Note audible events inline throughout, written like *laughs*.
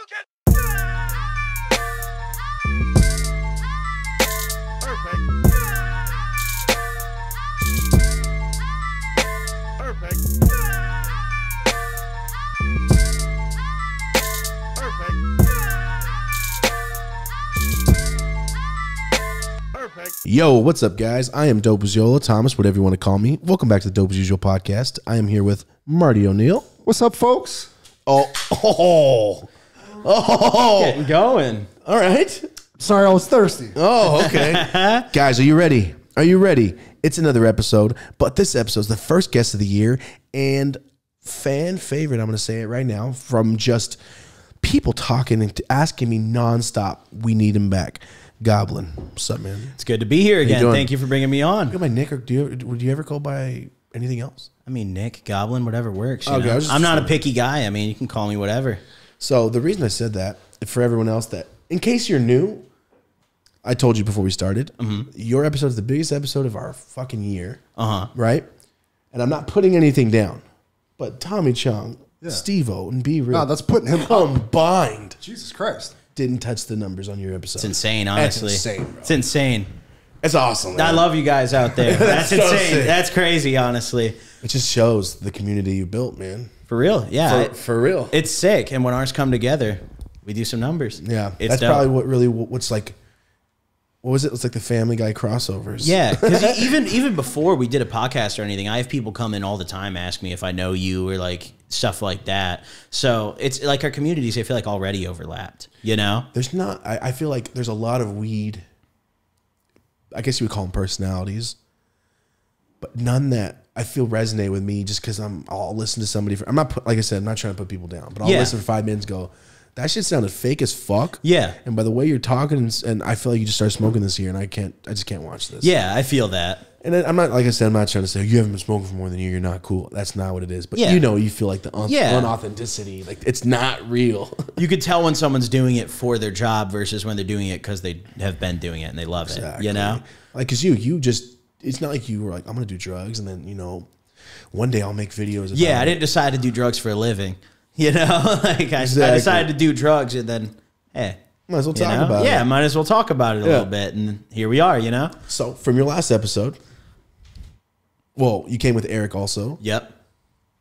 Perfect. Perfect. Perfect. Perfect. Yo, what's up, guys? I am Dope as Yola, Thomas, whatever you want to call me. Welcome back to the Dope as Usual podcast. I am here with Marty O'Neill. What's up, folks? Oh, *laughs* oh, oh, Getting going. all right. Sorry, I was thirsty. Oh, okay. *laughs* Guys, are you ready? Are you ready? It's another episode, but this episode is the first guest of the year and fan favorite. I'm going to say it right now from just people talking and asking me nonstop. We need him back. Goblin, what's up, man? It's good to be here again. doing? Thank you for bringing me on. Look at my Nick. Or do you would you ever go by anything else? I mean, Nick, Goblin, whatever works. you Okay, know? I was just- I'm not a picky guy. I mean, you can call me whatever. So the reason I said that for everyone else that in case you're new, I told you before we started, your episode is the biggest episode of our fucking year. Uh huh. right? And I'm not putting anything down, but Tommy Chong, Steve O, and B Real No, that's putting him up. combined Jesus Christ. didn't touch the numbers on your episode. It's insane, That's honestly. insane, bro. It's insane. It's awesome. I love you guys out there. *laughs* That's, so insane. sick. That's crazy, honestly. It just shows the community you built, man. For real. Yeah. For, for real. it's sick. And when ours come together, we do some numbers. yeah, It's that's dope. probably what really what's like. What was it? It's like the Family Guy crossovers. Yeah, because *laughs* even even before we did a podcast or anything, I have people come in all the time ask me if I know you or like stuff like that. So it's like our communities. I feel like already overlapped. You know? there's not. I, I feel like there's a lot of weed. I guess you would call them personalities, but none that I feel resonate with me just because I'm. I'll listen to somebody. For, I'm not put, like I said. I'm not trying to put people down, but I'll Yeah. listen for five minutes. and Go. That shit sounded fake as fuck. Yeah. And by the way you're talking, and, and I feel like you just started smoking this year, and I can't. I just can't watch this. Yeah, I feel that. And I'm not like I said. I'm not trying to say you haven't been smoking for more than a year. You're not cool. That's not what it is. But Yeah. you know, you feel like the un- Yeah. unauthenticity. Like it's not real. *laughs* You could tell when someone's doing it for their job versus when they're doing it because they have been doing it and they love it. You know? like because you you just it's not like you were like i'm gonna do drugs and then you know one day i'll make videos Yeah, I it. didn't decide to do drugs for a living. *laughs* You know, like I, I decided to do drugs and then, hey, might as well talk know? about yeah, it might as well talk about it a Yeah. little bit, and here we are. You know. so from your last episode well you came with eric also Yep.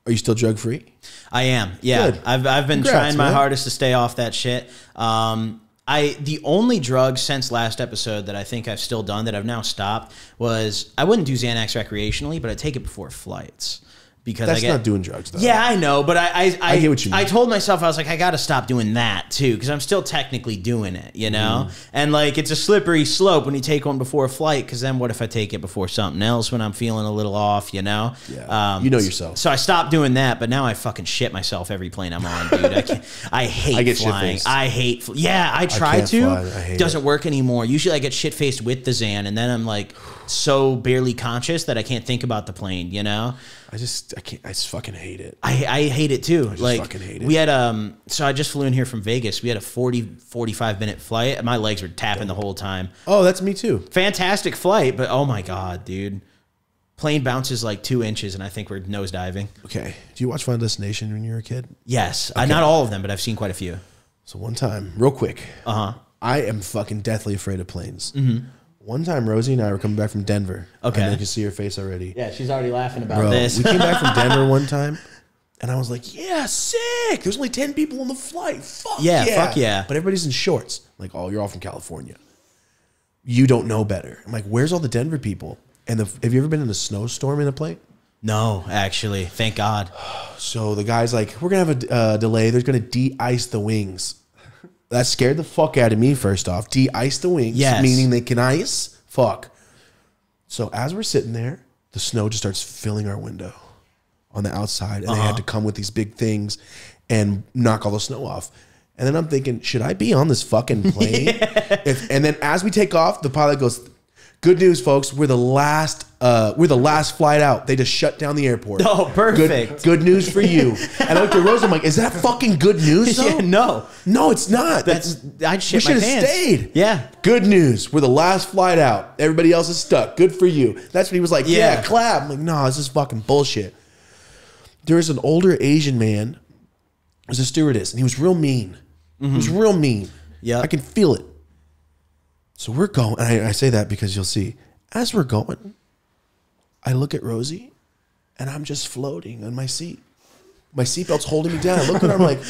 are you still drug free I am. Yeah. Good. I've I've been Congrats, trying my man. hardest to stay off that shit. Um I the only drug since last episode that I think I've still done that I've now stopped was I wouldn't do Xanax recreationally, but I take it before flights because that's I get not doing drugs though yeah, I know, but I I, I, I get what you I told myself I was like I got to stop doing that too because I'm still technically doing it, you know. Mm. And like it's a slippery slope when you take one before a flight because then what if I take it before something else when I'm feeling a little off, you know? Yeah. You know yourself. So I stopped doing that, but now I fucking shit myself every plane I'm on, dude. I can't. *laughs* I hate I get flying. I hate. Fl- yeah, I try can't to. fly. I hate Doesn't it. work anymore. Usually I get shit faced with the Xan, and then I'm like so barely conscious that I can't think about the plane. You know. I just i can't i just fucking hate it I, I hate it too. like fucking hate it. we had um so I just flew in here from Vegas. We had a 40 45 minute flight. My legs were tapping the whole time. oh that's me too Fantastic flight, but oh my god, dude. Plane bounces like 2 inches and I think we're nose diving. okay do you watch final destination when you were a kid Yes. I, not all of them, but I've seen quite a few. so one time real quick Uh-huh. i am fucking deathly afraid of planes one time rosie and i were coming back from denver. Okay. and i can see her face already Yeah, she's already laughing about Bro, this. we came back from Denver *laughs* one time, and I was like, "Yeah, sick." There's only ten people on the flight. Fuck Yeah, yeah, fuck yeah. But everybody's in shorts. I'm like, oh, you're all from California. You don't know better. I'm like, where's all the Denver people? And the, have you ever been in a snowstorm in a plane? no, actually. Thank God. *sighs* So the guy's like, we're gonna have a uh, delay. They're gonna de-ice the wings. That scared the fuck out of me. First off, de-ice the wings, Yes. meaning they can ice. Fuck. So as we're sitting there, the snow just starts filling our window on the outside, and they had uh-huh. to come with these big things and knock all the snow off. And then I'm thinking, should I be on this fucking plane? *laughs* if, and then as we take off, the pilot goes, "Good news, folks. We're the last. Uh, we're the last flight out. They just shut down the airport. Oh, perfect. Good, good news for you." *laughs* and I looked at Rose. I'm like, "Is that fucking good news? Though? Yeah, no. no, it's not. That's I'd we should have stayed. Yeah. Good news. We're the last flight out. Everybody else is stuck. Good for you. That's what he was like. Yeah, Yeah. clap. I'm like, no, this is fucking bullshit. There was an older Asian man. It was a stewardess, and he was real mean. He was real mean. Yeah, I can feel it. So we're going. And I, I say that because you'll see as we're going, I look at Rosie, and I'm just floating on my seat. My seatbelt's holding me down. I look at her. I'm like,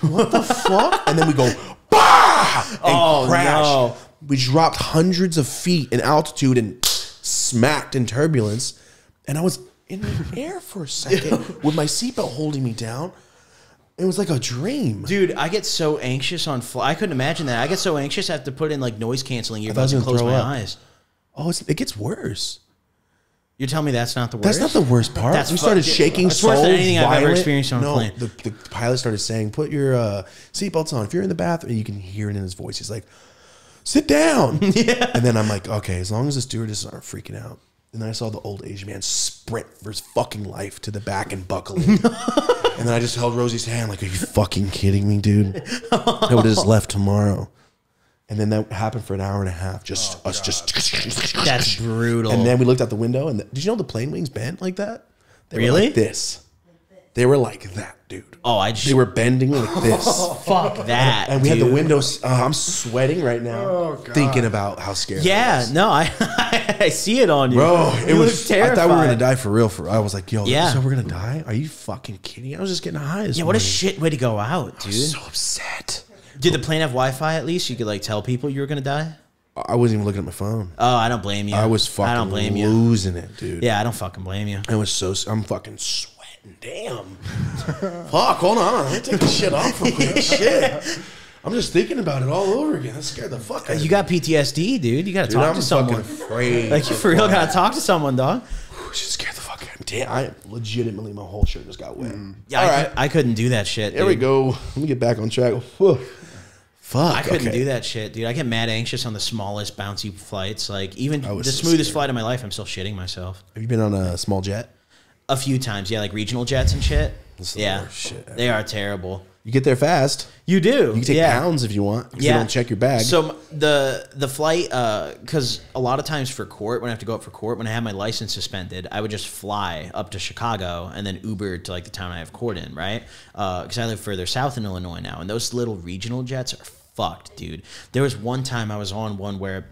what the fuck? And then we go, bah! And Oh, crash. no. We dropped hundreds of feet in altitude and smacked in turbulence. And I was in the air for a second *laughs* with my seatbelt holding me down. It was like a dream. Dude, I get so anxious on fly. I couldn't imagine that. I get so anxious I have to put in like noise canceling thought I was earbuds and close my up. eyes. Oh, it's, it gets worse. You're telling me that's not the worst. That's not the worst part. That's we started shaking so worse than anything I've ever experienced on a plane. The, the pilot started saying, "Put your uh, seatbelts on." If you're in the bathroom, you can hear it in his voice, he's like, "Sit down." *laughs* yeah. And then I'm like, "Okay, as long as the stewardesses aren't freaking out." And then I saw the old Asian man sprint for his fucking life to the back and buckle in. *laughs* and then I just held Rosie's hand, like, "Are you fucking kidding me, dude?" I would have just left tomorrow. And then that happened for an hour and a half. Just oh, us, just That's brutal. and then we looked out the window, and the, did you know the plane wings bent like that? They were Really? like this. They were like that, dude. oh, I just They were bending like *laughs* this. fuck that. And we had the dude. windows. Uh, I'm sweating right now, Oh, God. thinking about how scared. I Yeah, was. no, I *laughs* I see it on you, bro, it You was. look terrified. I thought we were gonna die for real. For I was like, yo, Yeah. so we're gonna die? Are you fucking kidding? I was just getting high. This Yeah, what a morning. shit way to go out, dude. So upset. Did the plane have Wi-Fi at least? You could like tell people you were gonna die. I wasn't even looking at my phone. Oh, I don't blame you. I was fucking I don't blame you. losing it, dude. Yeah, I don't fucking blame you. I was so. I'm fucking sweating. Damn. Fuck. Hold on. Me take this shit off real *laughs* quick. shit. I'm just thinking about it all over again. That scared the fuck out of me. You got PTSD, dude. You got to Dude, talk I'm to someone. fucking afraid. Like you for real got to talk to someone, dog. Shit scared the fuck out of me. Damn. I legitimately, my whole shirt just got wet. Mm. Yeah, All I, right. cou- I couldn't do that shit. There we dude. go. Let me get back on track. Whew. Fuck. I couldn't okay. do that shit, dude. I get mad anxious on the smallest bouncy flights. Like even the was so smoothest scared. flight of my life, I'm still shitting myself. Have you been on a small jet? A few times, yeah, like regional jets and shit. That's the yeah, worst shit ever. they are terrible. You get there fast. You do. You can take yeah. pounds if you want. If you don't check your bag. So the the flight, uh, because a lot of times for court, when I have to go up for court, when I have my license suspended, I would just fly up to Chicago and then Uber to like the town I have court in, right? Uh, because I live further south in Illinois now, and those little regional jets are fucked, dude. There was one time I was on one where.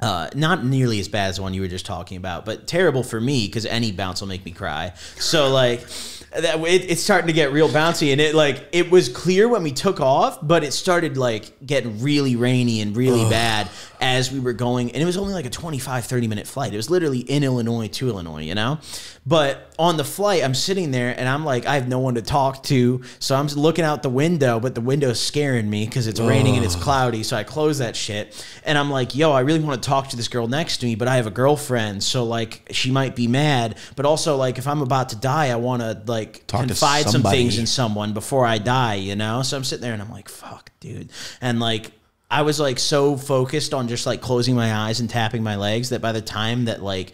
Uh, not nearly as bad as the one you were just talking about, but terrible for me because any bounce will make me cry. So like, that it, it's starting to get real bouncy, and it like it was clear when we took off, but it started like getting really rainy and really bad as we were going, and it was only like a 25, 30 minute flight. It was literally in Illinois to Illinois, you know. But on the flight, I'm sitting there and I'm like, I have no one to talk to, so I'm looking out the window, but the window's scaring me because it's raining and it's cloudy. So I close that shit, and I'm like, Yo, I really want to talk to this girl next to me, but I have a girlfriend, so like she might be mad, but also like if I'm about to die, I want to like Talk to confide some things in someone before I die, you know? So I'm sitting there and I'm like, fuck, dude. And like, I was like so focused on just like closing my eyes and tapping my legs that by the time that like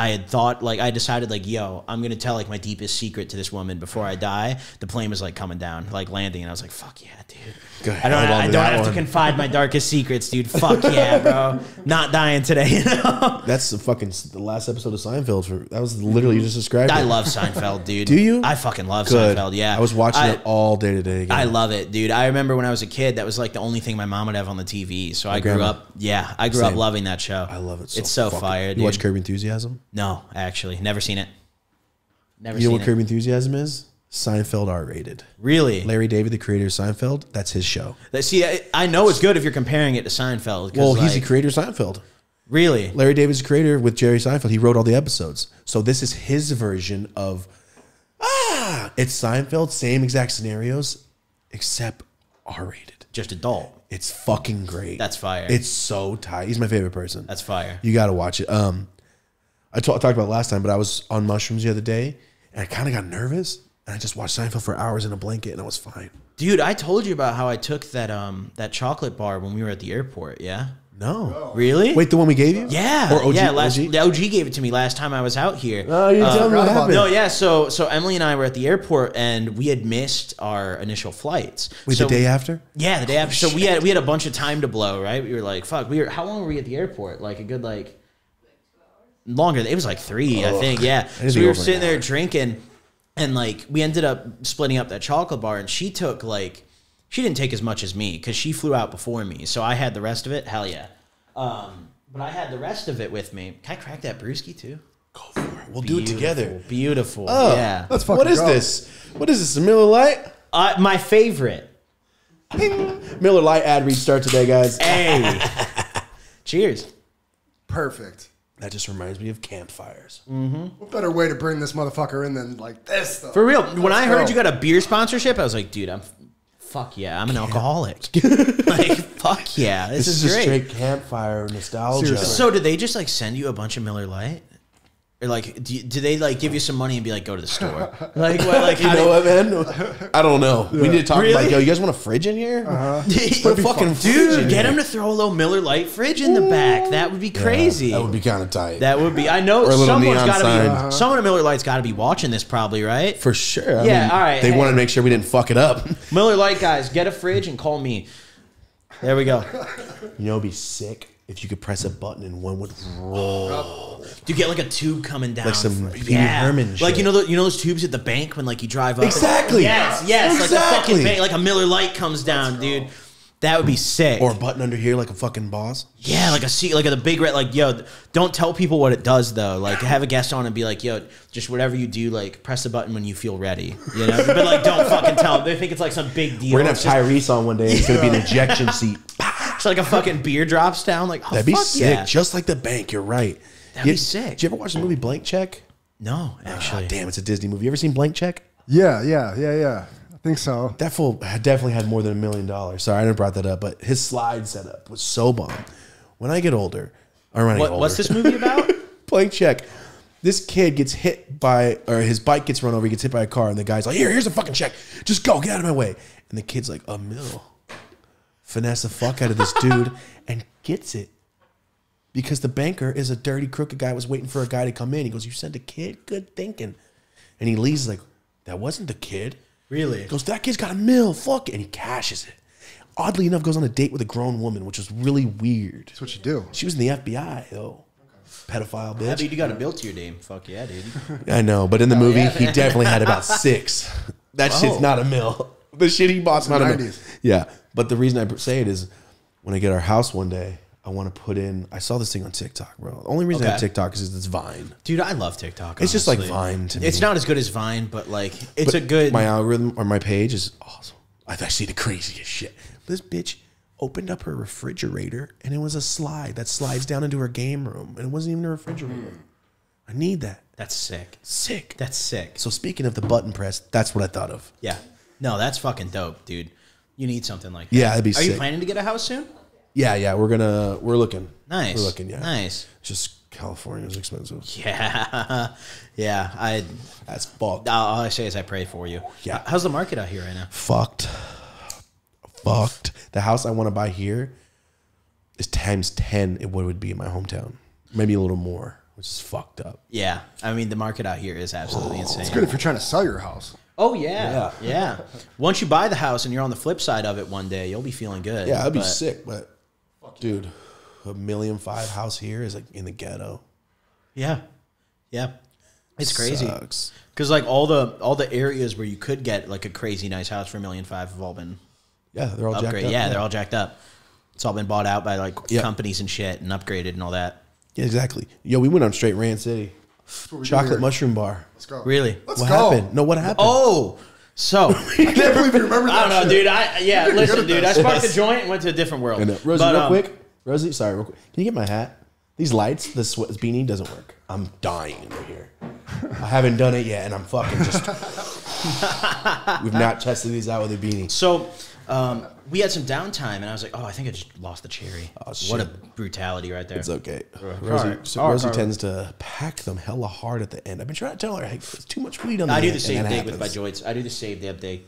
I had thought like I decided like yo I'm gonna tell like my deepest secret to this woman before I die. The plane was like coming down, like landing, and I was like, "Fuck yeah, dude! Go I don't, on I don't have to confide my darkest secrets, dude. Fuck yeah, bro! Not dying today. *laughs* You know? That's the fucking the last episode of Seinfeld. For that was literally you just described. I it. love Seinfeld, dude. Do you? I fucking love Good. Seinfeld. Yeah, I was watching I- it all day today. Again. I love it, dude. I remember when I was a kid, that was like the only thing my mom would have on the TV. So I grew up, yeah, I grew up loving that show. I love it. So it's so fire, You watch Curb Enthusiasm? No, actually, never seen it. Never You know what it. Curb Enthusiasm is? Seinfeld R rated. really? Larry David, the creator of Seinfeld, that's his show. That- See, I, I know it's good if you're comparing it to Seinfeld. Well, he's the creator of Seinfeld. really. Larry David's the creator with Jerry Seinfeld. He wrote all the episodes. So this is his version of ah, it's Seinfeld, same exact scenarios, except R rated. Just adult. It's fucking great. That's fire. It's so tight. He's my favorite person. That's fire. You got to watch it. Um, I talked about it last time, but I was on mushrooms the other day, and I kind of got nervous, and I just watched Seinfeld for hours in a blanket, and I was fine. Dude, I told you about how I took that um that chocolate bar when we were at the airport. Yeah. No. Really? Wait, the one we gave you? Yeah. Or OG? yeah. Last OG? the OG gave it to me last time I was out here. Oh, you Uh, tell me what happened. No, yeah. So so Emily and I were at the airport and we had missed our initial flights. Wait, so, the day after? Yeah, the day after. So we had we had a bunch of time to blow, right? We were like, fuck. We were how long were we at the airport? Like a good like longer. It was like three, I think. Yeah. So we were sitting there drinking, and like we ended up splitting up that chocolate bar, and she took like She didn't take as much as me because she flew out before me, so I had the rest of it. Hell yeah. Um, but I had the rest of it with me. Can I crack that brewski too? Go for it. We'll do it together. Beautiful. Oh. yeah. Let's fucking What is go. this? What is this? A Miller Lite? Uh, my favorite. Miller Lite ad read start today, guys. Hey. *laughs* Cheers. Perfect. That just reminds me of campfires. Mm-hmm. What better way to bring this motherfucker in than like this, though? For real. When I heard go. you got a beer sponsorship, I was like, dude, I'm fuck yeah, I'm an alcoholic. *laughs* like fuck yeah, this, This is, is a great. straight campfire nostalgia. Seriously. So did they just like send you a bunch of Miller Lite? Or like, do, you, do they like give you some money and be like, go to the store? *laughs* Like, what, like, You know what, man? *laughs* I don't know. We need to talk Really? like, yo, you guys want a fridge in here? *laughs* Put a fucking fridge in dude, get him to throw a little Miller Lite fridge in the back. That would be crazy. That would be kind of tight. That would be. I know Or a little got to be. Uh-huh. Someone at Miller Lite's got to be watching this, probably, right? For sure. I Yeah, mean, all right, They hey. wanted to make sure we didn't fuck it up. Miller Lite guys, get a fridge and call me. There we go. You know, be sick if you could press a button and one would roll. You get like a tube coming down, Like some for- Pee Wee Herman Shit. like you know, the, you know those tubes at the bank when like you drive up. Exactly. Yes, yes, like the Exactly. fucking bank, like a Miller Lite comes down, dude. That would be sick. Or a button under here like a fucking boss. yeah, like a seat, like a big red. Like yo, don't tell people what it does though. Like have a guest on and be like, yo, just whatever you do, like press the button when you feel ready. You know, but like don't fucking tell them. They think it's like some big deal. We're gonna have It's just- Tyrese on one day. It's gonna be an *laughs* ejection seat. *laughs* It's like a fucking *laughs* beer drops down. Like oh, That'd be fuck sick. Yeah. Just like the bank. You're right. That'd You- be sick. Did you ever watch the movie Blank Check? no, Ah, actually, damn, it's a Disney movie. You ever seen Blank Check? Yeah, yeah, yeah, yeah. I think so. That fool definitely had more than a million dollars. Sorry, I didn't brought that up, but his slide setup was so bomb. When I get older, or when I what, get older, what's this movie about? *laughs* blank check. This kid gets hit by, or his bike gets run over. He gets hit by a car, and the guy's like, "Here, here's a fucking check. Just go, get out of my way." And the kid's like, "A mill." Finesse the fuck out of this dude and gets it because the banker is a dirty, crooked guy. Was waiting for a guy to come in. He goes, "You sent a kid? Good thinking." And he leaves like, "That wasn't the kid." really? He goes, "That kid's got a mill. Fuck," it." and he cashes it. Oddly enough, goes on a date with a grown woman, which was really weird. That's what you do. She was in the FBI though. Pedophile bitch. Yeah, dude, you got a bill to your name. Fuck yeah, dude. *laughs* I know, but in the movie, he definitely had about six. *laughs* That shit's Oh. not a mill. The shit he bought's not a mill. 90s. Yeah, but the reason I say it is when I get our house one day, I want to put in. I saw this thing on TikTok, bro. The only reason I have TikTok is it's Vine. Dude, I love TikTok. It's just like. Vine to me. It's not as good as Vine, but like it's But a good. My algorithm or my page is awesome. I've actually the craziest shit. This bitch opened up her refrigerator and it was a slide that slides down into her game room, and it wasn't even a refrigerator. Hmm. I need that. that's sick. Sick. That's sick. So speaking of the button press, that's what I thought of. Yeah. No, that's fucking dope, dude. You need something like that. Yeah, that'd be Are you planning to get a house soon? Yeah, yeah, we're gonna we're looking. Nice. We're looking, yeah. Nice. It's just California's expensive. Yeah. *laughs* yeah. I. That's fucked. All I say is I pray for you. Yeah. How's the market out here right now? Fucked. Fucked. The house I want to buy here is times ten it what it would be in my hometown. Maybe a little more, which is fucked up. Yeah. I mean, the market out here is absolutely insane. It's good if you're trying to sell your house. Oh yeah. yeah. Once you buy the house and you're on the flip side of it one day, you'll be feeling good. Yeah, I'd be But- sick, but dude, a million five house here is like in the ghetto. Yeah. Yeah. It's crazy. Sucks. Because like all the all the areas where you could get like a crazy nice house for a million five have all been Yeah, they're all jacked upgraded. up. Yeah, they're all jacked up. It's all been bought out by like Yeah. companies and shit and upgraded and all that. Yeah, exactly. Yo, we went on straight Rand City. What we do Chocolate here. mushroom bar. Let's go. Really? Let's what go. happened? No, what happened? Oh, so *laughs* I can't believe you remember that. I don't know, shit. dude. I yeah, *laughs* listen, at dude. I this. sparked the joint and went to a different world. I know. Rosie, But, real um, quick. Rosie, sorry, real quick. Can you get my hat? These lights, this sw- this beanie doesn't work. I'm dying over here. I haven't done it yet, and I'm fucking just. *laughs* We've not tested these out with a beanie. So um, we had some downtime, and I was like, "Oh, I think I just lost the cherry." Oh, what a brutality right there. It's okay. Alright. Rosie, Alright. so Rosie alright. tends to pack them hella hard at the end. I've been trying to tell her, hey, it's too much weed on the I do end, the same and that thing with my joints. I do the save the update.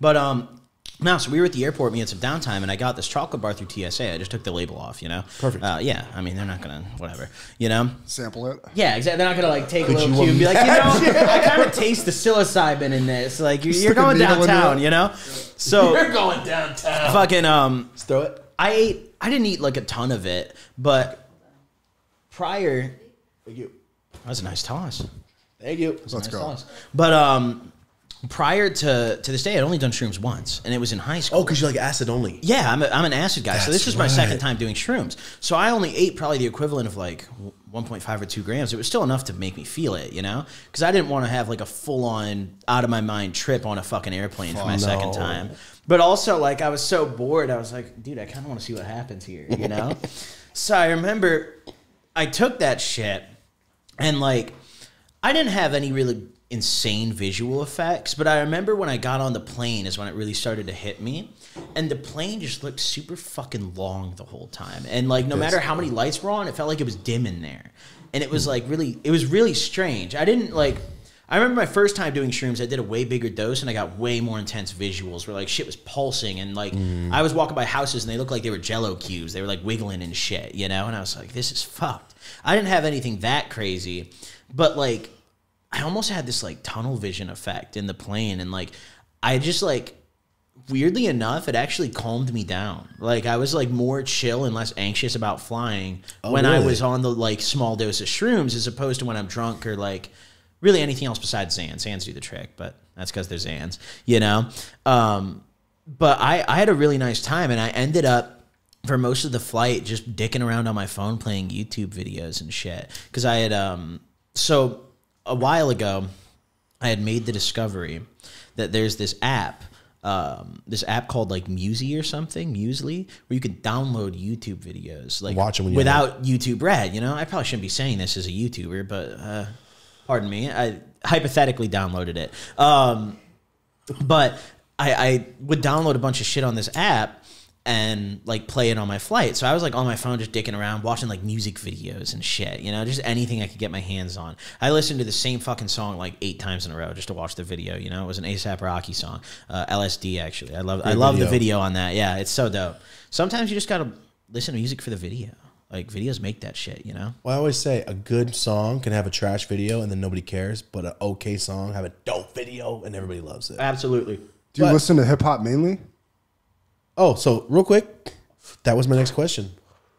But um, now so we were at the airport. We had some downtime, and I got this chocolate bar through TSA. I just took the label off. You know, Perfect. Uh, yeah, I mean they're not gonna whatever. You know. Sample it. Yeah, exactly. They're not gonna like take Could a little you cube and be like, you know, I kind of taste the psilocybin in this. Like you're, you're going downtown, you know. So *laughs* You're going downtown. fucking um, Let's throw it. I ate. I didn't eat like a ton of it, but prior, Thank you. that was a nice toss. Thank you. Let's Nice go. toss. But um, prior to to this day, I'd only done shrooms once, and it was in high school. Oh, because you're like acid only. Yeah, I'm, a, I'm an acid guy. so That's this was my right. second time doing shrooms. So I only ate probably the equivalent of like 1.5 or 2 grams. It was still enough to make me feel it, you know? Because I didn't want to have like a full on, out of my mind trip on a fucking airplane for my second time. But also, like, I was so bored. I was like, dude, I kind of want to see what happens here, you know? *laughs* so I remember I took that shit and like, I didn't have any really insane visual effects, but I remember when I got on the plane is when it really started to hit me. And the plane just looked super fucking long the whole time. And like no matter how many lights were on, it felt like it was dim in there. And it was hmm. like really it was really strange. I didn't like I remember my first time doing shrooms, I did a way bigger dose and I got way more intense visuals where like shit was pulsing and like hmm. I was walking by houses and they looked like they were jello cubes. They were like wiggling and shit, you know? And I was like, this is fucked. I didn't have anything that crazy, but like I almost had this like tunnel vision effect in the plane, and like I just like weirdly enough, it actually calmed me down. Like I was like more chill and less anxious about flying when I was on the like small dose of shrooms, as opposed to when I'm drunk or like really anything else besides Zans. Zans do the trick, but that's because they're Zans, you know. Um, but I I had a really nice time, and I ended up for most of the flight just dicking around on my phone playing YouTube videos and shit because I had um so a while ago I had made the discovery that there's this app um, this app called like Musey or something, Musely, where you can download YouTube videos, like Watch 'em when you're without YouTube Red. You know, I probably shouldn't be saying this as a YouTuber, but uh, pardon me, I hypothetically downloaded it. Um, but I, I would download a bunch of shit on this app and like play it on my flight. So I was like on my phone just dicking around, watching like music videos and shit, you know, just anything I could get my hands on. I listened to the same fucking song like eight times in a row just to watch the video. You know, it was an ASAP Rocky song, uh, LSD actually. I love I Great love the video. video on that. Yeah, it's so dope. Sometimes you just gotta listen to music for the video. Like videos make that shit, you know. Well, I always say a good song can have a trash video and then nobody cares, but an okay song have a dope video and everybody loves it. Absolutely. Do you But- listen to hip hop mainly? Oh, so real quick, that was my next question.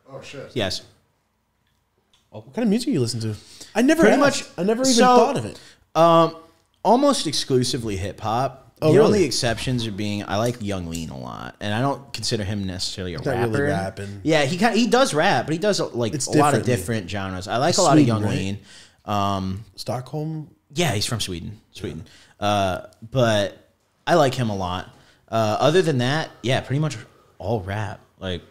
Oh shit. Yes. What kind of music you listen to? I never Pretty asked. much- I never even so- thought of it. Um, almost exclusively hip hop. Oh, the really? only exceptions are being I like Yung Lean a lot, and I don't consider him necessarily a rapper. really rapping. Yeah, he kind he does rap, but he does like It's a lot of different genres. I like a lot of Young right? Lean. Um, Stockholm. yeah, he's from Sweden. Sweden. Uh, but I like him a lot. Uh, other than that, yeah, pretty much all rap. Like,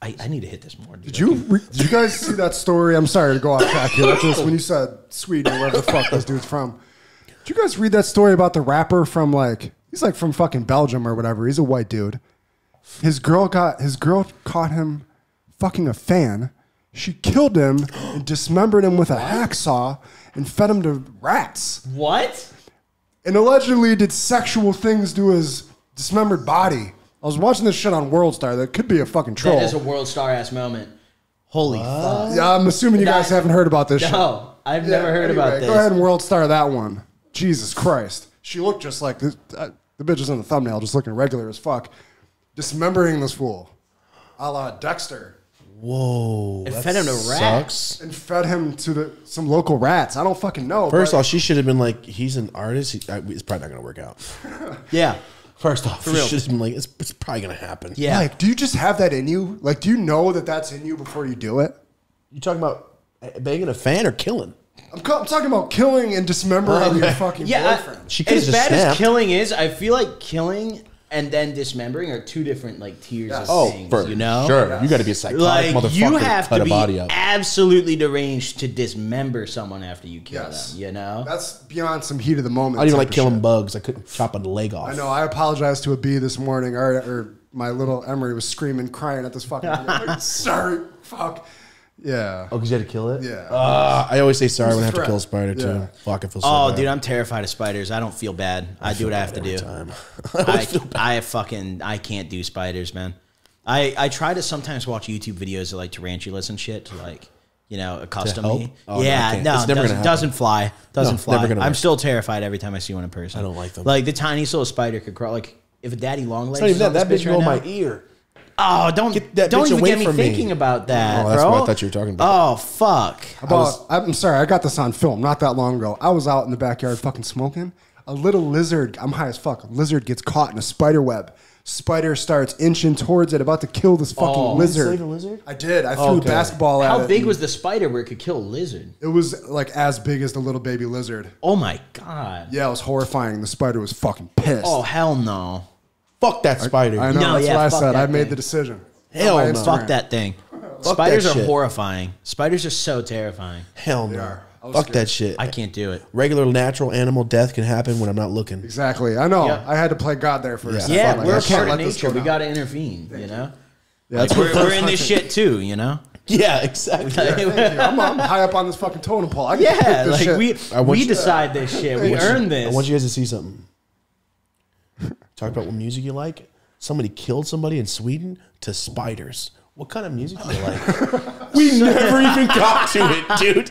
I, I need to hit this more. dude. Did you re- did you guys see that story? I'm sorry to go off track here. That's just when you said Sweden, wherever the fuck this dude's from. Did you guys read that story about the rapper from like he's like from fucking Belgium or whatever? He's a white dude. His girl got his girl caught him fucking a fan. She killed him and dismembered him with a hacksaw and fed him to rats. What? And allegedly did sexual things to his dismembered body. I was watching this shit on World Star. That could be a fucking troll. That is a world star ass moment. Holy fuck. yeah, I'm assuming you guys That- haven't heard about this shit. No, I've Yeah, never heard anyway, about this. Go ahead and world star that one. Jesus Christ. She looked just like this. Uh, the bitch is in the thumbnail, just looking regular as fuck. Dismembering this fool. A la Dexter. Whoa. It that fed him to rats. sucks. And fed him to the some local rats. I don't fucking know. First but- off, she should have been like, he's an artist. He, I, it's probably not going to work out. *laughs* Yeah. First off, she real. should have been like, it's, it's probably going to happen. Yeah. Like, do you just have that in you? Like, do you know that that's in you before you do it? You talking about banging a fan or killing? I'm, ca- I'm talking about killing and dismembering your fucking yeah. boyfriend. I, She could've as just bad as killing is, I feel like killing and then dismembering are two different like tiers Yes. of Oh, things. for you know, sure. You got to be a psychotic Like motherfucker you have cut to a be body up. absolutely deranged to dismember someone after you kill Yes. them. You know, That's beyond some heat of the moment. I don't even like killing shit. bugs. I couldn't chop a leg off. I know. I apologized to a bee this morning, or, or my little Emery was screaming, crying at this fucking. *laughs* I'm like, Sorry, fuck. Yeah. Oh, because you had to kill it? Yeah. Uh, I always say sorry when I have to kill a spider, too. Yeah. Fuck, I feel so oh, bad. dude, I'm terrified of spiders. I don't feel bad. I, do what I have to do. Time. *laughs* I, *laughs* I fucking I can't do spiders, man. I I try to sometimes watch YouTube videos of like tarantulas and shit to like you know accustom help? me. Oh, yeah, can't. no, It's never doesn't, doesn't fly. Doesn't No, fly. never I'm work. still terrified every time I see one in person. I don't like them. Like the tiniest little spider could crawl. Like if a daddy long legs. It's not even that. on That this bitch bitch go in right my ear. Oh, don't Get that don't bitch even away get me from me. thinking about that, Oh, that's bro. what I thought you were talking about. Oh fuck. About, I'm sorry, I got this on film not that long ago. I was out in the backyard fucking smoking. A little lizard, I'm high as fuck. A lizard gets caught in a spider web. Spider starts inching towards it, about to kill this fucking Oh. lizard. Save a lizard? I did. I threw Okay. a basketball at How it. big and was the spider where it could kill a lizard? It was like as big as the little baby lizard. Oh my god. Yeah, it was horrifying. The spider was fucking pissed. Oh hell no. Fuck that spider. I know. No, that's yeah, what I fuck said. that I made thing. the decision. Hell On my no. Instagram. Fuck that thing. Fuck Spiders that are shit. horrifying. Spiders are so terrifying. Hell no. are. I was Fuck scared. that shit. I can't do it. Regular natural animal death can happen when I'm not looking. Exactly. I know. Yeah. I had to play God there for a Yeah. second. Yeah, Like, we're I a can't part of let this nature. go We down. got to intervene. You know, Yeah, like we're, what we're in this shit too. You know. *laughs* Yeah, exactly. *laughs* Thank you. I'm, I'm high up on this fucking totem pole. I can Yeah, pick this like shit. we I want we you- decide this shit. We earn this. I want you guys to see something. Talk about what music you like. Somebody killed somebody in Sweden to spiders. What kind of music do you like? *laughs* we never even got to it, dude.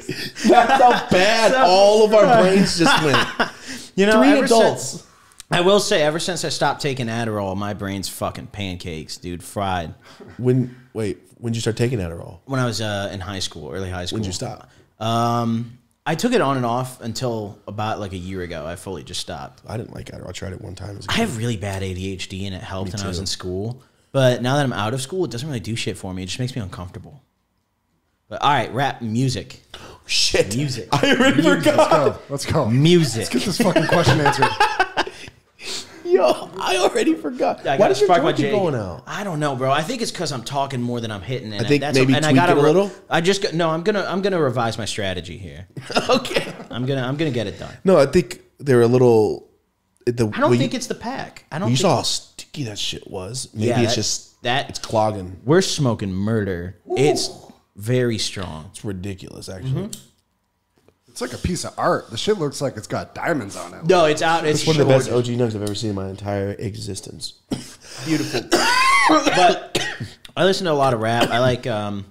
That's how bad all of our brains just went. *laughs* You know, Three adults. Since, I will say, ever since I stopped taking Adderall, my brain's fucking pancakes, dude, fried. When wait, when did you start taking Adderall? When I was uh, in high school, early high school. When did you stop? Um, I took it on and off until about like a year ago. I fully just stopped. I didn't like Adderall. I tried it one time. It I have really bad ADHD, and it helped me when I was too. in school. But now that I'm out of school, it doesn't really do shit for me. It just makes me uncomfortable. But all right, rap music, shit. Music. I already Let's forgot. go. Let's go. music. Get this fucking question answered. *laughs* Yo, I already forgot. I Why does your keep going out? I don't know, bro. I think it's because I'm talking more than I'm hitting. And I think that's maybe and I it a little? I just got- no. I'm gonna I'm gonna revise my strategy here. *laughs* okay. I'm gonna I'm gonna get it done. No, I think they're a little. The, I don't think it's the pack. I don't. You think saw how sticky that shit was. Maybe Yeah, it's that- just that- It's clogging. we're smoking murder. It's very strong. It's ridiculous, actually. Mm-hmm. It's like a piece of art. The shit looks like it's got diamonds on it. No, it's out. It's It's one of the best. OG nugs I've ever seen in my entire existence. *coughs* beautiful. but I listen to a lot of rap. I like um,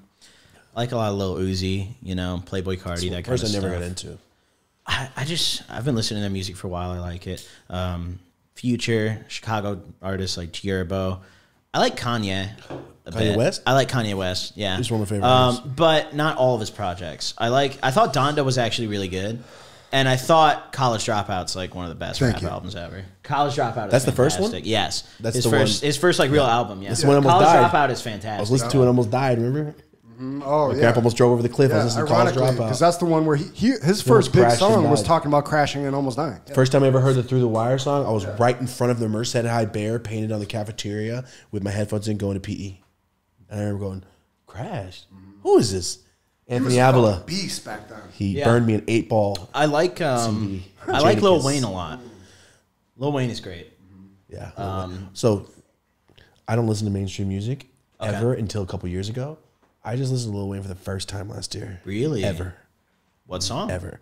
I like a lot of Lil Uzi. You know, Playboi Carti. That kind First, of I never got into. I, I just I've been listening to their music for a while. I like it. Um, Future, Chicago artists like G Herbo. I like Kanye. A Kanye bit. West? I like Kanye West. Yeah, He's one of my favorite Um, but not all of his projects. I like. I thought Donda was actually really good, and I thought College Dropout's like one of the best Thank rap you. albums ever. College Dropout. Is That's the first one? fantastic. Yes, That's his the first. one- His first like real album. Yeah, That's the one I almost College died. Dropout is I fantastic. was listening to it and almost died, remember? Oh, My yeah. grandpa almost drove over the cliff. I Yeah, was listening to College ironically, Dropout. because that's the one where he, he his first big crashed and song was died. talking about crashing and almost dying. First time I ever heard the Through the Wire song, I was right in front of the Merced High Bear painted on the cafeteria with my headphones in going to PE. And I remember going, crashed? Who is this? Anthony He was a Avila. beast back then. He Yeah. burned me an eight ball. I like um, I like Lil Jadakiss. Wayne a lot. Lil Wayne is great. Yeah. Um, so I don't listen to mainstream music ever until a couple years ago. I just listened to Lil Wayne for the first time last year. Really? Ever. What song? Ever.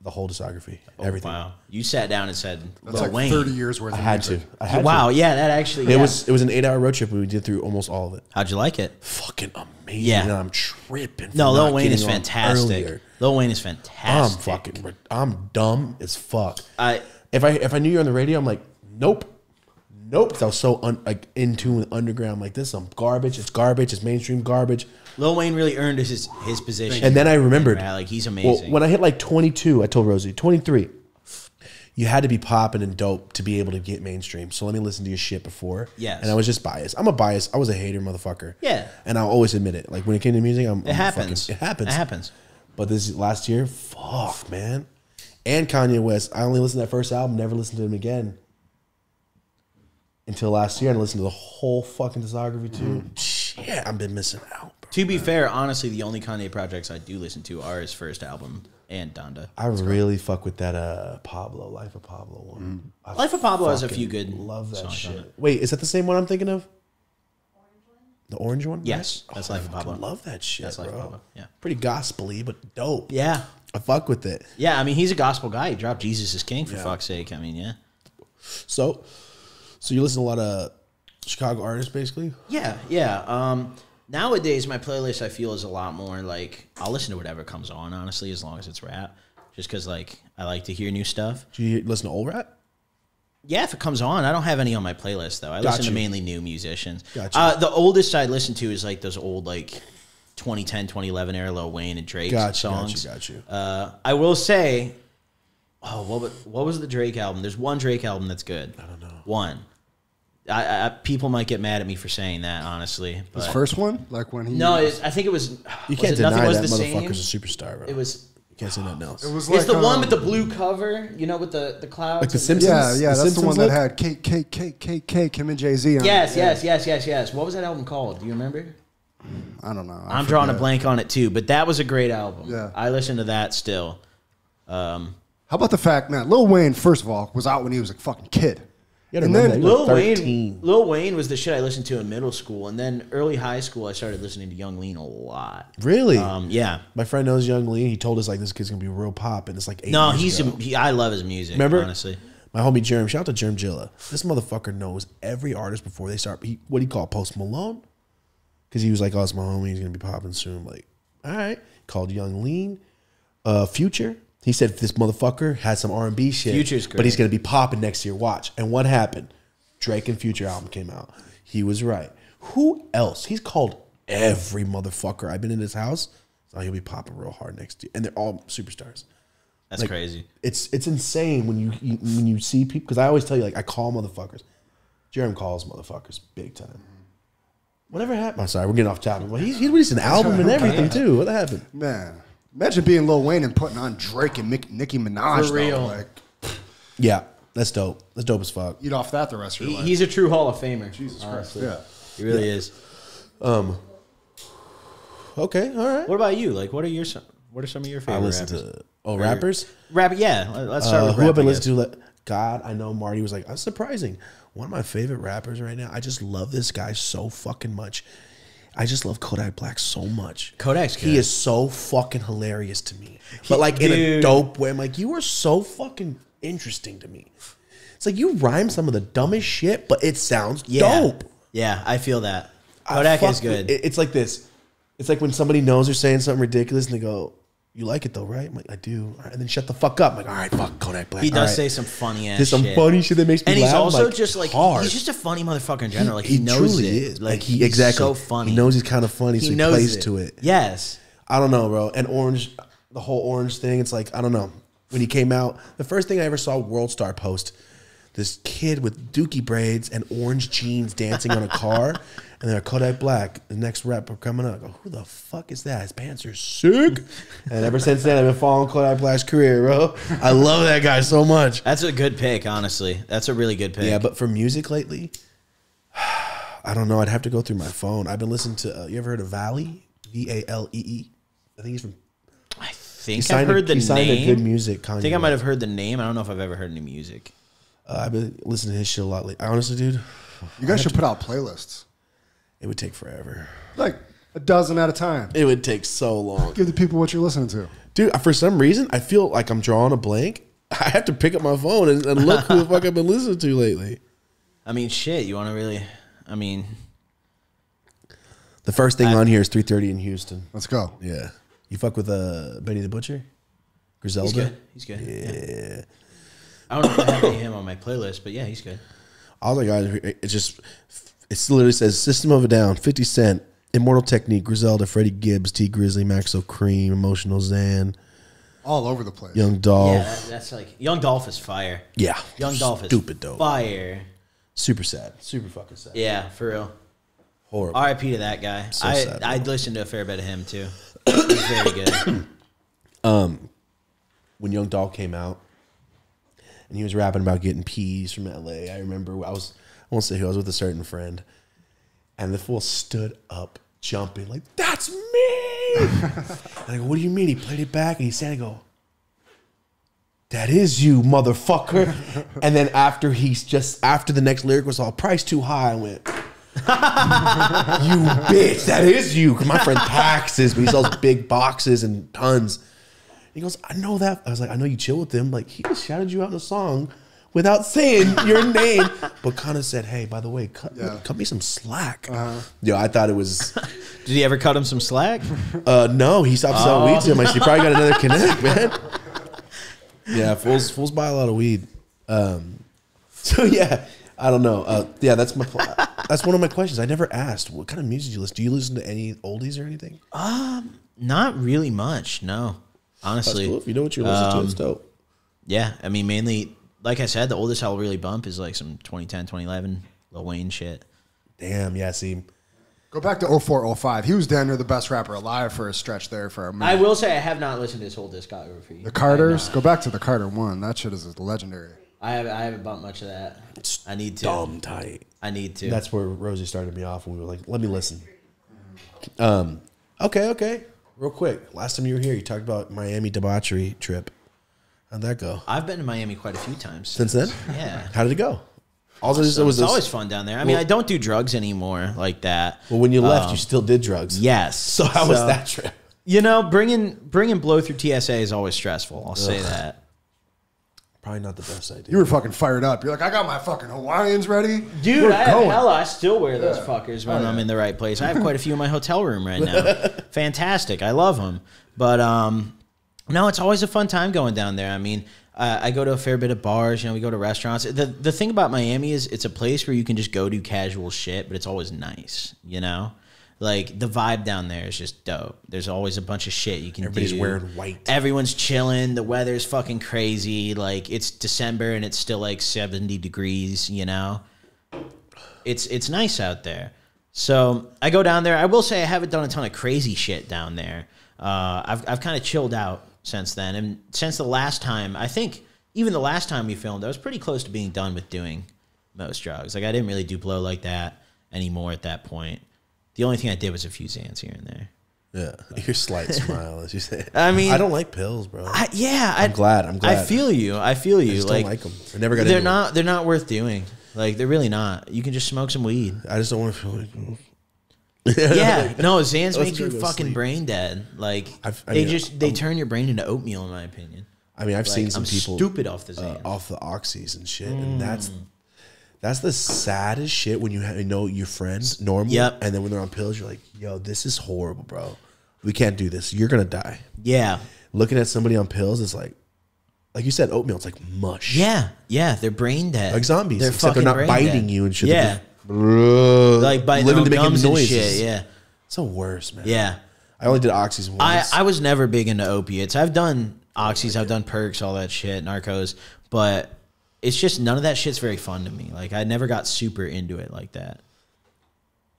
The whole discography. Oh, everything. Wow. You sat down and said That's Lil like Wayne. 30 years worth I of had to. I had Wow. to. Yeah, that actually. It yeah. was it was an eight hour road trip and we did through almost all of it. How'd you like it? Fucking amazing. Yeah. And I'm tripping. No, not Lil Wayne is fantastic. earlier. Lil Wayne is fantastic. I'm fucking I'm dumb as fuck. I if I if I knew you were on the radio, I'm like, nope. Nope, I was so un, like in tune with underground. I'm like, this is some garbage. It's garbage. It's mainstream garbage. Lil Wayne really earned his his position. And then I remembered. Yeah, like he's Well, amazing. when I hit like 22, I told Rosie, 23, you had to be popping and dope to be able to get mainstream. So let me listen to your shit before. Yes. And I was just biased. I'm a bias. I was a hater motherfucker. Yeah. And I'll always admit it. Like when it came to music, I'm. it happens. it happens. It happens. But this last year, fuck, man. And Kanye West. I only listened to that first album, never listened to him again. Until last year, and I listened to the whole fucking discography too. Mm-hmm. Shit, I've been missing out. To be fair, honestly, the only Kanye projects I do listen to are his first album and Donda. I really fuck with that uh Pablo, Life of Pablo one. I Life of Pablo has a few good Love that shit. it. Wait, is that the same one I'm thinking of? The orange one? Yes, right? that's Oh, Life of Pablo. Love that shit, That's Life of bro. Pablo, yeah. Pretty gospely, but dope. Yeah. I fuck with it. Yeah, I mean he's a gospel guy. He dropped Jesus is King for Yeah. fuck's sake. I mean, yeah. So, so you listen to a lot of Chicago artists, basically. Yeah, yeah. Um, nowadays, my playlist I feel is a lot more like I'll listen to whatever comes on. Honestly, as long as it's rap, just because like I like to hear new stuff. Do you listen to old rap? Yeah, if it comes on, I don't have any on my playlist though. I Got listen to mainly new musicians. Got you. Uh, the oldest I listen to is like those old like 2010, 2011 era Lil Wayne and Drake Got you, got songs. you, got you. Uh, I will say, oh, what what was the Drake album? There's one Drake album that's good. I don't know. One. I, I people might get mad at me for saying that, honestly. But His first one, like when he no, it, I think it was. You was can't it deny was that the same? motherfucker's a superstar, bro. It was. You can't say nothing else. it was It's like the one um, with the blue cover, you know, with the the clouds. Like the and- Simpsons? Yeah, yeah, The that's the one look? that had Cake, Cake, Cake, Cake, Cake, him and Jay Z. Yes, yes, yes, yes, yes. What was that album called? Do you remember? I don't know. I I'm drawing a blank on it too, but that was a great album. Yeah. I listen to that still. Um, How about the fact, man? Lil Wayne, first of all, was out when he was a fucking kid. You and then that. He was Lil 13. Wayne, Lil Wayne was the shit I listened to in middle school, and then early high school I started listening to Yung Lean a lot. Really? Um, yeah. My friend knows Yung Lean. He told us like this kid's gonna be real pop, and it's like eight No, he's a, he, I love his music. Remember? honestly. My homie Jerem, shout out to Jerem Jilla. This motherfucker knows every artist before they start. He, what do you call Post Malone? Because he was like, "Oh, it's my homie. He's gonna be popping soon." Like, all right. Called Yung Lean, uh, Future. He said this motherfucker had some R and B shit. Future's but he's gonna be popping next year. Watch. And what happened? Drake and Future album came out. He was right. Who else? He's called every motherfucker. I've been in his house. So he'll be popping real hard next year, and they're all superstars That's Like, crazy. it's it's insane when you, you when you see people because I always tell you like I call motherfuckers. Jerem calls motherfuckers big time. Whatever happened? I'm sorry, we're getting off topic. But he's he released an album and everything too. What happened? Man, imagine being Lil Wayne and putting on Drake and Mick, Nicki Minaj. For though. real. Like, Yeah, that's dope. That's dope as fuck. eat off that the rest of your He, life. he's a true Hall of Famer. Jesus Christ. honestly. Yeah. He really is. Um. Okay, all right. What about you? Like, what are your some- what are some of your favorite I favorite listen rappers? to oh rappers. Rap, yeah. let- Let's start Uh, with who I've been listening to? like, God, I know Marty was like, that's surprising. One of my favorite rappers right now. I just love this guy so fucking much. I just love Kodak Black so much. Kodak's He is so fucking hilarious to me. But like in a dope way. I'm like, you are so fucking interesting to me. It's like you rhyme some of the dumbest shit, but it sounds Yeah. dope. Yeah, I feel that. Kodak fuck is good. it- It's like this. It's like when somebody knows they're saying something ridiculous and they go, "You like it though, right?" I'm like, "I do," right, and then shut the fuck up. I'm like, "All right, fuck Kodak Black." he does right. say some funny ass There's some shit. funny shit that makes me and he's also like, just like hard. he's just a funny motherfucker in general. Like he he, knows truly it. is. Like Like he he's exactly so funny. He knows he's kind of funny, so He he knows plays it. to it. Yes. I don't know, bro. And Orange, the whole Orange thing, it's like, I don't know. When he came out, the first thing I ever saw World Star post, this kid with dookie braids and orange jeans dancing on a car, and then a Kodak Black, the next rapper coming up. I go, who the fuck is that? His pants are sick. and ever since then, I've been following Kodak Black's career, bro. I love that guy so much. That's a good pick, honestly. That's a really good pick. Yeah, but for music lately, *sighs* I don't know. I'd have to go through my phone. I've been listening to, uh, you ever heard of Valee? V A L E E. I think he's from I think I've signed a- heard the he signed a name. good music I think I Kanye. might have heard the name. I don't know if I've ever heard any music. Uh, I've been listening to his shit a lot lately. Honestly, dude, You guys should put out playlists. it would take forever. Like a dozen at a time. It would take so long. Give the people what you're listening to. Dude, for some reason, I feel like I'm drawing a blank. *laughs* I have to pick up my phone and, and look who the fuck I've been listening to lately. I mean, shit. You want to really? I mean, The first thing on here is 3.30 in Houston. Let's go. Yeah. You fuck with uh, Benny the Butcher? Griselda? he's good. He's good. Yeah. Yeah. I don't know if I have any him on my playlist, but yeah, he's good. All the guys, it just, it literally says System of a Down, 50 Cent, Immortal Technique, Griselda, Freddie Gibbs, Tee Grizzley, Maxo Kream, Emotional Zan, All over the place. Young Dolph. Yeah, that, that's like Young Dolph is fire. Yeah. Young Dolph is Stupid dope. Fire. Super sad. Super fucking sad. Yeah, for real. Horrible. R.I.P. to that guy. So I sad, I listened to a fair bit of him too. He's very good. *coughs* um, when Young Dolph came out and he was rapping about getting peas from LA, I remember I was, I won't say who, I was with a certain friend, and the fool stood up jumping, like, that's me. *laughs* and I go, what do you mean? He played it back and he said, I go, that is you, motherfucker. *laughs* and then after he's just, after the next lyric was all, price too high, I went, *laughs* you bitch, that is you. 'Cause my friend taxes, but he sells big boxes and tons. He goes, I know that. I was like, I know you chill with him. Like, he just shouted you out in the song without saying *laughs* your name, but kind of said, hey, by the way, cut, Yeah. cut me some slack. Yo, I thought it was, *laughs* Did he ever cut him some slack? uh, no, he stopped selling weed to him. I said, you probably got another *laughs* connect, man. Yeah, fools, fools buy a lot of weed. Um, So yeah, I don't know. Uh, yeah, that's my that's one of my questions. I never asked what kind of music do you listen. Do you listen to any oldies or anything? Um, Not really much, no. That's Honestly, cool. If you know what you listen to, it's dope. yeah. I mean, mainly, like I said, the oldest I'll really bump is like some 2010, 2011 Lil Wayne shit. Damn. Yeah. See, Go back to 04, 05. He was damn near the best rapper alive for a stretch there for a minute. I will say I have not listened to his whole discography. the Carters. Go back to the Carter one. That shit is legendary. I haven't, I haven't bumped much of that. I need to. dumb tight. I need to. That's where Rosie started me off, and we were like, "Let me listen." Um. Okay. Okay. Real quick. Last time you were here, you talked about Miami debauchery trip. How'd that go? I've been to Miami quite a few times. Since then, yeah. how did it go? Also, So it was it's this- always fun down there. I mean, Well- I don't do drugs anymore like that. Well, when you left, Um, you still did drugs. Yes. *laughs* So how was that trip? You know, bringing bringing blow through TSA is always stressful. I'll say that. Probably not the best idea. You were fucking fired up. You're like, I got my fucking Hawaiians ready. Dude, We're I have going. hella. I still wear those fuckers when I'm in the right place. I have quite a few in my *laughs* hotel room right now. Fantastic. I love them. But um, no, it's always a fun time going down there. I mean, uh, I go to a fair bit of bars. You know, we go to restaurants. The the thing about Miami is it's a place where you can just go do casual shit, but it's always nice. You know. Like the vibe down there is just dope. There's always a bunch of shit you can Everybody's do. wearing white. Everyone's chilling. The weather's fucking crazy. Like it's December and it's still like 70 degrees, you know? It's it's nice out there. So I go down there. I will say I haven't done a ton of crazy shit down there. Uh, I've I've kind of chilled out since then, and since the last time, I think even the last time we filmed, I was pretty close to being done with doing most drugs. Like I didn't really do blow like that anymore at that point. The only thing I did was a few Xans here and there. Yeah, *laughs* your slight smile, as you say. *laughs* I mean- I don't like pills, bro. I, I, yeah, I, I'm glad, I'm glad. I feel you. I feel you. just like, don't like them. I never got they're not. They're not worth doing. Like they're really not. You can just smoke some weed. I just don't want to feel like. Yeah, *laughs* no, Let's make you fucking sleep. brain dead. Like I've- I they mean, just they I'm- turn your brain into oatmeal, in my opinion. I mean, I've Like, seen some I'm people stupid off the uh, off the oxys and shit, and that's Mm. That's the saddest shit when you ha- know your friends normal, Yep. and then when they're on pills, you're like, "Yo, this is horrible, bro. We can't do this. You're gonna die." yeah, Looking at somebody on pills is like, like you said, oatmeal. It's like mush. yeah, yeah. They're brain dead, like zombies. They're except they're not biting dead. you and shit. Yeah, They're like biting literally their own making gums and noises. shit. Yeah, It's the worst, man. yeah. I only did oxys I, once. I was never big into opiates. I've done oxys, I've done perks, all that shit, norcos, but it's just none of that shit's very fun to me. Like I never got super into it like that.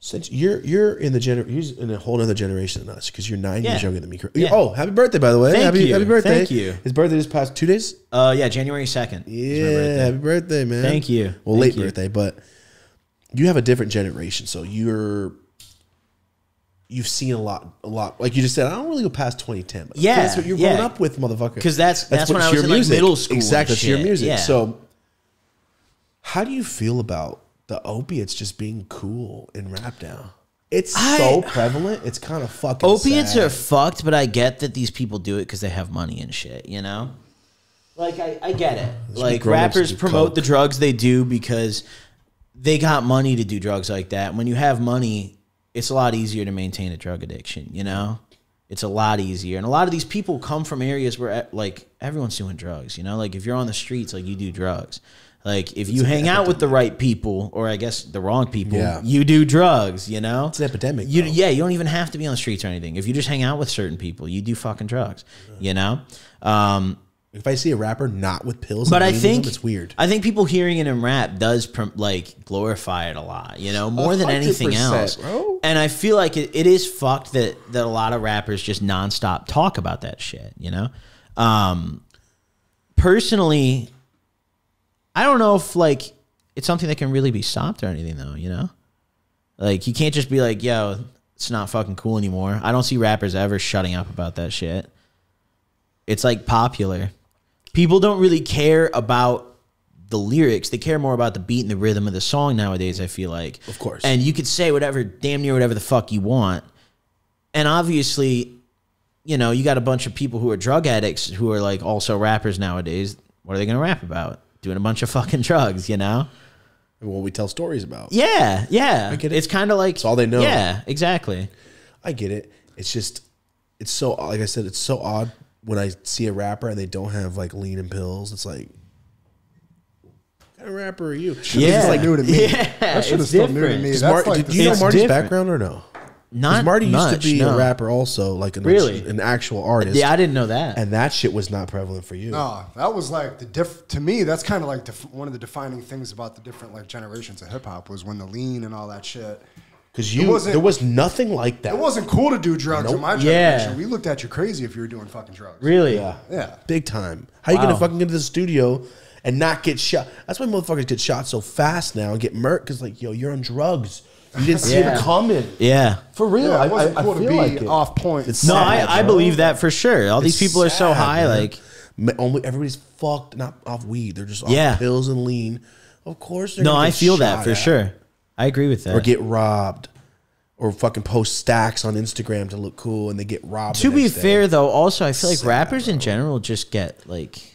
Since you're you're in the gener, you're in a whole other generation than us because you're nine years younger than me. Yeah. Oh, happy birthday, by the way. Thank happy, you. happy birthday. Thank you. His birthday just passed two days. Uh, yeah, January second. Yeah, happy birthday, man. Thank you. Well, Thank late you. birthday, but you have a different generation, so you're you've seen a lot, a lot. Like you just said, I don't really go past 2010. Yeah, that's what you're yeah. growing up with, motherfucker. Because that's- that's when I was in, like, music. middle school Exactly, that's your music. Yeah. So, how do you feel about the opiates just being cool in rap now? It's I- so prevalent. It's kind of fucking. Opiates sad. are fucked, but I get that these people do it because they have money and shit. You know, like I, I get it. Like rappers promote coke. the drugs they do because they got money to do drugs like that. When you have money, it's a lot easier to maintain a drug addiction. You know, it's a lot easier. And a lot of these people come from areas where like everyone's doing drugs. You know, like if you're on the streets, like you do drugs. Like if you hang out with the right people, or I guess the wrong people, Yeah. you do drugs. You know, It's an epidemic, You, bro. yeah, you don't even have to be on the streets or anything. If you just hang out with certain people, you do fucking drugs. You know. Um, If I see a rapper not with pills, but I think them, it's weird. I think people hearing it in rap does like glorify it a lot, you know, more than anything else. bro. And I feel like it, it is fucked that that a lot of rappers just nonstop talk about that shit, you know. Um, personally, I don't know if like it's something that can really be stopped or anything, though. You know, like you can't just be like, "Yo, it's not fucking cool anymore." I don't see rappers ever shutting up about that shit. It's like popular. People don't really care about the lyrics. They care more about the beat and the rhythm of the song nowadays, I feel like. Of course. And you could say whatever, damn near whatever the fuck you want. And obviously, you know, you got a bunch of people who are drug addicts who are like also rappers nowadays. What are they going to rap about? Doing a bunch of fucking drugs, you know? what we tell stories about. Yeah, yeah. I get it. It's kind of like It's all they know. Yeah, exactly. I get it. It's just, it's so like I said, it's so odd when I see a rapper and they don't have like lean and pills. It's like, of rapper are you? Yeah, It's like new to me. *laughs* Yeah, that shit is it's still new to different. me. Does That's Mar- like did you know It's Marty's different. background or no? 'Cause Not Marty used much, to be no. a rapper also, like an, Really? an actual artist. Yeah, I didn't know that. and that shit was not prevalent for you. No, that was like the diff. To me, that's kind of like def- one of the defining things about the different like generations of hip hop was when the lean and all that shit. Because you, wasn't- there was nothing like that. It wasn't cool to do drugs in Nope. my Yeah. We looked at you crazy if you were doing fucking drugs. really? Yeah. Yeah. Big time. How you gonna fucking get into the studio and not get shot? That's why motherfuckers get shot so fast now and get murked because like, yo, you're on drugs. You didn't see Yeah. it coming. Yeah. For real. Yeah, I, it wasn't I, cool I feel be like it. off point. It's No, sad, I, I believe that for sure. All these It's people are so high, man. like only everybody's fucked, not off weed. They're just off Yeah. pills and lean. Of course, they're no, gonna I get feel that for at. sure. I agree with that. Or get robbed, or fucking post stacks on Instagram to look cool, and they get robbed. the to be next day. fair though, also I feel like Sad, rappers in general just get like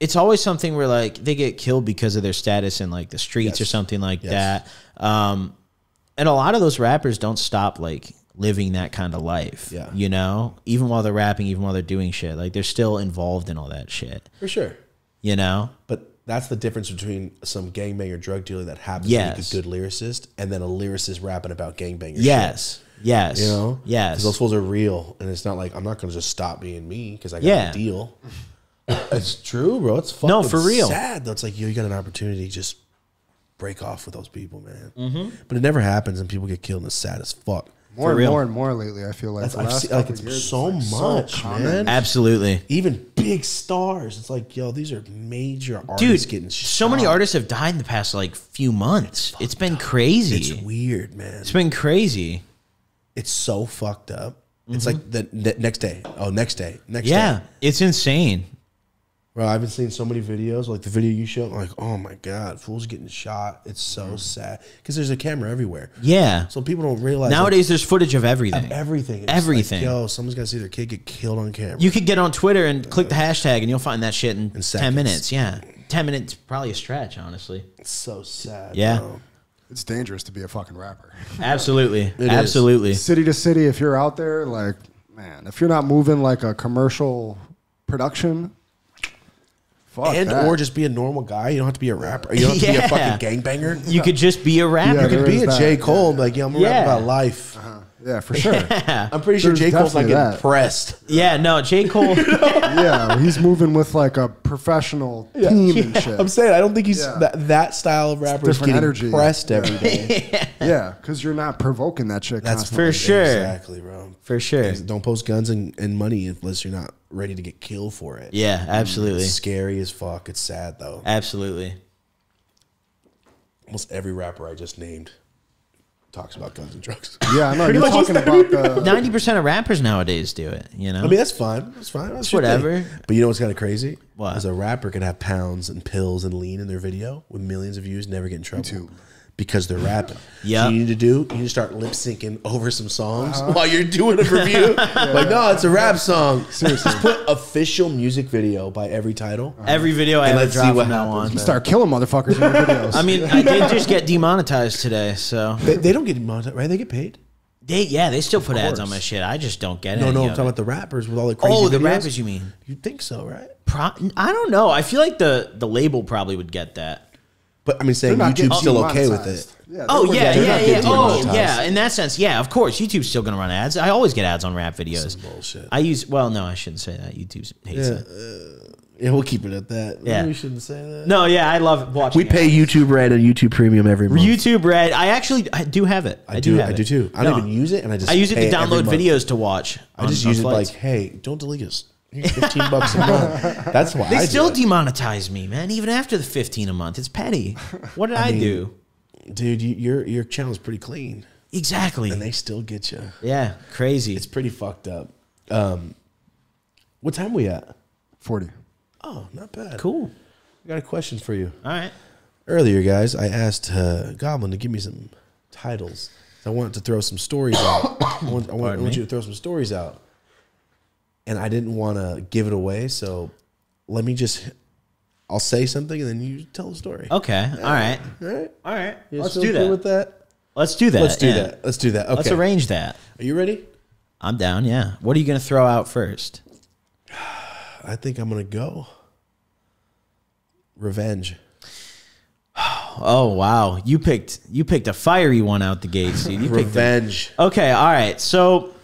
it's always something where like they get killed because of their status in like the streets or something like Yes. that. Um and a lot of those rappers don't stop like living that kind of life. Yeah. You know? Even while they're rapping, even while they're doing shit. Like they're still involved in all that shit. for sure. You know? But that's the difference between some gangbanger drug dealer that happens Yes. to be a good lyricist and then a lyricist rapping about gangbanger. Yes. Yes. shit, you know. Yes. because those fools are real, and it's not like I'm not going to just stop being me because I got Yeah. a deal. It's true, bro. It's fucking No, for real. Sad though. It's like yo, you got an opportunity to just break off with those people, man. Mm-hmm. But it never happens, and people get killed, and it's sad as fuck. more and more and more lately. I feel like That's the I've seen, like it's years, so it's like much, common. man. Absolutely. Even big stars. It's like yo, these are major Dude, artists getting so many artists have died in the past like few months. it's been crazy. It's weird, man. it's been crazy. It's so fucked up. It's like the, the next day. Oh, next day. Next Mm-hmm. Yeah, day. it's insane. Bro, I've been seeing so many videos, like the video you showed. I'm like, oh my god, fools getting shot. It's so Mm-hmm. sad because there's a camera everywhere. Yeah. So people don't realize Nowadays, there's footage of everything. of everything. It's like, Everything. yo, someone's got to see their kid get killed on camera. You could get on Twitter and click the hashtag, and you'll find that shit in, ten minutes. Yeah, ten minutes, probably a stretch, honestly. it's so sad. Yeah. bro. It's dangerous to be a fucking rapper. Absolutely, is. absolutely. City to city, if you're out there, like man, if you're not moving like a commercial production, fuck and that. or just be a normal guy. You don't have to be a rapper. You don't have to be a *laughs* fucking gangbanger. You could just be a rapper. Yeah, You could be is a that. J. Cole, like, yeah, I'm gonna Yeah. rap about life. Uh-huh. Yeah, for sure. *laughs* I'm pretty sure There's J. Cole's not definitely getting that. pressed. Yeah, no, J Cole. *laughs* yeah, he's moving with like a professional *laughs* team and shit. I'm saying I don't think he's Yeah. that, that style of rapper is different getting energy. pressed Yeah. every day. yeah, because you're not provoking that shit. That's constantly. For sure. Exactly, bro. For sure. Don't post guns and, and money unless you're not ready to get killed for it. Yeah, mm, absolutely, It's scary as fuck. It's sad though. absolutely. Almost every rapper I just named talks about guns and drugs. *laughs* Yeah, I know. You're talking about the. Ninety percent of rappers nowadays do it. You know. I mean, that's fine. That's fine. That's whatever. thing. But you know what's kind of crazy? What? Is a rapper can have pounds and pills and lean in their video with millions of views, never get in trouble. YouTube. Because they're rapping. Yeah, So you need to do, you need to start lip syncing over some songs uh-huh. while you're doing a review. *laughs* Like, no, it's a rap song. Seriously. Just put official music video by every title. Uh-huh. Every video I And ever let's see drop what from now on. man. Start killing motherfuckers in your *laughs* videos. I mean, I did just get demonetized today, so They, they don't get monetized, right? They get paid. they yeah they still put ads on my shit. I just don't get it. No, no, I'm talking about the rappers with all the crazy Oh, the videos. rappers you mean? You think so, right? Pro- I don't know. I feel like the the label probably would get that. But I mean, saying YouTube's still okay with it. Yeah, Oh they're- yeah, yeah, yeah. Oh demonetized. yeah. In that sense, yeah. Of course, YouTube's still gonna run ads. I always get ads on rap videos. Some bullshit. I use well, no, I shouldn't say that. YouTube hates Yeah, it. uh, yeah, we'll keep it at that. Yeah. we shouldn't say that. No, yeah, I love watching. we pay YouTube Red and YouTube Premium every month. YouTube Red. I actually I do have it. I, I do, have I do too. I No. don't even use it, and I just I use it to download month. videos to watch. I just use it like, hey, don't delete us. Here's Fifteen bucks a *laughs* month. That's why They I still do demonetize me, man. Even after the fifteen a month, it's petty. What did *laughs* I, mean, do? dude. You, your your channel's pretty clean, Exactly. and they still get you. yeah, crazy. It's pretty fucked up. Um, what time we at? Forty. Oh, not bad. cool. I got a question for you. All right. Earlier, guys, I asked uh, Goblin to give me some titles. I wanted to throw some stories out. *coughs* I want, I want, I want you to throw some stories out. And I didn't want to give it away, so let me just. I'll say something and then you tell the story. Okay. All right. All right. All right. Let's do cool that. with that. Let's do that. Let's do yeah. that. Let's do that. Okay. Let's arrange that. Are you ready? I'm down. Yeah. What are you gonna throw out first? I think I'm gonna go. Revenge. *sighs* oh wow. You picked you picked a fiery one out the gate, dude. You picked a, Revenge. Okay, all right. So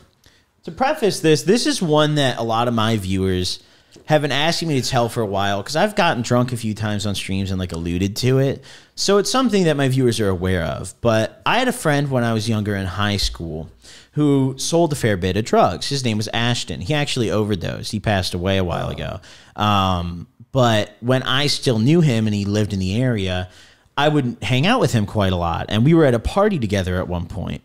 to preface this, this is one that a lot of my viewers have been asking me to tell for a while because I've gotten drunk a few times on streams and like alluded to it. So it's something that my viewers are aware of. But I had a friend when I was younger in high school who sold a fair bit of drugs. His name was Ashton. He actually overdosed. He passed away a while ago. Um, but when I still knew him and he lived in the area, I would hang out with him quite a lot. And we were at a party together at one point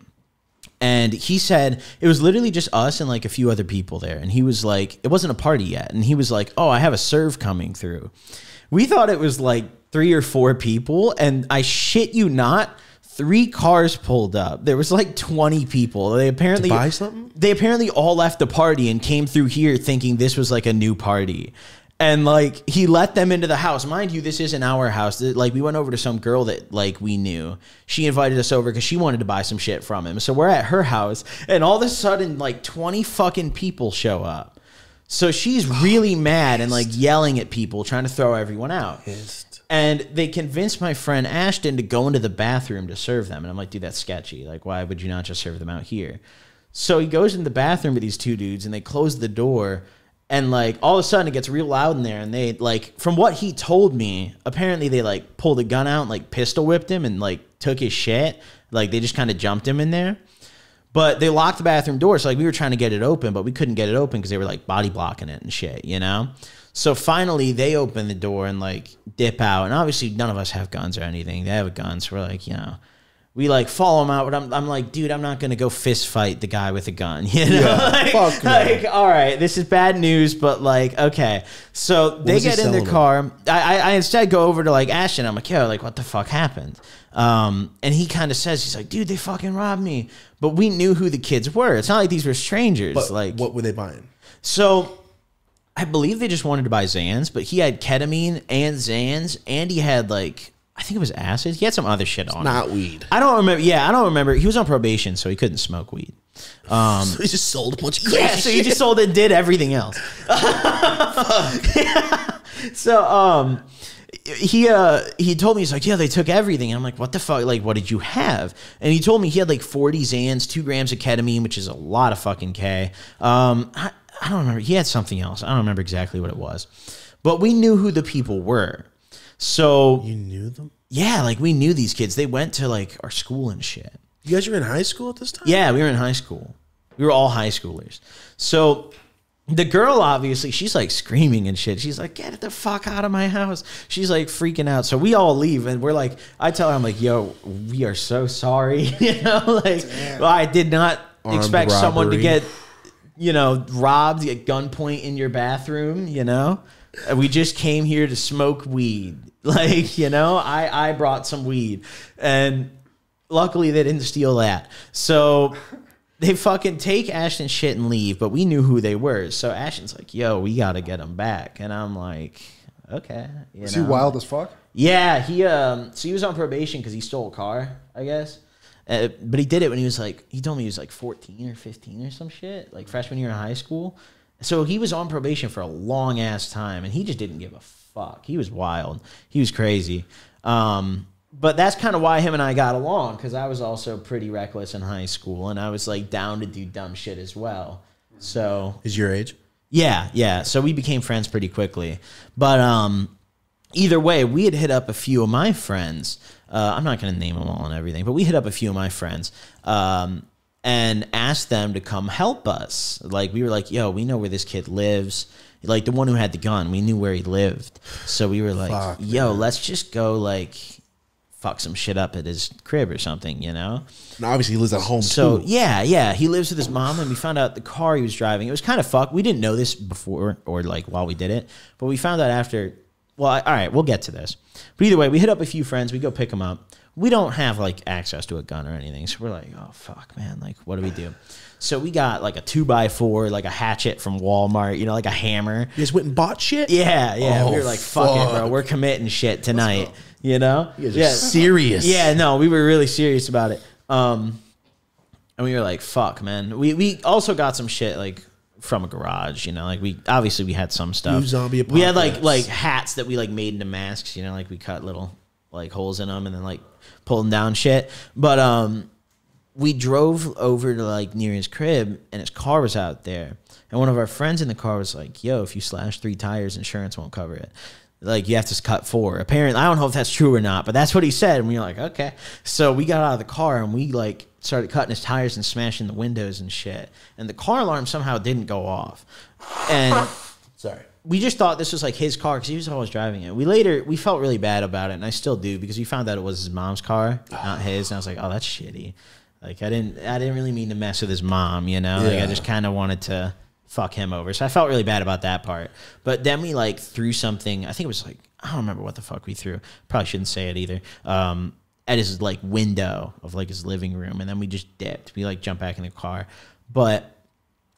and he said it was literally just us and like a few other people there. And he was like it wasn't a party yet. And he was like oh i have a serve coming through. We thought it was like three or four people. And i shit you not three cars pulled up. There was like 20 people. They apparently buy something? they apparently all left the party and came through here thinking this was like a new party and like he let them into the house mind you this isn't our house like we went over to some girl that like we knew she invited us over because she wanted to buy some shit from him so we're at her house and all of a sudden like 20 fucking people show up so she's oh, really mad and like yelling at people trying to throw everyone out Pissed. and they convinced my friend Ashton to go into the bathroom to serve them. And I'm like, dude, that's sketchy. Like, why would you not just serve them out here? So he goes in the bathroom with these two dudes and they close the door. And like all of a sudden it gets real loud in there. And they like, from what he told me, apparently they like pulled a gun out and like pistol whipped him and like took his shit. Like they just kind of jumped him in there. But they locked the bathroom door. So like we were trying to get it open, but we couldn't get it open because they were like body blocking it and shit, you know? So finally they open the door and like dip out. And obviously none of us have guns or anything. They have a gun. So we're like, you know, we like follow him out. But I'm, I'm like, dude, I'm not going to go fist fight the guy with a gun. *laughs* You know? Yeah, like, like, all right, this is bad news, but like, okay. So they get in their car. I, I, I instead go over to like Ashton. I'm like, yo, like, what the fuck happened? Um, and he kind of says, he's like, dude, they fucking robbed me. But we knew who the kids were. It's not like these were strangers. But like, what were they buying? so I believe they just wanted to buy Xans, but he had ketamine and Xans, and he had like I think it was acid. He had some other shit on. Not him. weed. I don't remember. Yeah, I don't remember. He was on probation, so he couldn't smoke weed. Um, *laughs* So he just sold a bunch of crazy yeah, so he just sold it, and did everything else. *laughs* so um he uh he told me he's like yeah they took everything and I'm like what the fuck like what did you have and he told me he had like 40 Xans two grams of ketamine which is a lot of fucking K um I, I don't remember he had something else I don't remember exactly what it was but we knew who the people were so You knew them? yeah like we knew these kids they went to like our school and shit You guys were in high school at this time? yeah, we were in high school. We were all high schoolers. So the girl, obviously, she's like screaming and shit. She's like, get the fuck out of my house. She's like freaking out. So we all leave and we're like, I tell her, I'm like, yo, we are so sorry. *laughs* you know, like, well, I did not Armed expect someone to get, you know, robbed at gunpoint in your bathroom, you know? We just came here to smoke weed. *laughs* Like, you know, I, I brought some weed. And luckily they didn't steal that. So they fucking take Ashton's shit and leave, but we knew who they were. So Ashton's like, yo, we got to get them back. And I'm like, okay. You Is he wild as fuck? Yeah, he um so he was on probation because he stole a car, I guess. Uh, but he did it when he was like he told me he was like 14 or 15 or some shit, like freshman year in high school. So he was on probation for a long ass time and he just didn't give a fuck. He was wild. He was crazy. Um but that's kind of why him and I got along cuz I was also pretty reckless in high school and I was like down to do dumb shit as well. So Is your age? yeah, yeah. So we became friends pretty quickly. But um, either way, we had hit up a few of my friends. Uh, I'm not going to name them all and everything, but we hit up a few of my friends um, and asked them to come help us. Like we were like, "Yo, we know where this kid lives." Like the one who had the gun, we knew where he lived. So we were like, Fuck, "Yo, let's just go like." Fuck some shit up at his crib or something, you know? And obviously, he lives at home So too. yeah, yeah, he lives with his mom, and we found out the car he was driving. It was kind of fucked. We didn't know this before or like while we did it, but we found out after. Well, I, all right, we'll get to this. But either way, we hit up a few friends. We go pick them up. We don't have like access to a gun or anything, so we're like, oh fuck, man, like what do we do? So we got like a two by four, like a hatchet from Walmart, you know, like a hammer. You guys went and bought shit? Yeah, yeah. we Oh, were like, fuck, it, bro. We're committing shit tonight. You know? You guys are serious. Yeah, no, we were really serious about it. Um, and we were like, "Fuck, man." We we also got some shit like from a garage. You know, like we obviously we had some stuff. New zombie We had like like hats that we like made into masks. You know, like we cut little like holes in them and then like pulling down shit. But um, we drove over to like near his crib and his car was out there. And one of our friends in the car was like, "Yo, if you slash three tires, insurance won't cover it." Like you have to cut four. Apparently, I don't know if that's true or not, but that's what he said. And we were like, okay. So we got out of the car and we like started cutting his tires and smashing the windows and shit. And the car alarm somehow didn't go off. And *laughs* Sorry. we just thought this was like his car because he was always driving it. We later we felt really bad about it, and I still do because we found out it was his mom's car, not his. And I was like, oh, that's shitty. Like I didn't I didn't really mean to mess with his mom, you know. Like I just kind of wanted to fuck him over. So I felt really bad about that part. But then we like threw something. I think it was like I don't remember what the fuck we threw. Probably shouldn't say it either. Um, at his like window of like his living room, and then we just dipped. We like jumped back in the car, but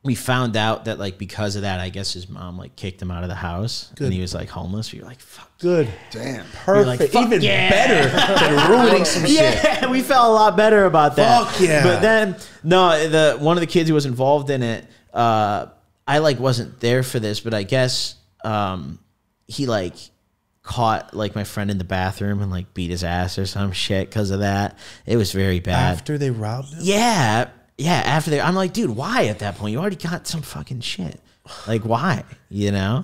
we found out that like because of that, I guess his mom like kicked him out of the house, and he was like homeless. We were like, "Fuck." Good. Damn. Perfect. like, Even yeah. better than *laughs* ruining some shit. Yeah, *laughs* we felt a lot better about that. Fuck yeah. But then no, the one of the kids who was involved in it, uh, I like wasn't there for this, but I guess um, he like caught like my friend in the bathroom and like beat his ass or some shit because of that. It was very bad. After they robbed him? Yeah, yeah. After they, I'm like, dude, why at that point? You already got some fucking shit. Like, why? You know,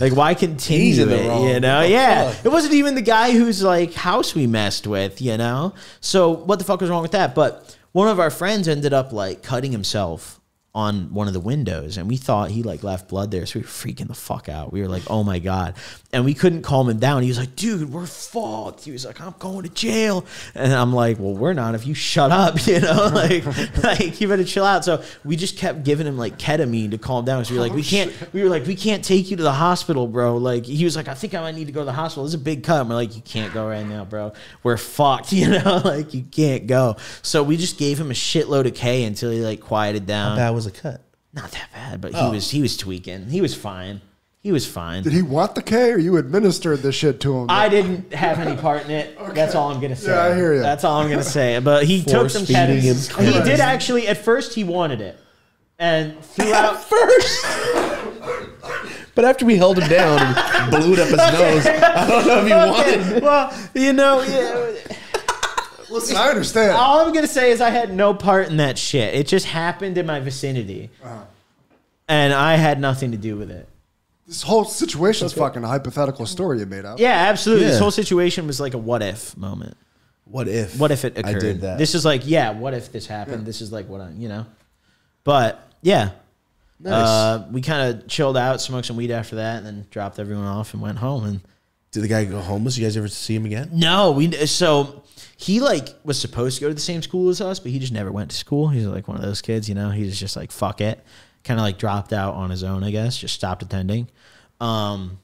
like why continue He's in the it? wrong. You know, yeah. fuck? It wasn't even the guy whose like house we messed with. You know, so what the fuck was wrong with that? But one of our friends ended up like cutting himself on one of the windows and we thought he like left blood there so we were freaking the fuck out. We were like oh my god. And we couldn't calm him down. He was like dude we're fucked. He was like i'm going to jail. And i'm like well we're not. If you shut up *laughs* you know *laughs* like like you better chill out. So we just kept giving him like ketamine to calm down. So we were like we oh, can't we were like we can't take you to the hospital bro. Like he was like i think i might need to go to the hospital. This is a big cut. And we're like you can't go right now bro. We're fucked *laughs* you know like you can't go. So we just gave him a shitload of k until he like quieted down. That was a cut. not that bad, but he Oh. was he was tweaking. He was fine. He was fine. Did he want the K or you administered this shit to him? I didn't have any part in it. That's all I'm gonna say. Yeah, I hear ya. That's all I'm gonna *laughs* say. But he took Force some feeding him. He Christ. did actually. At first, he wanted it, and throughout. *laughs* First. but after we held him down and *laughs* blew it up his nose, I don't know if he wanted. well, you know, yeah, Listen, I understand. all I'm gonna say is I had no part in that shit. It just happened in my vicinity, Uh-huh. and I had nothing to do with it. This whole situation's fucking a hypothetical story you made up. Yeah, absolutely. This whole situation was like a what if moment. What if? what if it occurred? I did that? This is like, yeah, what if this happened? This is like what I, you know. But yeah, Nice. uh, we kind of chilled out, smoked some weed after that, and then dropped everyone off and went home. And Did the guy go homeless? You guys ever see him again? no, we so he like was supposed to go to the same school as us, but he just never went to school. He's like one of those kids, you know. He's just like fuck it, kind of like dropped out on his own, I guess. Just stopped attending. Um,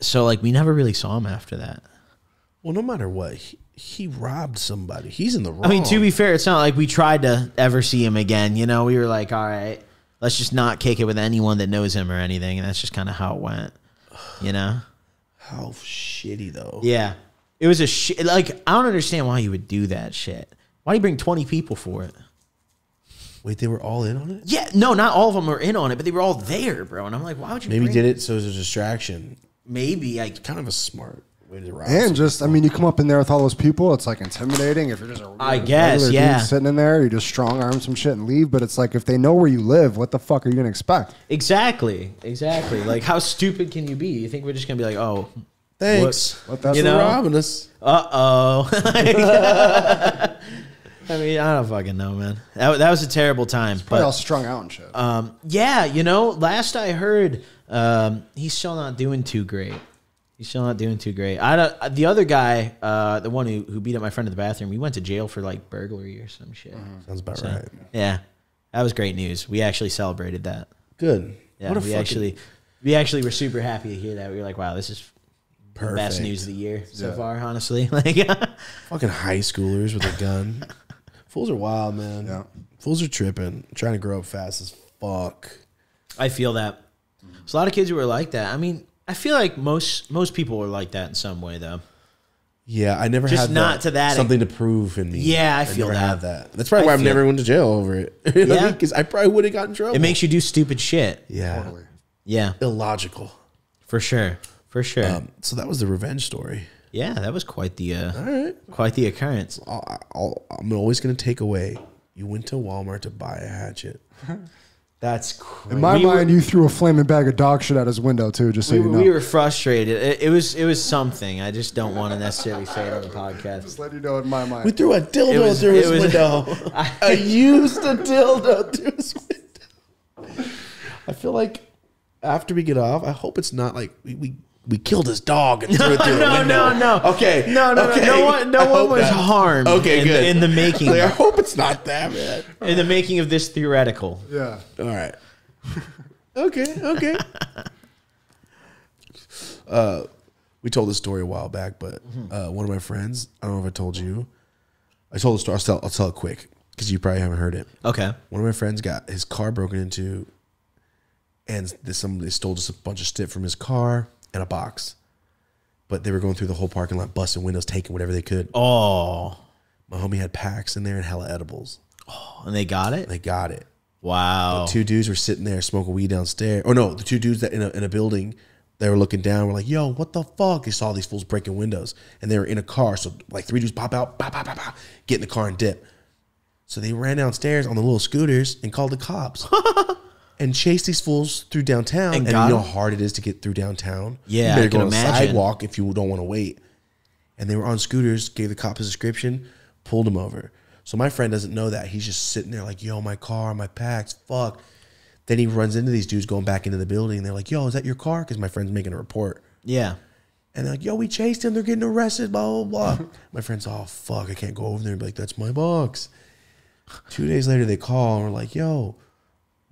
so like we never really saw him after that. Well, no matter what, he, he robbed somebody. He's in the wrong. I mean, to be fair, it's not like we tried to ever see him again. You know, we were like, all right, let's just not kick it with anyone that knows him or anything. And that's just kind of how it went. You know? How shitty though. Yeah. It was a shit. Like, I don't understand why you would do that shit. Why do you bring 20 people for it? Wait, they were all in on it. Yeah, no, not all of them were in on it, but they were all there, bro. And I'm like, why would you Maybe did it so it was a distraction. Maybe. I, Kind of a smart way to rob. And just, I mean, you come up in there with all those people, it's like intimidating. If you're just a I regular guess, dude sitting in there, you just strong arm some shit and leave. But it's like if they know where you live, what the fuck are you gonna expect? exactly. Exactly. like, how stupid can you be? You think we're just going to be like, oh, Thanks. What that's You For know? robbing us. Uh oh. *laughs* *laughs* I mean, I don't fucking know, man. That, that was a terrible time. Probably all But strung out and shit. um, yeah, you know, last I heard, um, he's still not doing too great. He's still not doing too great. I don't, the other guy, uh, the one who, who beat up my friend in the bathroom, he went to jail for like burglary or some shit. Sounds about So, right. Yeah, that was great news. We actually celebrated that. Good. Yeah, what a we fucking actually, we actually were super happy to hear that. We were like, wow, this is the best Perfect. news of the year so Yeah. far, honestly. *laughs* Like, *laughs* fucking high schoolers with a gun. *laughs* Fools are wild, man. Yeah. Fools are tripping. Trying to grow up fast as fuck. I feel that. There's a lot of kids who are like that. I mean, I feel like most most people are like that in some way, though. Yeah, I never Just had not to that- something to prove in me. Yeah, I feel never that. had that. That's probably I why I've never went to jail over it. *laughs* you know Yeah. because I probably would have gotten in trouble. It makes you do stupid shit. yeah Totally. Yeah, illogical. for sure, for sure. Um, so that was the revenge story. Yeah, that was quite the uh, All right. quite the occurrence. I'll, I'll, I'm always going to take away. You went to Walmart to buy a hatchet. *laughs* That's crazy. In my We were- mind, you threw a flaming bag of dog shit out his window too. Just so We, you know. we were frustrated. It, it was it was something. I just don't want to necessarily say it on the podcast. Just let you know in my mind. We threw a dildo It was- through his was- window. *laughs* I *laughs* used a dildo through his window. I feel like after we get off, I hope it's not like we we, we killed his dog and threw it *laughs* through the no, window. no, no. Okay. No, no, okay. no. No one, no *laughs* one was not. harmed. Okay, in, good. in the making Like, I hope it's not that bad. in the making of this theoretical. yeah. All right. *laughs* okay. Okay. uh, we told this story a while back, but uh, one of my friends, I don't know if I told you, I told the story. I'll tell, I'll tell it quick because you probably haven't heard it. Okay. One of my friends got his car broken into, and this, somebody stole just a bunch of shit from his car and a box. But they were going through the whole parking lot, busting windows, taking whatever they could. Oh, My homie had packs in there and hella edibles. Oh, and they got it. They got it. Wow. Two dudes were sitting there smoking weed downstairs. Or no, the two dudes that in a, in a building, they were looking down. Were like, "Yo, what the fuck?" They saw these fools breaking windows, and they were in a car. So like three dudes pop out, pop, pop, pop, pop, get in the car and dip. So they ran downstairs on the little scooters and called the cops. *laughs* And chase these fools through downtown, And and, you know how hard it is to get through downtown. Yeah, you better I can go on the imagine. sidewalk if you don't want to wait. And they were on scooters, gave the cops a description, pulled him over. So my friend doesn't know that. He's just sitting there like, yo, my car, my packs, fuck. Then he runs into these dudes going back into the building. And they're like, yo, is that your car? Because my friend's making a report. Yeah. And they're like, yo, we chased him. They're getting arrested, blah, blah, blah. *laughs* my friend's, oh, fuck, I can't go over there and be like, that's my box. Two days later, they call and we're like, yo,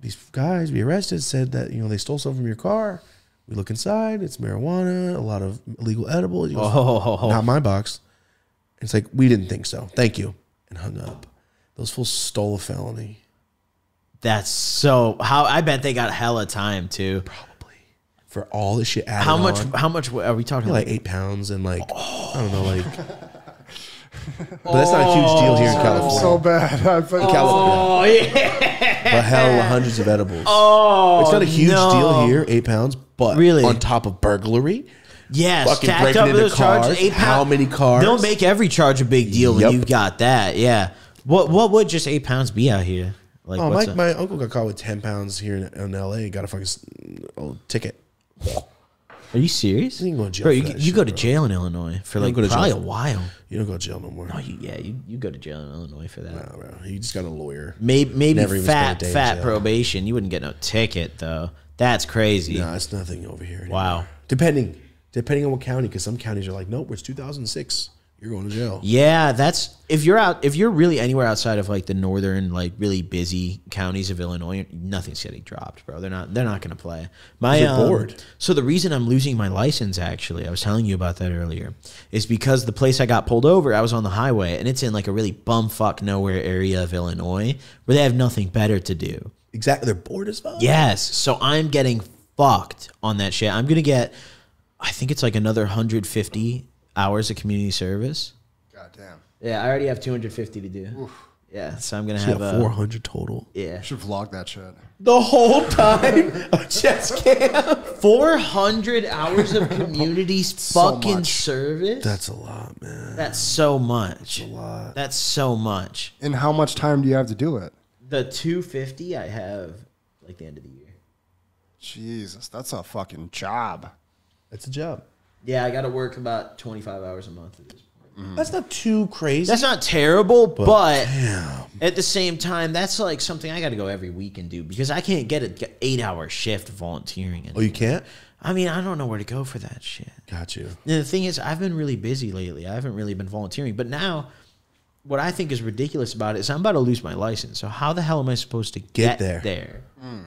these guys we arrested said that, you know, they stole something from your car. We look inside, it's marijuana, a lot of illegal edibles. Goes, Oh. Not my box. It's like, we didn't think so. Thank you. And hung up. Those fools stole a felony. That's so. How I bet they got hella time too. Probably. For all the shit added How much? on. How much are we talking? like Like, eight pounds and like I don't know, like. *laughs* but that's not a huge deal here in I'm California. so bad. *laughs* I fucking- oh, California, oh yeah. but hell, hundreds of edibles. Oh, it's not a huge no. deal here, eight pounds, but Really? on top of burglary, Yes, Fucking stacked breaking up into those charges. cars. Eight How pounds. many cars? They'll make every charge a big deal when Yep. you've got that. Yeah. What What would just eight pounds be out here? Like oh, what's my, a- my uncle got caught with ten pounds here in, in L.A. Got a fucking s- oh, ticket. Are you serious? You can go to jail Bro, for you, that you shit, go to bro. jail in Illinois for like go to probably a for- while. You don't go to jail no more. Oh, you, yeah, you, you go to jail in Illinois for that. Nah, bro. You just got a lawyer. Maybe maybe Never even spent a fat day in fat jail. probation. You wouldn't get no ticket though. That's crazy. No, it's nothing over here. anymore. Wow. Depending, depending on what county, because some counties are like, nope, it's 2006. You're going to jail. Yeah, that's if you're out if you're really anywhere outside of like the northern like really busy counties of Illinois, nothing's getting dropped, bro. They're not they're not going to play. My um, bored. So the reason I'm losing my license actually, I was telling you about that earlier, is because the place I got pulled over, I was on the highway and it's in like a really bumfuck nowhere area of Illinois where they have nothing better to do. Exactly. They're bored as fuck. Yes. So I'm getting fucked on that shit. I'm gonna get, I think it's like another 150 hours of community service. God damn. Yeah, I already have 250 to do. Yeah, so I'm gonna You have a 400 total. yeah Should vlog that shit. The whole time *laughs* of chest cam. 400 hours of *laughs* community fucking much. service. That's a lot, man. That's so much. a lot. That's so much. And how much time do you have to do it? The 250 I have like the end of the year. Jesus, that's a fucking job. That's a job. Yeah, I got to work about 25 hours a month at this point. Mm-hmm. That's not too crazy. That's not terrible, but, at the same time, that's like something I got to go every week and do because I can't get an eight hour shift volunteering. oh, you can't? I mean, I don't know where to go for that shit. Got you. And the thing is, I've been really busy lately. I haven't really been volunteering. But now, what I think is ridiculous about it is I'm about to lose my license. So how the hell am I supposed to get, there. there? Hmm.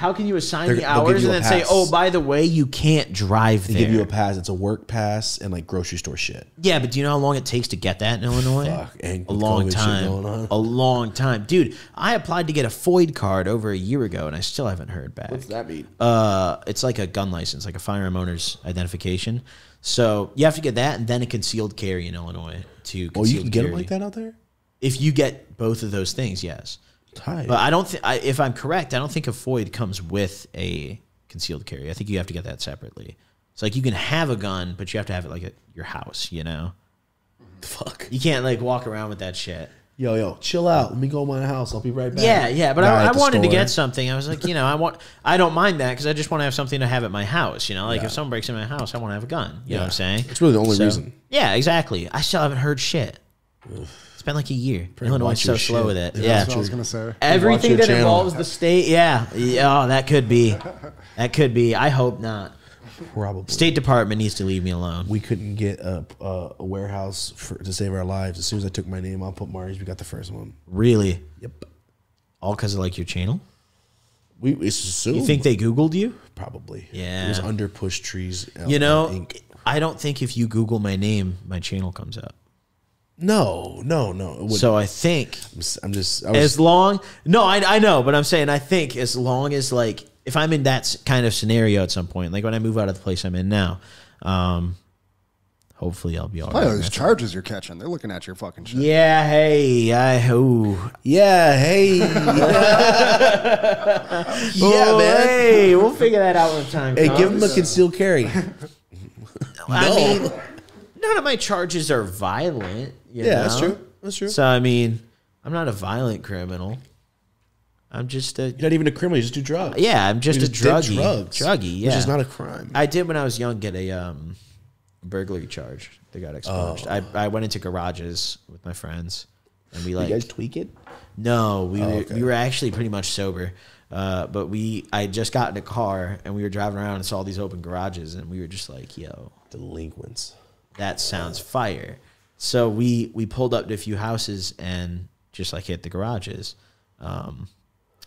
How can you assign They're- the they'll give hours you and a then say, pass. "Oh, by the way, you can't drive They there"? give you a pass. It's a work pass and like grocery store shit. yeah, but do you know how long it takes to get that in Illinois? Fuck, and a with long COVID shit time. going on. A long time, dude. I applied to get a FOID card over a year ago, and I still haven't heard back. What's that mean? Uh, it's like a gun license, like a firearm owner's identification. So you have to get that, and then a concealed carry in Illinois to. Oh, you can get them carry. like that out there? If you get both of those things, yes. Tight. But I don't think, if I'm correct, I don't think a FOID comes with a concealed carry. I think you have to get that separately. It's like you can have a gun, but you have to have it like at your house. You know, Fuck. you can't like walk around with that shit. Yo, yo, chill out. Let me go to my house. I'll be right back. Yeah, yeah, but Guy I, I at the wanted to get something. I was like, you know, I want, I don't mind that because I just want to have something to have at my house. You know, like Yeah. if someone breaks in my house, I want to have a gun. You know what I'm saying? It's really the only So- reason. Yeah, exactly. I still haven't heard shit. It's been like a year. Illinois is so your slow with it. Yeah, Yeah. That's what I was gonna say. Everything that channel. involves the state, yeah, yeah, oh, that could be, that could be. I hope not. Probably. State Department needs to leave me alone. we couldn't get a, a, a warehouse for, to save our lives. As soon as I took my name, I'll put Mari's. We got the first one. Really, Yep. all because of like your channel. We it's assumed. You think they Googled you? probably? Yeah. It was under push trees. You uh, know, I don't think if you Google my name, my channel comes up. No, no, no. So I think I'm s- I'm just. I was, as long no I, I know but i'm saying i think as long as like if i'm in that kind of scenario at some point like when i move out of the place i'm in now um hopefully i'll be all Probably all right these charges you're catching. They're looking at your fucking shit. yeah hey i ooh. yeah. Hey. *laughs* *laughs* yeah, Oh, man. hey we'll figure that out when time Hey, comes. give him a concealed carry. *laughs* I no. mean, none of my charges are violent you Yeah, that's true. That's true. so i mean i'm not a violent criminal i'm just a You're not even a criminal. You just do drugs. yeah i'm just You a did druggie drugs, druggie yeah which is not a crime. I did when I was young get a um, burglary charge. They got expunged. I, I went into garages with my friends, and we like. you guys tweak it. no, we were, okay. we were actually pretty much sober. Uh, but we I just got in a car and we were driving around and saw all these open garages and we were just like, yo, Delinquents. That sounds fire. So we we pulled up to a few houses and just like hit the garages. Um,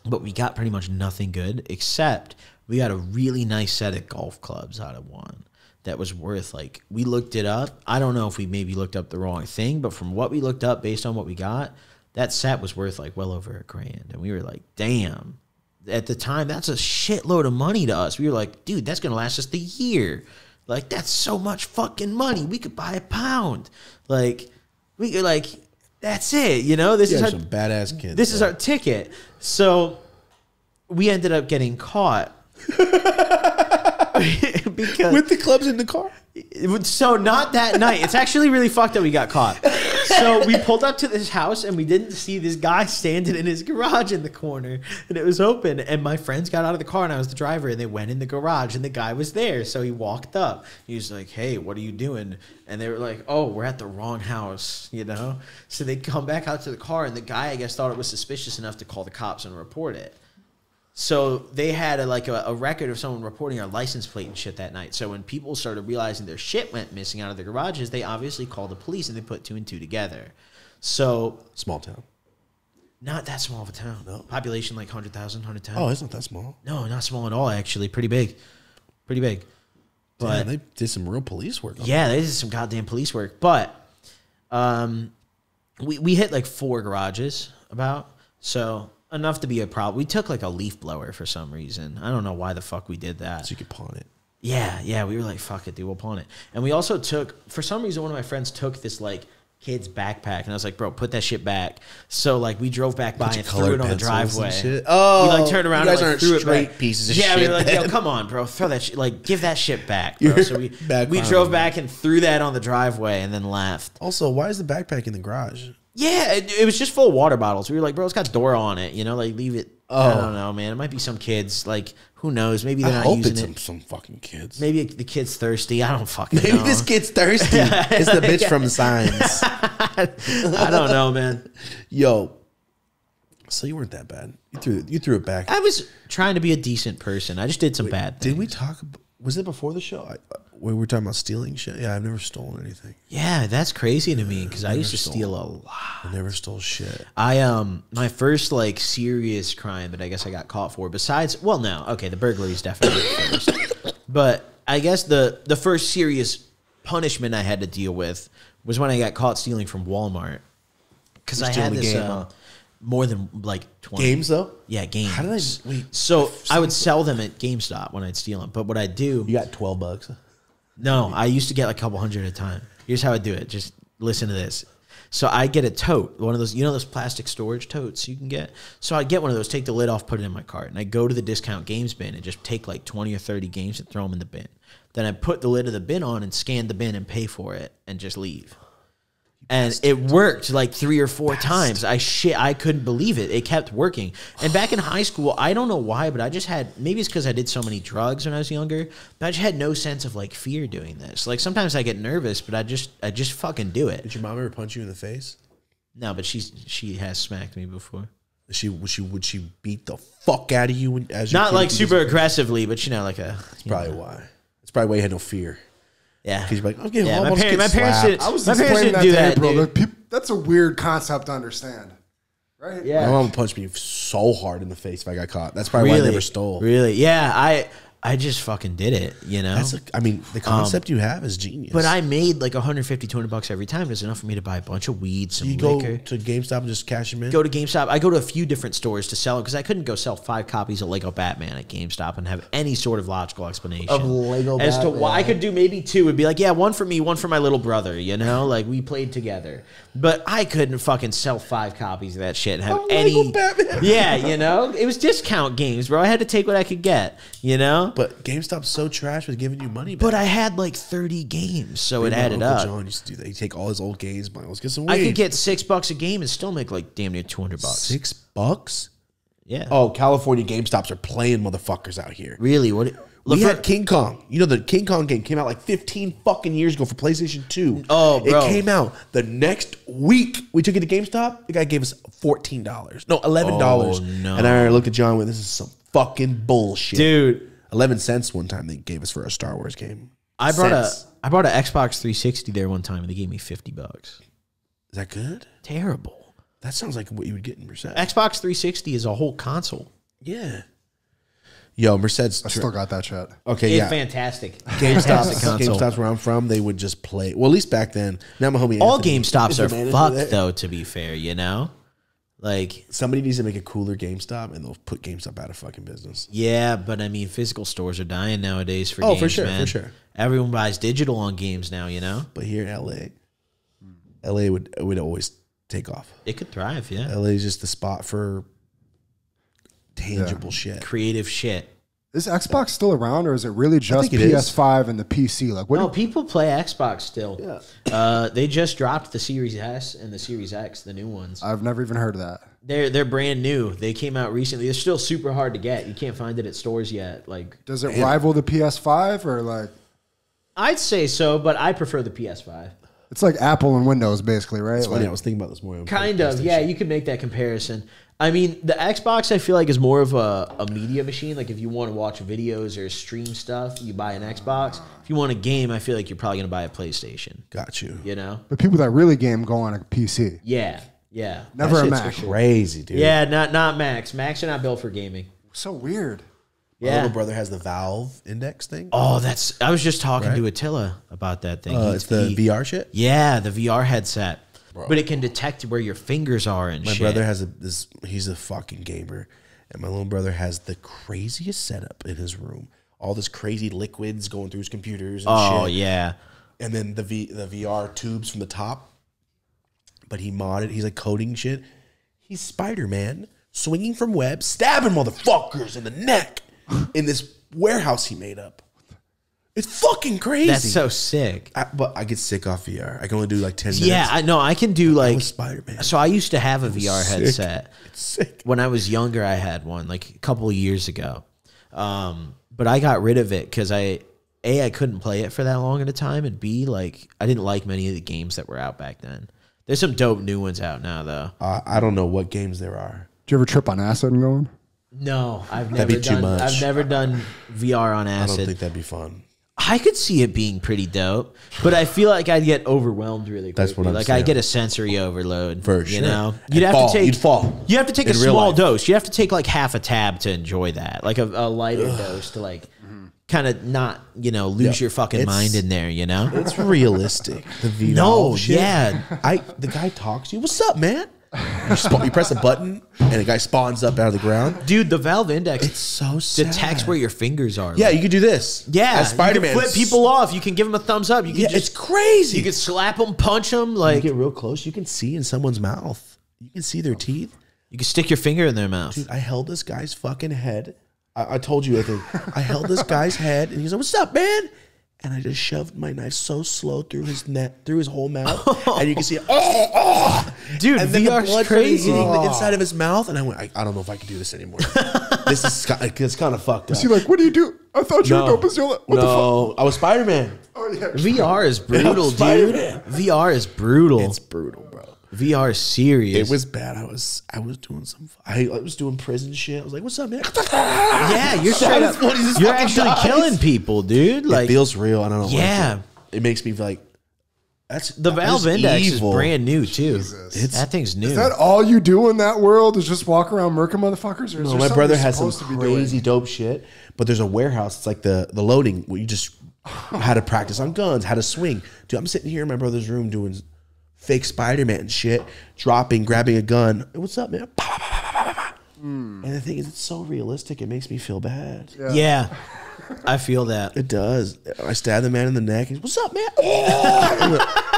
but we got pretty much nothing good except we got a really nice set of golf clubs out of one that was worth like we looked it up. I don't know if we maybe looked up the wrong thing, but from what we looked up based on what we got, that set was worth like well over a grand. And we were like, damn. At the time, that's a shitload of money to us. We were like, dude, that's gonna last us the year. Like, that's so much fucking money. We could buy a pound. Like, we could like that's it, you know? This You is our some badass kids. this is our ticket. So we ended up getting caught *laughs* *laughs* because with the clubs in the car. would- so not that night. It's actually really fucked that we got caught. So we pulled up to this house and we didn't see this guy standing in his garage in the corner and it was open and my friends got out of the car and I was the driver and they went in the garage and the guy was there. So he walked up. He was like, "Hey, what are you doing?" And they were like, "Oh, we're at the wrong house," you know? So they come back out to the car and the guy I guess thought it was suspicious enough to call the cops and report it. So they had a, like a, a record of someone reporting our license plate and shit that night. So when people started realizing their shit went missing out of the garages, they obviously called the police and they put two and two together. So Small town. not that small of a town. No. Population like 100,000, 110. Oh, it's not that small. No, not small at all, actually. Pretty big. Pretty big. But Damn, they did some real police work. on yeah, they did some goddamn police work. But um, we, we hit like four garages about. So enough to be a problem. We took like a leaf blower for some reason. I don't know why the fuck we did that. so you could pawn it. Yeah, yeah, we were like, fuck it, dude, we'll pawn it. And we also took, for some reason, one of my friends took this like kid's backpack, and I was like, bro, put that shit back. So like, we drove back by Bunch and of threw colored it on the pencils and driveway. shit. Oh, we like oh, turned around you guys and like, aren't threw it straight back. pieces of yeah, we shit, were like, yo, man. come on, bro, throw that shit, like, give that shit back, bro. So we back we drove back and threw that on the driveway, and then left. Also, why is the backpack in the garage? Yeah, it, it was just full of water bottles. We were like, bro, it's got Dora on it, you know, like leave it. I Oh. don't know, man. It might be some kids, like who knows? Maybe they're not hope using it's it. some, some fucking kids. Maybe the kid's thirsty. I don't fucking Maybe know. this kid's thirsty. *laughs* it's the bitch from Signs. *laughs* I don't know, man. Yo, so you weren't that bad. You threw you threw it back. I was trying to be a decent person. I just did some bad things. Did we talk? ab- Was it before the show? I, uh, we were talking about stealing shit. Yeah, I've never stolen anything. Yeah, that's crazy to me because I used to stole. steal a lot. I never stole shit. I um my first like serious crime that I guess I got caught for besides well no okay the burglary is definitely first but I guess the the first serious punishment I had to deal with was when I got caught stealing from Walmart because I had this uh? More than like twenty Games though. yeah games How did I wait? so I would sell them at GameStop when I'd steal them but what I'd do You got twelve bucks. no, I used to get like a couple hundred at a time. Here's how I do it. Just listen to this. So I get a tote, one of those, you know, those plastic storage totes you can get. So I get one of those, take the lid off, put it in my cart, and I go to the discount games bin and just take like twenty or thirty games and throw them in the bin. Then I put the lid of the bin on and scan the bin and pay for it and just leave. And it worked like three or four times. I shit, I couldn't believe it. It kept working. And back in high school, I don't know why, but I just had maybe it's because I did so many drugs when I was younger. But I just had no sense of like fear doing this. Like sometimes I get nervous, but I just I just fucking do it. Did your mom ever punch you in the face? No, but she's she has smacked me before. She would she would she beat the fuck out of you as Not like super aggressively, but you know, like a That's probably why. That's probably why you had no fear. Yeah. Because you're like, I'm getting Yeah, I'm my, almost parent, my parents slapped. did. I was my parents explaining didn't that do that, April. dude. The peop- that's a weird concept to understand, right? Yeah. My mom punched me so hard in the face if I got caught. That's probably why I never stole. Really? Yeah, I I just fucking did it, you know. That's a, I mean, the um, concept you have is genius. but I made like 150, 200 bucks every time. It was enough for me to buy a bunch of weed, some you go to GameStop and just cash them in. Go to GameStop. I go to a few different stores to sell it because I couldn't go sell five copies of Lego Batman at GameStop and have any sort of logical explanation Of Lego as to why. I could do maybe two. It'd be like, yeah, one for me, one for my little brother. You know, like we played together. But I couldn't fucking sell five copies of that shit and have Of any. Batman. Yeah, you know, it was discount games, bro. I had to take what I could get. You know, but GameStop's so trash with giving you money back. but I had like 30 games, so it added Uncle up. John used to do that. He'd take all his old games, buy, let's get some weed. I could get six bucks a game and still make like damn near 200 bucks. six bucks. Yeah. Oh, California GameStops are playing motherfuckers out here. Really? What? We Look had King Kong. You know the King Kong game came out like 15 fucking years ago for PlayStation 2. Oh, bro. It came out the next week. We took it to GameStop. The guy gave us $14. No, $11. Oh, no. And I looked at John and went, this is some fucking bullshit. dude. 11 cents one time they gave us for a Star Wars game. I brought Cents. a I brought an Xbox 360 there one time and they gave me 50 bucks. Is that good? Terrible. That sounds like what you would get in Merced. Xbox 360 is a whole console. Yeah. Yo, Merced's. I still got that shit. okay, It's yeah. fantastic. *laughs* GameStop, Fantastic console. GameStop's where I'm from. They would just play. Well, at least back then. Now my homie. All Anthony GameStops is the are manager fucked there. though, to be fair, you know? Like, Somebody needs to make a cooler GameStop, and they'll put GameStop out of fucking business. yeah, but I mean physical stores are dying nowadays for Oh, games. for sure, for man. sure. Everyone buys digital on games now, you know? But here in LA, LA would would always take off. It could thrive, yeah. LA is just the spot for tangible shit. Creative shit. Is Xbox still around, or is it really just think it is. PS5 and the PC? Like, what? No, do- people play Xbox still. Uh, they just dropped the Series S and the Series X, the new ones. I've never even heard of that. They're they're brand new. They came out recently. They're still super hard to get. You can't find it at stores yet. Like Does it rival the PS5, or like I'd say so, but I prefer the PS5. it's like Apple and Windows, basically, right? It's funny. Like, I was thinking about this more. Kind of, yeah. You could make that comparison. I mean, the Xbox I feel like is more of a, a media machine. Like if you want to watch videos or stream stuff, you buy an Xbox. If you want a game, I feel like you're probably gonna buy a PlayStation. Got you. You know? But people that really game go on a PC. Yeah, yeah. Never a Mac. shit's Crazy, dude. Yeah, not not Macs. Macs are not built for gaming. So weird. My Yeah. little brother has the Valve Index thing. Oh, that's. I was just talking Right? to Attila about that thing. Uh, it's the he- VR shit. Yeah, the VR headset. But it can detect where your fingers are and shit. My shit. brother has a this. He's a fucking gamer, and my little brother has the craziest setup in his room. All this crazy liquids going through his computers. And oh shit. yeah. and then the v, the VR tubes from the top. But he modded. He's like coding shit. He's Spider Man swinging from web, stabbing motherfuckers in the neck in this warehouse he made up. It's fucking crazy. That's so sick. I, but I get sick off VR. I can only do like ten minutes. Yeah, I know. I can do like Spider Man. So I used to have a VR sick. headset. It's sick. When I was younger, I had one like a couple of years ago. Um, but I got rid of it because I a I couldn't play it for that long at a time, and b like I didn't like many of the games that were out back then. There's some dope new ones out now though. Uh, I don't know what games there are. Do you ever trip on acid and going? No, I've never That'd be too done. much. I've never done VR on acid. I don't think that'd be fun. I could see it being pretty dope, but I feel like I'd get overwhelmed really quickly. That's what I'm like saying. I get a sensory overload. For you know, you'd have fall. to take You'd fall. You have to take a small life. dose. You have to take like half a tab to enjoy that, like a, a lighter dose to like mm-hmm. kind of not you know lose Yeah. your fucking It's- mind in there. You know. It's realistic. The VR. No, shit. yeah. I the guy talks to you. What's up, man? You, you press a button, and a guy spawns up out of the ground. Dude, the Valve Index It's so sad. detects where your fingers are. Yeah, you could do this. yeah. as Spider Man. You can flip people off. You can give them a thumbs up. You can Yeah, just it's crazy. you can slap them, punch them. you Like get real close, you can see in someone's mouth. You can see their teeth. you can stick your finger in their mouth. Dude, I held this guy's fucking head. I, I told you, I think. I held this guy's head, and he's like, "What's up, man?" And I just shoved my knife so slow through his neck, through his whole mouth, *laughs* and you can see, it, oh, oh. Dude, and then VR's the blood crazy. hitting the inside of his mouth, and I went, I, I don't know if I can do this anymore. *laughs* this is ki- it's kind of fucked up. Is he like, what do you do? I thought you were dope as What the fuck? no, I was Spider Man. Oh, yeah. VR is *laughs* brutal, dude. VR is brutal. It's brutal, bro. VR is serious. It was bad. I was I was doing some I, I was doing prison shit. I was like, "What's up, man?" *laughs* yeah, you're straight up, is what he just you're actually dies. killing people, dude. Like it feels real. I don't know. Yeah. like it. It makes me feel like that's the Valve that's Index evil. is brand new too. It's- that thing's new. Is that all you do in that world? Is just walk around murking motherfuckers? Or is No, my brother has some supposed to be doing? crazy dope shit, but there's a warehouse. It's like the the loading where you just *laughs* how to practice on guns, how to swing. Dude, I'm sitting here in my brother's room doing fake Spider Man shit, dropping, grabbing a gun. Hey, what's up, man? Hmm. And the thing is, it's so realistic. It makes me feel bad. yeah, I feel that. It does. I stab the man in the neck. He's, What's up, man? Oh! *laughs*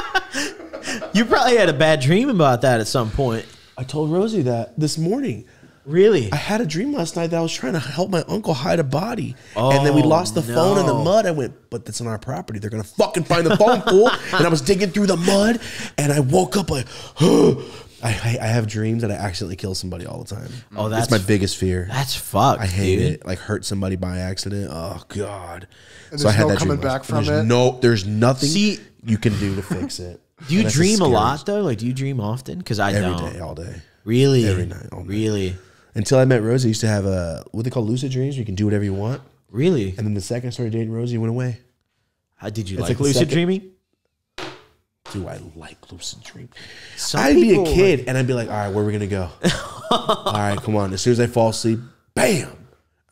You probably had a bad dream about that at some point. I told Rosie that this morning. Really? I had a dream last night that I was trying to help my uncle hide a body. and then we Oh, lost the phone in the mud. I went, but that's on our property. They're going to fucking find the phone, fool. And I was digging through the mud and I woke up like, *gasps* I, I, I have dreams that I accidentally kill somebody all the time. Oh, that's that's- my biggest fear. That's fucked. I hate dude. it. Like hurt somebody by accident. Oh God. And there's no coming last- back from there's it? No, there's nothing See- you can do to fix it. Do you And that's the dream a scariest- lot though? Like, do you dream often? Because I Every don't. day, all day. Really? Every night, all night. Really? Until I met Rosie, I used to have a what they call lucid dreams. Where you can do whatever you want. Really? And then the second I started dating Rosie, it went away. How did you It's like, like the lucid second- dreaming? Do I like lucid dream? Some I'd be a people, kid and I'd be like, all right, where are we gonna go? all right, come on. As soon as I fall asleep, bam,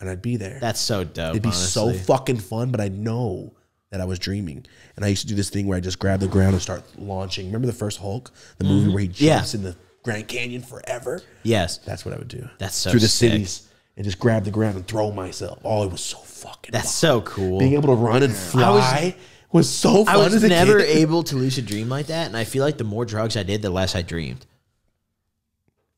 and I'd be there. That's so dope. It'd be so honestly. fucking fun, but I know that I was dreaming. And I used to do this thing where I just grab the ground and start launching. Remember the first Hulk, the movie where he Mm-hmm. Yeah. jumps in the Grand Canyon forever? Yes. That's what I would do. That's so through the sick. cities and just grab the ground and throw myself. Oh, it was so fucking. That's fun. so cool. being able to run and fly was, so fun. I was as a never kid. *laughs* able to lucid dream like that, and I feel like the more drugs I did, the less I dreamed.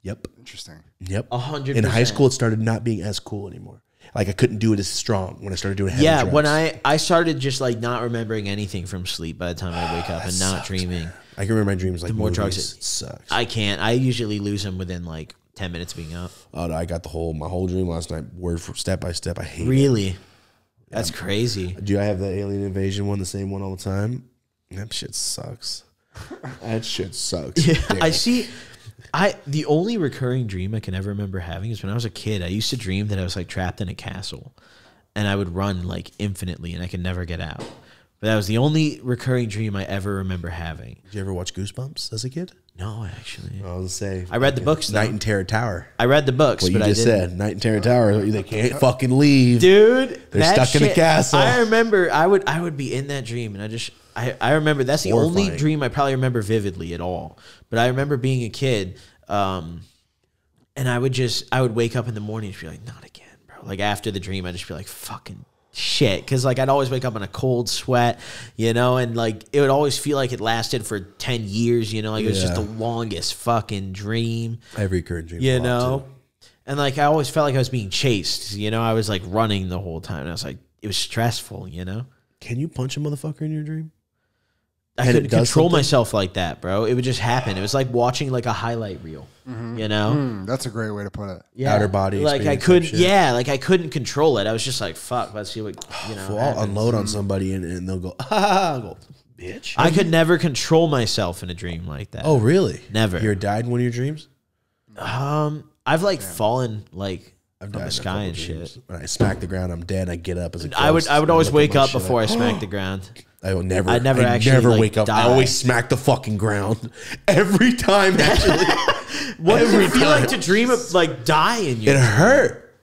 Yep. Interesting. Yep. A hundred In high school, it started not being as cool anymore. Like I couldn't do it as strong when I started doing heavy Yeah, drugs. when I I started just like not remembering anything from sleep by the time I wake up and not sucks, dreaming. I can remember my dreams like the more movies. drugs It sucks. I can't. I usually lose them within like ten minutes being up. oh, no, I got the whole my whole dream last night, word for step by step. I hate it. Really, that's crazy. Do I have the alien invasion one, the same one all the time? That shit sucks. *laughs* that shit sucks. Yeah, I see. I the only recurring dream I can ever remember having is when I was a kid. I used to dream that I was like trapped in a castle, and I would run like infinitely, and I could never get out. But that was the only recurring dream I ever remember having. Did you ever watch Goosebumps as a kid? No, actually, I was say I read the books. Though. Night in Terror Tower. I read the books, What but you I just said, Night in Terror Tower. They can't fucking leave. dude. They're stuck in a shit- castle. I remember I would I would be in that dream, and I just I I remember that's the only dream I probably remember vividly at all. But I remember being a kid, um, and I would just I would wake up in the morning and just be like, not again, bro. Like after the dream, I'd just be like, fucking shit, because like I'd always wake up in a cold sweat, you know, and like it would always feel like it lasted for ten years, you know, like it was just the longest fucking dream Every current dream. you know and like i always felt like i was being chased you know i was like running the whole time and i was like it was stressful you know Can you punch a motherfucker in your dream? I couldn't control something? myself like that bro it would just happen it was like watching like a highlight reel you know Hmm, that's a great way to put it. yeah. Outer body like i couldn't yeah like i couldn't control it i was just like fuck let's see what you *sighs* know Well, I'll unload on somebody and, and they'll go, *laughs* ah, go, bitch. i could never control myself in a dream like that oh, really? Never. You ever died in one of your dreams? um i've like fallen like I've from died the sky and shit When I smack the ground, I'm dead. I get up as a I would ghost I would always wake up before I smack *gasps* the ground. I will never. I'd never I actually, never like, wake up. I always smack the fucking ground *laughs* every time. *laughs* Actually, What does Every it feel like to dream of like dying? in your it hurt.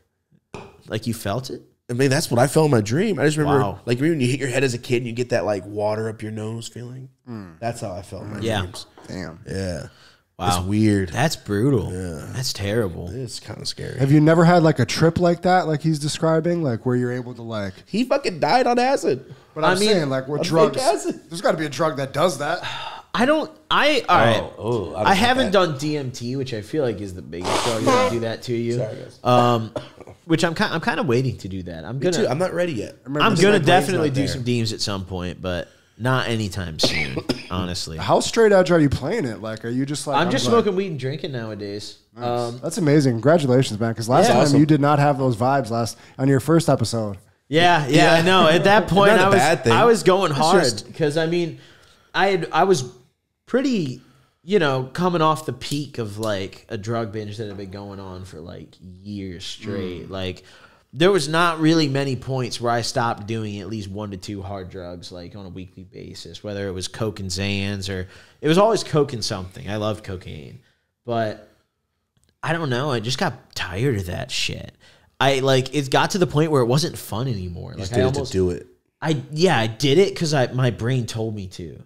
like you felt it? I mean, that's what I felt in my dream. I just remember, Wow. like, when you hit your head as a kid and you get that like water up your nose feeling. Hmm. That's how I felt in my Yeah. dreams. Damn. Yeah. Wow. It's weird. That's brutal. Yeah. That's terrible. It's kind of scary. Have you never had like a trip like that, like he's describing, like where you're able to like? he fucking died on acid. But I'm I mean, saying like what on drugs? acid. There's got to be a drug that does that. *sighs* I don't. I all right. oh, I I, haven't that. done DMT, which I feel like is the biggest drug that do that to you. Sorry, guys. Um, which I'm kind. I'm kind of waiting to do that. I'm Me gonna. too. I'm not ready yet. remember I'm gonna definitely do there. some Deems at some point, but not anytime soon. *coughs* honestly, How straight edge are you playing it? Like, are you just like? I'm just like- smoking weed and drinking nowadays. Um, That's amazing. Congratulations, man. Because last Yeah. time Awesome. you did not have those vibes last on your first episode. Yeah, yeah, I know. At that *laughs* point, Not a I was bad thing. I was going hard just- because I mean, I had, I was pretty, you know, coming off the peak of like a drug binge that had been going on for like years straight. Like there was not really many points where I stopped doing at least one to two hard drugs like on a weekly basis, whether it was coke and Xans or it was always coke and something. I loved cocaine, but I don't know. I just got tired of that shit. I like it got to the point where it wasn't fun anymore. Like Just I did it almost, to do it. I yeah, I did it because I my brain told me to,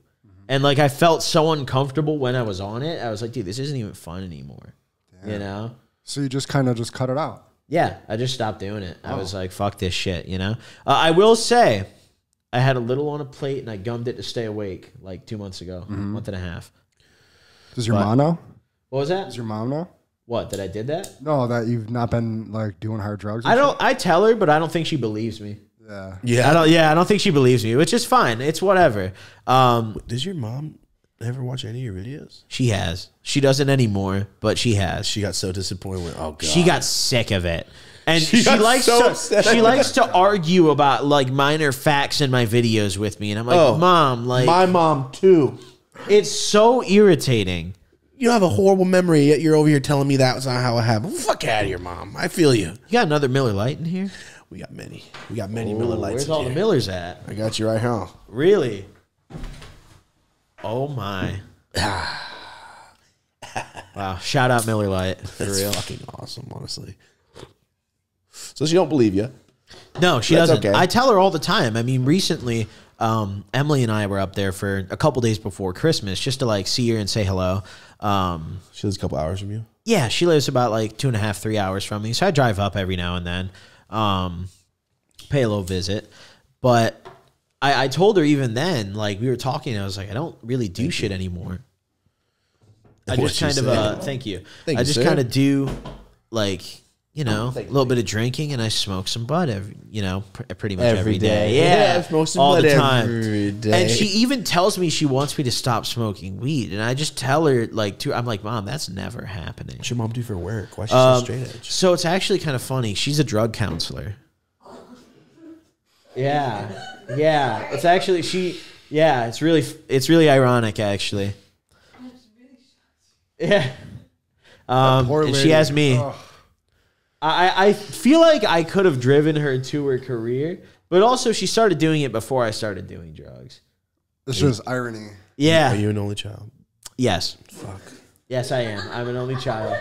and like I felt so uncomfortable when I was on it. I was like, dude, this isn't even fun anymore. You know? So you just kind of just cut it out. Yeah, I just stopped doing it. I was like, fuck this shit. You know? Uh, I will say, I had a little on a plate and I gummed it to stay awake like two months ago, month and a half. Does your But- mom know? What was that? Does your mom know? What that I did that? No, that you've not been like doing hard drugs. and I don't. I tell her, but I don't think she believes me. shit? Yeah. Yeah. I don't. Yeah, I don't think she believes me, which is fine. It's whatever. Um, Does your mom ever watch any of your videos? she has. She doesn't anymore, but she has. She got so disappointed. When, oh god. She got sick of it. And She she, likes so to she likes to argue about like minor facts in my videos with me, and I'm like, Oh, Mom, like my mom too. it's so irritating. You have a horrible memory, yet you're over here telling me that was not how it happened. Fuck out of here, mom. I feel you. You got another Miller Lite in here? We got many. We got many Miller Lites. Where's all the. Millers at? I got you right here. Really? Oh my! *sighs* wow! Shout out Miller Lite for That's real. fucking awesome, honestly. So she don't believe you. No, she That's doesn't. okay. I tell her all the time. I mean, recently, um, Emily and I were up there for a couple days before Christmas just to like see her and say hello. Um, She lives a couple hours from you. yeah, she lives about like two and a half, three hours from me, so I drive up every now and then, um, pay a little visit. But I, I told her even then, like we were talking, I was like, I don't really do shit anymore. I What'd just kind of uh, thank you. Thank I just kind of do like you know a little bit of drinking and I smoke some bud every you know pr- pretty much Every every day. day. Yeah, Yeah, I smoke some all bud the time. every day. And she even tells me she wants me to stop smoking weed, and I just tell her like, to, I'm like, Mom, that's never happening. What's your mom do for work? Why is she Um, so straight edge? So it's actually kind of funny. She's a drug counselor. Yeah, yeah. It's actually she. Yeah, it's really it's really ironic actually. *laughs* Yeah. Um, poor and she lady. has me. Ugh. I I feel like I could have driven her to her career, but also she started doing it before I started doing drugs. It's just irony. Yeah. Are you an only child? yes. Fuck. Yes, I am. I'm an only child.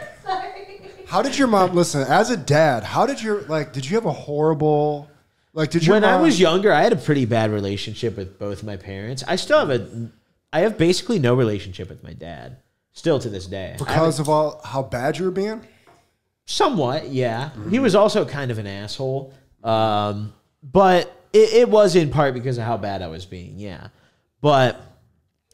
How did your mom listen? As a dad, how did your like? Did you have a horrible? Like, did your when I was younger, I had a pretty bad relationship with both my parents. I still have a, I have basically no relationship with my dad, still to this day. Because of all how bad you were being? somewhat, yeah. He was also kind of an asshole, um, but it, it was in part because of how bad I was being, yeah. But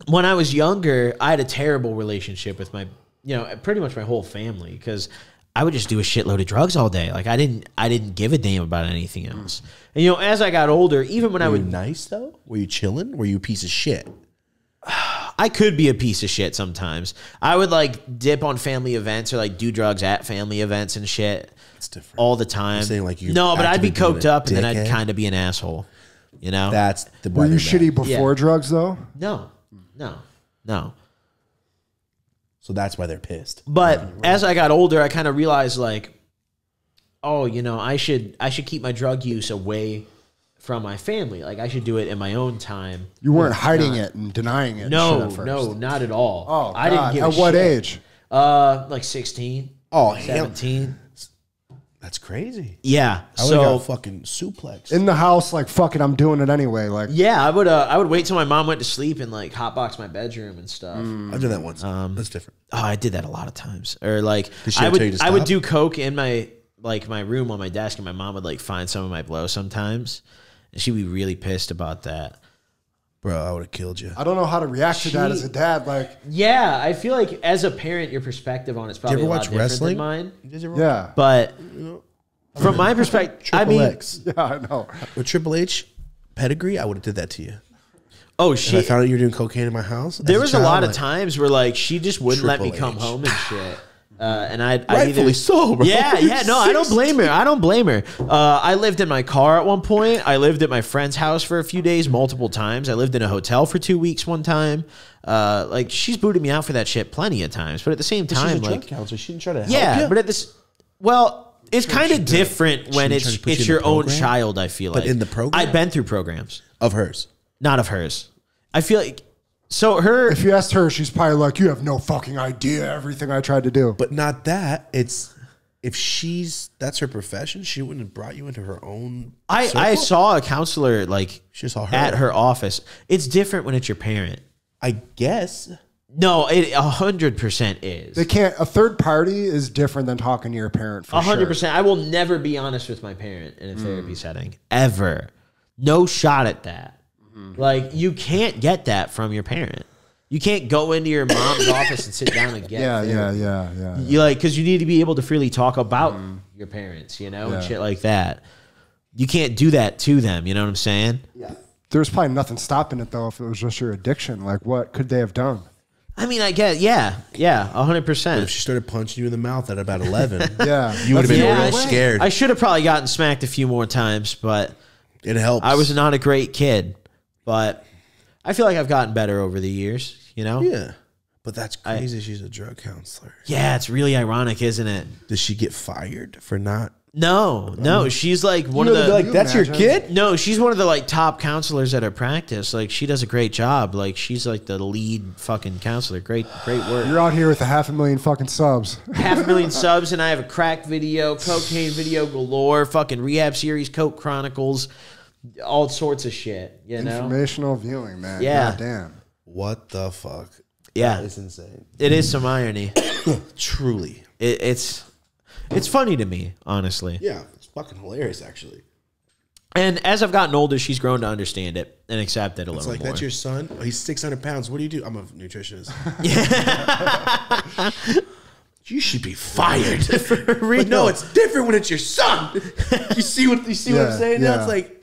when I was younger, I had a terrible relationship with my, you know, pretty much my whole family because I would just do a shitload of drugs all day. Like I didn't, I didn't give a damn about anything else. And you know, as I got older, even when I Were you would nice though? Were you chilling? Were you a piece of shit? I could be a piece of shit sometimes. I would like dip on family events or like do drugs at family events and shit It's different. all the time. saying, like, you no, but I'd be actively being coked a up and then I'd dickhead? kind of be an asshole. You know? That's the Were you shitty before Yeah. drugs though? no, no, no. So that's why they're pissed. But as I got older, I kind of realized like, oh, you know, I should I should keep my drug use away from my family. Like I should do it in my own time. You weren't hiding it and denying it. No, first. no, not at all. Oh, I didn't God. give At a what shit. age? Uh, like 16, Oh, hell. 17. That's crazy. Yeah. I would so got fucking suplex. In the house, like fucking, I'm doing it anyway. Like yeah, I would uh, I would wait till my mom went to sleep and like hotbox my bedroom and stuff. Mm. Mm. I've done that once. Um, That's different. Oh, I did that a lot of times. Or like Did she I would tell you to I would do coke in my like my room on my desk, and my mom would like find some of my blow sometimes, and she'd be really pissed about that. Bro, I would have killed you. I don't know how to react to that as a dad. Like Yeah, I feel like as a parent, your perspective on it's Did you probably ever a lot watch different wrestling? than mine. Did you yeah, But from my perspective, I mean, X. *laughs* yeah, I know. With Triple H pedigree, I would have did that to you. oh And I found out you were doing cocaine in my house. there was a child, lot of times where like she just wouldn't let me Triple come H. home and shit. Uh, and I'd Rightfully either, so, bro. Yeah, *laughs* yeah. No, I don't blame her. I don't blame her. Uh, I lived in my car at one point. I lived at my friend's house for a few days, multiple times. I lived in a hotel for two weeks one time. Uh, like she's booted me out for that shit plenty of times. But at the same time, like counselor. She didn't try to help yeah, you. but at this, well, it's kind of different when it's put you it's your own child. I feel But like in the program? I've been through programs, of hers. not of hers. I feel like so her. If you asked her, she's probably like, "You have no fucking idea everything I tried to do." But not that. It's if she's that's her profession, she wouldn't have brought you into her own. I, I saw a counselor like She saw her. at her office. It's different when it's your parent. I guess. No, it a hundred percent is. They can't. A third party is different than talking to your parent. For A hundred sure. percent. I will never be honest with my parent in a Mm. therapy setting ever. No shot at that. Mm-hmm. Like you can't get that from your parent. You can't go into your mom's *coughs* office and sit down and get. Yeah, therapy. yeah, yeah, yeah. You like because you need to be able to freely talk about your parents, you know, and Mm. Shit like that. You can't do that to them. You know what I'm saying? Yeah. There's probably nothing stopping it though. If it was just your addiction, like what could they have done? I mean, I get, yeah, yeah, a hundred If percent. she started punching you in the mouth at about eleven, *laughs* Yeah, you would have been Yeah, real way. scared. I should have probably gotten smacked a few more times, but it helps. I was not a great kid. But I feel like I've gotten better over the years. You know? Yeah, but that's crazy. she's a drug counselor. Yeah, it's really ironic, isn't it? Does she get fired for not? No, no, um, she's like one You of the like, that's your kid. No, she's one of the like top counselors at her practice. Like she does a great job. Like she's like the lead fucking counselor. Great, great work. You're out here with a half a million fucking subs. Half a million *laughs* subs, and I have a crack video, cocaine video galore, fucking rehab series, Coke Chronicles, all sorts of shit. You know? Informational viewing, man. Yeah. God damn. What the fuck? Yeah. it's insane. It is some irony. *coughs* Truly, It, it's it's funny to me, honestly. yeah, it's fucking hilarious. Actually, And as I've gotten older, she's grown to understand it and accept it a it's little like more. that's your son. Oh, he's six hundred pounds. What do you do? I'm a nutritionist. *laughs* *laughs* you should be fired. *laughs* but no, it's different when it's your son. you see what you see what I'm Yeah, saying? Now it's like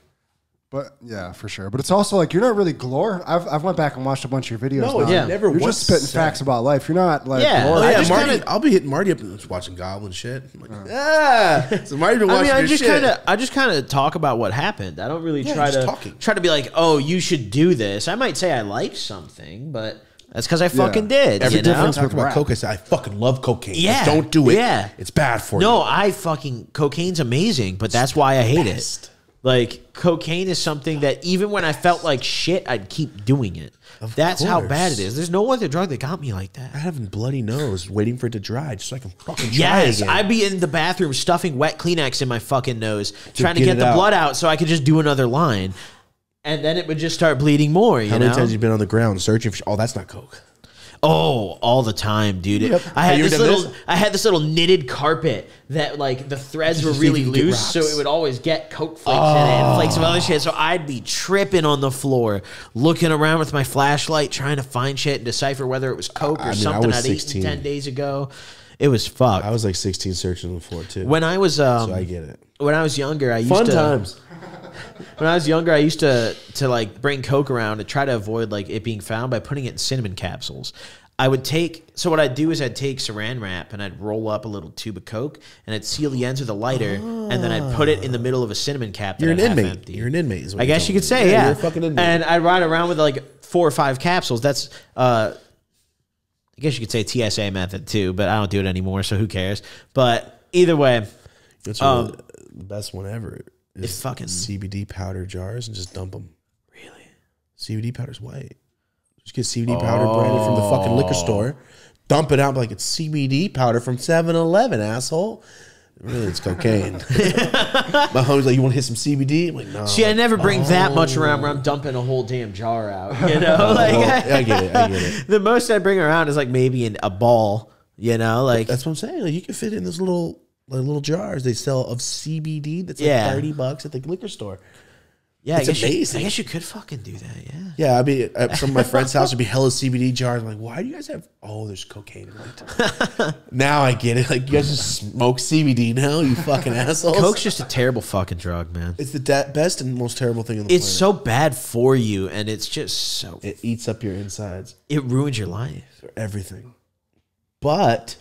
But yeah, for sure. But it's also like you're not really glore. I've I've went back and watched a bunch of your videos. no, now. Yeah. never You're just spitting said- facts about life. You're not like Yeah. glor- Oh I yeah, just Marty. kinda- I'll be hitting Marty up and just watching Goblin shit. I'm like, ah. So Marty been I watching mean, I just kind of, I just kind of talk about what happened. I don't really Yeah, try to talking. try to be like, oh, you should do this. I might say I like something, but that's because I fucking did. Every you know? difference talk about rap. coke. I say I fucking love cocaine. Just Yeah, don't do it. yeah. it's bad for No, you. No, I fucking cocaine's amazing, but that's why I hate best. it. Like cocaine is something that even when I felt like shit, I'd keep doing it. that's how bad it is. There's no other drug that got me like that. I have a bloody nose, waiting for it to dry, just so I can fucking try Yes, again. I'd be in the bathroom stuffing wet Kleenex in my fucking nose, trying to get get the out. blood out so I could just do another line, and then it would just start bleeding more. You How know? many times you been on the ground searching for? Oh, that's not coke. Oh, all the time, dude. Yep. I had this little, this? I had this little knitted carpet that like the threads were Just see if really you can get loose, so it would always get coke flakes in it and flakes of other shit. So I'd be tripping on the floor, looking around with my flashlight, trying to find shit and decipher whether it was coke or I mean, I something was I'd eaten 16. ten days ago. It was fucked. I was like 16 searching the floor too. when I was um, so I get it. when I was younger, I used Fun to times. When I was younger, I used to to like bring Coke around to try to avoid like it being found by putting it in cinnamon capsules. I would take so what I'd do is I'd take saran wrap and I'd roll up a little tube of Coke and I'd seal the ends with a lighter and then I'd put it in the middle of a cinnamon cap. You're an I'd inmate. empty. You're an inmate. I guess you could say, yeah. You're a fucking inmate. And I'd ride around with like four or five capsules. That's uh I guess you could say TSA method too, but I don't do it anymore, so who cares? But either way, That's um, the best one ever. It's fucking- CBD powder jars and just dump them. really CBD powder's white. Just get CBD powder branded from the fucking liquor oh. store. Dump it out like it's CBD powder from 7-Eleven, asshole. Really, it's cocaine. *laughs* My homie's like, you want to hit some CBD? I'm like, no. See, I never bring that much around where I'm oh. dumping a whole damn jar out. You know, *laughs* oh, like Well, I get it. I get *laughs* it. the most I bring around is like maybe in a ball. You know, like That's what I'm saying. Like, you can fit in this little little jars they sell of CBD. That's like thirty bucks at the liquor store. yeah, I it's you, amazing. I guess you could fucking do that. Yeah. Yeah, I'd be at some of my friends' house would be hella CBD jars. I'm like, why do you guys have? Oh, there's cocaine in it. *laughs* now I get it. Like you guys just smoke CBD now, you fucking *laughs* assholes. Coke's just a terrible fucking drug, man. it's the best and most terrible thing in the world. It's planet. so bad for you, and it's just so it eats up your insides, it ruins your life. everything. But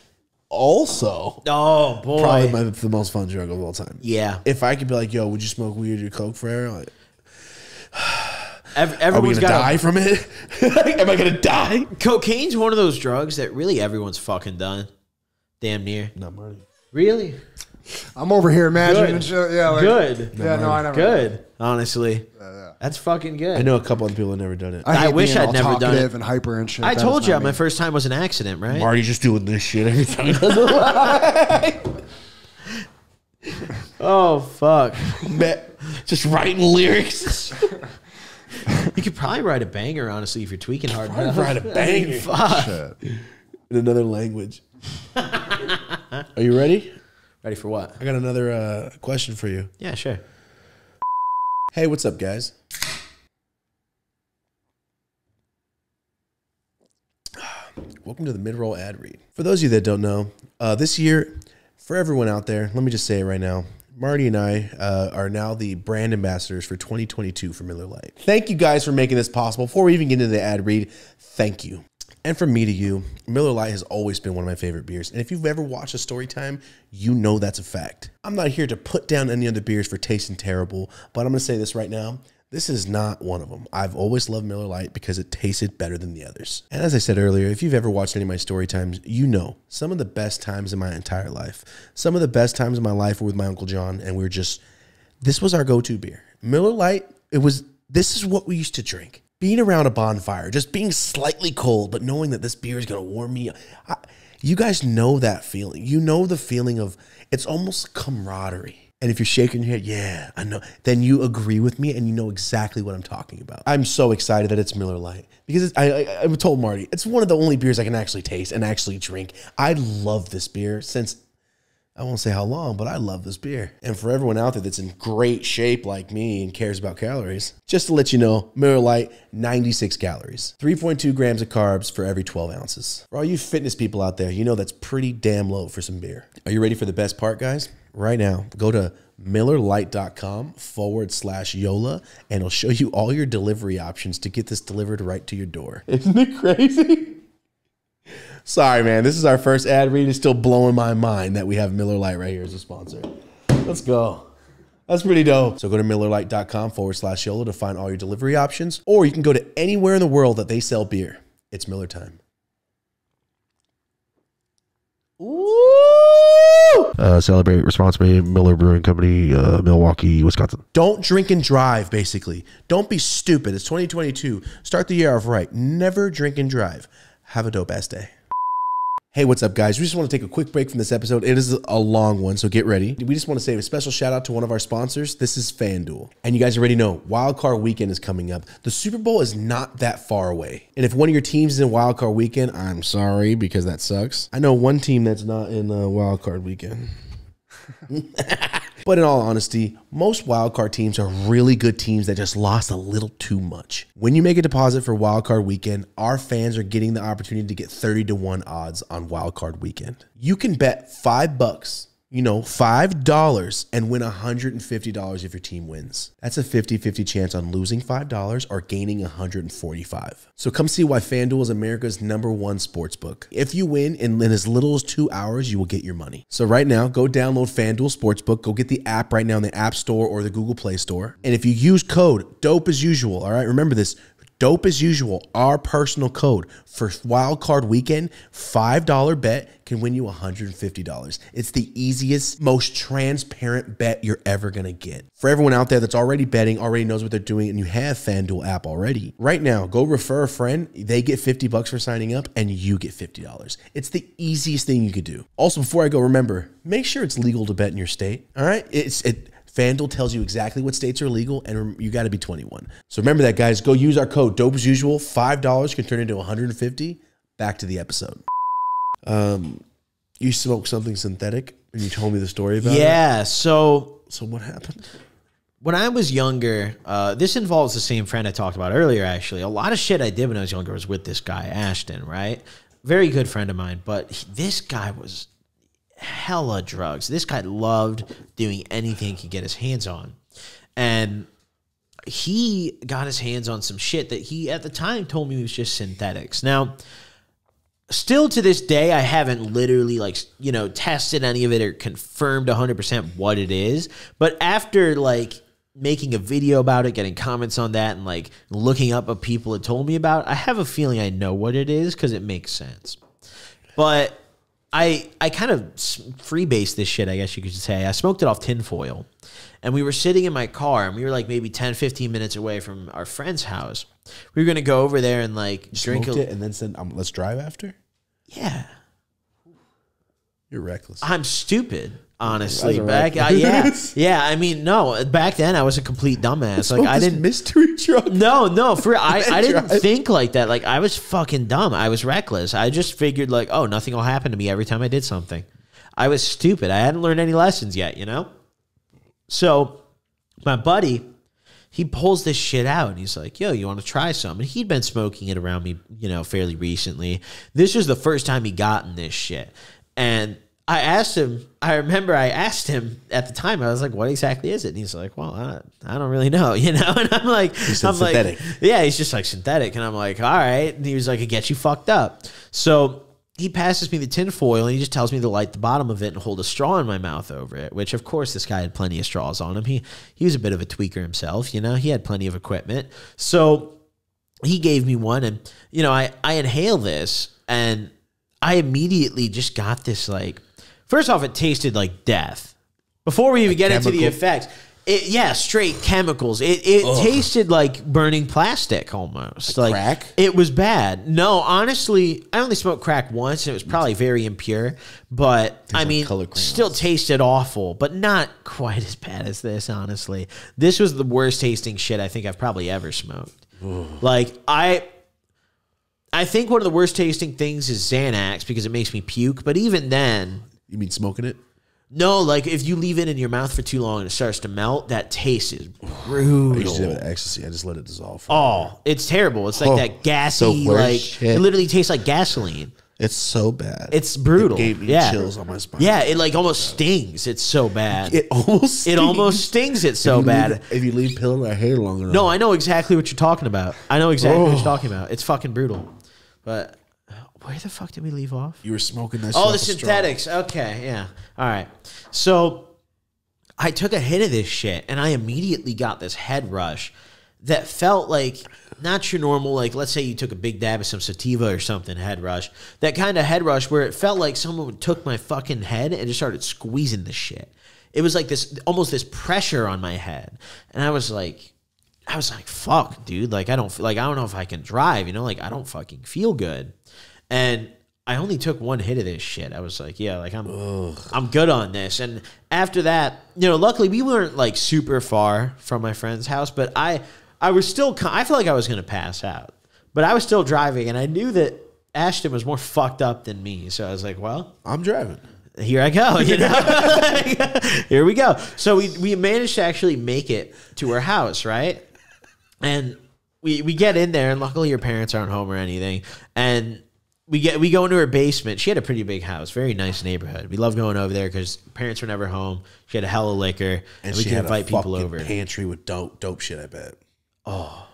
also, Oh boy. probably my, the most fun drug of all time. yeah. If I could be like, yo, would you smoke weed or coke forever? Like, *sighs* Ev- are we everyone's gonna got die from it? *laughs* Am I gonna die? cocaine's one of those drugs that really everyone's fucking done. Damn near. Not Marty. Really? I'm over here imagining Good. and. Yeah, like, Good. Yeah, no, I never. Good. Honestly. That's fucking good. I know a couple other people have never done it. I hate wish I'd never done it. and hyper and shit. I That told is you not my me. first time was an accident, right? Marty's just doing this shit every time *laughs* he does. Oh fuck. just writing lyrics. You could probably write a banger, honestly, if you're tweaking hard enough. write a *laughs* banger. Fuck. in another language. Are you ready? Ready for what? I got another uh, question for you. Yeah, sure. Hey, what's up, guys? Welcome to the mid roll ad read. For those of you that don't know, uh, this year, for everyone out there, let me just say it right now. Marty and I uh, are now the brand ambassadors for 2022 for Miller Lite. Thank you guys for making this possible. Before we even get into the ad read, thank you. And from me to you, Miller Lite has always been one of my favorite beers. And if you've ever watched a story time, you know that's a fact. I'm not here to put down any other beers for tasting terrible, but I'm to say this right now. This is not one of them. I've always loved Miller Lite because it tasted better than the others. And as I said earlier, if you've ever watched any of my story times, you know some of the best times in my entire life. Some of the best times in my life were with my Uncle John, and we were just, this was our go to beer. Miller Lite, it was, this is what we used to drink. Being around a bonfire, just being slightly cold, but knowing that this beer is going to warm me up. I, you guys know that feeling. You know the feeling of, it's almost camaraderie. And if you're shaking your head, yeah, I know, then you agree with me and you know exactly what I'm talking about. I'm so excited that it's Miller Lite because I, I, I told Marty, it's one of the only beers I can actually taste and actually drink. I love this beer since I won't say how long, but I love this beer. And for everyone out there that's in great shape like me and cares about calories, just to let you know, Miller Lite, 96 calories, 3.2 grams of carbs for every 12 ounces. For all you fitness people out there, you know that's pretty damn low for some beer. Are you ready for the best part, guys? Right now, go to millerlite.com forward slash YOLA and it'll show you all your delivery options to get this delivered right to your door. *laughs* Isn't it crazy? Sorry, man. This is our first ad read. It's still blowing my mind that we have Miller Lite right here as a sponsor. Let's go. That's pretty dope. So go to millerlite.com forward slash YOLA to find all your delivery options, or you can go to anywhere in the world that they sell beer. It's Miller time. Uh, celebrate responsibly. Miller Brewing Company, uh, Milwaukee, Wisconsin. Don't drink and drive, basically. Don't be stupid. It's 2022. Start the year off right. Never drink and drive. Have a dope ass day. Hey, what's up, guys? We just want to take a quick break from this episode. It is a long one, so get ready. We just want to say a special shout out to one of our sponsors. This is FanDuel. And you guys already know Wild Card Weekend is coming up. The Super Bowl is not that far away. And if one of your teams is in Wild Card Weekend, I'm sorry because that sucks. I know one team that's not in uh, Wild Card Weekend. *laughs* But in all honesty, most wildcard teams are really good teams that just lost a little too much. When you make a deposit for wildcard weekend, our fans are getting the opportunity to get 30 to 1 odds on wildcard weekend. You can bet 5 bucks, you know, $5 and win $150 if your team wins. That's a 50-50 chance on losing $5 or gaining 145. So come see why FanDuel is America's number one sports book. If you win in, in as little as two hours, you will get your money. So right now, go download FanDuel Sportsbook. Go get the app right now in the App Store or the Google Play Store. And if you use code DOPE as usual, all right, remember this, Dope as usual, our personal code for wild card weekend, $5 bet can win you $150. It's the easiest, most transparent bet you're ever going to get. For everyone out there that's already betting, already knows what they're doing, and you have FanDuel app already, right now, go refer a friend. They get 50 bucks for signing up, and you get $50. It's the easiest thing you could do. Also, before I go, remember, make sure it's legal to bet in your state. All right? It's it FanDuel tells you exactly what states are legal, and you got to be 21. So remember that, guys. Go use our code Dope as usual. Five dollars can turn into 150. Back to the episode. Um, you smoked something synthetic, and you told me the story about it. Yeah. So So what happened? when I was younger, uh, this involves the same friend I talked about earlier. Actually, a lot of shit I did when I was younger was with this guy Ashton, right? Very good friend of mine, but he- this guy was hella drugs. This guy loved doing anything he could get his hands on, and he got his hands on some shit that he at the time told me was just synthetics. Now, still to this day, I haven't literally like you know tested any of it or confirmed 100% what it is. But after like making a video about it, getting comments on that, and like looking up what people had told me about, I have a feeling I know what it is because it makes sense. But I I kind of freebased this shit, I guess you could say. I smoked it off tinfoil. And we were sitting in my car and we were like maybe 10, 15 minutes away from our friend's house. We were going to go over there and like drink Smoked a it and then said, um, "Let's drive after." Yeah. You're reckless. I'm stupid, honestly. Back, uh, yeah, *laughs* yeah. I mean, no. Back then, I was a complete dumbass. Like, I didn't. mystery *laughs* truck. No, no. For I, *laughs* I didn't Drive. think like that. Like, I was fucking dumb. I was reckless. I just figured like, oh, nothing will happen to me every time I did something. I was stupid. I hadn't learned any lessons yet. You know. So, my buddy, he pulls this shit out and he's like, "Yo, you want to try some?" And he'd been smoking it around me, you know, fairly recently. This was the first time he gotten this shit, and I asked him. I remember I asked him at the time. I was like, "What exactly is it?" And he's like, "Well, I, I don't really know," *laughs* you know. And I'm like, "I'm synthetic. like, yeah." He's just like synthetic, and I'm like, "All right." And he was like, "It gets you fucked up." So he passes me the tinfoil, and he just tells me to light the bottom of it and hold a straw in my mouth over it. Which, of course, this guy had plenty of straws on him. He he was a bit of a tweaker himself, you know. He had plenty of equipment, so he gave me one, and you know, I I inhale this, and I immediately just got this like. First off, it tasted like death. Before we even get into the effects, it, yeah, straight chemicals. It it tasted like burning plastic almost. Like, crack? It was bad. No, honestly, I only smoked crack once, and it was probably very impure. But I mean, still tasted awful, but not quite as bad as this. Honestly, this was the worst tasting shit I think I've probably ever smoked. Like I. I think one of the worst tasting things is Xanax because it makes me puke. But even then, You mean smoking it? no, like if you leave it in your mouth for too long and it starts to melt, that taste is *sighs* I used to brutal. have it ecstasy. I just let it dissolve. Oh, it's terrible. It's like Oh, that gassy, like shit. it literally tastes like gasoline. It's so bad. It's brutal. It gave me yeah. chills on my spine. Yeah, it like almost stings. It's so bad. It, It almost. stings. It almost stings. It's so If you leave- bad. if you leave pillow my hair long enough. No, I know exactly what you're talking about. I know exactly Oh. what you're oh. talking about. It's fucking brutal. But where the fuck did we leave off? you were smoking that. Oh, the a straw. synthetics. Okay, yeah. All right. So I took a hit of this shit and I immediately got this head rush that felt like not your normal, like let's say you took a big dab of some sativa or something, head rush. That kind of head rush where it felt like someone took my fucking head and just started squeezing the shit. It was like this almost this pressure on my head. And I was like, I was like, fuck, dude. Like, I don't feel like, I don't know if I can drive, you know, like I don't fucking feel good. And I only took one hit of this shit. I was like, yeah, like I'm, I'm good on this. And after that, you know, luckily we weren't like super far from my friend's house, but I, I was still, I felt like I was going to pass out, but I was still driving and I knew that Ashton was more fucked up than me. So I was like, well, I'm driving. here I go, *laughs* you know. *laughs* Here we go. So we we managed to actually make it to her house, right? And we we get in there, and luckily your parents aren't home or anything. And we get we go into her basement. She had a pretty big house, very nice neighborhood. We love going over there because parents were never home. She had a hella liquor, and, we she could had invite a people over. Pantry with dope, dope shit. I bet. Oh,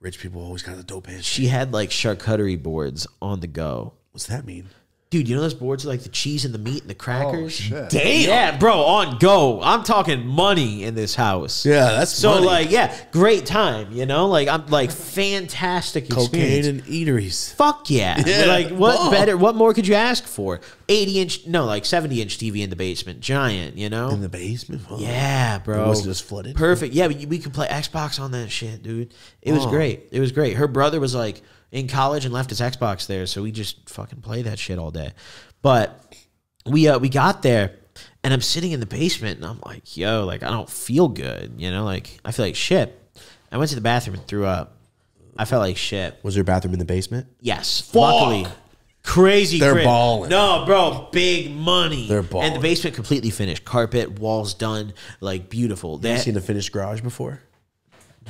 rich people always got a dope pantry. She had like charcuterie boards on the go. What's that mean? Dude, you know those boards with like the cheese and the meat and the oh, crackers? Oh. Damn. Yeah, bro, on go. I'm talking money in this house. Yeah, that's So money. like, yeah, great time, you know? Like I'm like fantastic cocaine experience. and eateries. Fuck yeah. *laughs* Yeah, Like what bomb. better what more could you ask for? 80 inch no, like 70 inch TV in the basement. Giant, you know? In the basement. Huh? yeah, bro. It wasn't just flooded? Perfect. Yeah, we, we could play Xbox on that shit, dude. It was Oh. great. It was great. Her brother was like in college and left his Xbox there, so we just fucking play that shit all day. But we uh, we got there and I'm sitting in the basement and I'm like, yo, like I don't feel good, you know, like I feel like shit. I went to the bathroom and threw up. I felt like shit. Was there a bathroom in the basement? Yes. Luckily. Crazy. They're crib. balling. No, bro, big money. They're balling. And the basement completely finished. Carpet, walls done, like beautiful. You That seen a finished garage before?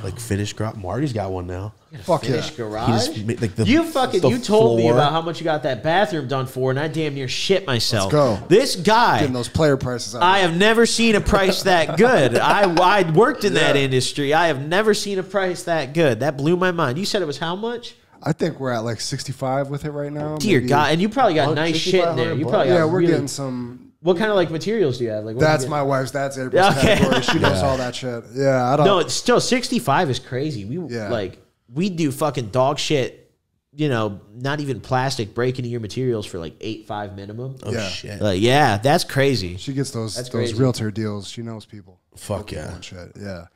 Like finished garage. Marty's got one now. Fuck yeah. finished He garage. just made, like the you fucking the you told me floor. about how much you got that bathroom done for, and I damn near shit myself. Let's go. This guy, Getting those player prices out. I have never seen a price that good. *laughs* I I worked in that industry. I have never seen a price that good. That blew my mind. You said it was how much? I think we're at like 65 with it right now. Dear maybe. God, and you probably got nice shit in there. You 6,500 probably Yeah, got we're really, getting some. What kind of like materials do you have? Like what do you That's get? my wife's. That's April's *laughs* Okay. category. She knows all that shit. Yeah, I don't. No, it's still 65 is crazy. We Yeah. like we do fucking dog shit, you know, not even plastic break into your materials for like 8 5 minimum. Oh Yeah. shit! Like yeah, that's crazy. she gets those That's those crazy. realtor deals. She knows people. Fuck yeah! and shit. Yeah.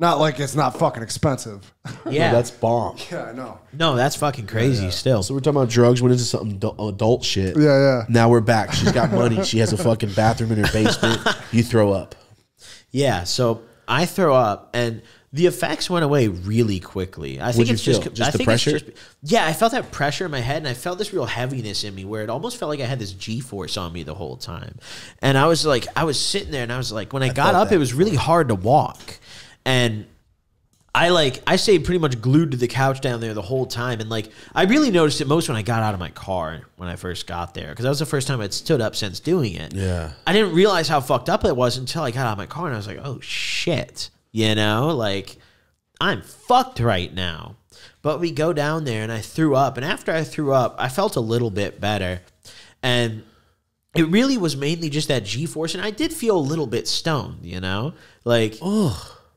Not like it's not fucking expensive. Yeah. that's bomb. *laughs* yeah, I know. no, that's fucking crazy still. So we're talking about drugs. Went into something adult, adult shit. Yeah, yeah. Now we're back. She's got money. She has a fucking bathroom in her basement. *laughs* You throw up. Yeah, so I throw up and the effects went away really quickly. I think you it's just feel? Just I the think it's pressure? just- yeah, I felt that pressure in my head and I felt this real heaviness in me where it almost felt like I had this G force on me the whole time. And I was like I was sitting there and I was like when I, got up that it was really hard to walk. And I like I stayed pretty much glued to the couch down there the whole time, and like I really noticed it most when I got out of my car when I first got there because that was the first time I'd stood up since doing it. Yeah. I didn't realize how fucked up it was until I got out of my car and I was like, oh shit, you know, like I'm fucked right now. But we go down there and I threw up, and after I threw up, I felt a little bit better, and it really was mainly just that G force, and I did feel a little bit stoned, you know, like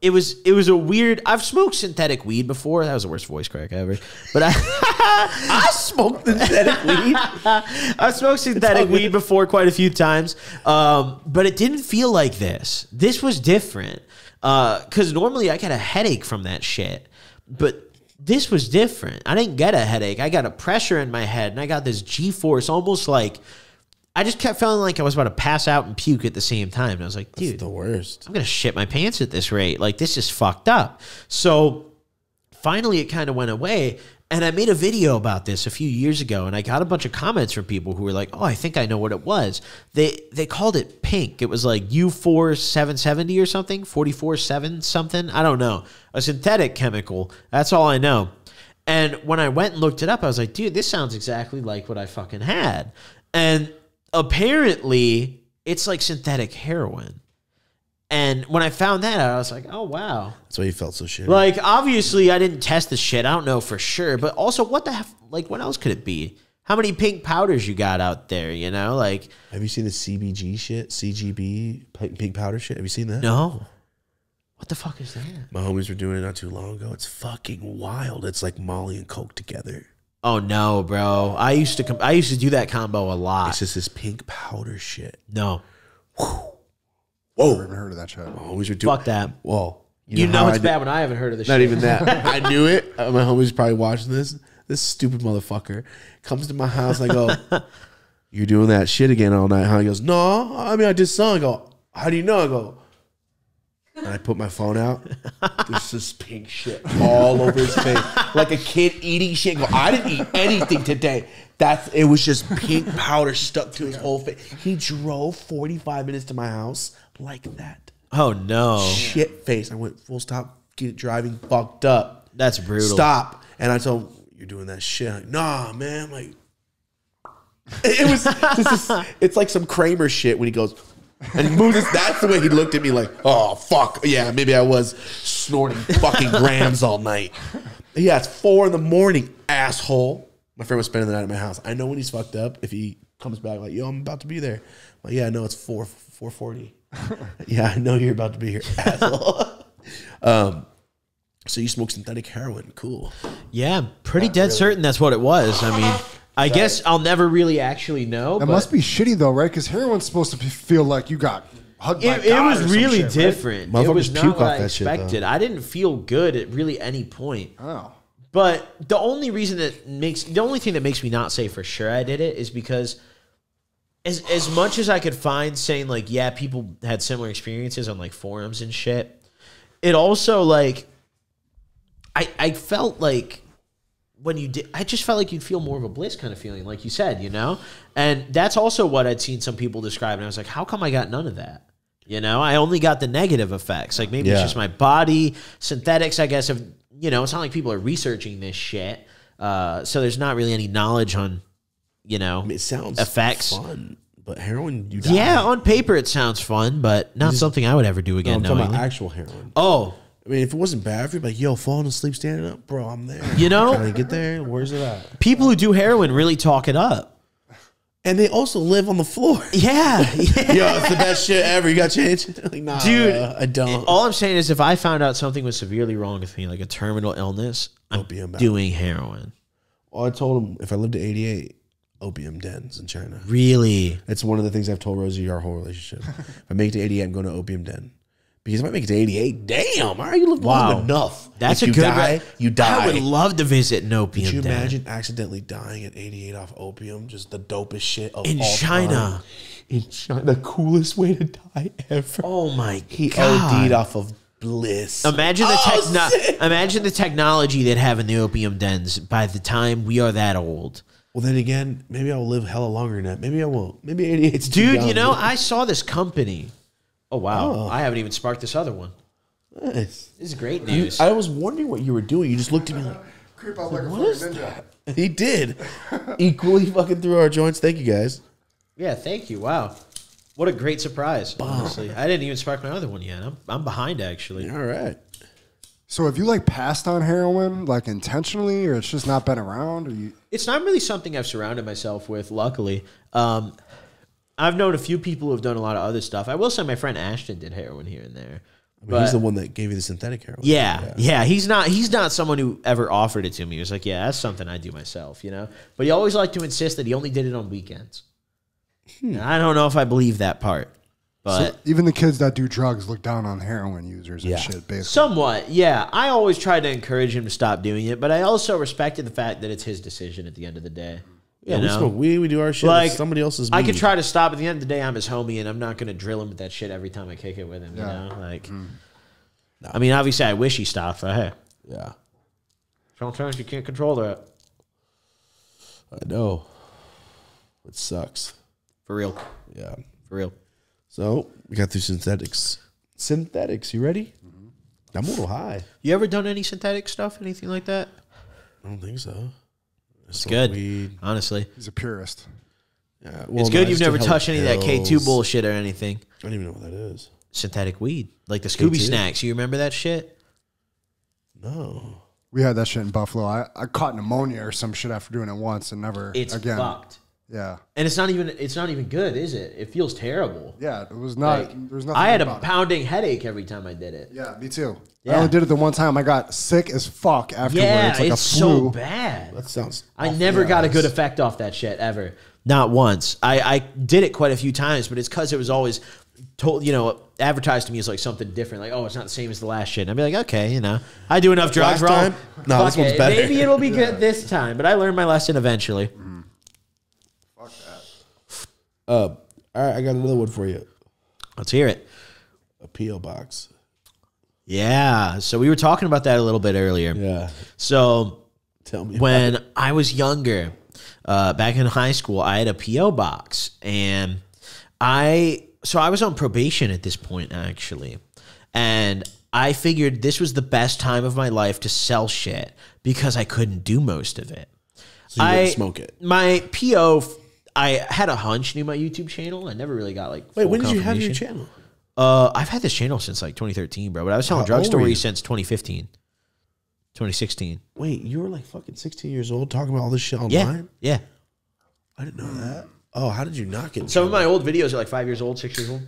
it was it was a weird. I've smoked synthetic weed before. That was the worst voice crack ever. But I *laughs* I smoked synthetic weed. *laughs* I've smoked synthetic weed before quite a few times, um, but it didn't feel like this. This was different because normally I get a headache from that shit, but this was different. I didn't get a headache. I got a pressure in my head, and I got this G force, almost like. I just kept feeling like I was about to pass out and puke at the same time. And I was like, dude, The worst. I'm gonna shit my pants at this rate. Like this is fucked up. So finally, it kind of went away. And I made a video about this a few years ago, and I got a bunch of comments from people who were like, "Oh, I think I know what it was." They they called it pink. It was like U four seven seventy or something, forty four seven something. I don't know. A synthetic chemical. That's all I know. And when I went and looked it up, I was like, "Dude, this sounds exactly like what I fucking had." And apparently, it's like synthetic heroin. And when I found that out, I was like, oh, wow. That's why you felt so shitty. Like, obviously, I didn't test the shit. I don't know for sure. But also, what the hef- like, what else could it be? How many pink powders you got out there, you know? Like, Have you seen the CBG shit? CGB pink powder shit? Have you seen that? no. What the fuck is that? My homies were doing it not too long ago. It's fucking wild. It's like Molly and Coke together. Oh no, bro! I used to com- I used to do that combo a lot. It's just this pink powder shit. no, Whoa. Never even heard of that shit. My homies were doing fuck that. Well, You, know, how it's bad when I haven't heard of this. Not shit. even that. *laughs* I knew it. Uh, my homie's probably watching this. This stupid motherfucker comes to my house. I go, *laughs* "You're doing that shit again all night?" Huh? He goes, "No, I mean I did some." I go, "How do you know?" I go, and I put my phone out. There's this pink shit all over his face, like a kid eating shit. I go, I didn't eat anything today. That's it was just pink powder stuck to his whole face. He drove 45 minutes to my house like that Oh no, shit face. I went full stop, get driving fucked up. that's brutal. Stop. And I told him, You're doing that shit. I'm like, nah, man. I'm like it *laughs* it was this is it's like some Kramer shit when he goes and he his, that's the way he looked at me like, oh fuck. Yeah, maybe I was snorting fucking grams all night. Yeah, it's four in the morning, asshole. My friend was spending the night at my house. I know when he's fucked up if he comes back like, "Yo, I'm about to be there." I'm like, yeah, no, it's four four forty. *laughs* yeah, I know you're about to be here, *laughs* asshole. um, so you smoke synthetic heroin? Cool. Yeah, I'm pretty dead certain that's what it was. I mean, I guess I'll never really actually know. That but must be shitty though, right? Because heroin's supposed to be, feel like you got hugged by It, it God was or some really shit, right? different. It Motherfuckers was not puke what off I that shit, though. expected. I didn't feel good at really any point. Oh, But the only reason that makes the only thing that makes me not say for sure I did it is because as as much as I could find saying like yeah people had similar experiences on like forums and shit, it also like I I felt like when you did I just felt like you'd feel more of a bliss kind of feeling like you said you know and that's also what I'd seen some people describe and I was like how come I got none of that you know I only got the negative effects like maybe it's just my body synthetics I guess of you know it's not like people are researching this shit uh, so there's not really any knowledge on you know I mean, it sounds Effects. fun, but heroin, you die. yeah on paper it sounds fun but not something I would ever do No, again I'm talking about actual heroin. oh I mean, if it wasn't bad for you, like, yo, falling asleep standing up, bro, I'm there. You know? Can I get there? Where's it at? people who do heroin really talk it up And they also live on the floor. *laughs* yeah, yeah. yo, it's the best shit ever. You got change? *laughs* like, nah, Dude, uh, I don't. All I'm saying is, if I found out something was severely wrong with me, like a terminal illness, I'm Opium bath. doing heroin. Well, I told him if I lived to 88, opium dens in China. Really? It's one of the things I've told Rosie our whole relationship. if I make it to 88, I'm going to opium den. Because if I make it to 88, damn, all right, you live Wow. long enough. That's If a you good. die, you die. I would love to visit an opium Could you imagine accidentally dying at 88 off opium? Just the dopest shit of In all China. time. In China, the coolest way to die ever. Oh my he god! OD'd off of bliss. Imagine the Oh, techno- imagine the technology they'd have in the opium dens by the time we are that old. Well, then again, maybe I'll live hella longer than that. Maybe I won't. Maybe 88's too Dude, you know, I saw this company. Oh wow! Oh. I haven't even sparked this other one. Nice. This is great news. I was wondering what you were doing. You just looked at me like, creep out like a what fucking ninja. that? *laughs* He did. *laughs* Equally fucking through our joints. Thank you guys. yeah, thank you. Wow, what a great surprise! Honestly, I didn't even spark my other one yet. I'm I'm behind actually. All right. So have you like passed on heroin like intentionally, or it's just not been around, or you? it's not really something I've surrounded myself with. Luckily, um, I've known a few people who have done a lot of other stuff. I will say my friend Ashton did heroin here and there. I mean, But he's the one that gave you the synthetic heroin. yeah, yeah, he's not he's not someone who ever offered it to me. He was like, yeah, that's something I do myself, you know. But he always liked to insist that he only did it on weekends. And I don't know if I believe that part, but Even the kids that do drugs look down on heroin users and shit. Basically, Somewhat, yeah. I always tried to encourage him to stop doing it, but I also respected the fact that it's his decision at the end of the day. Yeah, you we know? smoke weed. We do our shit. Like Like somebody else's. I could try to stop. At the end of the day, I'm his homie, and I'm not going to drill him with that shit every time I kick it with him. Yeah. You know, like. Mm-hmm. I mean, obviously, I wish he stopped, but hey, Yeah, sometimes you can't control that. I know. It sucks. For real, Yeah. for real. So we got through synthetics. Synthetics. You ready? Mm-hmm. I'm a little high. You ever done any synthetic stuff, anything like that? I don't think so. It's good, Weed. honestly. he's a purist. Yeah, well, it's good I you've never did touched any of that K two bullshit or anything. I don't even know what that is. Synthetic weed, like the Scooby K2? snacks. You remember that shit? No. We had that shit in Buffalo. I, I caught pneumonia or some shit after doing it once and never It's again. fucked, Yeah, and it's not even. It's not even good, is it? It feels terrible. yeah. It was not. Like, there was nothing. I had a about it. pounding headache every time I did it. Yeah, me too. Yeah. I only did it the one time. I got sick as fuck afterwards. Yeah, like it's a flu. so bad. That sounds. I never yeah, got a good effect off that shit ever. Not once. I, I did it quite a few times, but it's because it was always told, you know, advertised to me as like something different. Like, oh, it's not the same as the last shit. And I'd be like, okay, you know, I do enough drugs Last wrong. time? No, this one's it. better. Maybe it'll be good *laughs* this time. But I learned my lesson eventually. Uh, all right, I got another one for you. Let's hear it. A PO box. Yeah. So we were talking about that a little bit earlier. Yeah. So Tell me. when I was younger, uh, back in high school, I had a PO box, and I so I was on probation at this point actually, and I figured this was the best time of my life to sell shit because I couldn't do most of it. So you I smoke it. My PO. F- I had a hunch knew my YouTube channel. I never really got like. Wait, full when did you have your confirmation. channel? Uh, I've had this channel since like 2013, bro. But I was telling How drug old were you? stories since 2015, 2016. Wait, you were like fucking 16 years old talking about all this shit online? yeah. I didn't know that. Oh, how did you not get? Some of my old videos are like five years old, six years old.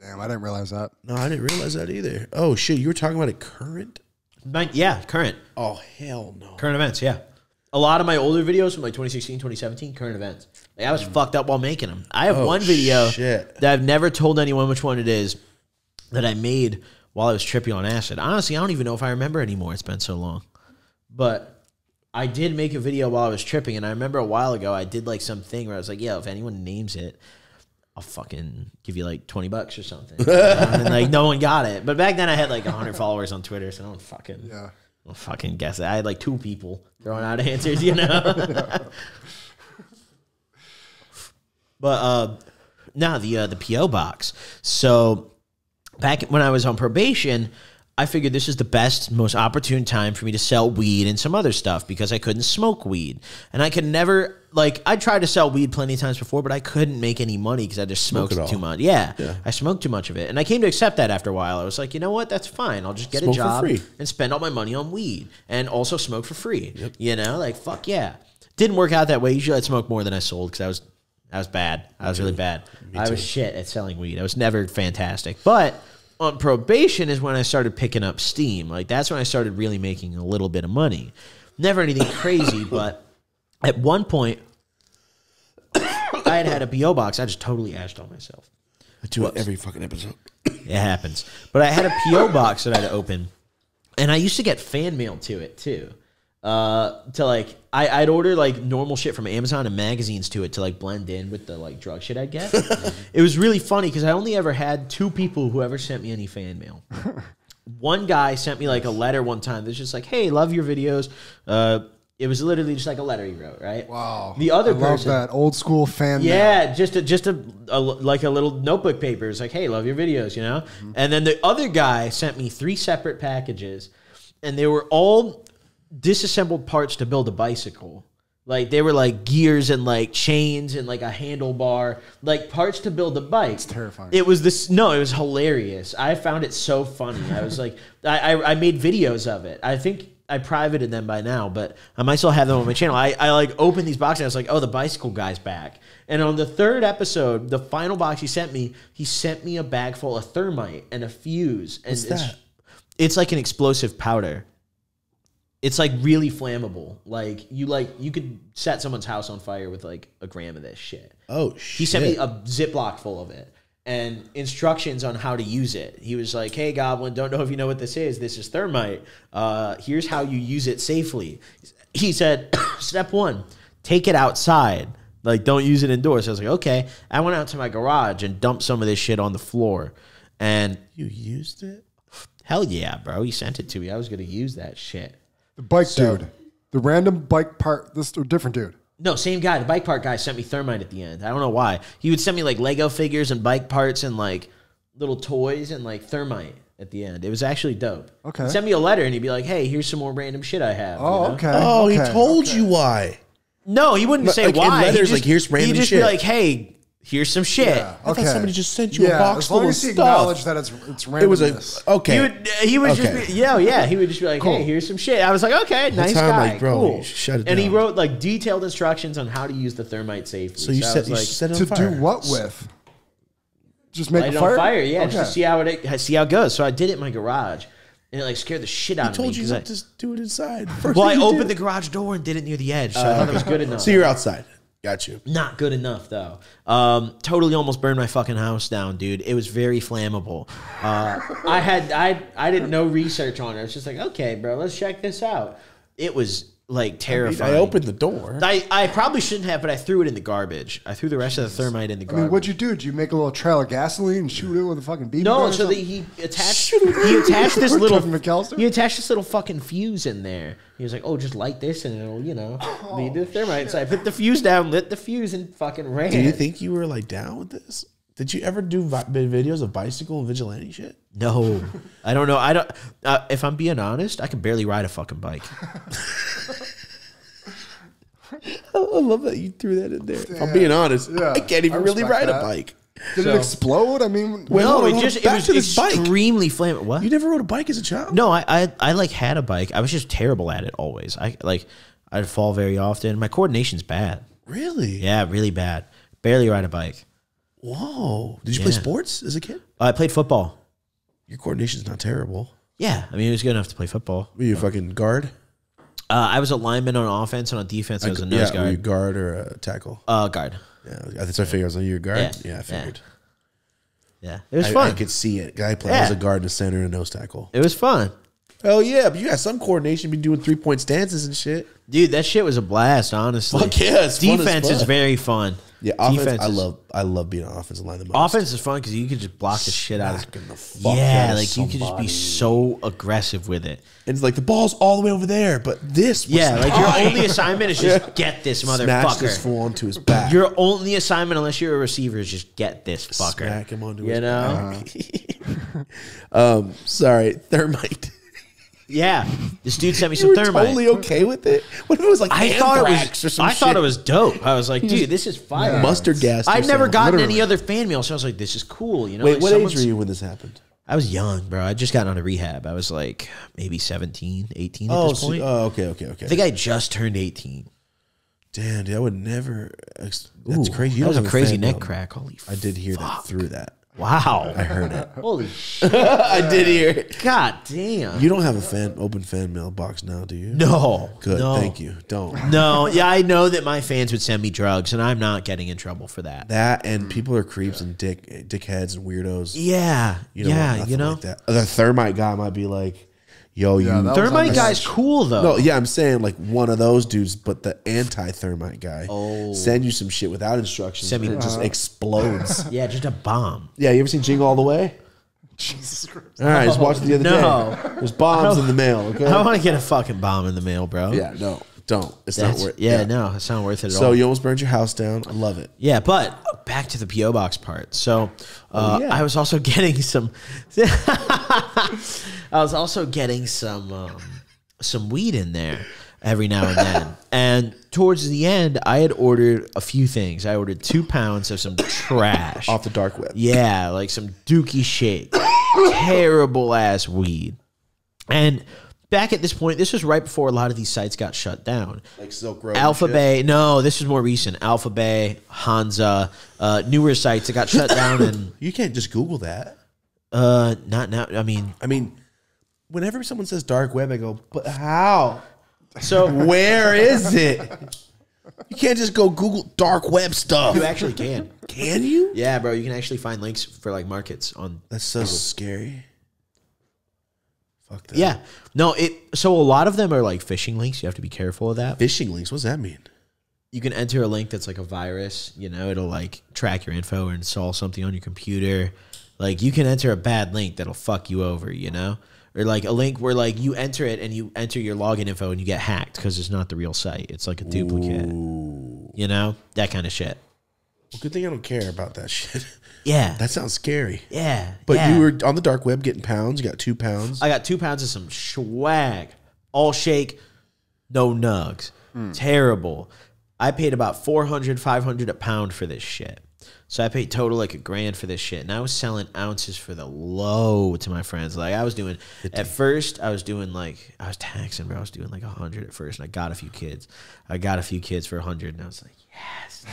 Damn, I didn't realize that. No, I didn't realize that either. Oh shit, you were talking about it current? Nine, yeah, current. Oh hell no. Current events, yeah. A lot of my older videos from like 2016, 2017, current events. Like I was mm. fucked up while making them. I have Oh, one video shit. that I've never told anyone which one it is that I made while I was tripping on acid. Honestly, I don't even know if I remember anymore. It's been so long. But I did make a video while I was tripping, and I remember a while ago I did like something where I was like, "Yeah, if anyone names it, I'll fucking give you like twenty bucks or something." *laughs* and like no one got it. But back then I had like hundred followers on Twitter, so I don't fucking Yeah. I'll fucking guess it. I had like two people throwing out *laughs* answers, you know. *laughs* but uh, now the uh, the PO box. So back when I was on probation, I figured this is the best, most opportune time for me to sell weed and some other stuff because I couldn't smoke weed, and I could never like I tried to sell weed plenty of times before, but I couldn't make any money because I just smoked it all. too much. Yeah, I smoked too much of it, and I came to accept that after a while. I was like, you know what, that's fine. I'll just get Smoke a for job free. and spend all my money on weed and also smoke for free. You know, like fuck yeah. Didn't work out that way. Usually I'd smoke more than I sold because I was I was bad. I was really bad. I was shit at selling weed. I was never fantastic. But on probation is when I started picking up steam. Like that's when I started really making a little bit of money. Never anything crazy, *coughs* but at one point I had had a PO box. I just totally ashed on myself. I do it every fucking episode. It happens. But I had a PO box that I had to open, and I used to get fan mail to it too. Uh, to like, I, I'd order like normal shit from Amazon and magazines to it to like blend in with the like drug shit I'd get. *laughs* it was really funny because I only ever had two people who ever sent me any fan mail. *laughs* one guy sent me like a letter one time that's just like, "Hey, love your videos." Uh, it was literally just like a letter he wrote, right? Wow. The other I love person, that old school fan. mail. yeah, just a, just a, a like a little notebook paper. It's like, hey, love your videos, you know. Mm-hmm. And then the other guy sent me three separate packages, and they were all disassembled parts to build a bicycle. Like they were like gears and like chains and like a handlebar, like parts to build a bike. It's terrifying. It was this. No, it was hilarious. I found it so funny. I was like, *laughs* I, I I made videos of it. I think I privated them by now, but I might still have them on my channel. I, I like opened these boxes. I was like, oh, the bicycle guy's back. And on the third episode, the final box he sent me, he sent me a bag full of thermite and a fuse. And What's it's, that? it's like an explosive powder. It's like really flammable. Like you like you could set someone's house on fire with like a gram of this shit. Oh shit. He sent me a Ziploc full of it and instructions on how to use it. He was like, "Hey, Goblin, don't know if you know what this is. This is thermite. Uh, here's how you use it safely." He said, *coughs* "Step one: take it outside. Like, don't use it indoors." I was like, "Okay." I went out to my garage and dumped some of this shit on the floor, and you used it? hell yeah, bro, he sent it to me. I was gonna use that shit. The bike So- dude. The random bike part. This a different dude. No, same guy. The bike part guy sent me thermite at the end. I don't know why. He would send me like Lego figures and bike parts and like little toys and like thermite at the end. It was actually dope. Okay. He'd send me a letter and he'd be like, "Hey, here's some more random shit I have." you Oh, know? okay. Oh, okay, he told okay. you why. No, he wouldn't Like, say in why. He'd letters, just- like, here's random He'd just shit. be like, "Hey, here's some shit." Yeah. I Okay. thought somebody just sent you a box as long full of as he stuff. acknowledged that it's it's randomness. It was a okay. He would he would Okay. just be yeah oh, yeah he would just be like hey here's some shit I was like okay nice time, guy like, bro, cool shut it and he wrote like detailed instructions on how to use the thermite safely so you I set you like, set to fire. do what with? Just make light a it fire. on fire. Yeah, Okay. just to see how it see how it goes. So I did it in my garage, and it like scared the shit out He of me. told you to I- just do it inside. First well, I opened did. the garage door and did it near the edge, so I uh, thought that was good enough. So you're outside. Got you. Not good enough though. Um, totally almost burned my fucking house down, dude. It was very flammable. Uh, I had I I did no research on it. I was just like, okay, bro, let's check this out. It was like terrifying. I opened the door. I, I probably shouldn't have, but I threw it in the garbage. I threw the rest of the thermite in the garbage. I garbage. mean, what'd you do? Did you make a little trail of gasoline and shoot it with a fucking BB No, or so that he attached he attached this little Kevin McAllister? he attached this little fucking fuse in there. He was like, "Oh, just light this and it'll, you know, *laughs* lead to the oh, thermite." So I put the fuse down, lit the fuse, and fucking ran. Do you think you were like down with this? Did you ever do vi- videos of bicycle and vigilante shit? No, I don't know. I don't. Uh, if I'm being honest, I can barely ride a fucking bike. *laughs* I love that you threw that in there. If I'm being honest, Yeah, I can't even I really respect ride that. a bike. Did so- it explode? I mean, Wait, no, it just it Back was to this bike. extremely flammable. What? You never rode a bike as a child? No, I, I I like had a bike. I was just terrible at it always. I like I'd fall very often. My coordination's bad. Really? Yeah, really bad. Barely ride a bike. Whoa. Did you play Yeah. sports as a kid? I played football. Your coordination's not terrible. Yeah, I mean it was good enough to play football. Were you a fucking guard? Uh, I was a lineman on offense, and on defense, I was a nose yeah, were you guard. guard or a tackle? Uh, guard. Yeah, that's what I figured. I was like, you're a guard? Yeah. Yeah, I Yeah. figured. Yeah, it was I, fun. I could see it. Guy played. I was a Yeah. guard and a center and a nose tackle. it was fun, Hell yeah, but you got some coordination. Be doing three point stances and shit. dude. That shit was a blast. Honestly, Fuck yeah, it's fun as defense is fuck. very fun. Yeah, offense. Defense I is- love. I love being on offensive line the most. Offense is fun because you can just block the shit out of. Smacking the fuck Yeah, out of like you can just be somebody. so aggressive with it. And it's like the ball's all the way over there, but this. Was Yeah, like your only assignment is *laughs* just get this smash this motherfucker. fool onto his back. Your only assignment, unless you're a receiver, is just get this fucker. Smack him onto you his know? *laughs* um, sorry, thermite. Yeah, this dude sent me *laughs* You some were thermite. totally okay with it. *laughs* What if it was like I thought it was. or some I thought it was dope. I was like, dude, this is fire. mustard gas. I'd never gotten any other fan mail, so I was like, this is cool. You know, Wait, like what age were you when this happened? I was young, bro. I just got out of rehab. I was like maybe 17, 18 at Oh, this so- point. oh, okay, okay, okay. I think I just turned 18. Damn, dude, I would never. That's Ooh, crazy. You that was a crazy neck mail. crack. Holy I did hear fuck. that through that. Wow. I heard it. *laughs* Holy *laughs* shit. I did hear it. God damn. You don't have a fan open fan mailbox now, do you? no. Good. No. Thank you. Don't. No. Yeah, I know that my fans would send me drugs, and I'm not getting in trouble for that. That and people are creeps and dick dickheads and weirdos. Yeah. You don't yeah. You know, like that. The thermite guy might be like, "Yo, Yeah, you." that thermite guy's the- cool though. no, yeah, I'm saying like one of those dudes, but the anti-thermite guy. Oh. send you some shit without instructions. Send me- and it just explodes. *laughs* Yeah, just a bomb. yeah, you ever seen Jingle All the Way? Jesus Christ. All right, I just watched it the other No. day. There's bombs in the mail. Okay. I want to get a fucking bomb in the mail, bro. Yeah, no, don't. It's That's, not worth. yeah, no, it's not worth it at So all. So you almost burned your house down. I love it. Yeah, but back to the PO box part. So uh, Oh, yeah. I was also *laughs* getting some. I was also getting some um, some weed in there every now and then. *laughs* and towards the end, I had ordered a few things. I ordered two pounds of some trash. Off the dark web. Yeah, like some dookie shit. *coughs* Terrible ass weed. And back at this point, this was right before a lot of these sites got shut down. Like Silk Road. Alpha. Bay, no, this is more recent. Alpha Bay, Hansa, uh, newer sites that got shut *laughs* down and You can't just Google that. uh, not now. I mean, I mean, whenever someone says dark web, I go, but how? so Where is it? You can't just go Google dark web stuff. you actually can. Can you? Yeah, bro, you can actually find links for like markets on. That's so scary. Fuck that. Yeah, no, it. So a lot of them are like phishing links. You have to be careful of that. Phishing links. What does that mean? you can enter a link that's like a virus. You know, it'll like track your info or install something on your computer. Like you can enter a bad link that'll fuck you over. You know, or like a link where like you enter it and you enter your login info and you get hacked because it's not the real site. It's like a duplicate. You know, that kind of shit. Well, good thing I don't care about that *laughs* shit. Yeah, That sounds scary. yeah. But yeah. you were on the dark web getting pounds. You got two pounds. I got two pounds of some swag, all shake, no nugs. Hmm. Terrible. I paid about 400, 500 a pound for this shit. So I paid total like a grand for this shit. And I was selling ounces for the low to my friends. Like I was doing, at first, I was doing like, I was taxing, bro. I was doing like a 100 at first. And I got a few kids. I got a few kids for a 100. And I was like, yes,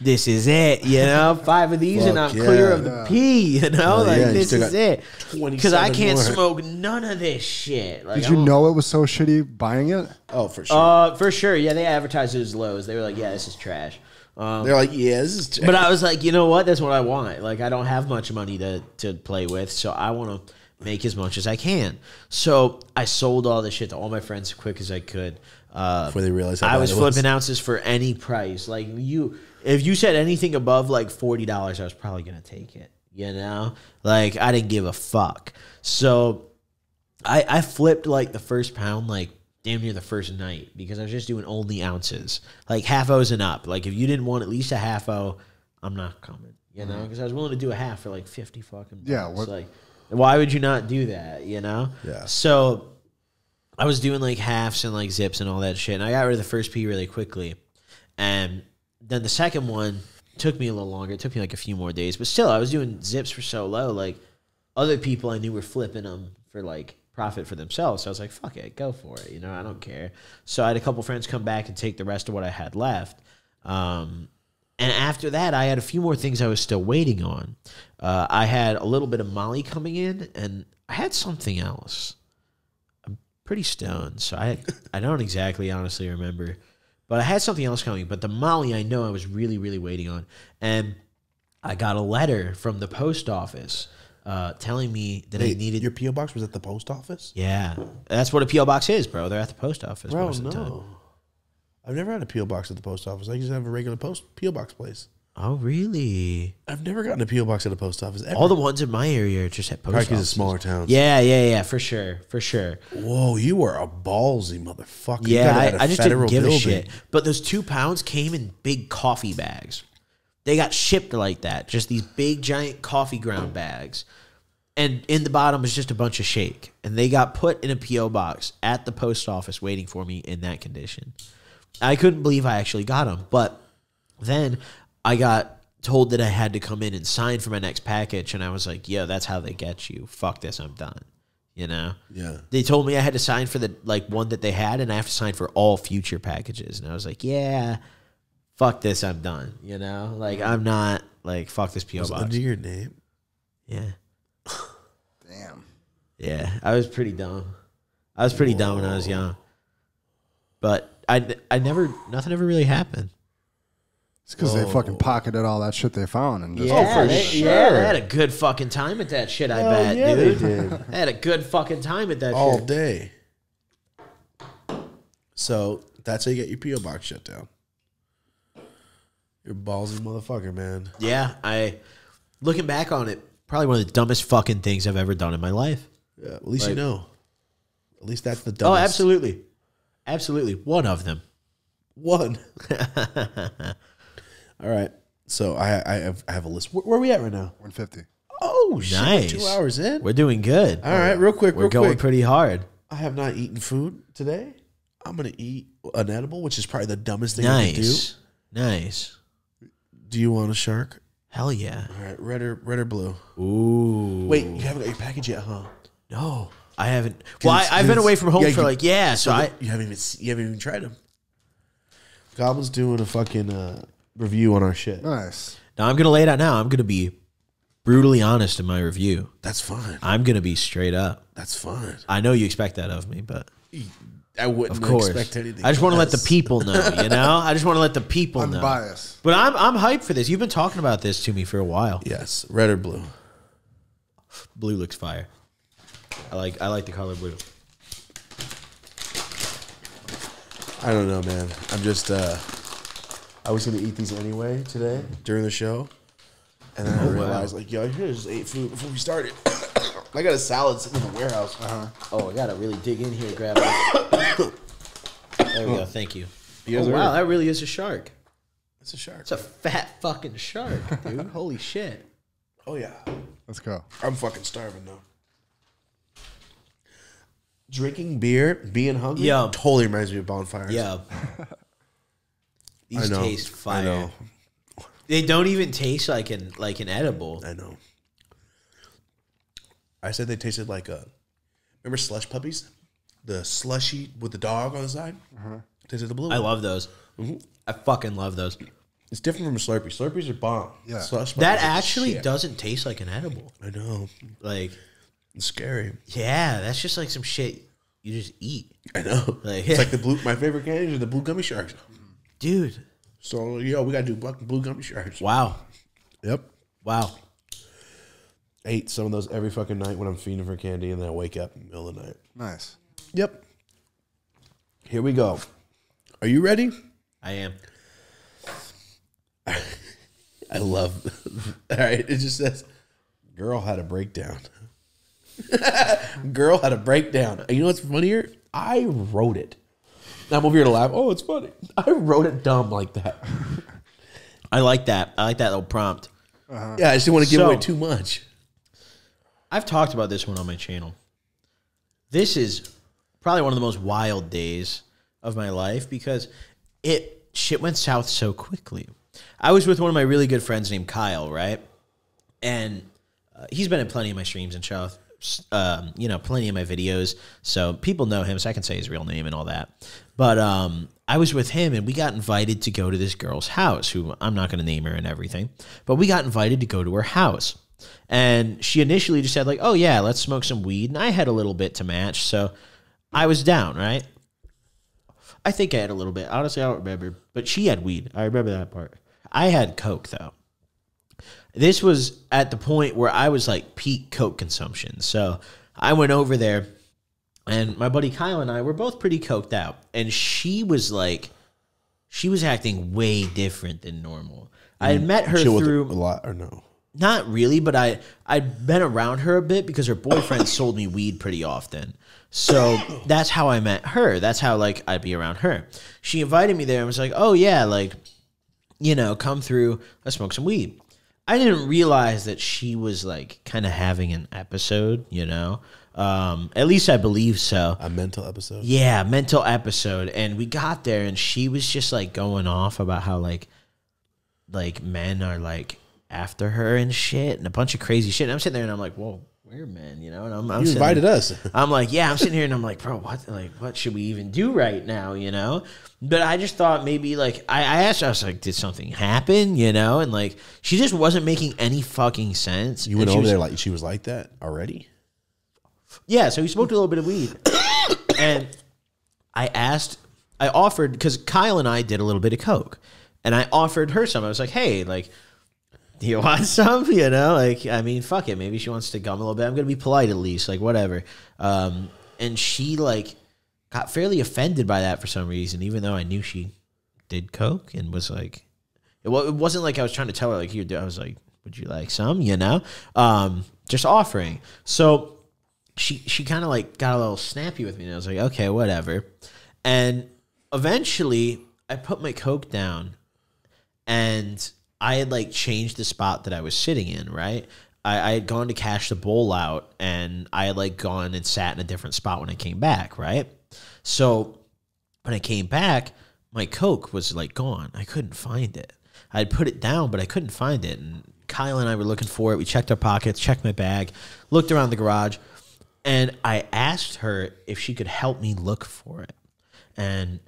this is it. You *laughs* know, five of these and I'm Fuck clear of the P. You know, Oh, like yeah, this is it. Because I can't more. smoke none of this shit. Like, Did you know it was so shitty buying it? oh, for sure. Uh, for sure. Yeah, they advertised it as lows. They were like, yeah, this is trash. Um, They're like, yeah, this is. Trash. but I was like, you know what? That's what I want. Like, I don't have much money to, to play with, so I want to make as much as I can. So I sold all this shit to all my friends as quick as I could. Uh, Before they realized how I bad was it was. flipping ounces for any price. Like you, if you said anything above like forty dollars, I was probably gonna take it. You know, like I didn't give a fuck. So I I flipped like the first pound like damn near the first night because I was just doing only ounces, like half O's and up. Like if you didn't want at least a half O, I'm not coming. You know, because I was willing to do a half for like fifty fucking. Yeah, bucks. what- like why would you not do that? You know. Yeah. So I was doing like halves and like zips and all that shit. And I got rid of the first P really quickly. And then the second one took me a little longer. It took me like a few more days. But still, I was doing zips for so low. Like other people I knew were flipping them for like profit for themselves. So I was like, fuck it, go for it. You know, I don't care. So I had a couple friends come back and take the rest of what I had left. Um, and after that, I had a few more things I was still waiting on. Uh, I had a little bit of Molly coming in, and I had something else. Pretty stoned, so I I don't exactly honestly remember, but I had something else coming. But the Molly, I know I was really really waiting on, and I got a letter from the post office uh, telling me that I needed. your PO box was at the post office. yeah, that's what a PO box is, bro. They're at the post office Bro, most of the time. I've never had a PO box at the post office. I just have a regular post PO box place. Oh, really? I've never gotten a PO box at a post office. Ever. All the ones in my area are just at post Probably 'cause offices. it's smaller towns. Yeah, yeah, yeah, for sure, for sure. Whoa, you are a ballsy motherfucker. You Yeah, got it at I, just didn't federal give a building. shit. But those two pounds came in big coffee bags. They got shipped like that, just these big giant coffee ground bags. And in the bottom was just a bunch of shake. And they got put in a PO box at the post office waiting for me in that condition. I couldn't believe I actually got them. But then I got told that I had to come in and sign for my next package. And I was like, yeah, that's how they get you. Fuck this, I'm done. You know? Yeah. They told me I had to sign for the like one that they had, and I have to sign for all future packages. And I was like, yeah, fuck this, I'm done. You know, like I'm not like fuck this PO Was it box. under your name? Yeah, Damn. yeah, I was pretty dumb. I was pretty dumb when I was young, but I I never nothing ever really happened. It's because they fucking pocketed all that shit they found and just Yeah, for they, sure. yeah, they had a good fucking time at that shit. I bet, yeah, they dude. did. *laughs* They had a good fucking time at that All shit. day. So that's how you get your PO box shut down. You're a ballsy motherfucker, man. Yeah, I looking back on it, probably one of the dumbest fucking things I've ever done in my life. Yeah, at least you Like- know. At least that's the dumbest. Oh, dumbest. absolutely. Absolutely. One of them. One. *laughs* All right. So I I have, I have a list. Where, where are we at right now? 150. Oh shit! Nice. Two hours in. We're doing good. All right, real quick, We're real going quick. pretty hard. I have not eaten food today. I'm gonna eat an edible, which is probably the dumbest thing I could do. Nice. Nice. Do you want a shark? Hell yeah. All right, red or red or blue? Ooh. Wait, you haven't got your package yet, huh? No. I haven't. Well, I, I've been away from home yeah, for you- like, yeah, so I. you haven't even you haven't even tried them. Goblin's doing a fucking uh, review on our shit. Nice. Now I'm going to lay it out now. I'm going to be brutally honest in my review. That's fine. I'm going to be straight up. That's fine. I know you expect that of me, but I wouldn't of course. expect anything. I just want to let the people know, you know? I just want to let the people know. Unbiased. But I'm I'm hyped for this. You've been talking about this to me for a while. Yes, red or blue. Blue looks fire. I like I like the color blue. I don't know, man. I'm just. uh I was gonna eat these anyway today during the show, and then I oh, realized, like, yo, I should have just ate food before we started. *coughs* I got a salad sitting in the warehouse. Uh-huh. Oh, I gotta really dig in here grab it. *coughs* there we go. Thank you. You guys Oh, are- wow, that really is a shark. It's a shark. It's a fat fucking shark, *laughs* dude. Holy shit. Oh yeah, Let's go. I'm fucking starving though. Drinking beer, being hungry, Yeah. totally reminds me of bonfires. Yeah. *laughs* I These know. taste fire. I know. They don't even taste like an like an edible. I know. I said they tasted like a. Remember slush puppies? The slushy with the dog on the side. Uh-huh. Tasted the blue. I love those. Mm-hmm. I fucking love those. It's different from a Slurpee. Slurpees are bomb. Yeah. Slush That actually shit. doesn't taste like an edible. I know. Like, It's scary. yeah, that's just like some shit you just eat. I know. Like- it's like *laughs* the blue. My favorite candies are the blue gummy sharks. Dude. So yo, we gotta do black blue gummy sharks. Wow. Yep. Wow. I eat some of those every fucking night when I'm feeding for candy, and then I wake up in the middle of the night. Nice. Yep. Here we go. Are you ready? I am. *laughs* I love. *laughs* All right, it just says, "Girl had a breakdown." *laughs* Girl had a breakdown. And you know what's funnier? I wrote it. I'm over here to laugh. Oh, it's funny. *laughs* I wrote it dumb like that. *laughs* I like that. I like that little prompt. Yeah, I just didn't want to give So- away too much. I've talked about this one on my channel. This is probably one of the most wild days of my life because it shit went south so quickly. I was with one of my really good friends named Kyle, right? And uh, he's been in plenty of my streams and stuff. um, you know, plenty of my videos, so people know him, so I can say his real name and all that. But um, I was with him, and we got invited to go to this girl's house, who I'm not going to name her and everything, but we got invited to go to her house. And she initially just said like, "Oh yeah, let's smoke some weed," and I had a little bit to match, so I was down, right? I think I had a little bit. Honestly, I don't remember. But she had weed. I remember that part. I had Coke though. This was at the point where I was like peak Coke consumption. So I went over there and my buddy Kyle and I were both pretty coked out. And she was like she was acting way different than normal. I had mm. met her through a lot or no? not really, but I I'd been around her a bit because her boyfriend *coughs* sold me weed pretty often. So that's how I met her. That's how like I'd be around her. She invited me there and was like, "Oh yeah, like you know, come through, let's smoke some weed." I didn't realize that she was like kind of having an episode, you know. Um, at least I believe so. A mental episode. Yeah, mental episode. And we got there and she was just like going off about how like like men are like after her and shit and a bunch of crazy shit. And I'm sitting there and I'm like, whoa, we're men, you know? And I'm, I'm You invited there- us. *laughs* I'm like, yeah, I'm sitting here and I'm like, bro, what like what should we even do right now, you know? But I just thought maybe like I, I asked her, I was like, did something happen, you know? And like she just wasn't making any fucking sense. You went over was- there like she was like that already. Yeah, so we smoked a little bit of weed. *coughs* and I asked, I offered, because Kyle and I did a little bit of Coke. And I offered her some. I was like, hey, like, do you *laughs* want some? You know, like, I mean, fuck it. Maybe she wants to gum a little bit. I'm going to be polite at least, like, whatever. Um, and she, like, got fairly offended by that for some reason, even though I knew she did Coke and was like, it, it wasn't like I was trying to tell her, like, here, I was like, would you like some? You know? Um, just offering. So, she she kind of like got a little snappy with me and I was like, okay, whatever. And eventually I put my coke down and I had like changed the spot that I was sitting in, right? I, I had gone to cash the bowl out and I had like gone and sat in a different spot when I came back, right? So when I came back, my Coke was like gone. I couldn't find it. I'd put it down, but I couldn't find it. And Kyle and I were looking for it. We checked our pockets, checked my bag, looked around the garage, and I asked her if she could help me look for it. And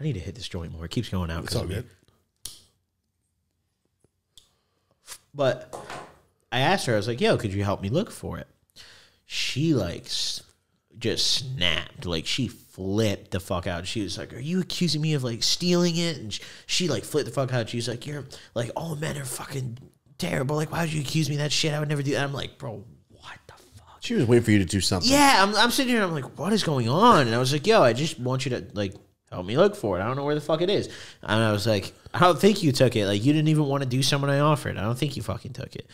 I need to hit this joint more. It keeps going out. It's all good. But I asked her, I was like, yo, could you help me look for it? She like s- just snapped. Like she flipped the fuck out. She was like, are you accusing me of like stealing it? And she, she like flipped the fuck out. She was like, you're like, all men are fucking terrible. Like, why would you accuse me of that shit? I would never do that. I'm like, bro, what the fuck? She was waiting for you to do something. Yeah, I'm, I'm sitting here and I'm like, what is going on? And I was like, yo, I just want you to like help me look for it. I don't know where the fuck it is. And I was like, I don't think you took it. Like you didn't even want to do something I offered. I don't think you fucking took it.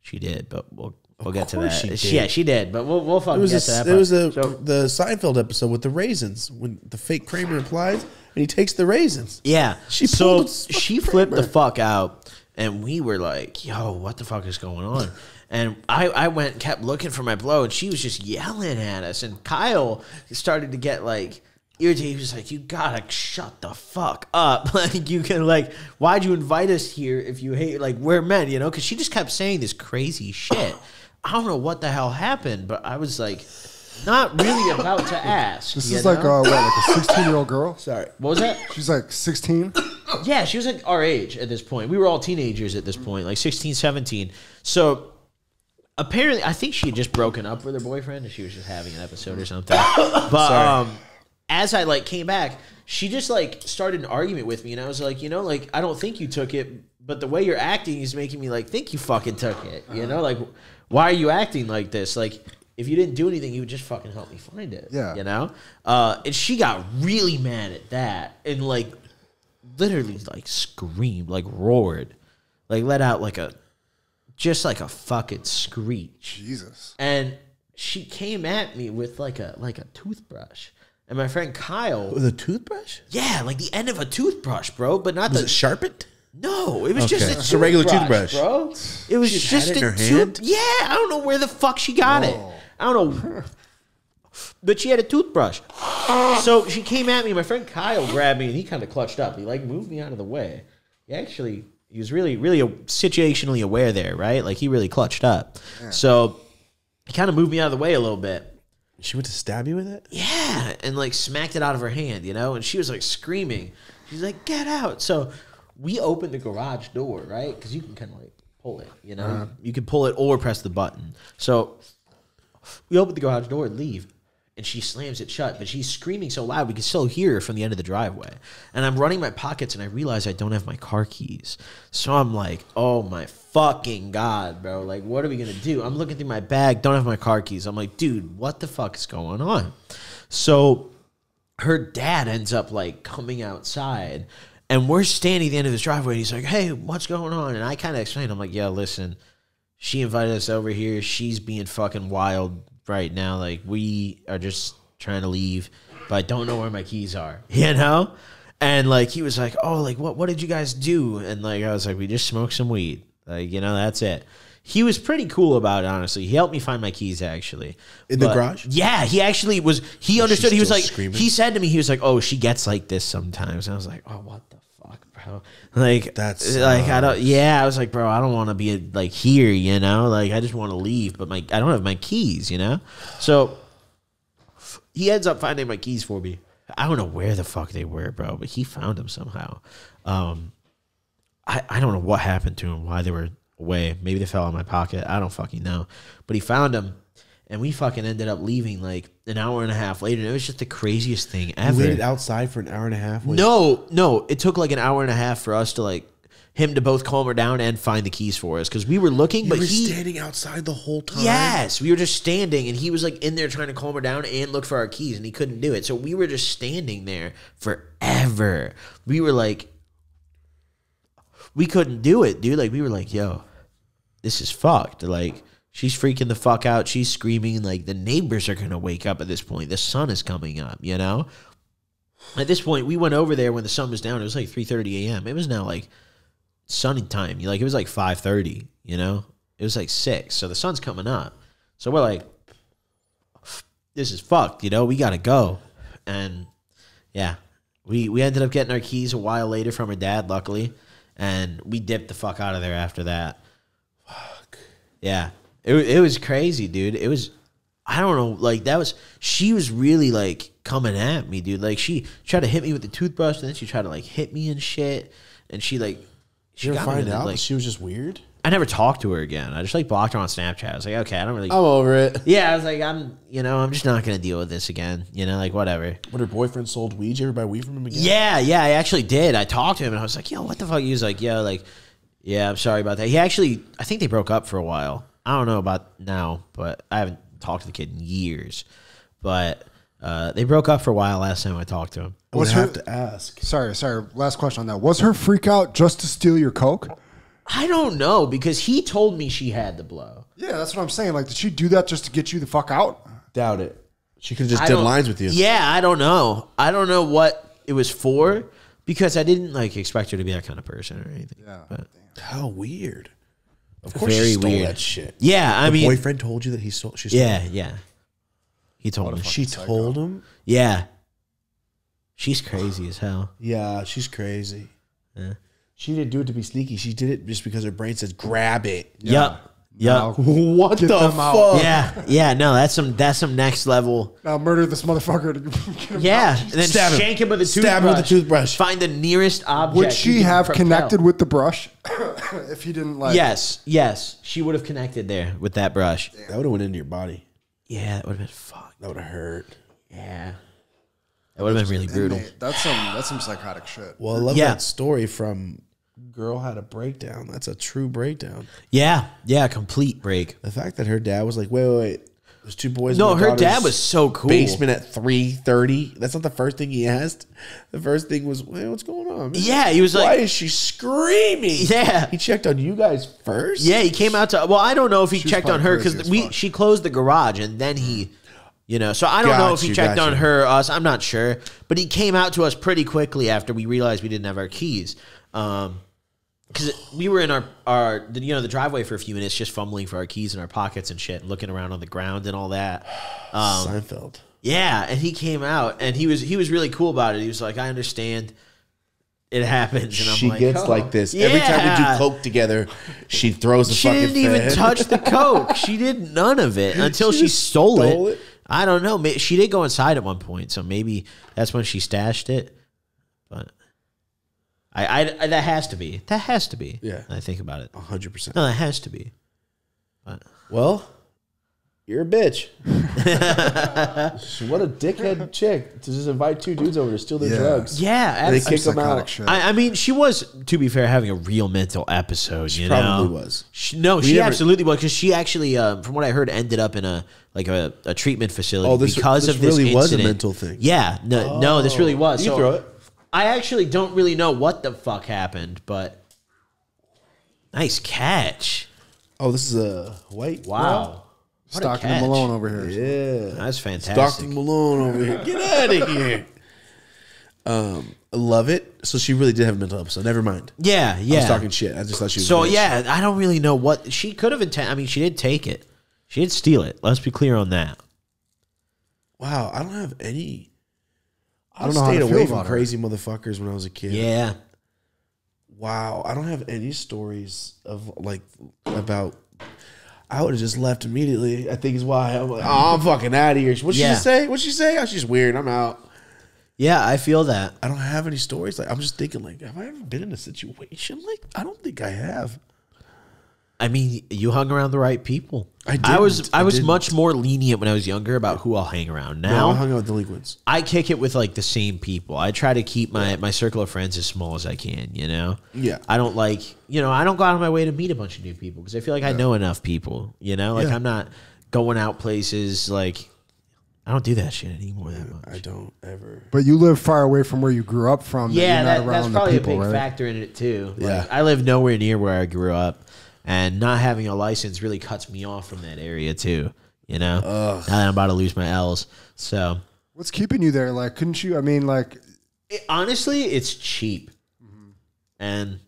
She did, but we'll we'll get to that. she did. Yeah, she did, but we'll we'll fucking It was get to that. it was part. a, So- the Seinfeld episode with the raisins when the fake Kramer applies and he takes the raisins. Yeah. She so pulled this fucking she flipped the fuck out, and we were like, "Yo, what the fuck is going on?" And I, I went and kept looking for my blow, and she was just yelling at us. And Kyle started to get like irritated. He was like, "You gotta shut the fuck up! *laughs* Like you can like, why'd you invite us here if you hate like we're men? You know?" Because she just kept saying this crazy shit. I don't know what the hell happened, but I was like, not really about to *coughs* ask. This is like uh, what, like a 16 year old girl. Sorry. what was that? She's like 16. Yeah, she was like our age at this point. We were all teenagers at this point, like 16, 17. So apparently, I think she had just broken up with her boyfriend and she was just having an episode or something. *coughs* But um, as I like came back, she just like started an argument with me, and I was like, you know, like I don't think you took it, but the way you're acting is making me like think you fucking took it. You know, like why are you acting like this? Like. If you didn't do anything, you would just fucking help me find it. Yeah. You know? Uh, and she got really mad at that and like literally like screamed, like roared, like let out like a just like a fucking screech. Jesus. And she came at me with like a like a toothbrush. And my friend Kyle, With a toothbrush? yeah, like the end of a toothbrush, bro, but not Was the it sharpened? no, it was Okay. just a, It's a regular toothbrush, toothbrush. bro. It was She just a her tooth. hand? Yeah, I don't know where the fuck she got it. Oh. I don't know. But she had a toothbrush. So she came at me. My friend Kyle grabbed me and he kind of clutched up. He like moved me out of the way. He actually, he was really, really situationally aware there, right? Like he really clutched up. So he kind of moved me out of the way a little bit. She went to stab you with it. Yeah, and like smacked it out of her hand, you know, and she was like screaming. She's like, "Get out!" So we opened the garage door, right? Because you can kind of like pull it, you know, uh-huh. you can pull it or press the button. So we open the garage door and leave. And she slams it shut, but she's screaming so loud we can still hear her from the end of the driveway. And I'm running my pockets and I realize I don't have my car keys. So I'm like, oh my fucking God, bro. Like, what are we gonna do? I'm looking through my bag, don't have my car keys. I'm like, dude, what the fuck is going on? So her dad ends up like coming outside and we're standing at the end of his driveway and he's like, Hey, what's going on? And I kind of explained, I'm like, Yeah, listen, she invited us over here. She's being fucking wild right now. Like, we are just trying to leave, but I don't know where my keys are, *laughs* you know? And like, he was like, Oh, like, what, what did you guys do? And like, I was like, We just smoked some weed. Like, you know, that's it. He was pretty cool about it, honestly. He helped me find my keys, actually. In the garage? Yeah, he actually was. He understood. He was like, screaming? he said to me, he was like, "Oh, she gets like this sometimes." And I was like, "Oh, what the fuck, bro?" Like That's, like I don't. Yeah, I was like, bro, I don't want to be like here, you know. Like I just want to leave, but my I don't have my keys, you know. So he ends up finding my keys for me. I don't know where the fuck they were, bro, but he found them somehow. Um, I, I don't know what happened to him, why they were away. Maybe they fell out of my pocket. I don't fucking know. But he found them, and we fucking ended up leaving like an hour and a half later. And it was just the craziest thing You ever. waited outside for an hour and a half. Wait, No, no, it took like an hour and a half for us to like him to both calm her down and find the keys for us because we were looking, you but were he. standing outside the whole time. Yes, we were just standing, and he was like in there trying to calm her down and look for our keys, and he couldn't do it. So we were just standing there forever. We were like, we couldn't do it, dude. Like we were like, yo, this is fucked. Like she's freaking the fuck out. She's screaming. Like the neighbors are gonna wake up at this point. The sun is coming up. You know. At this point, we went over there when the sun was down. It was like three thirty a.m. It was now like sunny time. Like it was like five thirty. You know, it was like six. So the sun's coming up. So we're like, this is fucked. You know, we gotta go. And yeah, we we ended up getting our keys a while later from her dad, luckily, and we dipped the fuck out of there after that. Fuck. Yeah, it it was crazy, dude. It was. I don't know, like that was she was really like coming at me, dude. Like she tried to hit me with the toothbrush, and then she tried to like hit me and shit, and she like she Did you ever got me find out like that she was just weird? I never talked to her again. I just like blocked her on Snapchat. I was like, okay, I don't really. I'm over it. *laughs* Yeah, I was like, I'm, you know, I'm just not gonna deal with this again. You know, like whatever. When her boyfriend sold weed, did you ever buy weed from him again? Yeah, yeah, I actually did. I talked to him and I was like, yo, what the fuck? He was like, yo, like, yeah, I'm sorry about that. He actually, I think they broke up for a while. I don't know about now, but I haven't talked to the kid in years. But uh, they broke up for a while last time I talked to him. I would What's have her- to ask. Sorry, sorry. Last question on that. Was her freak out just to steal your coke? I don't know because he told me she had the blow. Yeah, that's what I'm saying. Like, did she do that just to get you the fuck out? Doubt it. She could have just I did don't- lines with you. Yeah, I don't know. I don't know what it was for because I didn't like expect her to be that kind of person or anything. Yeah. But How weird. Of course, Very she stole weird. that shit. yeah, I Her mean, boyfriend told you that he stole. She stole. yeah, yeah. He told him. She told him. Yeah. She's crazy as hell. Yeah, she's crazy. Yeah. She didn't do it to be sneaky. She did it just because her brain says, "Grab it." Yup. Yup. What Get the them out. fuck? Yeah. Yeah. No, that's some that's some next level. Now murder this motherfucker. To *laughs* get him Yeah. out. And then Stab him. shank him with a toothbrush. Stab him with a toothbrush. Find the nearest object. Would you she can have propel. connected with the brush *coughs* if he didn't like? Yes. Yes. She would have connected there with that brush. That would have went into your body. Yeah. That would have been fucked. That would have hurt. Yeah. That would have been really brutal. Inmate. That's some. That's some psychotic shit. Well, I love Yeah. that story from "Girl Had a Breakdown." That's a true breakdown. Yeah. Yeah. Complete break. The fact that her dad was like, "Wait, wait, wait." There's two boys. No, her dad was so cool. Basement at three thirty. That's not the first thing he asked. The first thing was, "Hey, what's going on?" man? Yeah, he was like Why like, is she screaming? Yeah. He checked on you guys first. Yeah, he came out to. Well, I don't know if he She's checked on her because we she closed the garage and then he, you know. So I don't know Got if he you, checked on you. her, or us. I'm not sure, but he came out to us pretty quickly after we realized we didn't have our keys. Um, because we were in our our the, you know the driveway for a few minutes, just fumbling for our keys in our pockets and shit, and looking around on the ground and all that. *sighs* Um, Seinfeld. yeah, and he came out and he was he was really cool about it. He was like, I understand. it happens, and I'm she like, gets oh. like this every time we do coke together. She throws the She fucking. didn't even fan. touch the *laughs* coke. She did none of it until she, just stole, stole it. it? I don't know. She did go inside at one point, so maybe that's when she stashed it. But I, I, I- that has to be. That has to be. Yeah. I think about it. hundred percent. No, that has to be. But Well, you're a bitch. *laughs* what a dickhead chick to just invite two dudes over to steal their Yeah. drugs. yeah, And they abs- kick them Psychotic out. shit. I, I mean, she was, to be fair, having a real mental episode. you probably know? was. She, no, she never- absolutely was because she actually, um, from what I heard, ended up in a like a, a treatment facility Oh, this- because this of this really was a incident. mental thing. Yeah, no, no, this really was. You So throw it. I actually don't really know what the fuck happened, but nice catch. Oh, this is a white. Wow, what a Stockton catch. Malone over here. Yeah. That's fantastic. Stockton Malone over here. Get out of here. Um, love it. So she really did have a mental episode. Never mind. Yeah, I yeah. was talking shit. I just thought she was. So a yeah, I don't really know what she could have intended. I mean, she did take it. She did steal it. Let's be clear on that. Wow, I don't have any. I, don't know how stayed away from about her. crazy motherfuckers when I was a kid. Yeah. Wow, I don't have any stories of like about. I would have just left immediately. I think is why I'm like, oh, I'm fucking out of here. What'd she Yeah. just say? What'd she say? Oh, she's weird. I'm out. Yeah, I feel that. I don't have any stories. Like I'm just thinking, like, have I ever been in a situation like? I don't think I have. I mean, you hung around the right people. I I was didn't. I I was didn't. much more lenient when I was younger about who I'll hang around. No, Now I hung out with delinquents. I kick it with like the same people. I try to keep my my circle of friends as small as I can. You know. Yeah. I don't like you know I don't go out of my way to meet a bunch of new people because I feel like I know enough people. You know, like Yeah. I'm not going out places like I don't do that shit anymore that much. I don't ever. But you live far away from where you grew up from. that Yeah, you're that, not that's probably the people, a big right? factor in it too. Like, Yeah. I live nowhere near where I grew up, and not having a license really cuts me off from that area too. You know, now that I'm about to lose my L's, so What's keeping you there? Like, couldn't you? I mean, like, it, honestly, it's cheap, mm-hmm. and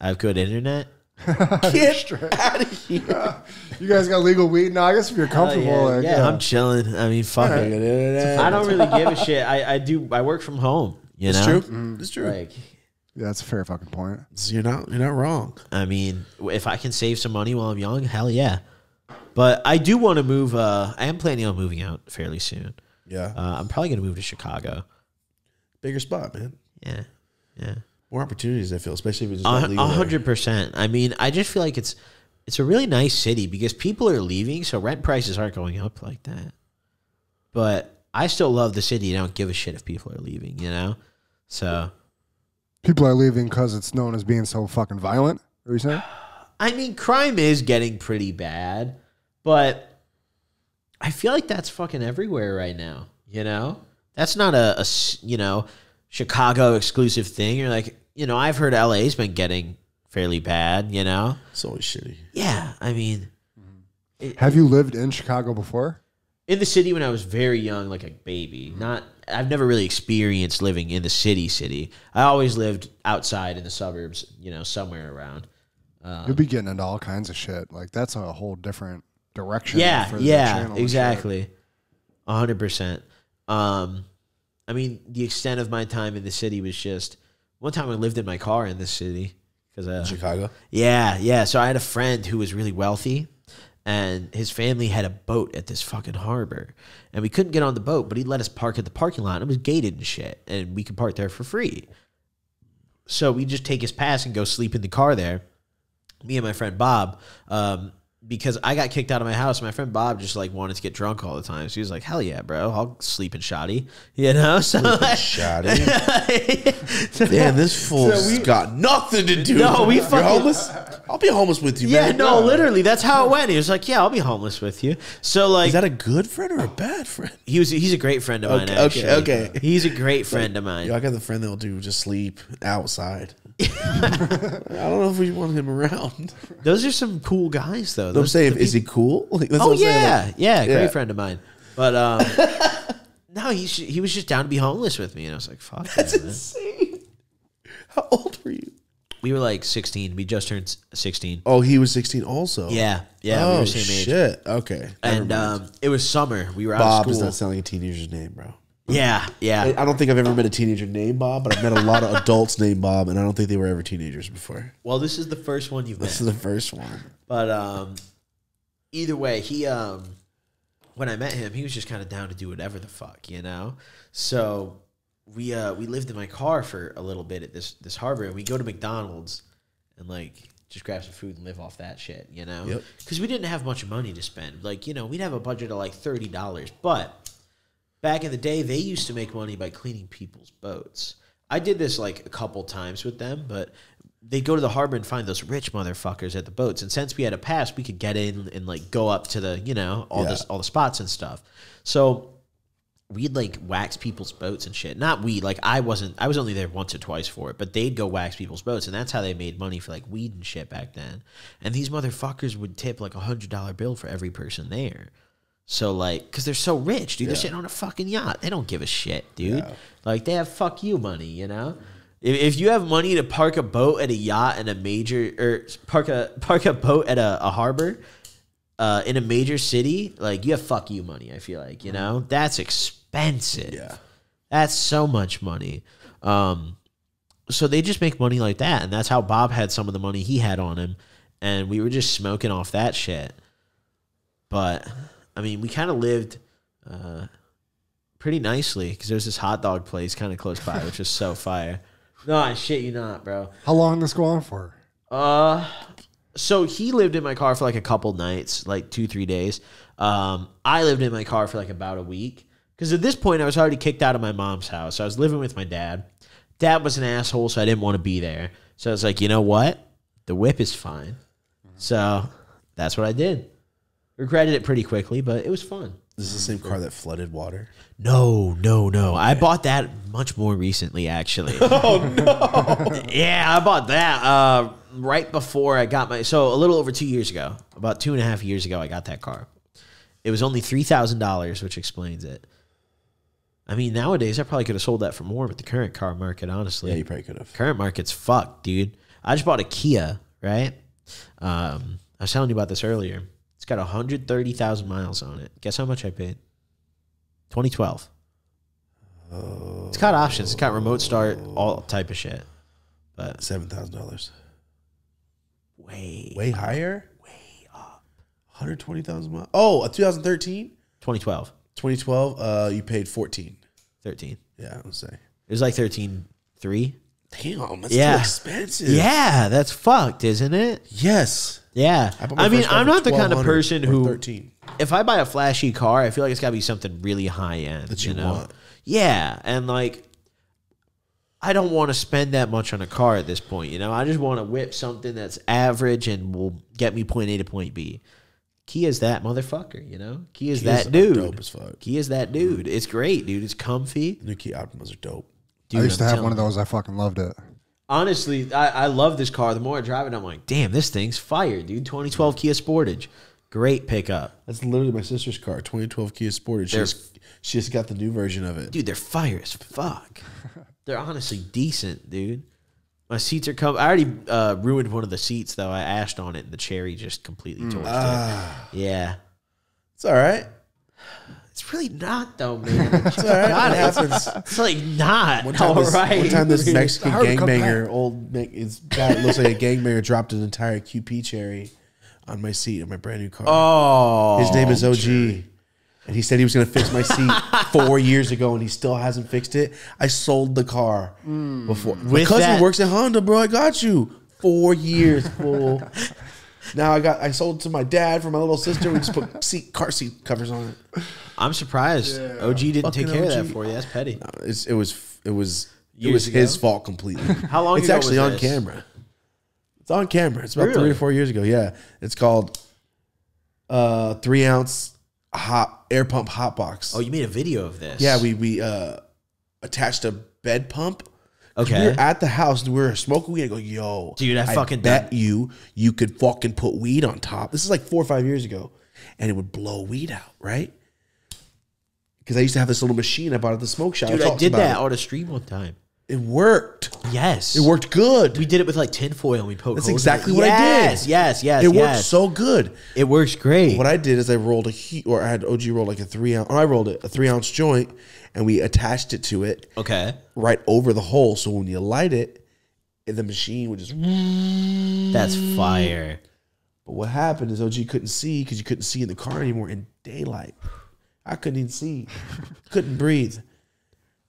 I have good internet. *laughs* Get out of here. *laughs* you guys got legal weed now. I guess if you're oh, comfortable, yeah, like, yeah, yeah. I'm chilling. I mean, fuck it. I don't really give a shit. I, I do. I work from home. You It's know, true. Mm-hmm. It's true. Like, yeah, that's a fair fucking point. So you're not. You're not wrong. I mean, if I can save some money while I'm young, hell yeah. But I do want to move. Uh, I am planning on moving out fairly soon. Yeah. Uh, I'm probably going to move to Chicago. Bigger spot, man. Yeah, yeah, More opportunities. I feel, especially if it's a not a legal. there. hundred percent. I mean, I just feel like it's it's a really nice city because people are leaving, so rent prices aren't going up like that. But I still love the city. I don't give a shit if people are leaving. You know, so People are leaving because it's known as being so fucking violent. Are you saying? *sighs* I mean, crime is getting pretty bad, but I feel like that's fucking everywhere right now. You know, that's not a you know Chicago exclusive thing. You're like, you know, I've heard LA's been getting fairly bad. You know, It's always shitty. yeah. I mean, Have you lived in Chicago before? in the city when I was very young, like a baby. Not, I've never really experienced living in the city. City. I always lived outside in the suburbs. You know, somewhere around. You'll be getting into all kinds of shit. Like that's a whole different direction. Yeah, for the yeah, channel exactly. A hundred percent. Um, I mean, the extent of my time in the city was just one time I lived in my car in the city because uh, Chicago. yeah, yeah. So I had a friend who was really wealthy, and his family had a boat at this fucking harbor, and we couldn't get on the boat, but he let us park at the parking lot. It was gated and shit, and we could park there for free. So we just take his pass and go sleep in the car there. Me and my friend Bob, um, because I got kicked out of my house. My friend Bob just like wanted to get drunk all the time. So he was like, "Hell yeah, bro! I'll sleep in shoddy," you know. *laughs* So Shoddy. *laughs* Damn, this fool's got nothing to do. No, we You're fucking- homeless. I'll be homeless with you, Yeah, man. no, literally, that's how it went. He was like, "Yeah, I'll be homeless with you." So like, Is that a good friend or a bad friend? he was he's a great friend of mine. Okay, Actually, okay, okay. He's a great friend of mine. Yo, I got the friend that'll do just sleep outside. *laughs* I don't know if we want him around. Those are some cool guys, though. I'm saying, is he cool? *laughs* Like, that's oh what I'm yeah, like- yeah, great Yeah. friend of mine. But um, *laughs* no, he sh- he was just down to be homeless with me, and I was like, "Fuck." That's yeah, man. insane. How old were you? We were like 16. We just turned 16. Oh, he was 16 also. Yeah, yeah, oh, we were same age. shit. Okay. Never And um, it was summer. We were out Bob of does school. not selling a teenager's name, bro. Yeah, yeah. I I don't think I've ever met a teenager named Bob, but I've met a lot of adults named Bob, and I don't think they were ever teenagers before. well, this is the first one you've met. This is the first one. But um, either way, he um, when I met him, he was just kind of down to do whatever the fuck, you know. So we uh we lived in my car for a little bit at this this harbor, and we go to McDonald's and like just grab some food and live off that shit, you know. Yep. Because we didn't have much money to spend. Like you know, we'd have a budget of like thirty dollars, but back in the day, they used to make money by cleaning people's boats. I did this like a couple times with them, but they'd go to the harbor and find those rich motherfuckers at the boats. And since we had a pass, we could get in and like go up to the, you know, all Yeah. this all the spots and stuff. So we'd like wax people's boats and shit. Not we, like I wasn't I was only there once or twice for it, but they'd go wax people's boats and that's how they made money for like weed and shit back then. And these motherfuckers would tip like a hundred dollar bill for every person there. So like, because they're so rich, dude. They're sitting on a fucking yacht. They don't give a shit, dude. Like they have fuck you money, you know. If, if you have money to park a boat at a yacht in a major or park a *laughs* park a boat at a, a harbor, uh, in a major city, like you have fuck you money. I feel like you know that's expensive. Yeah. that's so much money. Um, so they just make money like that, and that's how Bob had some of the money he had on him, and we were just smoking off that shit. But I mean, we kind of lived uh, pretty nicely because there's this hot dog place kind of close by, which is so fire. No, I shit you not, bro. How long this go on for? Uh, so he lived in my car for like a couple nights, like two, three days. Um, I lived in my car for like about a week because at this point I was already kicked out of my mom's house. I was living with my dad. Dad was an asshole, so I didn't want to be there. So I was like, you know what? The whip is fine. So that's what I did. Regretted it pretty quickly, but it was fun. This is the same car that flooded water. No, no, no. I bought that much more recently, actually. *laughs* oh no! yeah, I bought that uh, right before I got my. So a little over two years ago, about two and a half years ago, I got that car. It was only three thousand dollars, which explains it. I mean, nowadays I probably could have sold that for more with the current car market. Honestly, Yeah, you probably could have. current market's fucked, dude. I just bought a Kia, right? Um, I was telling you about this earlier. It's got 130,000 miles on it. Guess how much I paid? 2012. It's got options. It's got remote start, all type of shit. But Seven thousand dollars. way, Way higher. Way up. One hundred twenty thousand miles. Oh, a 2013, 2012, 2012. Uh, you paid fourteen. 13. Yeah, I would say. It was like 13.3. Damn, that's Yeah. too expensive. Yeah, that's fucked, isn't it? Yes. Yeah. bought my I, mean, I'm not the kind of person who 13 if I buy a flashy car, I feel like it's got to be something really high end That you know? want. Yeah, and like I don't want to spend that much on a car at this point. You know, I just want to whip something that's average and will get me point A to point B. Kia's that motherfucker. You know, Kia's, Kias that dude. dope as fuck. Kia's that dude. It's great, dude. It's comfy. New Kia Optimas are dope. Dude, I used to I'm have one of those. I fucking loved it. Honestly, I, I love this car. The more I drive it, I'm like, damn, this thing's fire, dude. 2012 Kia Sportage, great pickup. That's literally my sister's car, 2012 Kia Sportage. She just, she just got the new version of it. dude, they're fire as fuck. *laughs* they're honestly decent, dude. My seats are come. I already uh, ruined one of the seats though. I ashed on it, and the cherry just completely torched it. Yeah, It's all right. It's really not though, man. *laughs* It's all right. God, it it's, happens. it's like not One time, all this, right. one time this *laughs* Mexican hard to gangbanger, old Me- it's guy looks like a gangbanger, dropped an entire QP cherry on my seat in my brand new car. oh, His name is OG. And he said he was going to fix my seat *laughs* four years ago, and he still hasn't fixed it. I sold the car hmm. before. My With cousin that- works at Honda, bro. I got you. Four years, fool. Now I got. I sold it to my dad for my little sister. We just put *laughs* seat car seat covers on it. I'm surprised. OG didn't Fucking take care of OG. that for you. That's petty. It's, it was. It was. it Years was his ago? fault completely. *laughs* How long It's ago actually was on this? camera. It's on camera. It's about three Really? or four years ago. Yeah, it's called uh three ounce hot air pump hot box. Oh, you made a video of this? Yeah, we we uh attached a bed pump. Okay. We were at the house and we were smoking weed. I go, yo, Dude, I fucking bet you you could fucking put weed on top. This is like four or five years ago, and it would blow weed out, right? Because I used to have this little machine I bought at the smoke shop. dude, I talked did that it. on a stream one time. It worked. Yes. It worked good. We did it with like tinfoil and we poked That's holes in exactly what I did. Yes, yes, yes. it worked so good. It works great. What I did is I rolled a heat, or I had OG roll like a three ounce. I rolled it a three ounce joint, and we attached it to it okay. right over the hole. So when you light it, the machine would just. That's fire. But what happened is OG couldn't see because you couldn't see in the car anymore in daylight. I couldn't even see, couldn't breathe,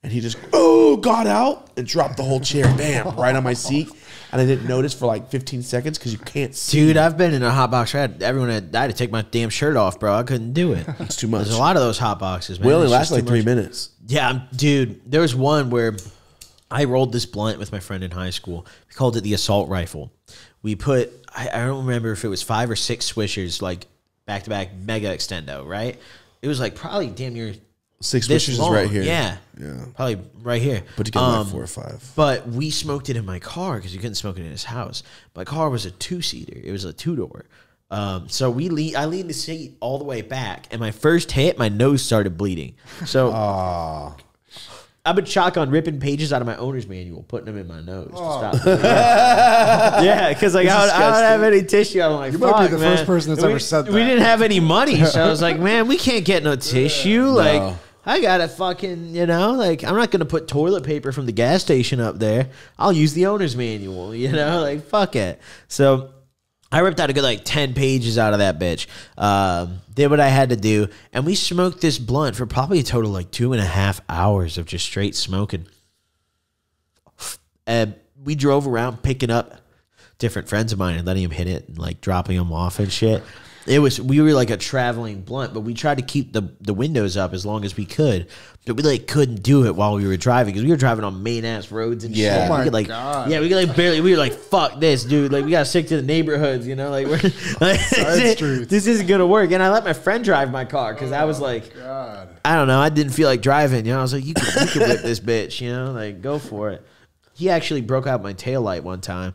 and he just oh got out and dropped the whole chair, bam, right on my seat, and I didn't notice for like 15 seconds because you can't see. Dude, I've been in a hot box. I had everyone had, I had to take my damn shirt off, bro. I couldn't do it. it's too much. There's a lot of those hot boxes, man. We only last like three much. minutes. Yeah, I'm- dude. There was one where I rolled this blunt with my friend in high school. We called it the assault rifle. We put I, I don't remember if it was five or six swishers, like back to back mega extendo, right? It was like probably damn near Six this wishes is right here. Yeah, Yeah. probably right here. But Put together Um, like four or five. But we smoked it in my car because you couldn't smoke it in his house. My car was a two seater. It was a two door. Um, so we lean, I leaned the seat all the way back, and my first hit, my nose started bleeding. So *laughs* I've been on ripping pages out of my owner's manual, putting them in my nose to stop. *laughs* yeah, because like I don't, I don't have any tissue. I'm like, You might be the man. first person that's we, ever said that. We didn't have any money, so I was like, *laughs* man, we can't get no tissue. Like. I gotta fucking, you know, like I'm not gonna put toilet paper from the gas station up there. I'll use the owner's manual, *laughs* you know, like fuck it. So I ripped out a good like 10 pages out of that bitch. Um, did what I had to do. And we smoked this blunt for probably a total like two and a half hours of just straight smoking. And we drove around picking up different friends of mine and letting them hit it and like dropping them off and shit. It was we were like a traveling blunt, but we tried to keep the the windows up as long as we could. But we like couldn't do it while we were driving because we were driving on main ass roads and Yeah. shit. Oh we could like God. yeah, we could like barely. We were like, "Fuck this, dude!" Like we got sick to the neighborhoods, you know. Like we're *laughs* like, Side streets. this isn't gonna work. And I let my friend drive my car because I was oh like, God. I don't know, I didn't feel like driving. You know, I was like, "You can, you can whip this bitch," you know, like go for it. He actually broke out my tail light one time.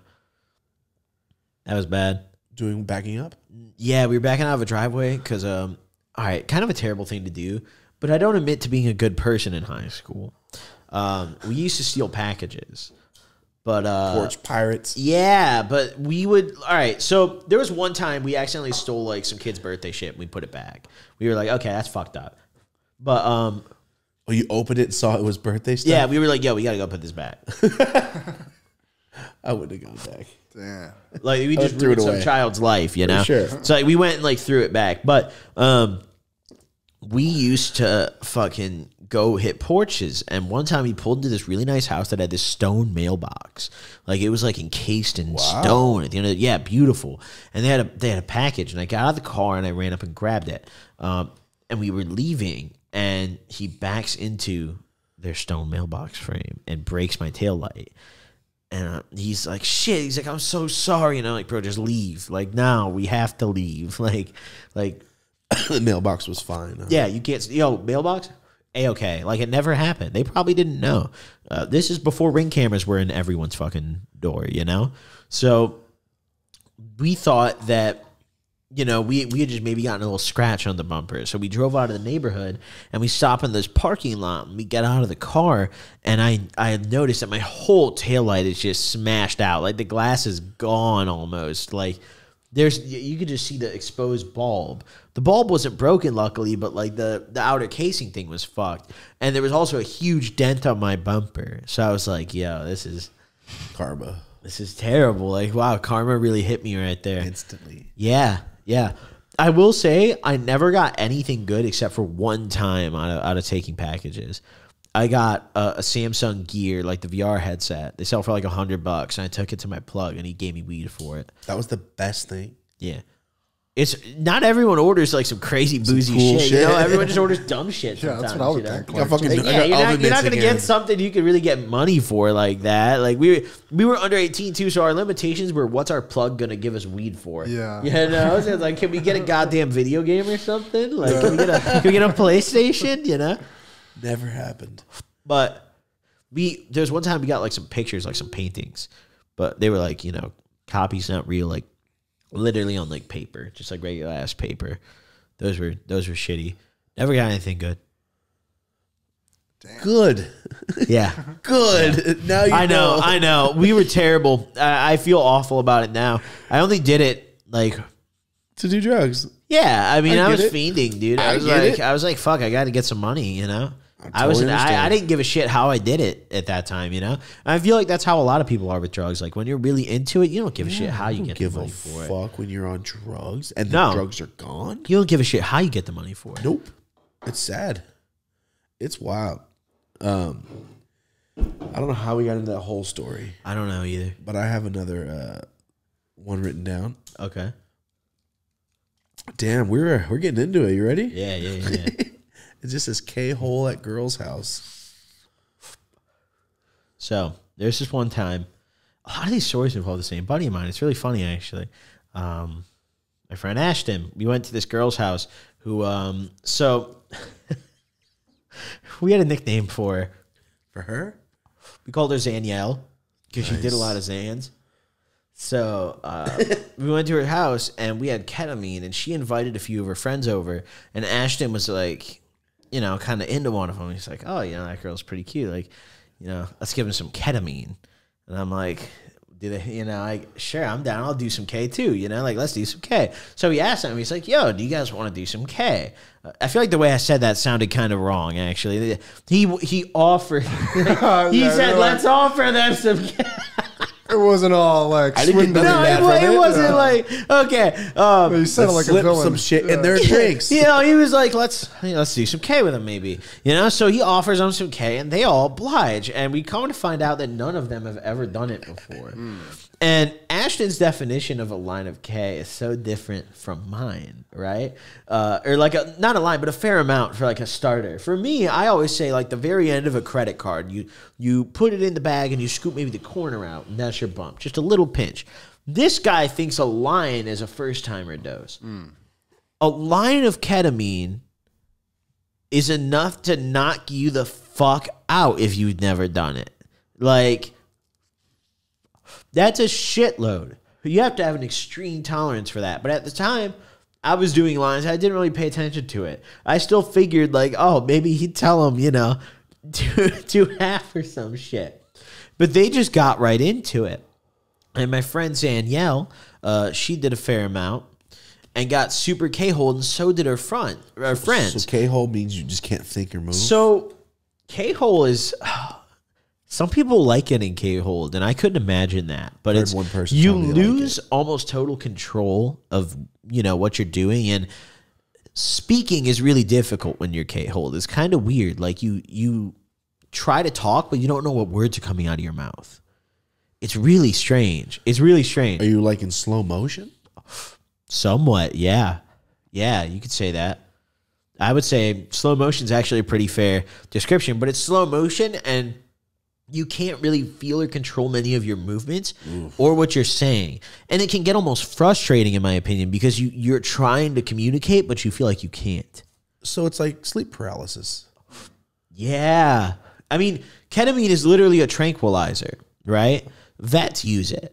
That was bad. Doing backing up. Yeah, we were backing out of a driveway because, um, all right, kind of a terrible thing to do, but I don't admit to being a good person in high school. Um, we used to steal packages, but uh, Porch pirates. yeah, but we would. All right, so there was one time we accidentally stole like some kid's birthday shit. and We put it back. We were like, okay, that's fucked up. But um, Oh, you opened it and saw it was birthday stuff. yeah, we were like, yo, we gotta go put this back. *laughs* I wouldn't have gone back. Damn. Like we just threw it ruined some away. child's life, you know. sure. So like, we went and like threw it back, but um, we used to fucking go hit porches, and one time we pulled into this really nice house that had this stone mailbox, like it was like encased in stone at the end of the, yeah, beautiful. And they had a they had a package, and I got out of the car and I ran up and grabbed it, um, and we were leaving, and he backs into their stone mailbox frame and breaks my tail light. And uh, he's like, shit. He's like, I'm so sorry. And I'm like, bro, just leave. Like, now we have to leave. *laughs* Like, like, *coughs* the mailbox was fine. huh? yeah, you can't. Yo, mailbox, a okay. Like, it never happened. They probably didn't know. Uh, this is before ring cameras were in everyone's fucking door. You know, so we thought that. You know, we we had just maybe gotten a little scratch on the bumper, so we drove out of the neighborhood and we stop in this parking lot. And we get out of the car, and I I noticed that my whole taillight is just smashed out, like the glass is gone almost. Like there's you could just see the exposed bulb. The bulb wasn't broken, luckily, but like the the outer casing thing was fucked, and there was also a huge dent on my bumper. So I was like, "Yo, this is Karma. this is terrible." Like, wow, karma really hit me right there. Instantly. Yeah, yeah. I will say I never got anything good except for one time out of, out of taking packages. I got a, a Samsung Gear, like the VR headset. They sell for like a hundred bucks, and I took it to my plug, and he gave me weed for it. That was the best thing. Yeah. It's not everyone orders like some crazy boozy cool shit, You know, everyone just *laughs* orders dumb shit. Yeah, that's what I would you know? think. Like, fucking, yeah, you're not, you're not gonna get something you could really get money for like that. Like we were, we were under 18 too, so our limitations were what's our plug gonna give us weed for? Yeah. *laughs* you know. So like, can we get a goddamn video game or something? Like, can we get a can we get a PlayStation? You know. Never happened. But we there's one time we got like some pictures, like some paintings, but they were like, you know, copies not real, like literally on like paper, just like regular ass paper. Those were those were shitty. Never got anything good. *laughs* *laughs* Good. Yeah. Good. Now you I know, I know. We were terrible. I, I feel awful about it now. I only did it like to do drugs. Yeah, I mean, I I, was it. fiending, dude. I, I was get like, it. I was like, fuck, I got to get some money, you know. I, totally wasn't. I, I didn't give a shit how I did it at that time, you know. And I feel like that's how a lot of people are with drugs. Like when you're really into it, you don't give a shit how you get give the a money for it. fuck when you're on drugs and No. the drugs are gone. You don't give a shit how you get the money for it. Nope. It's sad. It's wild. Um, I don't know how we got into that whole story, I don't know either. but I have another uh, one written down. Okay. Damn, we're we're getting into it. You ready? Yeah, yeah, yeah. *laughs* It just says K hole at girl's house. So there's this one time. A lot of these stories involve the same buddy of mine. It's really funny actually. Um, my friend Ashton. We went to this girl's house who. Um, so *laughs* we had a nickname for her. For her? We called her Zanielle because she did a lot of Xans. So uh, *laughs* we went to her house and we had ketamine, and she invited a few of her friends over. And Ashton was like, you know, kind of into one of them. He's like, oh, you know, that girl's pretty cute. Like, you know, let's give him some ketamine. And I'm like, do they, you know, like, sure, I'm down. I'll do some K too, you know, like, let's do some K. So he asked him, he's like, yo, do you guys want to do some K? Uh, I feel like the way I said that sounded kind of wrong, actually. He he offered, *laughs* he *laughs* said, no, let's offer them some K. *laughs* It wasn't all like I didn't get nothing No, bad it, from it it. wasn't Yeah. like okay. Um, You said like a slip villain. some shit in their *laughs* drinks. you know, he was like, "Let's you know, let's do some K with him, maybe." You know, so he offers them some K, and they all oblige. And we come to find out that none of them have ever done it before. And Ashton's definition of a line of K is so different from mine, right? Uh, or like a not a line, but a fair amount for like a starter. For me, I always say like the very end of a credit card, you you put it in the bag and you scoop maybe the corner out, and that's your bump, just a little pinch. This guy thinks a line is a first timer dose a line of ketamine is enough to knock you the fuck out if you've never done it. Like, that's a shitload. You have to have an extreme tolerance for that. But at the time, I was doing lines. I didn't really pay attention to it. I still figured, like, oh, maybe he'd tell him, you know, *laughs* to, to half or some shit. But they just got right into it. And my friend Danielle, uh, she did a fair amount and got super K hold, and so did her front her friends. So K hole means you just can't think or move. So K hole is *sighs* some people like getting K hold, and I couldn't imagine that. But it's one person you they like lose almost total control of you know what you're doing, and speaking is really difficult when you're K hold. It's kind of weird. Like you you try to talk, but you don't know what words are coming out of your mouth. It's really strange. It's really strange. Are you like in slow motion? Somewhat, yeah. Yeah, you could say that. I would say slow motion is actually a pretty fair description, but it's slow motion and you can't really feel or control many of your movements or what you're saying. And it can get almost frustrating in my opinion because you you're trying to communicate but you feel like you can't. So it's like sleep paralysis. Yeah. I mean, ketamine is literally a tranquilizer, right? Vets use it.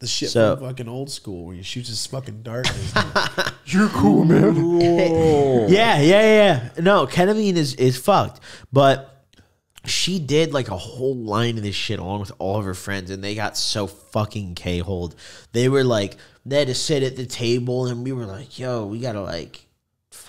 The shit So- from fucking old school where you shoot this fucking dart. *laughs* *laughs* You're cool, man. *laughs* Yeah, yeah, yeah. No, ketamine is is fucked. But she did like a whole line of this shit along with all of her friends, and they got so fucking k hold. They were like, they had to sit at the table, and we were like, "Yo, we gotta like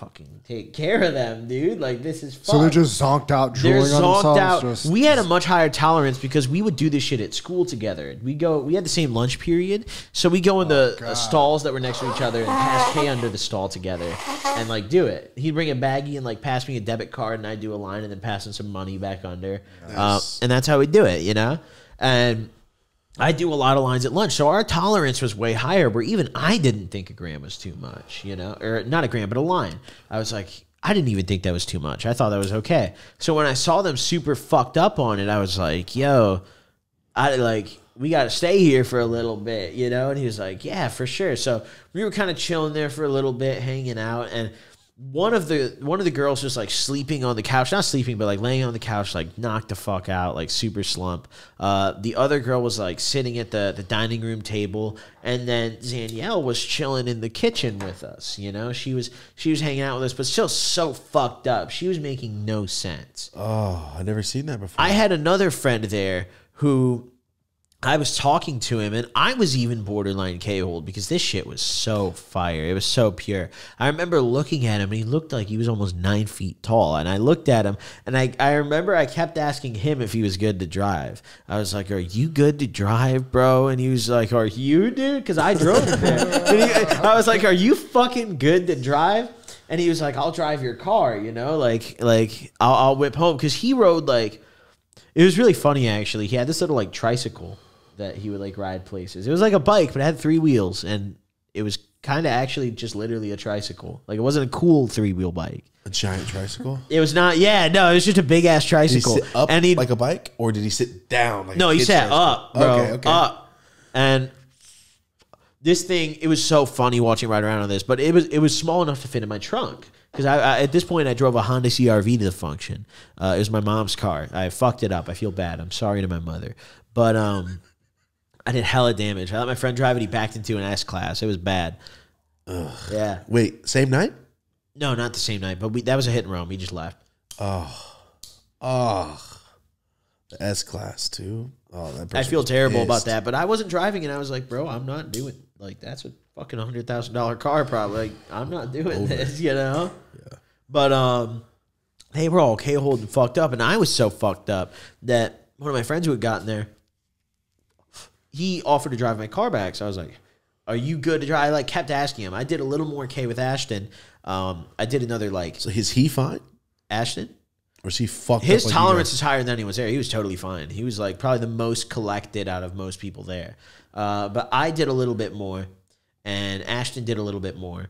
fucking take care of them, dude. Like this is." Fucked. So they're just zonked out, They're drooling on zonked out. Just, we had a much higher tolerance because we would do this shit at school together. We go. We had the same lunch period, so we go in the uh, stalls that were next to each other and pass K under the stall together and like do it. He'd bring a baggie and like pass me a debit card, and I'd do a line and then pass him some money back under. Uh, and that's how we do it, you know. And I do a lot of lines at lunch, so our tolerance was way higher. Where even I didn't think a gram was too much, you know, or not a gram, but a line. I was like, I didn't even think that was too much. I thought that was okay. So when I saw them super fucked up on it, I was like, yo, I like we got to stay here for a little bit, you know. And he was like, yeah, for sure. So we were kind of chilling there for a little bit, hanging out, and one of the one of the girls just like sleeping on the couch, not sleeping, but like laying on the couch, like knocked the fuck out, like super slump. Uh, the other girl was like sitting at the the dining room table, and then Zanielle was chilling in the kitchen with us. You know, she was she was hanging out with us, but still so fucked up. She was making no sense. Oh, I never seen that before. I had another friend there who I was talking to him, and I was even borderline K-hold because this shit was so fire. It was so pure. I remember looking at him, and he looked like he was almost nine feet tall. And I looked at him, and I, I remember I kept asking him if he was good to drive. I was like, "Are you good to drive, bro?" And he was like, "Are you, dude?" Because I drove there. *laughs* He, I was like, "Are you fucking good to drive?" And he was like, "I'll drive your car," you know, like like I'll, I'll whip home because he rode like. It was really funny actually. He had this little like tricycle that he would like ride places. It was like a bike, but it had three wheels, and it was kind of actually just literally a tricycle. Like it wasn't a cool three wheel bike. a giant tricycle. It was not. Yeah, no, it was just a big ass Did he tricycle. sit up and he like a bike, or did he sit down? Like no, he sat tricycle? up, bro, Okay, okay. up, and this thing. It was so funny watching ride around on this, but it was it was small enough to fit in my trunk. Because I, I, at this point, I drove a Honda CRV to the function. Uh, it was my mom's car. I fucked it up. I feel bad. I'm sorry to my mother, but um, I did hella damage. I let my friend drive it. He backed into an S class. It was bad. Yeah. Wait, same night? No, not the same night, but we that was a hit and run. We just left. Oh, oh, the S class too. Oh, that I feel terrible about that, but I wasn't driving, and I was like, bro, I'm not doing like that's a fucking hundred thousand dollar car, probably. Like, I'm not doing this, you know. Yeah. But um, they were all K holding fucked up, and I was so fucked up that one of my friends who had gotten there, he offered to drive my car back. So I was like, "Are you good to drive?" I like kept asking him. I did a little more K with Ashton. Um, I did another like So is he fine, Ashton. or is he fucked? His up like you tolerance guys? is higher than anyone was there. He was totally fine. He was like probably the most collected out of most people there. Uh, but I did a little bit more, and Ashton did a little bit more,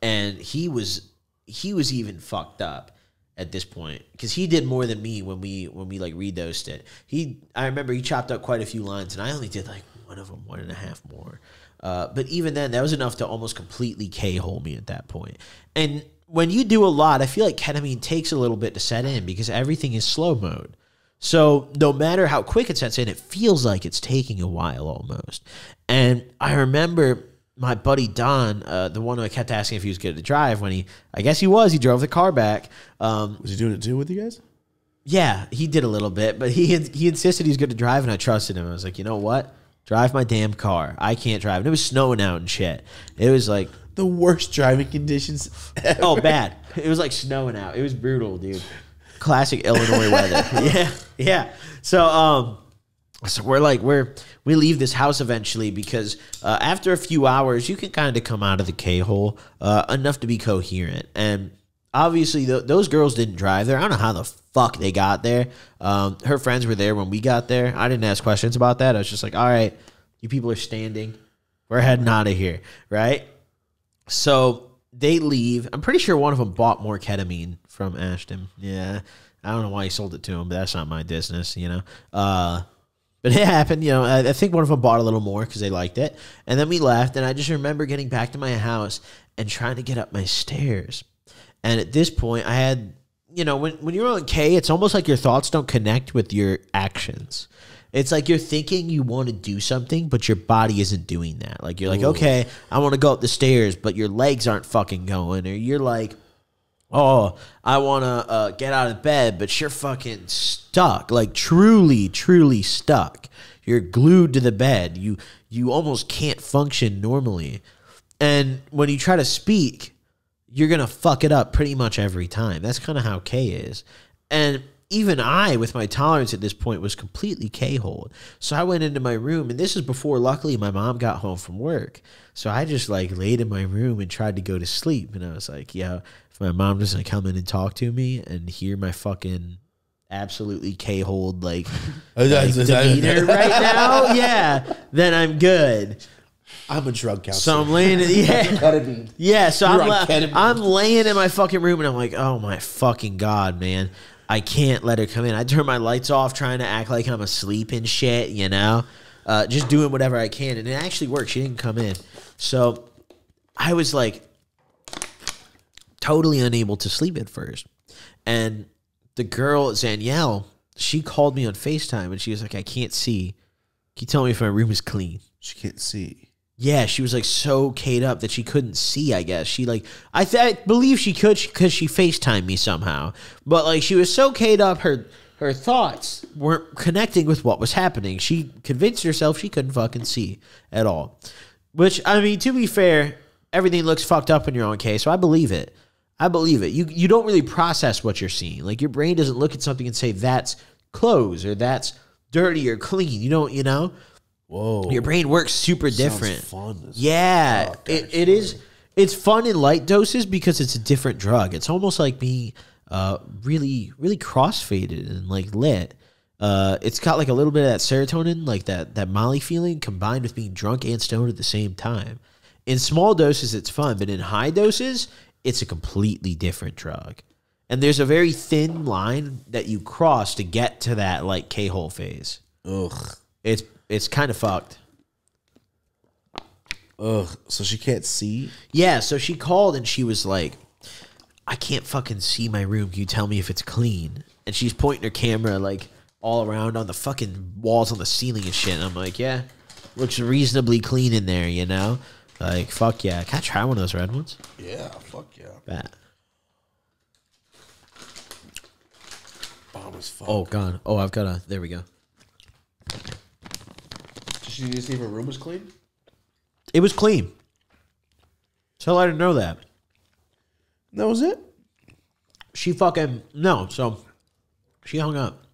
and he was he was even fucked up at this point because he did more than me when we when we like redosed it. He I remember he chopped up quite a few lines, and I only did like one of them, one and a half more. Uh, but even then, that was enough to almost completely K hole me at that point. And when you do a lot, I feel like ketamine takes a little bit to set in because everything is slow mode. So no matter how quick it sets in, it feels like it's taking a while almost. And I remember my buddy Don, uh, the one who I kept asking if he was good to drive, when he, I guess he was, he drove the car back. Um, Was he doing it too with you guys? yeah, he did a little bit, but he he insisted he was good to drive, and I trusted him. I was like, you know what? Drive my damn car. I can't drive. And it was snowing out and shit. It was like, The worst driving conditions. Ever. oh, bad. It was like snowing out. It was brutal, dude. Classic Illinois weather. *laughs* Yeah, yeah. So, um, so we're like we're we leave this house eventually because uh, after a few hours you can kind of come out of the K hole uh, enough to be coherent and obviously th- those girls didn't drive there. I don't know how the fuck they got there. Um, her friends were there when we got there. I didn't ask questions about that. I was just like, all right, you people are standing. We're heading out of here, right? So they leave. I'm pretty sure one of them bought more ketamine from Ashton. Yeah. I don't know why he sold it to him, but that's not my business, you know? Uh, but it happened, you know. I, I think one of them bought a little more because they liked it. And then we left, and I just remember getting back to my house and trying to get up my stairs. And at this point, I had, you know, when, when you're on K, it's almost like your thoughts don't connect with your actions. It's like you're thinking you want to do something, but your body isn't doing that. Like you're like, okay, I want to go up the stairs, but your legs aren't fucking going. Or you're like, oh, I want to uh, get out of bed, but you're fucking stuck. Like truly, truly stuck. You're glued to the bed. You you almost can't function normally. And when you try to speak, you're gonna fuck it up pretty much every time. That's kind of how K is. And even I, with my tolerance at this point, was completely K hold. So I went into my room, and this is before, luckily, my mom got home from work. So I just like laid in my room and tried to go to sleep. And I was like, if my mom just gonna come in and talk to me and hear my fucking absolutely K hold like, *laughs* like demeanor *laughs* right now, yeah, then I'm good. I'm a drug counselor. So I'm laying, in, *laughs* yeah, yeah. So You're I'm, on la- I'm laying in my fucking room, and I'm like, oh my fucking god, man, I can't let her come in. I turn my lights off, trying to act like I'm asleep and shit, you know, uh, just doing whatever I can, and it actually worked. She didn't come in, so I was like, totally unable to sleep at first. And the girl, Zanielle, she called me on FaceTime and she was like, I can't see. Can you tell me if my room is clean? She can't see. Yeah, she was like so K'd up that she couldn't see. I guess she like I, th- I believe she could because she Facetimed me somehow, but like she was so K'd up, her her thoughts weren't connecting with what was happening. She convinced herself she couldn't fucking see at all. Which I mean, to be fair, everything looks fucked up in your own case, so I believe it. I believe it. You you don't really process what you're seeing. Like your brain doesn't look at something and say that's clothes or that's dirty or clean. You don't. You know. Whoa. Your brain works super different. fun yeah, fuck, it, it is. It's fun in light doses because it's a different drug. It's almost like being uh, really, really crossfaded and like lit. Uh, it's got like a little bit of that serotonin, like that that Molly feeling, combined with being drunk and stoned at the same time. In small doses, it's fun, but in high doses, it's a completely different drug. And there's a very thin line that you cross to get to that like K hole phase. Ugh. It's it's kind of fucked. Ugh. So she can't see. Yeah, so she called and she was like, I can't fucking see my room. Can you tell me if it's clean? And she's pointing her camera like all around on the fucking walls on the ceiling and shit. And I'm like, yeah, looks reasonably clean in there, you know? Like, fuck yeah. Can I try one of those red ones? Yeah. Fuck yeah. Bet. Bomb as fuck. Oh, God. Oh, I've got a. There we go. Did she need to see if her room was clean? It was clean. So I didn't know that. That was it. She fucking no. So she hung up,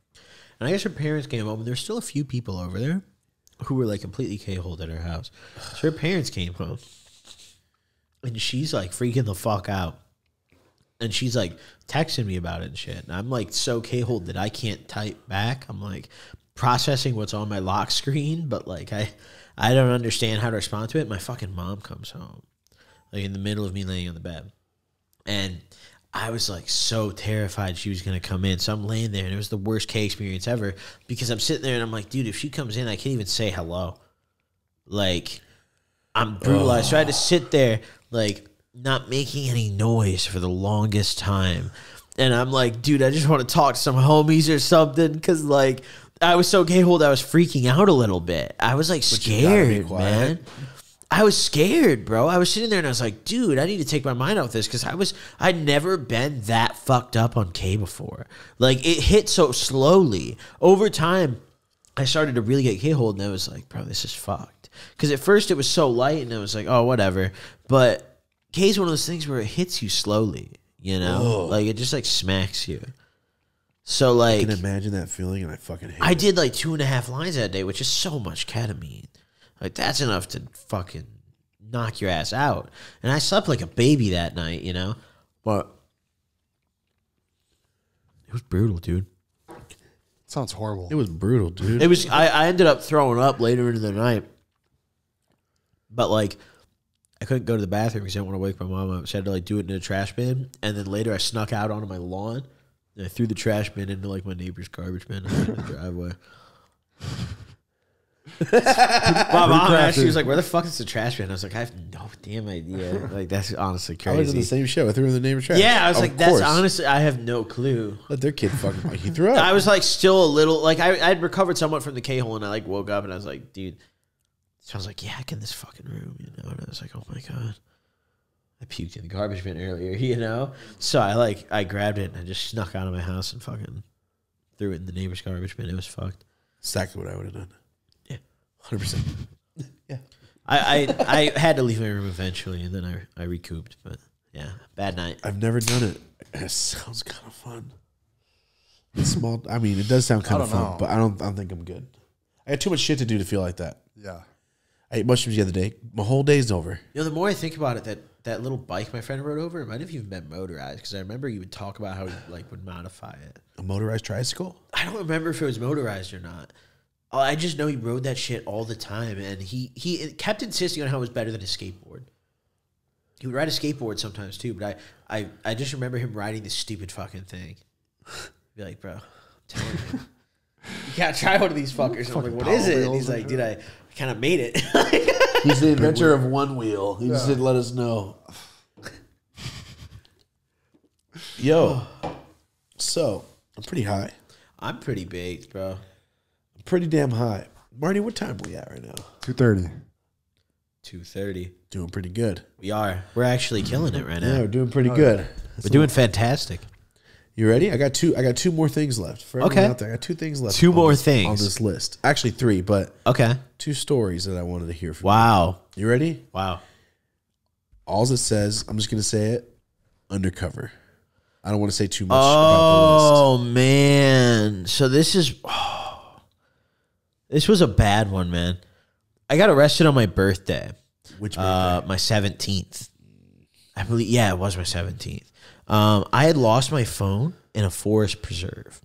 and I guess her parents came home. and There's still a few people over there who were like completely k-holed at her house. So her parents came home, and she's like freaking the fuck out, and she's like texting me about it and shit. And I'm like so k-holed that I can't type back. I'm like processing what's on my lock screen, but like I I don't understand how to respond to it. My fucking mom comes home, like in the middle of me laying on the bed and I was like so terrified she was gonna come in. So I'm laying there, and it was the worst K experience ever because I'm sitting there and I'm like, dude, if she comes in, I can't even say hello. Like, I'm brutalized. So I had to sit there, like, not making any noise for the longest time. And I'm like, dude, I just want to talk to some homies or something because, like, I was so K hold, I was freaking out a little bit. I was like scared, man. I was scared, bro. I was sitting there and I was like, dude, I need to take my mind off this because I was I'd never been that fucked up on K before. Like it hit so slowly. Over time, I started to really get K hold and I was like, bro, this is fucked. Because at first it was so light and I was like, oh, whatever. But K is one of those things where it hits you slowly, you know? Like it just like smacks you. So I like can imagine that feeling, and I fucking hate I it. did like two and a half lines that day, which is so much ketamine. Like that's enough to fucking knock your ass out. And I slept like a baby that night, you know. But it was brutal, dude. Sounds horrible. It was brutal, dude. It was. I, I ended up throwing up later into the night. But like, I couldn't go to the bathroom because I didn't want to wake my mom up. So I had to like do it in a trash bin. And then later, I snuck out onto my lawn. And I threw the trash bin into like my neighbor's garbage bin in the *laughs* driveway. My mom actually was like, "Where the fuck is the trash bin?" I was like, "I have no damn idea." *laughs* Like that's honestly I was in the same show. I threw in the neighbor trash. Yeah, I was Of like, "That's honestly, I have no clue." Let their kid fucking. Like, he threw up. I was like still a little like I I'd recovered somewhat from the K hole and I like woke up and I was like, dude, So I was like yak in this fucking room, you know. And I was like, oh my god, I puked in the garbage bin earlier, *laughs* you know. So I like I grabbed it and I just snuck out of my house and fucking threw it in the neighbor's garbage bin. It was fucked. exactly what I would have done. Yeah. hundred percent. I, I I had to leave my room eventually and then I I recouped, but yeah, bad night. I've never done it. *clears throat* It sounds kind of fun. It's small. I mean, it does sound kind of fun, know. but I don't. I don't think I'm good. I had too much shit to do to feel like that. Yeah. I ate mushrooms the other day. My whole day's over. You know, the more I think about it, that that little bike my friend rode over, it might have even been motorized because I remember you would talk about how he like would modify it. A motorized tricycle. I don't remember if it was motorized or not. Oh, I just know he rode that shit all the time, and he he kept insisting on how it was better than his skateboard. He would ride a skateboard sometimes too, but I I, I just remember him riding this stupid fucking thing. Be like, bro, I'm telling you, you gotta try one of these fuckers. And I'm like, what is it? And he's like, dude, I kind of made it. *laughs* He's the inventor of one wheel. He just didn't let us know. Yo, so I'm pretty high. I'm pretty baked, bro. I'm pretty damn high. Marty, what time are we at right now? Two thirty. Two thirty. Doing pretty good. We are. We're actually killing it right now. Yeah, we're doing pretty good. We're doing fantastic. You ready? I got two. I got two more things left. For everyone Okay. out there, I got two things left. Two more this- things. on this list. Actually, three, but Okay. two stories that I wanted to hear from. Wow. you. You ready? Wow. All it says, I'm just gonna say it. Undercover. I don't want to say too much about Oh man. So this is oh, This was a bad one, man. I got arrested on my birthday. the list. Which Uh my 17th. I believe yeah, it was my 17th. Um I had lost my phone in a forest preserve.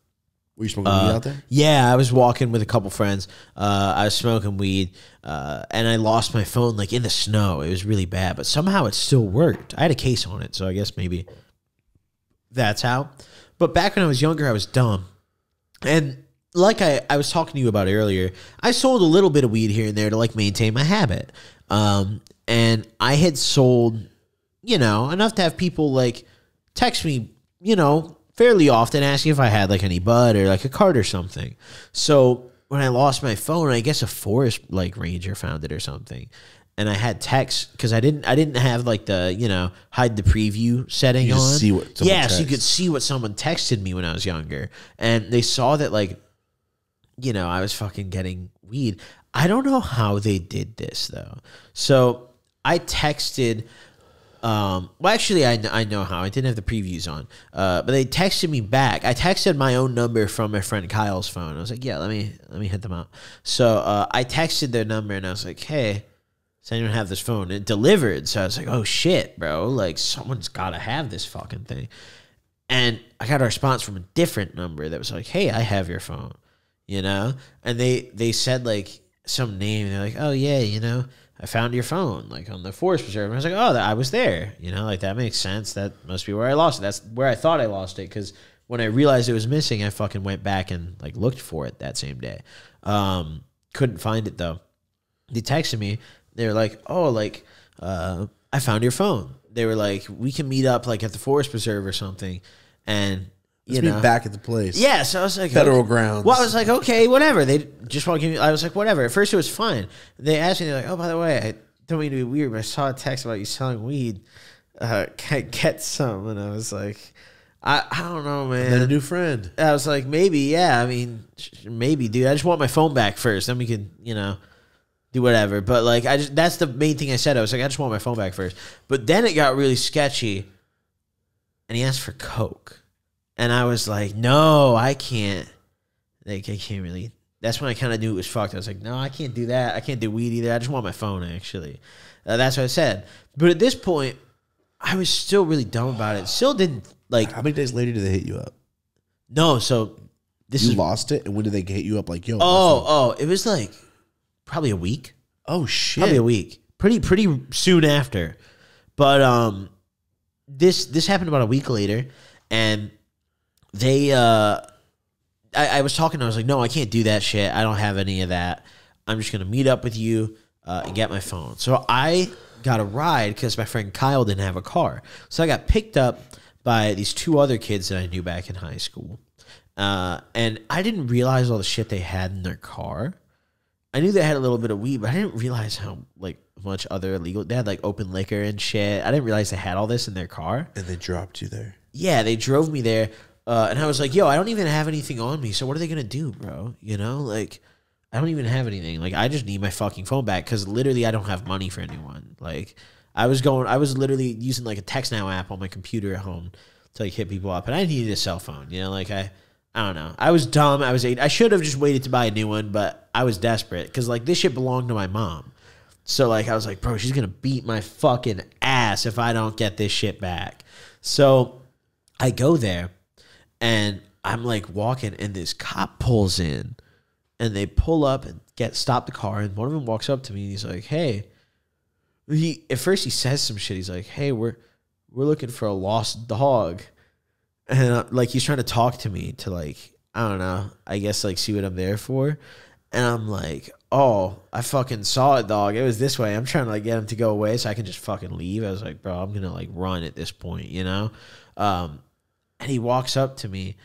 were you smoking weed out there? Yeah, I was walking with a couple friends. Uh, I was smoking weed, uh, and I lost my phone like in the snow. It was really bad, but somehow it still worked. I had a case on it, so I guess maybe that's how. But back when I was younger, I was dumb, and like I, I was talking to you about earlier, I sold a little bit of weed here and there to like maintain my habit. Um, and I had sold, you know, enough to have people like text me, you know, fairly often asking if I had like any bud or like a card or something. So when I lost my phone, I guess a forest like ranger found it or something. And I had text because I didn't I didn't have like the you know hide the preview setting You on. see what yeah, so you could see what someone texted me when I was younger, and they saw that like you know, I was fucking getting weed. I don't know how they did this though. So I texted. Um, well, actually, I, I know how. I didn't have the previews on, uh, but they texted me back. I texted my own number from my friend Kyle's phone. I was like, "Yeah, let me let me hit them up." So uh, I texted their number and I was like, "Hey, does anyone have this phone?" It delivered. So I was like, "Oh shit, bro! Like someone's got to have this fucking thing." And I got a response from a different number that was like, "Hey, I have your phone," you know. And they they said like some name. They're like, "Oh yeah, you know, I found your phone like on the forest preserve." And I was like, "Oh, I was there," you know, like that makes sense. That must be where I lost it. That's where I thought I lost it because when I realized it was missing, I fucking went back and like looked for it that same day. Um, couldn't find it though they texted me. They were like, "Oh, like uh, I found your phone." They were like, "We can meet up like at the forest preserve or something," and you know, back at the place. yeah. So I was like, Federal okay. grounds. Well, I was like, okay, whatever. They just want to give me. I was like, whatever. At first, it was fine. They asked me, they're like, oh, by the way, I don't mean to be weird, but I saw a text about you selling weed. Uh, can I get some? And I was like, I, I don't know, man. And then a new friend. I was like, maybe, yeah. I mean, maybe, dude. I just want my phone back first. Then we can, you know, do whatever. But like, I just that's the main thing I said. I was like, I just want my phone back first. But then it got really sketchy, and he asked for coke, and I was like, no, I can't. Like, I can't really. That's when I kind of knew it was fucked. I was like, no, I can't do that. I can't do weed either. I just want my phone actually. Uh, that's what I said. But at this point, I was still really dumb about it. Still didn't like. How many days later did they hit you up? No, so this You is lost it, and when did they hit you up? Like, yo, Oh, oh, it was like probably a week. oh shit, Probably a week. Pretty pretty soon after. But um this this happened about a week later and they uh I, I was talking, I was like, no, I can't do that shit. I don't have any of that. I'm just gonna meet up with you uh, and get my phone. So I got a ride because my friend Kyle didn't have a car. So I got picked up by these two other kids that I knew back in high school. Uh, and I didn't realize all the shit they had in their car. I knew they had a little bit of weed, but I didn't realize how like much other illegal. They had like open liquor and shit. I didn't realize they had all this in their car. and they dropped you there. Yeah, they drove me there, uh, and I was like, "Yo, I don't even have anything on me. So what are they gonna do, bro? You know, like." I don't even have anything. Like I just need my fucking phone back because literally I don't have money for anyone. Like I was going, I was literally using like a text now app on my computer at home to like hit people up, and I needed a cell phone. You know, like I, I don't know. I was dumb. I was eight. I should have just waited to buy a new one, but I was desperate because like this shit belonged to my mom. So like I was like, bro, she's gonna beat my fucking ass if I don't get this shit back. So I go there and I'm like walking and this cop pulls in and they pull up and get stop the car and one of them walks up to me and he's like, Hey he at first he says some shit. He's like, Hey, we're we're looking for a lost dog. And uh, like he's trying to talk to me to like, I don't know, I guess like see what I'm there for. And I'm like, oh, I fucking saw it, dog. It was this way. I'm trying to like get him to go away so I can just fucking leave. I was like, bro, I'm gonna like run at this point, you know. Um, and he walks up to me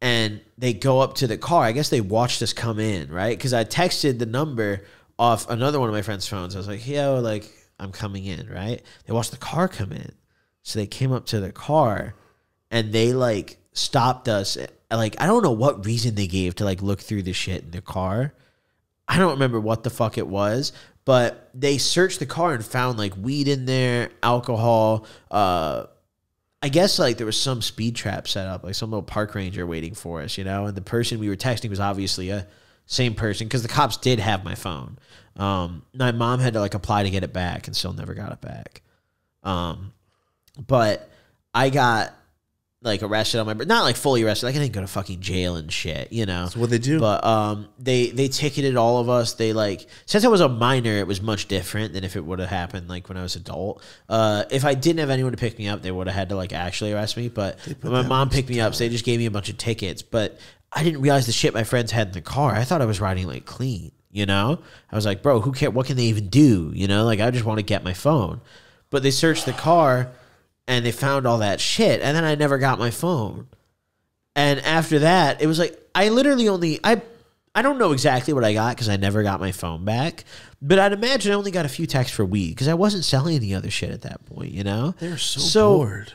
and they go up to the car. I guess they watched us come in, right? Because I texted the number off another one of my friend's phones. I was like, yo, like, I'm coming in, right? They watched the car come in. So they came up to the car and they like stopped us. Like, I don't know what reason they gave to like look through the shit in the car. I don't remember what the fuck it was, but they searched the car and found like weed in there, alcohol, uh, I guess like there was some speed trap set up, like some little park ranger waiting for us, you know. And the person we were texting was obviously a same person because the cops did have my phone. Um, my mom had to like apply to get it back and still never got it back. Um, but I got like arrested on my not like fully arrested. Like I didn't go to fucking jail and shit, you know. That's what they do. But um, they they ticketed all of us. They like since I was a minor, it was much different than if it would have happened like when I was adult. Uh, if I didn't have anyone to pick me up, they would have had to like actually arrest me. But my mom picked me up, so they just gave me a bunch of tickets. But I didn't realize the shit my friends had in the car. I thought I was riding like clean. You know, I was like, bro, who care? What can they even do? You know, like I just want to get my phone. But they searched the car and they found all that shit and then i never got my phone and after that it was like i literally only i i don't know exactly what i got because i never got my phone back but i'd imagine i only got a few texts for weed because i wasn't selling any other shit at that point you know They're so, bored.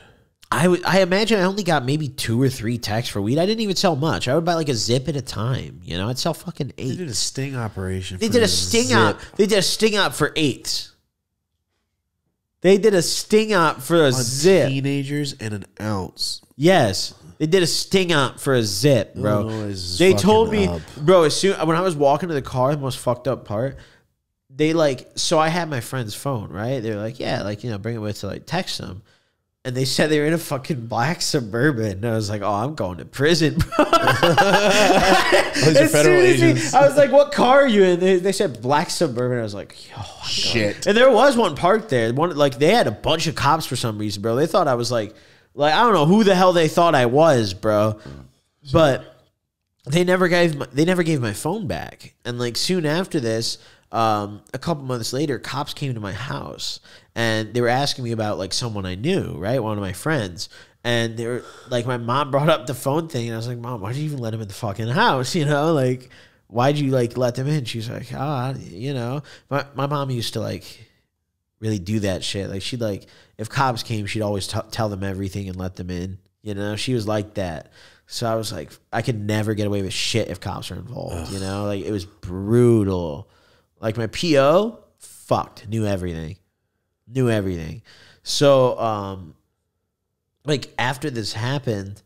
I I imagine I only got maybe two or three texts for weed. I didn't even sell much. I would buy like a zip at a time. You know, I'd sell fucking eight. They did a sting operation. They for did a sting zip. up. They did a sting op for eights. They did a sting op for a zip. teenagers and an ounce. Yes. They did a sting op for a zip, bro. Oh, they told me, up. bro, as soon when I was walking to the car, the most fucked up part, they like so I had my friend's phone, right? They were like, Yeah, like, you know, bring it with to like text them. And they said they were in a fucking black suburban. And I was like, Oh, I'm going to prison, bro. *laughs* As soon as he- I was like, What car are you in? They, they said black suburban. I was like, Yo, I'm Shit. and there was one parked there. One like they had a bunch of cops for some reason, bro. They thought I was like, like I don't know who the hell they thought I was, bro. But they never gave my, they never gave my phone back. And like soon after this, um, a couple months later, cops came to my house and they were asking me about like someone I knew, right? One of my friends. And they were like, my mom *laughs* brought up the phone thing, and I was like, "Mom, why did you even let him in the fucking house? *laughs* You know, like, why'd you like let them in?" She's like, "Ah, you know." My my mom used to like really do that shit. Like she'd like if cops came, she'd always t- tell them everything and let them in. You know, she was like that. So I was like, I could never get away with shit if cops are involved. You know, like it was brutal. Like my PO, fucked, knew everything, knew everything. So, um, like after this happened,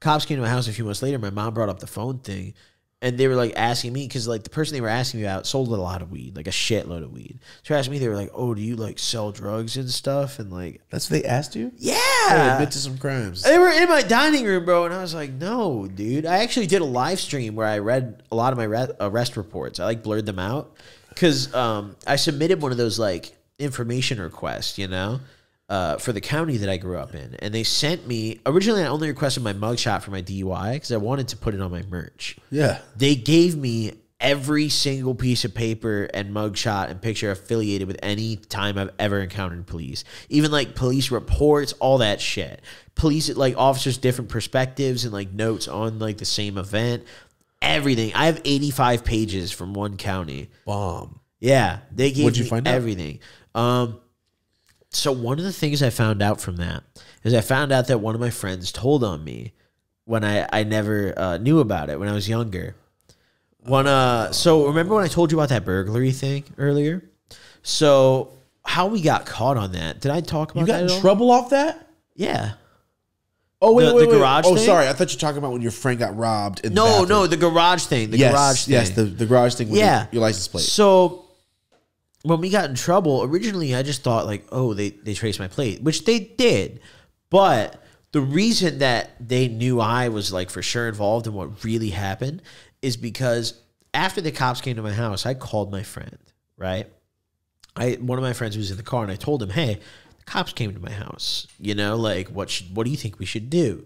cops came to my house a few months later. My mom brought up the phone thing, and they were like asking me because like the person they were asking me about sold a lot of weed, like a shitload of weed. So they asked me, they were like, "Oh, do you like sell drugs and stuff?" And like, That's what they asked you. yeah, Hey, admit to some crimes. they were in my dining room, bro, and I was like, "No, dude." I actually did a live stream where I read a lot of my arrest reports. I like blurred them out because um, I submitted one of those like information request, you know, uh, for the county that I grew up in, and they sent me. Originally, I only requested my mugshot for my DUI because I wanted to put it on my merch. Yeah. They gave me every single piece of paper and mugshot and picture affiliated with any time I've ever encountered police. Even like police reports, all that shit. Police like officers different perspectives and like notes on like the same event. Everything. I have 85 pages from one county. Bomb. Yeah, they gave What'd you me find out? Um, so one of the things I found out from that is I found out that one of my friends told on me when I I never uh, knew about it when I was younger. One uh, so remember when I told you about that burglary thing earlier? So how we got caught on that? Did I talk about You got that in trouble off that? Yeah. Oh wait, The- wait, the wait. garage Oh, thing? sorry. I thought you were talking about when your friend got robbed. In the No, bathroom. no, the garage thing. The yes, garage thing. yes, the, the garage thing. With yeah, your, your license plate. So when we got in trouble, originally I just thought like, oh, they they traced my plate, which they did, but the reason that they knew I was like for sure involved in what really happened is because after the cops came to my house, I called my friend, right? I one of my friends was in the car, and I told him, "Hey, the cops came to my house. You know, like what should what do you think we should do?"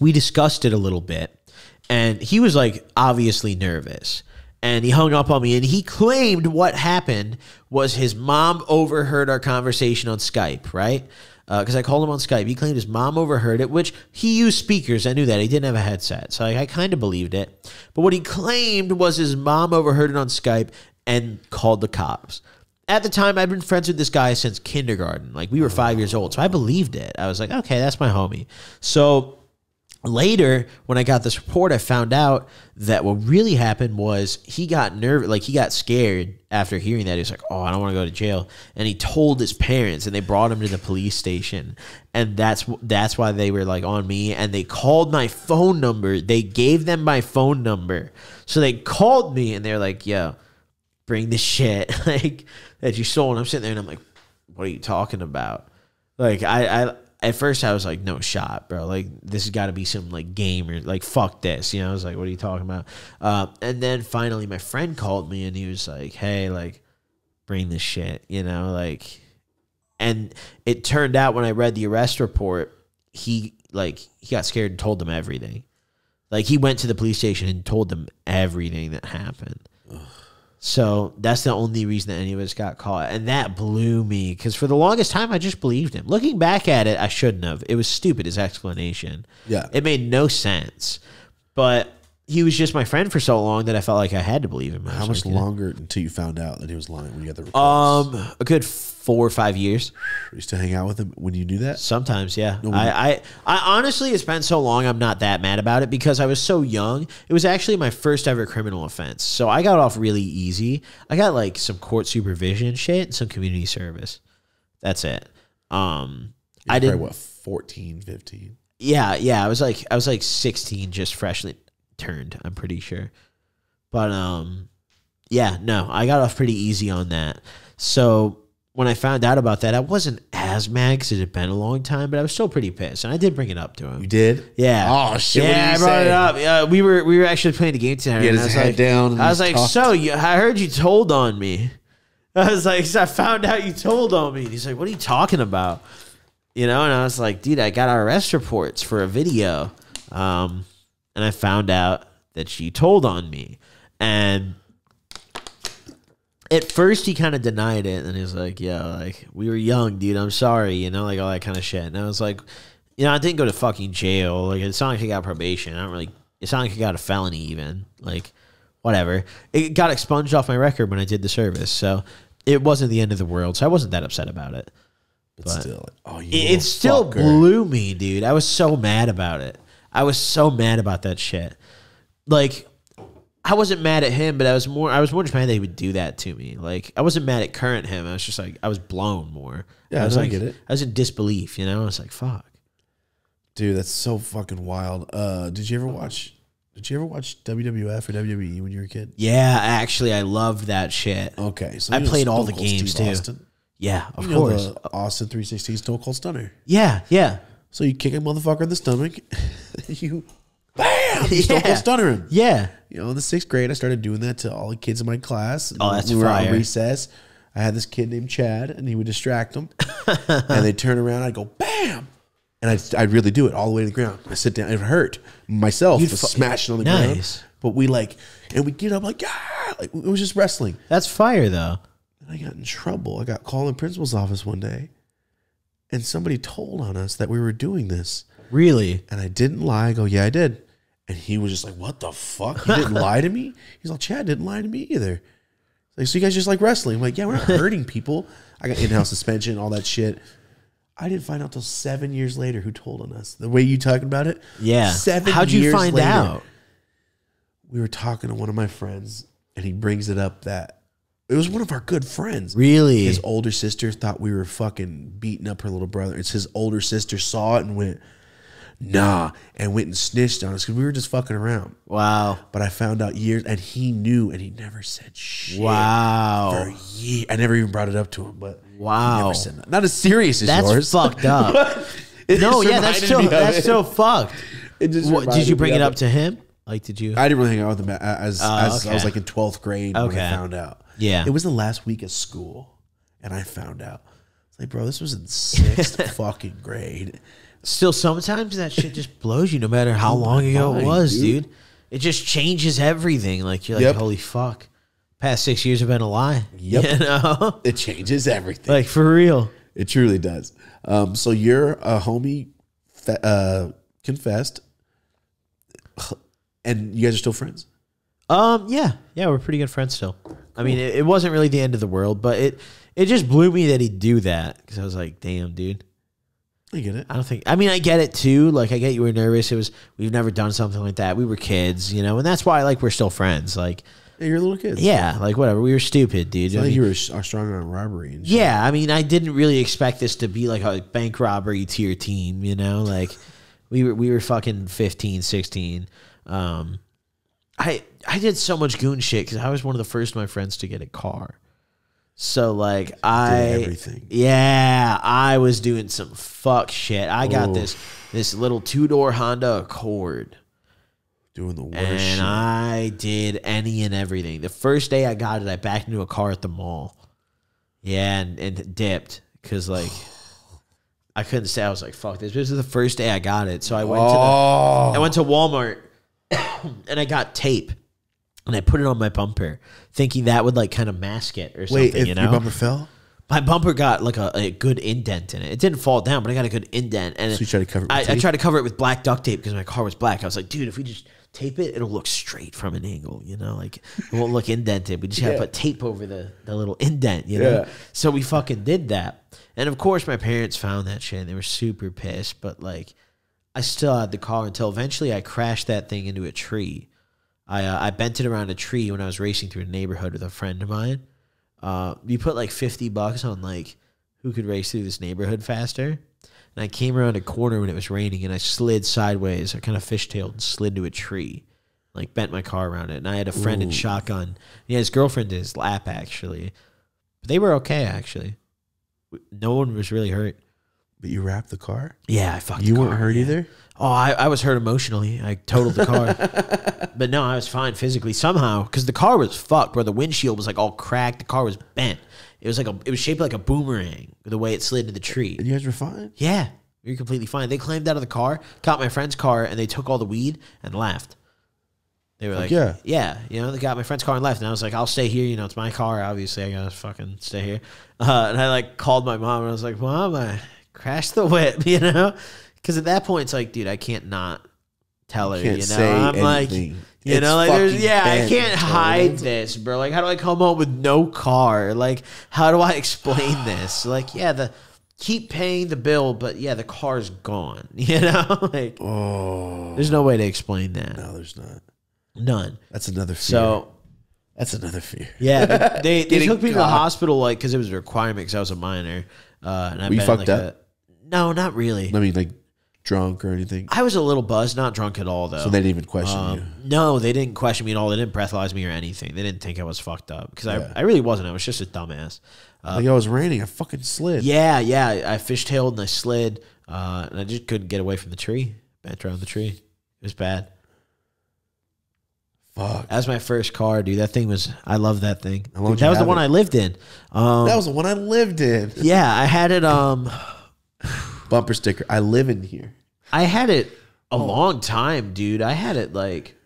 we discussed it a little bit and he was like obviously nervous and he hung up on me and he claimed what happened was his mom overheard our conversation on skype right uh, because I called him on Skype. He claimed his mom overheard it, which he used speakers. I knew that he didn't have a headset, so I, I kind of believed it. But what he claimed was his mom overheard it on Skype and called the cops. At the time, I'd been friends with this guy since kindergarten. Like we were five years old, so I believed it. I was like, okay, that's my homie. So later when i got this report i found out that what really happened was he got nervous like he got scared after hearing that. He was like oh i don't want to go to jail. And he told his parents and they brought him to the police station. And that's that's why they were like on me. And they called my phone number. They gave them my phone number. So they called me and they're like yo bring the shit. *laughs* Like that you stole and i'm sitting there and i'm like what are you talking about? Like I, I at first I was like, no shot, bro. Like this has got to be some like game or like fuck this. You know, I was like, what are you talking about? Uh, and then finally, my friend called me and he was like, hey, like, bring this shit. You know, like, and it turned out when I read the arrest report, he like he got scared and told them everything. Like he went to the police station and told them everything that happened. So that's the only reason that any of us got caught. And that blew me because for the longest time, I just believed him. Looking back at it, I shouldn't have. It was stupid, his explanation. Yeah. It made no sense. But he was just my friend for so long that I felt like I had to believe him. How much like, you know, longer until you found out that he was lying when you got the reports? Um, a good four or five years. you used to hang out with him when you knew that? Sometimes, yeah. I, I, I honestly, it's been so long. I'm not that mad about it because I was so young. It was actually my first ever criminal offense, so I got off really easy. I got like some court supervision shit and some community service. That's it. Um, I You're didn't. what, 14, 15? Yeah, yeah. I was like, I was like 16, just freshly turned. I'm pretty sure. But um, yeah, no, I got off pretty easy on that. So when I found out about that, I wasn't as mad because it had been a long time, but I was still pretty pissed, and I did bring it up to him. You did? Yeah. Oh, shit, what Yeah, I brought say? it up. Yeah, we were we were actually playing the game had and his I was head like, down I was like, talked. so you, I heard you told on me. *laughs* I was like, so I found out you told on me. And he's like, what are you talking about? You know, and I was like, dude, I got our arrest reports for a video, um, and I found out that you told on me, and at first he kind of denied it and he was like yeah like we were young dude i'm sorry you know like all that kind of shit and i was like you know i didn't go to fucking jail like it's not like i got probation i don't really it's not like i got a felony even like whatever it got expunged off my record when i did the service so it wasn't the end of the world so i wasn't that upset about it But, But- still, oh, you it, it still fucker. blew me, dude. I was so mad about it. I was so mad about that shit. Like, I wasn't mad at him, but I was more. I was more just mad that he would do that to me. Like, I wasn't mad at current him. I was just like, I was blown more. Yeah, I was I like, get it. I was in disbelief. You know, I was like, fuck. Dude, that's so fucking wild. Uh, did you ever watch? Did you ever watch WWF or WWE when you were a kid? Yeah, actually, I loved that shit. Okay, so I played all the games, Steve too. Austin? Yeah, of You course. Austin 316 Stone Cold Stunner. yeah, yeah, So you kick a motherfucker in the stomach, *laughs* you bam, *laughs* you Stone Yeah. Him. yeah. You know, in the sixth grade, I started doing that to all the kids in my class. Oh, that's we were fire. on recess. I had this kid named Chad, and he would distract them, and they'd turn around. I'd go bam, and I'd, I'd really do it all the way to the ground. I sit down. It hurt myself. You'd was smashing on the Nice. ground. But we like, and we get up like, ah, like it was just wrestling. That's fire, though. And I got in trouble. I got called in principal's office one day, and somebody told on us that we were doing this. Really. And I didn't lie. I go, yeah, I did. And he was just like, what the fuck? You didn't *laughs* lie to me? He's like, Chad didn't lie to me either. Like, so you guys just like wrestling? I'm like, yeah, we're not *laughs* hurting people. I got in-house suspension, all that shit. I didn't find out till seven years later who told on us. The way you talking about it, Yeah. Seven. How'd you find later, out? We were talking to one of my friends, and he brings it up that it was one of our good friends. Really? His older sister thought we were fucking beating up her little brother. It's his older sister saw it and went, nah, and went and snitched on us because we were just fucking around. wow. But I found out years, and he knew, and he never said shit. Wow. For a year. I never even brought it up to him, but he Wow. never said nothing. Not as serious as That's yours. fucked up. *laughs* *laughs* No, yeah, that's reminded still me of that's it. still fucked. It just What, did you bring it up to him? Like, did you? I didn't really hang out with him as, Oh, as I was like in twelfth grade when I found out. Yeah. it was the last week of school, and I found out. It's like, bro, this was in *laughs* sixth fucking grade. Still, sometimes that shit just blows you, no matter how long ago it was, dude. It just changes everything. Like you're like, Yep. holy fuck, past six years have been a lie. *laughs* Yep. You know, It changes everything. like for real. It truly does. Um, so you're a homie fe- uh, confessed, and you guys are still friends. Um, yeah, yeah, we're pretty good friends still. I mean, it, it wasn't really the end of the world, but it it just blew me that he'd do that because I was like, damn, dude. I get it. I don't think. I mean, I get it too. Like, I get you were nervous. It was we've never done something like that. We were kids, you know, and that's why like we're still friends. Like, Yeah, you're little kids. yeah, like whatever. We were stupid, dude. I think mean, you were stronger on robbery. Yeah, I mean, I didn't really expect this to be like a bank robbery tier team, you know, like we were we were fucking 15, 16. Um, I I did so much goon shit because I was one of the first of my friends to get a car. So like I everything. Yeah, I was doing some fuck shit. I got Oh. this this little two door Honda Accord. doing the worst And shit. I did any and everything. The first day I got it, I backed into a car at the mall. Yeah, and, and dipped because like *sighs* I couldn't say I was like, "Fuck this!" This is the first day I got it, so I went to the, oh, I went to Walmart *coughs* and I got tape and I put it on my bumper, thinking that would like kind of mask it or something. wait, if you know, your bumper fell, my bumper got like a, a good indent in it. It didn't fall down, but I got a good indent. And So you tried to cover it with I, I tried to cover it with black duct tape because my car was black. I was like, dude, if we just tape it, it'll look straight from an angle. You know, like it won't look indented. We just have to put tape over the the little indent. You know. Yeah. So we fucking did that. And of course, my parents found that shit and they were super pissed. But like, I still had the car until eventually I crashed that thing into a tree. I uh, I bent it around a tree when I was racing through a neighborhood with a friend of mine. Uh, you put like fifty bucks on like who could race through this neighborhood faster. And I came around a corner when it was raining, and I slid sideways. I kind of fishtailed and slid to a tree, like bent my car around it. And I had a friend in shotgun. He had his girlfriend in his lap actually, but they were okay actually. No one was really hurt. but you wrapped the car. Yeah, I fucked. You weren't hurt yeah. either. Oh, I, I was hurt emotionally. I totaled the car. *laughs* but no, I was fine physically somehow because the car was fucked where the windshield was like all cracked. The car was bent. It was like a, it was shaped like a boomerang the way it slid into the tree. And you guys were fine. Yeah, were completely fine. They climbed out of the car, caught my friend's car, and they took all the weed and left. They were like, yeah. yeah, you know, they got my friend's car and left. And I was like, I'll stay here. You know, it's my car. Obviously, I gotta fucking stay here. *laughs* Uh, and I like called my mom and I was like, Mom, I crashed the whip, *laughs* you know? Because at that point, it's like, dude, I can't not tell her, Can't you know? I'm like, you It's know, like, there's, yeah, I can't bro. hide this, bro. Like, how do I come home with no car? Like, how do I explain *sighs* this? Like, yeah, the keep paying the bill, but yeah, the car's gone, *laughs* you know? like, Oh there's no way to explain that. no, there's not. None. That's another fear. So, that's another fear. yeah, they, *laughs* they took me to the hospital like because it was a requirement because I was a minor. Uh, and I you fucked up? no, not really. I mean, like drunk or anything. I was a little buzzed, not drunk at all though. So they didn't even question you. Um, no, they didn't question me at all. They didn't breathalyze me or anything. They didn't think I was fucked up because Yeah. I, I really wasn't. I was just a dumbass. Uh, like, it was raining. I fucking slid. yeah, yeah. I fishtailed and I slid, uh, and I just couldn't get away from the tree. Bent around the tree. It was bad. Fuck. That was my first car, dude. That thing was. I love that thing. Did that was the one it? I lived in. Um, That was the one I lived in. yeah, I had it. Um, Bumper sticker. I live in here. I had it a Oh. long time, dude. I had it like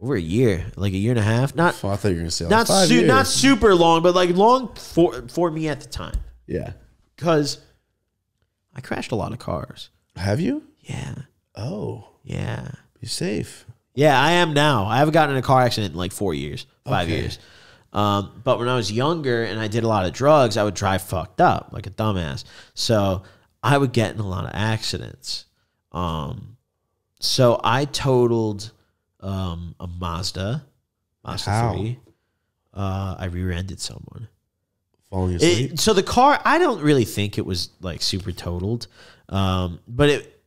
over a year, like a year and a half. Not Oh, I thought you were gonna say not five su- not super long, but like long for for me at the time Yeah. because I crashed a lot of cars. Have you? Yeah, Oh, yeah, be safe. yeah. I am now. I haven't gotten in a car accident in like four years, five Okay. years. Um, but when I was younger and I did a lot of drugs, I would drive fucked up like a dumbass. So I would get in a lot of accidents. Um, so I totaled um, a Mazda, Mazda How? three. Uh, I rear-ended someone. Falling asleep. It, so the car, I don't really think it was like super totaled, um, but it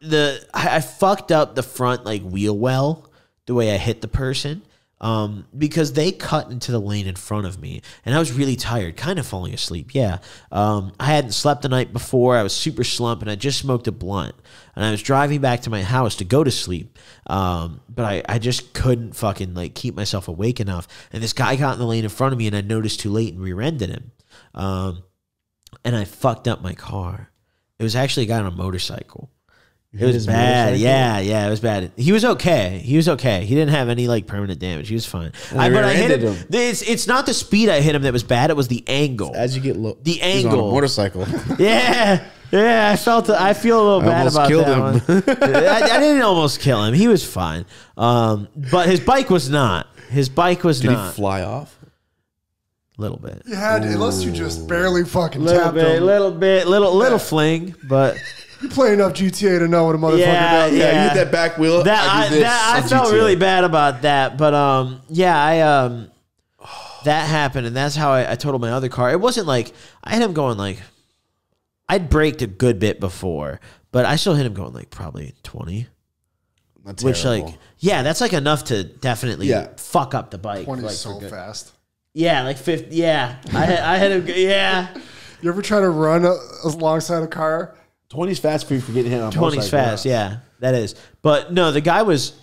the I, I fucked up the front like wheel well the way I hit the person um, because they cut into the lane in front of me and I was really tired, kind of falling asleep. Yeah, um, I hadn't slept the night before. I was super slumped and I just smoked a blunt and I was driving back to my house to go to sleep, um, but I I just couldn't fucking like keep myself awake enough. And this guy got in the lane in front of me and I noticed too late and rear-ended him. Um, and I fucked up my car. It was actually a guy on a motorcycle. It was bad. Yeah, yeah, it was bad. He was okay. He was okay. He didn't have any like permanent damage. He was fine. I, but I hit him. him. It's it's not the speed I hit him that was bad. It was the angle. As you get low, The he's on a angle. motorcycle. *laughs* Yeah, yeah. I felt. I feel a little bad about killed that one. I, I didn't almost kill him. He was fine. Um, but his bike was not. His bike was Did not. he fly off? A little bit. You had unless you just barely fucking Little tapped bit, him. little bit, little little fling, but You play enough GTA to know what a motherfucker Yeah, does. Yeah, Yeah. you hit that back wheel. that I, I, do this that I on felt GTA. really bad about that. But um, yeah, I um, that happened, and that's how I, I totaled my other car. It wasn't like I had him going like I'd braked a good bit before, but I still hit him going like probably twenty. Not Which terrible. like yeah, that's like enough to definitely Yeah. fuck up the bike. Twenty like, so fast. Yeah, like fifty. Yeah, I had, I had him. Yeah, *laughs* You ever try to run a, alongside a car? 20's fast for you for getting hit on a twenty's motorcycle. fast. Yeah, that is. But no, the guy was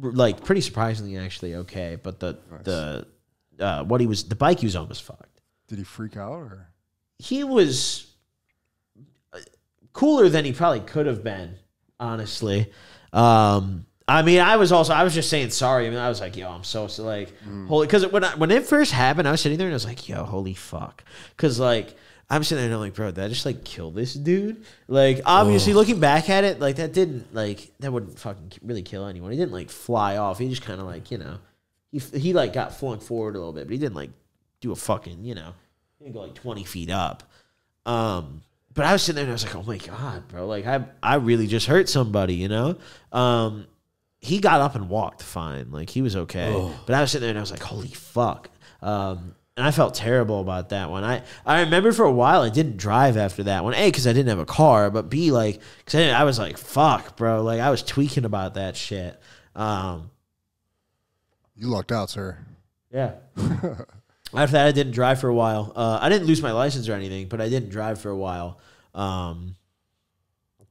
like pretty surprisingly actually okay. But the the uh, what he was the bike he was on was fucked. Did he freak out or? He was uh, cooler than he probably could have been. Honestly, um, I mean, I was also I was just saying sorry. I mean, I was like, yo, I'm so, so like holy because when I, when it first happened, I was sitting there and I was like, yo, holy fuck, because like. I'm sitting there and I'm like, bro, did I just like kill this dude? Like, obviously, looking back at it, like that didn't like that wouldn't fucking really kill anyone. He didn't like fly off. He just kind of like you know, he he like got flung forward a little bit, but he didn't like do a fucking you know, he didn't go like 20 feet up. Um, but I was sitting there and I was like, oh my god, bro, like I I really just hurt somebody, you know. Um, he got up and walked fine, like he was okay. But I was sitting there and I was like, holy fuck. Um, and I felt terrible about that one. I, I remember for a while I didn't drive after that one. A, because I didn't have a car, but B, like, because I, I was like, fuck, bro. Like, I was tweaking about that shit. Um, You lucked out, sir. yeah. *laughs* After that, I didn't drive for a while. Uh, I didn't lose my license or anything, but I didn't drive for a while. Um,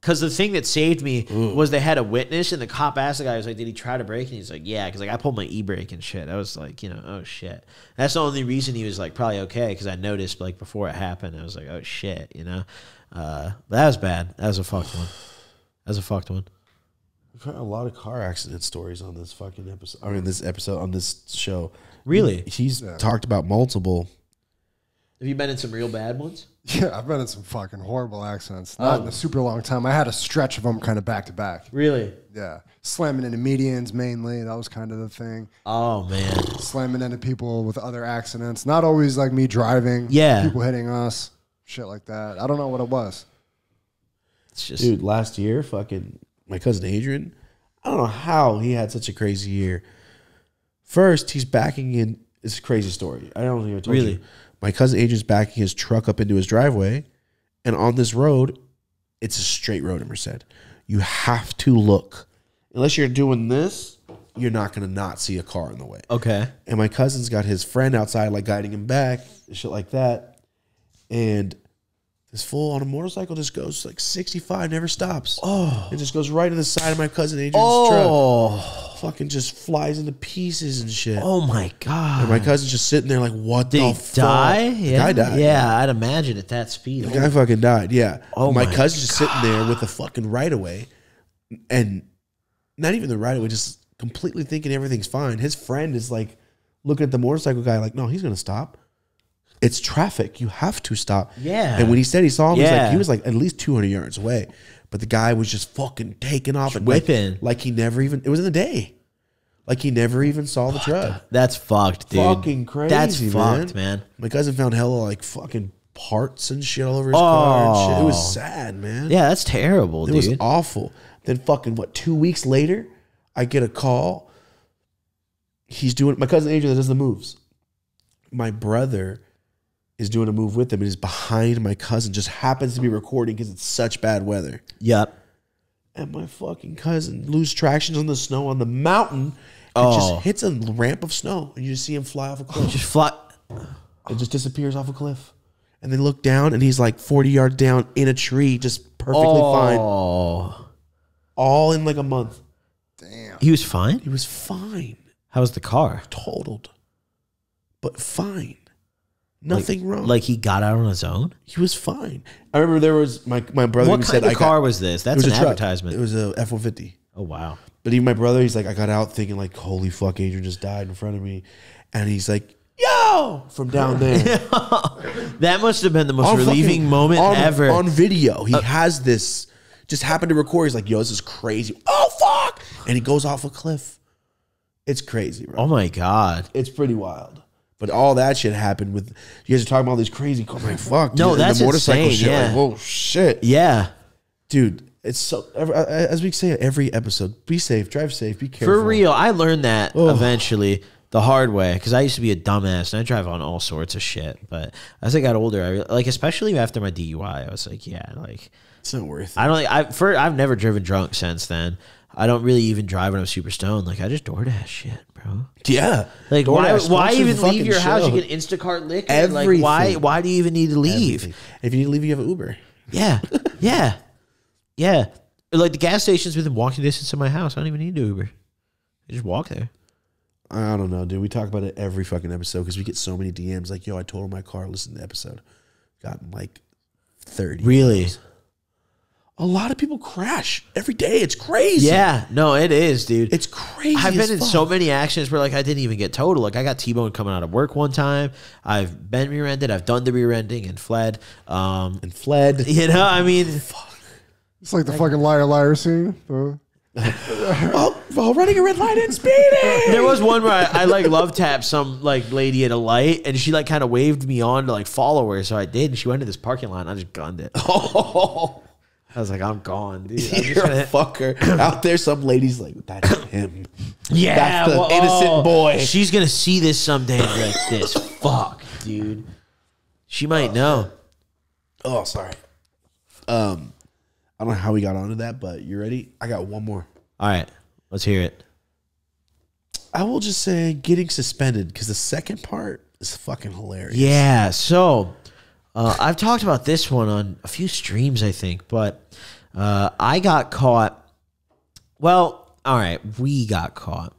because the thing that saved me was they had a witness, and the cop asked the guy, "I was like, did he try to brake?" And he's like, "Yeah," because like I pulled my e brake and shit. I was like, you know, oh shit. That's the only reason he was like probably okay because I noticed like before it happened. I was like, oh shit, you know. Uh, that was bad. That was a fucked one. That was a fucked one. We've had a lot of car accident stories on this fucking episode. I mean, this episode on this show. Really? He's talked about multiple. Have you been in some real bad ones? *laughs* Yeah, I've been in some fucking horrible accidents. Not in a oh. super long time. I had a stretch of them kind of back to back. Really? Yeah. Slamming into medians mainly. That was kind of the thing. Oh man. Slamming into people with other accidents. Not always like me driving. Yeah. People hitting us. Shit like that. I don't know what it was. It's just Dude, last year, fucking my cousin Adrian. I don't know how he had such a crazy year. First, he's backing in. It's a crazy story. I don't think I told Really? you. My cousin Adrian's backing his truck up into his driveway, and on this road, it's a straight road in Merced. You have to look. Unless you're doing this, you're not gonna not see a car in the way. okay. And my cousin's got his friend outside, like guiding him back, and shit like that. And this fool on a motorcycle just goes like 65, never stops. Oh. It just goes right to the side of my cousin Adrian's truck. Oh. truck. Fucking just flies into pieces and shit. Oh my god. And my cousin's just sitting there like, what Did the he fuck? die? The yeah. guy died. Yeah, I'd imagine at that speed. The guy fucking died. Yeah. Oh my, my cousin's just sitting there with the fucking right away, and not even the right away, just completely thinking everything's fine. His friend is like looking at the motorcycle guy, like, no, he's gonna stop. It's traffic. You have to stop. Yeah. And when he said he saw him, he was like he was like at least two hundred yards away, but the guy was just fucking taking off and whipping. like, like he never even. It was in the day. Like he never even saw the truck. That's fucked, dude. Fucking crazy. That's man. fucked, man. My cousin found hella like fucking parts and shit all over his car and shit. It Oh. was sad, man. Yeah, that's terrible, It dude. It was awful. Then fucking what? Two weeks later, I get a call. He's doing my cousin Adrian that does the moves. My brother is doing a move with him and is behind my cousin. Just happens to be recording because it's such bad weather. yep. And my fucking cousin lose traction on the snow on the mountain. And Oh. just hits a ramp of snow, and you just see him fly off a oh, cliff. Just fly. It just disappears off a cliff. And they look down, and he's like 40 yards down in a tree, just perfectly oh. fine. Oh. All in like a month. Damn. He was fine? He was fine. How was the car? Totaled. But fine. Nothing wrong. Like he got out on his own. he was fine. I remember there was my my brother. What kind said, of I car got, was this? That's was an a truck. advertisement. It was a F one fifty. oh wow. But even my brother, he's like, I got out thinking like, holy fuck, Adrian just died in front of me, and he's like, yo, from down there. *laughs* That must have been the most On relieving fucking- moment on, ever. Uh, on video. He has this. Just happened to record. He's like, yo, this is crazy. Oh fuck! And he goes off a cliff. It's crazy, bro. oh my god. It's pretty wild. But all that shit happened with you guys are talking about all these crazy cars. Like fuck, No, dude, that's the motorcycle insane, shit. yeah. Like, whoa, shit, Yeah. dude. It's so uh, uh, as we say every episode. Be safe, drive safe, be careful. For real, I learned that oh. eventually the hard way because I used to be a dumbass and I drive on all sorts of shit. But as I got older, I like, especially after my DUI, I was like, yeah, like It's not worth it. I don't. I for I've never driven drunk since then. I don't really even drive when I'm super stoned. Like I just DoorDash shit, bro. yeah, Like why? DoorDash, Why the even leave your house? show. You can Instacart liquor. Like why? Why do you even need to leave? Everything. If you need to leave, you have an Uber. Yeah, yeah, yeah. Like the gas station's within walking distance of my house. I don't even need to Uber. I just walk there. I don't know, dude. We talk about it every fucking episode because we get so many DMs. Like, yo, I totaled my car. Listen to the episode. Gotten like thirty. Really? A lot of people crash every day. It's crazy. Yeah. No, it is, dude. it's crazy. I've as been in fuck. so many accidents where like I didn't even get total. Like I got T-boned coming out of work one time. I've been rear-ended. I've done the rear-ending and fled. Um, and fled. *laughs* you know, I mean, It's like the fucking liar liar scene. The- while, while running a red light and speeding. *laughs* there was one where I, I like love tapped some like lady at a light, and she like kind of waved me on to like follow her, so I did. And she went to this parking lot, and I just gunned it. Oh, *laughs* I was like, I'm gone, dude. I'm *laughs* you're gonna- a fucker. *coughs* Out there, some lady's like that's him. *coughs* Yeah, That's the well, innocent oh, boy. She's gonna see this someday like, "This *coughs* fuck, dude." She might know. Oh, sorry. Um, I don't know how we got onto that, but you ready? I got one more. All right, let's hear it. I will just say getting suspended because the second part is fucking hilarious. Yeah. So uh, I've talked about this one on a few streams, I think, but uh, I got caught. Well, all right, we got caught.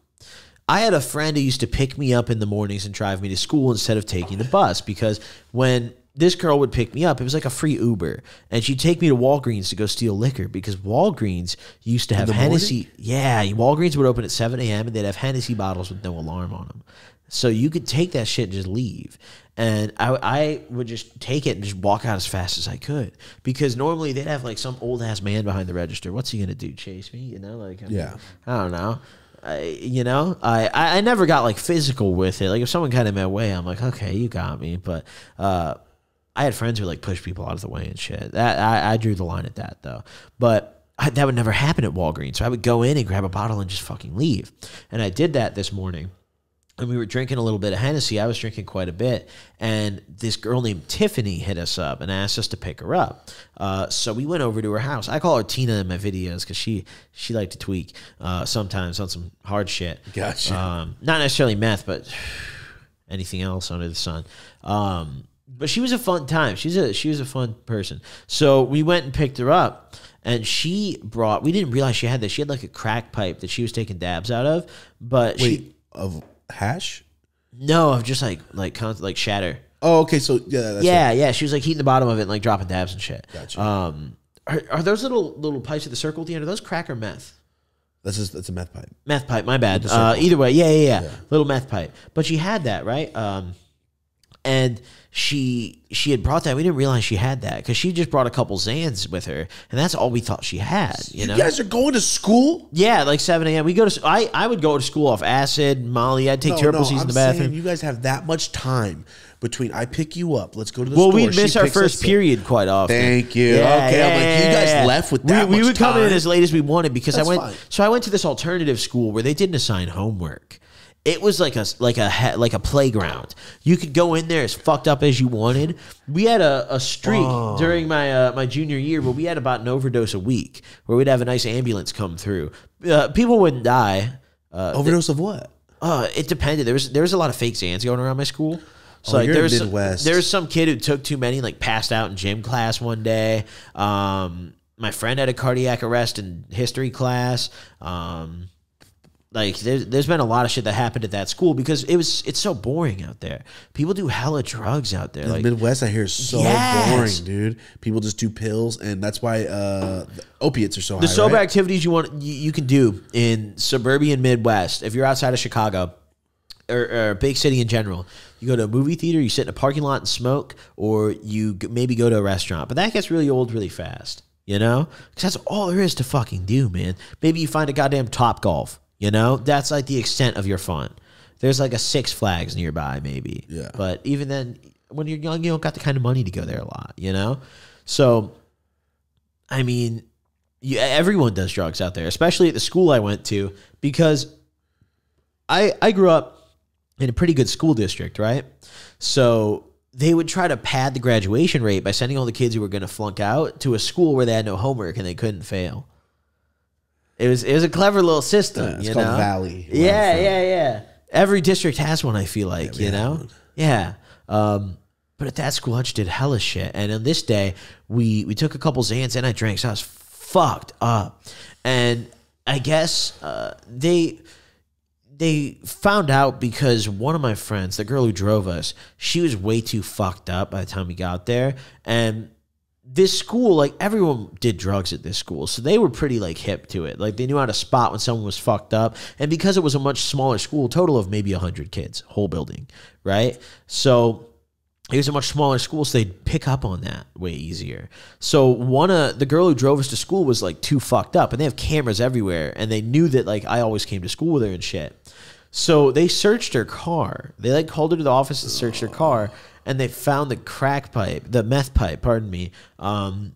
I had a friend who used to pick me up in the mornings and drive me to school instead of taking the bus because when this girl would pick me up, it was like a free Uber, and she'd take me to Walgreens to go steal liquor because Walgreens used to have Hennessy. Yeah, Walgreens would open at 7 a.m. and they'd have Hennessy bottles with no alarm on them. So you could take that shit and just leave. And I, I would just take it and just walk out as fast as I could because normally they'd have like some old ass man behind the register. What's he gonna do? Chase me? You know, like I mean, Yeah. I don't know. I, you know, I, I never got like physical with it. Like if someone got in my way, I'm like, okay, you got me. But uh, I had friends who like push people out of the way and shit. That I, I drew the line at that though. But I, that would never happen at Walgreens. So I would go in and grab a bottle and just fucking leave. And I did that this morning and we were drinking a little bit of Hennessy. I was drinking quite a bit, and this girl named Tiffany hit us up and asked us to pick her up. Uh, so we went over to her house. I call her Tina in my videos because she she liked to tweak uh, sometimes on some hard shit. Gotcha. Um, not necessarily meth, but anything else under the sun. Um, but she was a fun time. She's a she was a fun person. So we went and picked her up, and she brought. We didn't realize she had this. She had like a crack pipe that she was taking dabs out of, but she Wait, of hash? no, of just like like con- like shatter. Oh, okay. So yeah, that's yeah, yeah. She was like heating the bottom of it and like dropping dabs and shit. Gotcha. Um, are, are those little little pipes at the circle at the end? Are those crack or meth? That's just that's a meth pipe. Meth pipe. My bad. Uh, either way, yeah, yeah, yeah, Little meth pipe. But she had that right. Um, and she she had brought that. We didn't realize she had that because she just brought a couple Xans with her, and that's all we thought she had. You, You know. guys are going to school? yeah, like seven a.m. We go to. I I would go to school off acid, Molly. I'd take triple C's in the bathroom. you guys have that much time between I pick you up. Let's go to the Well, store. we'd she miss our first us up. period quite often. Thank you. Okay, I'm like, you guys left with that We, we would come in as late as we wanted because That's I went. fine. So I went to this alternative school where they didn't assign homework. It was like a like a like a playground. You could go in there as fucked up as you wanted. We had a, a streak during my uh, my junior year where we had about an overdose a week, where we'd have a nice ambulance come through. Uh, people wouldn't die. Uh, Overdose of what? uh, it depended. There was there was a lot of fake Xans going around my school. So Oh, like you're there's Midwest. there's some kid who took too many, like passed out in gym class one day. Um, my friend had a cardiac arrest in history class. Um, Like there's there's been a lot of shit that happened at that school because it was it's so boring out there. People do hella drugs out there. The Like Midwest, I hear, is so Yes. boring, dude. People just do pills, and that's why uh, opiates are so the high. sober right? activities you want you, you can do in suburban Midwest. If you're outside of Chicago or, or a big city in general, you go to a movie theater, you sit in a parking lot and smoke, or you g- maybe go to a restaurant. But that gets really old really fast, you know, because that's all there is to fucking do, man. Maybe you find a goddamn Top Golf, you know, that's like the extent of your fun. There's like a Six Flags nearby, maybe. Yeah. But even then, when you're young, you don't got the kind of money to go there a lot, you know. So, I mean, yeah, everyone does drugs out there, especially at the school I went to, because I I grew up in a pretty good school district, right? So they would try to pad the graduation rate by sending all the kids who were going to flunk out to a school where they had no homework and they couldn't fail. It was it was a clever little system. Yeah, it's you called know? Valley. Yeah, yeah, yeah. Every district has one. I feel like you know. Yeah. Um, but at that school, I just did hella shit. And on this day, we we took a couple Xans and I drank, so I was fucked up. And I guess uh, they they found out because one of my friends, the girl who drove us, she was way too fucked up by the time we got there. And this school, like everyone did drugs at this school, so they were pretty like hip to it. Like they knew how to spot when someone was fucked up, and because it was a much smaller school, total of maybe hundred kids, whole building, right? So it was a much smaller school, so they'd pick up on that way easier. So one of the girl who drove us to school was like too fucked up, and they have cameras everywhere, and they knew that like I always came to school with her and shit. So they searched her car. They like called her to the office and searched her car, and they found the crack pipe, the meth pipe, pardon me, um,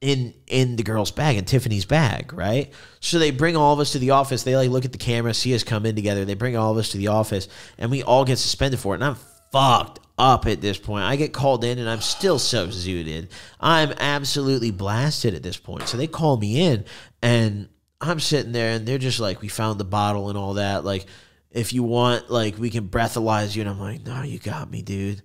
in in the girl's bag, in Tiffany's bag, right? So they bring all of us to the office. They like look at the camera, see us come in together. They bring all of us to the office, and we all get suspended for it. And I'm fucked up at this point. I get called in, and I'm still so zooted. I'm absolutely blasted at this point. So they call me in, and I'm sitting there, and they're just like, "We found the bottle and all that. Like, if you want, like, we can breathalyze you." And I'm like, "No, you got me, dude."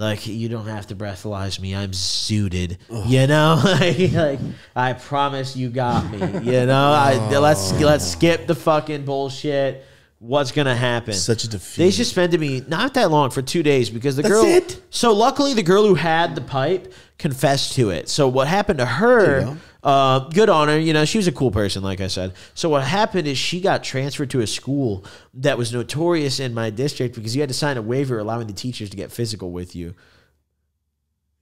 Like you don't have to breathalyze me. I'm zooted. You know, *laughs* like, like, I promise you got me. You know, I, let's oh. let's skip the fucking bullshit. What's gonna happen? Such a defeat. They suspended me not that long for two days because the That's girl. it? So luckily, the girl who had the pipe confessed to it. So what happened to her? Uh, good on her. You know, she was a cool person, like I said. So what happened is she got transferred to a school that was notorious in my district because you had to sign a waiver allowing the teachers to get physical with you.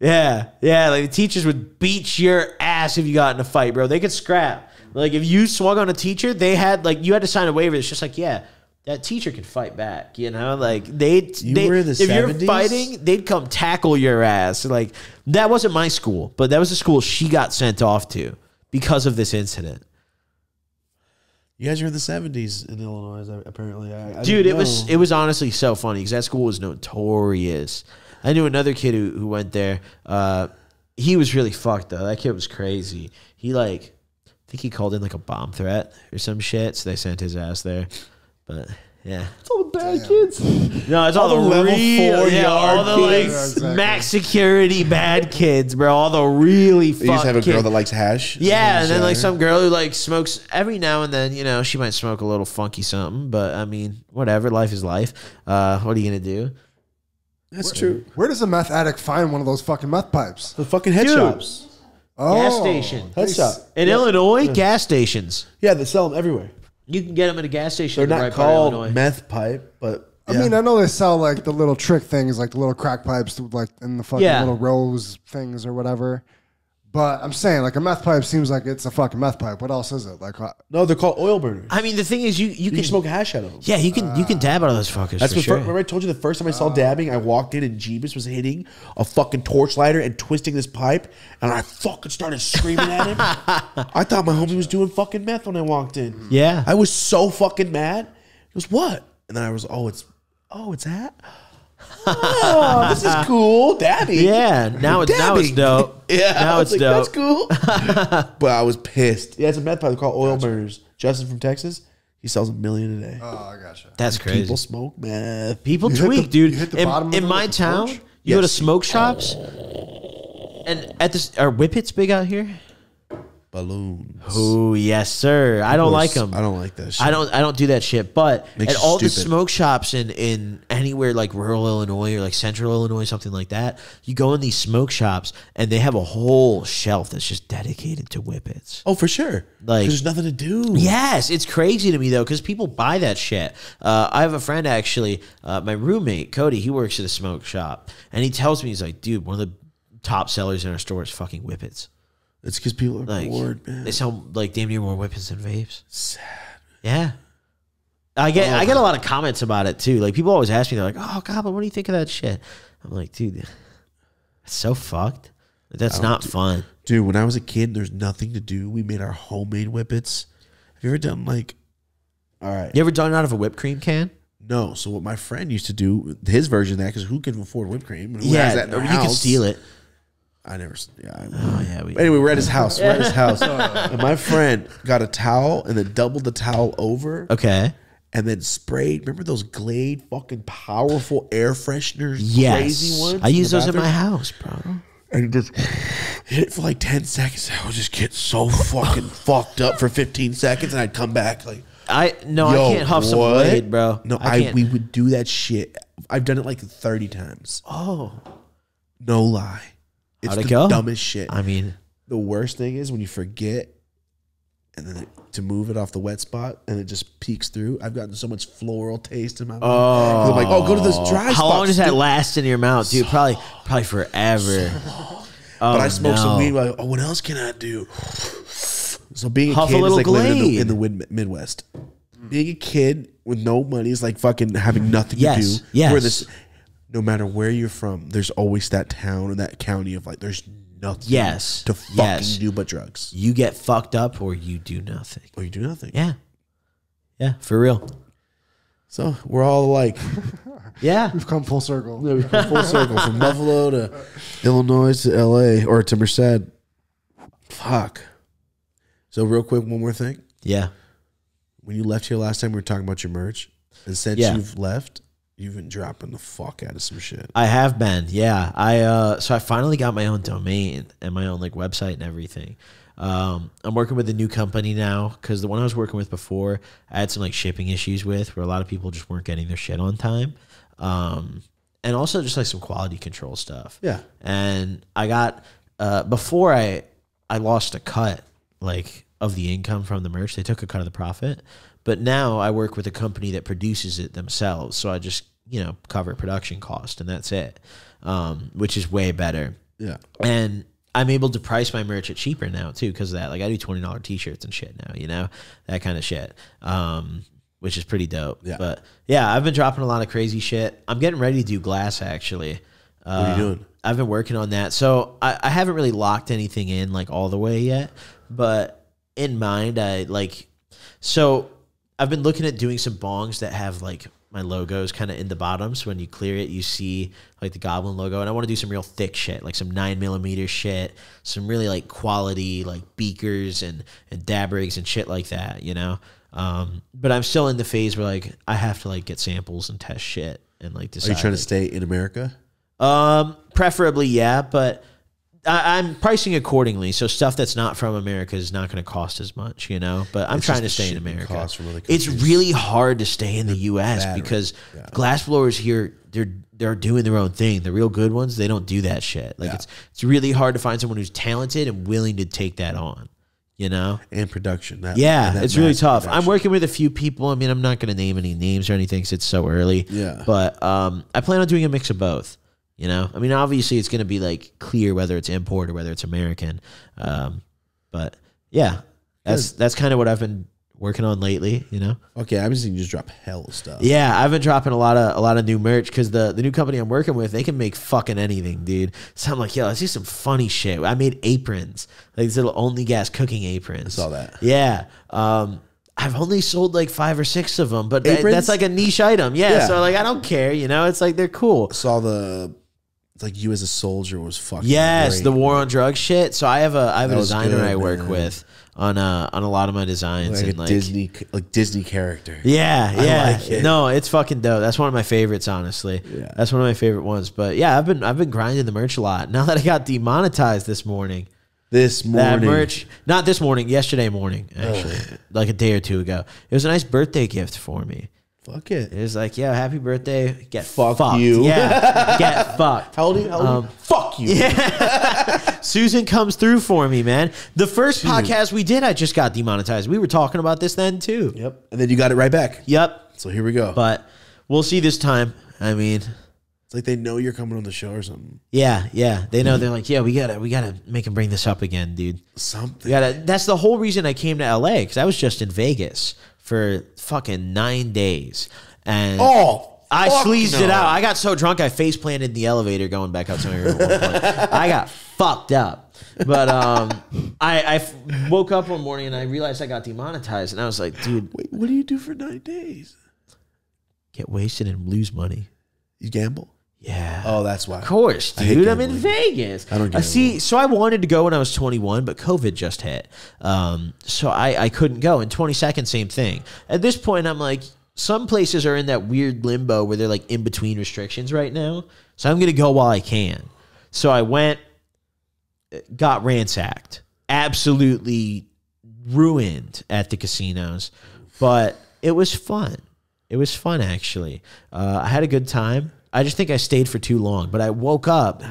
Yeah, yeah. Like the teachers would beat your ass if you got in a fight, bro. They could scrap. Like if you swung on a teacher, they had like you had to sign a waiver. It's just like, yeah, that teacher can fight back. You know, like they, You they were the if you're fighting, they'd come tackle your ass. Like that wasn't my school, but that was the school she got sent off to because of this incident. you guys are in the seventies in Illinois, apparently. I, I Dude, it was it was honestly so funny because that school was notorious. I knew another kid who, who went there. Uh, he was really fucked though. That kid was crazy. He like, I think he called in like a bomb threat or some shit, so they sent his ass there. But yeah, It's all the bad kids. no, it's all, All the, the level real, four yeah, all yard the like. Yeah, exactly. max security bad kids, bro. All the really You just have a girl that likes hash. Yeah, and then like some girl who like smokes every now and then, you know, she might smoke a little funky something, but I mean, whatever, life is life. Uh, what are you gonna do? That's true. Where does a meth addict find one of those fucking meth pipes? The fucking head Dude. shops. Oh, Gas station. Head shop. In Illinois, gas stations. Yeah, they sell them everywhere. You can get them at a gas station. They're in the not right part of called Illinois. meth pipe, but I yeah. mean, I know they sell like the little trick things, like the little crack pipes, like in the fucking Yeah. little rose things or whatever. But I'm saying, like a meth pipe seems like it's a fucking meth pipe. What else is it? Like, uh, no, they're called oil burners. I mean, the thing is, you you, You can can smoke hash out of them. Yeah, you can you can dab out of those fuckers That's for what. sure. Remember, I told you the first time I saw dabbing, I walked in and Jeebus was hitting a fucking torch lighter and twisting this pipe, and I fucking started screaming at him. *laughs* I thought my homie was doing fucking meth when I walked in. Yeah. I was so fucking mad. He goes, "What?" And then I was, "Oh, it's, oh, it's that." Oh, this is cool, dabbing. yeah, now it's now it's dope. *laughs* Yeah, now I it's like, dope. That's cool. *laughs* but I was pissed. Yeah, it's a meth pipe. They're called oil burners. Justin from Texas, he sells a million a day. oh, I gotcha. That's crazy. People smoke meth. People You hit tweak, the- dude. you hit the in bottom in it my the town, torch? you go to smoke shops, and at this are whippets big out here? Balloons. Oh yes, sir. I don't like them. I don't like that shit. I don't. I don't do that shit. But Makes at you all the stupid. smoke shops in in anywhere like rural Illinois or like central Illinois, something like that, you go in these smoke shops and they have a whole shelf that's just dedicated to whippets. Oh, for sure. Like- there's nothing to do. Yes, it's crazy to me though because people buy that shit. Uh, I have a friend actually, uh, my roommate Cody. He works at a smoke shop, and he tells me he's like, dude, one of the top sellers in our store is fucking whippets. It's because people are Like bored, man. they sell like damn near more whippets than vapes. Sad. Yeah. I get I oh. get a lot of comments about it too. Like people always ask me, they're like, "Oh God, but what do you think of that shit?" I'm like, dude, it's so fucked. That's oh, not fun. Dude, when I was a kid, there's nothing to do. We made our homemade whippets. Have you ever done like? All right. You ever done it out of a whipped cream can? No. So what my friend used to do, his version of that, because who can afford whipped cream? Who yeah, has that in or their you can steal it. I never. Yeah. I, Oh yeah, we, Anyway, we're at his house. We're at his house, *laughs* and my friend got a towel and then doubled the towel over, okay. and then sprayed. Remember those Glade fucking powerful air fresheners? Yes, crazy ones. I use those in my house, bro. and he just hit it for like 10 seconds. I would just get so fucking *laughs* fucked up for 15 seconds and I'd come back like, I no, Yo, I can't huff some what? Glade, bro. No, I I, we would do that shit. I've done it like 30 times. oh, No lie. It's How'd it the go? dumbest shit. I mean, the worst thing is when you forget and then it, to move it off the wet spot and it just peeks through. I've gotten so much floral taste in my mouth. 'Cause I'm like, oh, go to this dry how spot. long does that stupid. last in your mouth, dude? Probably, probably forever. *laughs* But I oh, smoke some weed. Like, oh, what else can I do? So being a Huff a kid is little like living in the, in the Midwest. Being a kid with no money is like fucking having nothing Yes, to do. yes. Where this, no matter where you're from, there's always that town or that county of like there's nothing. Yes, To fucking yes. do but drugs. You get fucked up or you do nothing. Or you do nothing. Yeah, yeah, for real. So we're all alike. *laughs* Yeah, We've come full circle. Yeah, we've come full circle from Buffalo to Illinois to LA or to Merced. Fuck. So real quick, one more thing. yeah. When you left here last time, we were talking about your merch, and since Yeah. you've left, you've been dropping the fuck out of some shit. I have been, yeah. I uh, so I finally got my own domain and my own like website and everything. Um, I'm working with a new company now because the one I was working with before, I had some like shipping issues with, where a lot of people just weren't getting their shit on time, um, and also just like some quality control stuff. Yeah. and I got uh, before I I lost a cut like of the income from the merch. They took a cut of the profit, but now I work with a company that produces it themselves. So I just you know cover production cost and that's it, um, which is way better. Yeah. And I'm able to price my merch at cheaper now too because of that. Like I do twenty dollar t-shirts and shit now, you know that kind of shit. Um, which is pretty dope. Yeah. But yeah, I've been dropping a lot of crazy shit. I'm getting ready to do glass actually. What are you Uh, doing? I've been working on that. So I, I haven't really locked anything in like all the way yet, but in mind, I like, so I've been looking at doing some bongs that have like my logos kind of in the bottom. So when you clear it, you see like the Goblin logo. And I want to do some real thick shit, like some nine millimeter shit, some really like quality like beakers and, and dab rigs and shit like that, you know? Um, but I'm still in the phase where like I have to like get samples and test shit and like Are you trying to stay in America? um, preferably, yeah, but I, I'm pricing accordingly. So stuff that's not from America is not going to cost as much, you know. But I'm It's trying to stay in America. It's really hard to stay in the U.S. battery, because yeah. glass blowers here they're they're doing their own thing. The real good ones they don't do that shit. Like Yeah. it's it's really hard to find someone who's talented and willing to take that on. You know. And production. That, Yeah, that it's really tough. I'm working with a few people. I mean, I'm not going to name any names or anything because it's so early. Yeah. But um, I plan on doing a mix of both. You know, I mean, obviously it's going to be like clear whether it's import or whether it's American. Um, but yeah, that's that's kind of what I've been working on lately. You know. Okay, I'm just going to just drop hell stuff. Yeah, I've been dropping a lot of a lot of new merch because the the new company I'm working with, they can make fucking anything, dude. So I'm like, yo, let's do some funny shit. I made aprons, like these little only gas cooking aprons. I saw that. Yeah. Um, I've only sold like five or six of them, but that- that's like a niche item. Yeah, Yeah. So like, I don't care. You know, it's like they're cool. Saw the, like you as a soldier was fucking Yes, great. the war on drugs shit. So I have a I have a That was designer good, I work man. with on uh on a lot of my designs like a and like Disney, like Disney character. Yeah, I yeah. like it. No, it's fucking dope. That's one of my favorites, honestly. Yeah. That's one of my favorite ones. But yeah, I've been I've been grinding the merch a lot. Now that I got demonetized this morning. This That morning. merch, not this morning, yesterday morning, actually, like a day or two ago. It was a nice birthday gift for me. Fuck it. It was like, yeah, happy birthday. Get Fuck fucked. you. Yeah, *laughs* get fucked. How old are you? How old you? Um, Fuck you. *laughs* Susan comes through for me, man. The first podcast we did, I just got demonetized. We were talking about this then too. Yep. And then you got it right back. Yep. So here we go. But we'll see this time. I mean, it's like they know you're coming on the show or something. yeah, yeah. They know mm-hmm. they're like, yeah, we gotta, we gotta make him bring this up again, dude. Something. We gotta. That's the whole reason I came to LA because I was just in Vegas for fucking nine days, and Oh, I sleazed no. it out. I got so drunk I face planted in the elevator going back up to my room. at one point. I got fucked up. But um, I, I f- woke up one morning and I realized I got demonetized, and I was like, dude, Wait, what do you do for nine days? get wasted and lose money. You gamble? Yeah. Oh, that's why. Of course, I hate dude. I'm in gambling. Vegas. I don't I gamble. see. So I wanted to go when I was 21, but COVID just hit. Um, so I, I couldn't go. And 22nd, same thing. At this point, I'm like, some places are in that weird limbo where they're like in between restrictions right now. So I'm gonna go while I can. So I went, got ransacked, absolutely ruined at the casinos, but it was fun. It was fun actually. Uh, I had a good time. I just think I stayed for too long, but I woke up.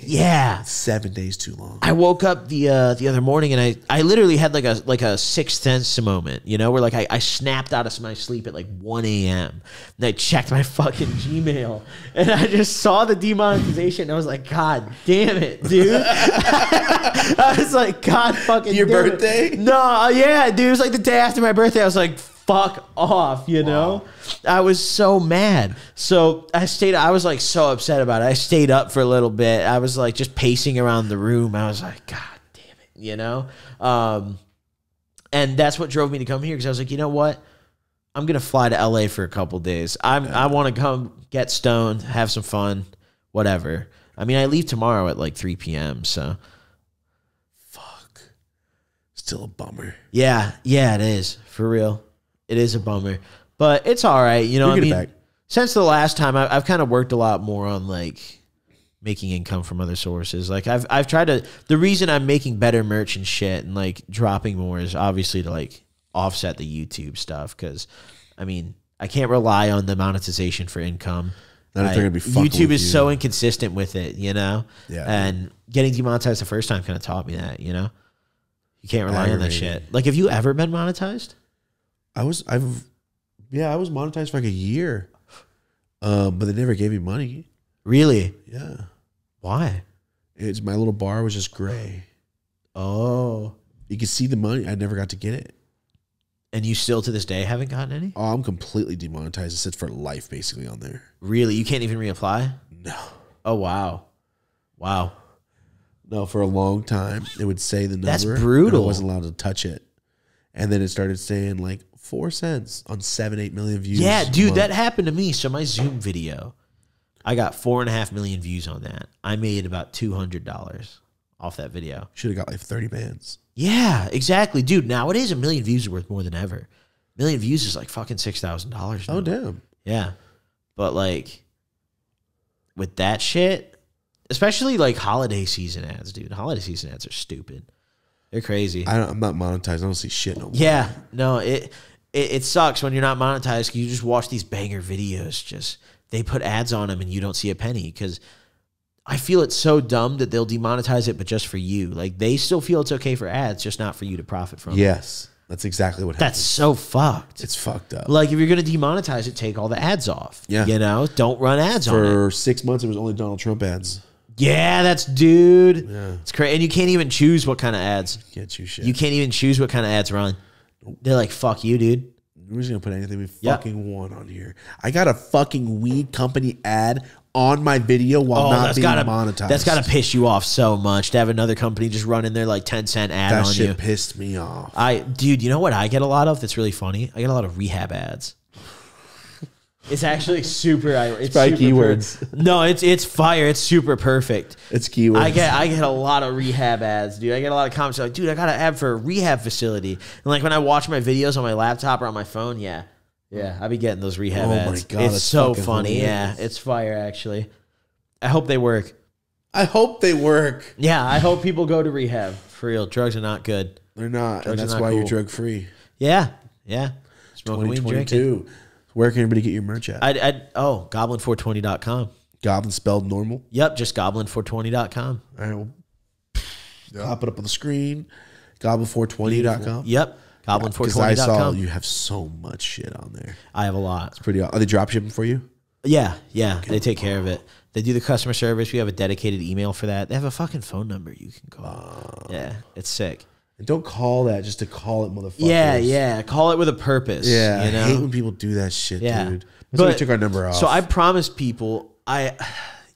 Yeah, Seven days too long. I woke up the uh, the other morning and I, I literally had like a like a sixth sense moment, you know, where like I, I snapped out of my sleep at like 1 a.m. and I checked my *laughs* fucking Gmail and I just saw the demonetization and I was like, God damn it, dude. *laughs* I was like, God fucking Your damn it." birthday? No, yeah, dude. It was like the day after my birthday. I was like, fuck off, you know? I was so mad. So I stayed, I was like so upset about it. I stayed up for a little bit. I was like just pacing around the room. I was like, God damn it, you know? Um, and that's what drove me to come here because I was like, you know what? I'm gonna fly to LA for a couple days. I'm I want to come get stoned, have some fun, whatever. I mean, I leave tomorrow at like 3 p.m. So Fuck. Still a bummer. Yeah, yeah, it is for real. It is a bummer, but it's all right. You know, I mean, since the last time, I, I've kind of worked a lot more on like making income from other sources. Like I've I've tried to. The reason I'm making better merch and shit and like dropping more is obviously to like offset the YouTube stuff because, I mean, I can't rely on the monetization for income. Not I- gonna be YouTube is you. so inconsistent with it, you know. Yeah. And getting demonetized the first time kind of taught me that, you know. You can't rely on that shit. Like, have you ever been monetized? I was I've yeah, I was monetized for like a year. Um, but they never gave me money. Really? Yeah. Why? It's my little bar was just gray. Oh. You could see the money. I never got to get it. And you still to this day haven't gotten any? Oh, I'm completely demonetized. It sits for life basically on there. Really? You can't even reapply? No. Oh wow. Wow. No, for a long time it would say the number. That's brutal. I wasn't allowed to touch it. And then it started saying like four cents on seven, eight million views. Yeah, dude, that happened to me. So my Zoom video, I got four and a half million views on that. I made about two hundred dollars off that video. should have got like 30 bands. Yeah, exactly. Dude, nowadays a million views are worth more than ever. A million views is like fucking six thousand dollars. Oh damn. Yeah. But like with that shit, especially like holiday season ads, dude. Holiday season ads are stupid. They're crazy. I don't, I'm not monetized. I don't see shit no more. yeah. No, it, it it sucks when you're not monetized. you just watch these banger videos just they put ads on them and you don't see a penny cuz I feel it's so dumb that they'll demonetize it but just for you. Like they still feel it's okay for ads just not for you to profit from. Yes. That's exactly what That's so fucked. It's fucked up. Like if you're gonna demonetize it, take all the ads off. Yeah. You know, don't run ads on it. For six months, it was only Donald Trump ads. Yeah, that's dude. Yeah. It's crazy. And you can't even choose what kind of ads. Get you shit. You can't even choose what kind of ads run. They're like, fuck you, dude. We're just gonna put anything we Yep. fucking want on here. I got a fucking weed company ad on my video while Oh, not being gotta monetized. That's gotta piss you off so much to have another company just running their like ten cent ad that on shit you. pissed me off. I dude, you know what I get a lot of that's really funny? I get a lot of rehab ads. It's actually super. I- It's probably super per- keywords. no, it's it's fire. It's super perfect. It's keywords. I get I get a lot of rehab ads, dude. I get a lot of comments like, dude, I got an ad for a rehab facility. And like when I watch my videos on my laptop or on my phone, yeah. Yeah, I be getting those rehab Oh my ads. God, it's so funny. Yeah, it's fire actually. I hope they work. I hope they work. Yeah, I hope people go to rehab. For real, drugs are not good. They're not, Drugs and that's why you're drug free. Yeah, yeah. Smoking weed, drinking. 2022. Where can everybody get your merch at? I'd, I'd, oh, goblin420.com. Goblin spelled normal. Yep, just goblin420.com. All right, we'll pop it up on the screen. Goblin420.com. Yep, Because I saw you have so much shit on there. I have a lot. It's pretty. Are they drop shipping for you? Yeah, yeah, they take care of it. They do the customer service. We have a dedicated email for that. They have a fucking phone number you can call. yeah, it's sick. And don't call that just to call it, motherfuckers. Yeah, yeah. Call it with a purpose. Yeah, you know? I hate when people do that shit, Yeah. dude. That's why we took our number off. So I promised people I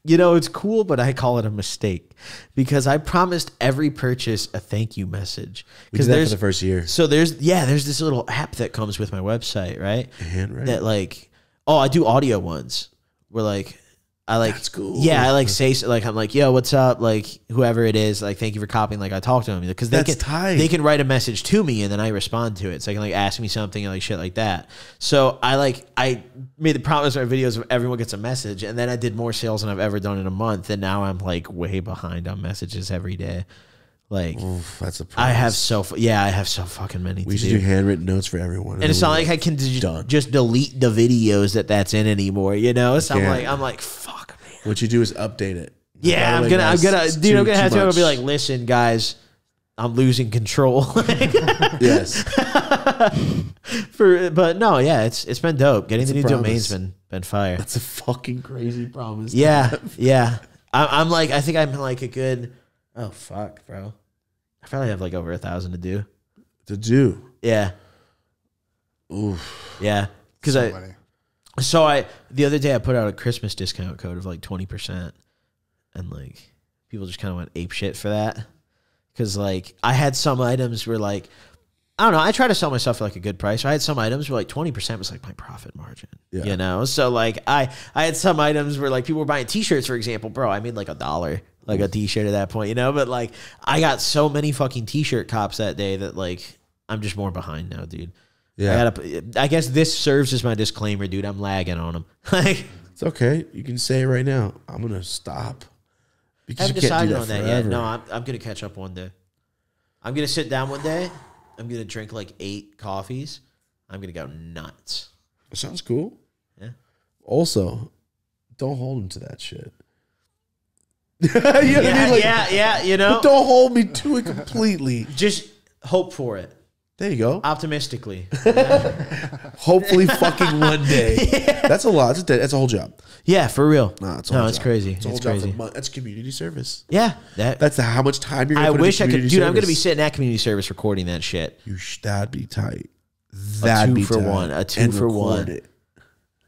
you know, it's cool, but I call it a mistake because I promised every purchase a thank you message. Because did that for the first year. So there's yeah, there's this little app that comes with my website, right? Handwriting? That like oh, I do audio ones. Where like I like That's cool. Yeah, I like say like I'm like, yo, what's up? Like whoever it is, like thank you for copying. Like I talk to them because they That's can tight. they can write a message to me and then I respond to it. So they can like ask me something and like shit like that. So I like I made the promise in my videos of everyone gets a message and then I did more sales than I've ever done in a month and now I'm like way behind on messages every day. Like Oof, that's a. I have so fu- yeah I have so fucking many. We to should do. do handwritten notes for everyone. And it's not like I can just, Done. just delete the videos that that's in anymore, you know. So I'm can't. like, I'm like, fuck, man. what you do is update it. Yeah, I'm way, gonna, I'm guys, gonna, it's dude, I'm gonna have too to be like, listen, guys, I'm losing control. *laughs* yes. *laughs* For, but no, yeah, it's it's been dope. Getting the new domain's promise. been been fire. That's a fucking crazy promise. Yeah, *laughs* yeah. I'm, I'm like, I think I'm like a good. Oh fuck, bro. I probably have like over a thousand to do. To do. Yeah, Oof. yeah. Because I, Funny. So I the other day I put out a Christmas discount code of like twenty percent, and like people just kind of went ape shit for that because like I had some items where like I don't know I try to sell myself for like a good price. So I had some items where like twenty percent was like my profit margin, Yeah. you know. So like I I had some items where like people were buying T-shirts for example, bro. I made like a dollar like a T-shirt at that point, you know. But like I got so many fucking T-shirt cops that day that like I'm just more behind now, dude. Yeah. I gotta. I guess this serves as my disclaimer, dude. I'm lagging on them. *laughs* like, It's okay. You can say it right now. I'm gonna stop. I Because haven't you can't do decided that on that forever. yet. No, I'm, I'm gonna catch up one day. I'm gonna sit down one day. I'm gonna drink like eight coffees. I'm gonna go nuts. That sounds cool. Yeah. Also, don't hold him to that shit. *laughs* you know what I Yeah, mean? Like, yeah, yeah. You know, But *laughs* don't hold me to it completely. *laughs* just hope for it There you go. optimistically. Hopefully, fucking one day. That's a lot. That's a, that's a whole job. yeah, for real. No, it's no, it's job. crazy. It's a whole It's job crazy. That's community service. Yeah, that. That's the, how much time you're. I wish I could, dude. I'm gonna be sitting at community service recording that shit. You sh- that'd be tight. That'd two be for tight. one, a two And for one. It.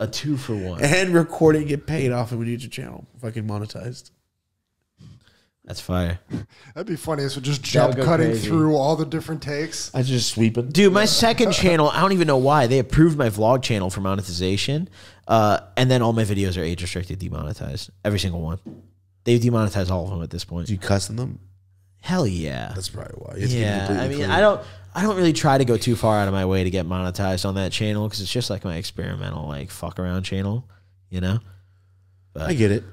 A two for one. And recording, it, get paid off, and we need your channel fucking monetized. That's fire. That'd be funny. So just jump go cutting crazy. through all the different takes. I just sweep it. Dude, my second *laughs* channel, I don't even know why. They approved my vlog channel for monetization. Uh, and then all my videos are age restricted, demonetized. Every single one. They've demonetized all of them at this point. Do you cussing them? Hell yeah. That's probably why. You have to get Yeah. I mean, clean. I don't I don't really try to go too far out of my way to get monetized on that channel because it's just like my experimental like fuck around channel, you know? I get it.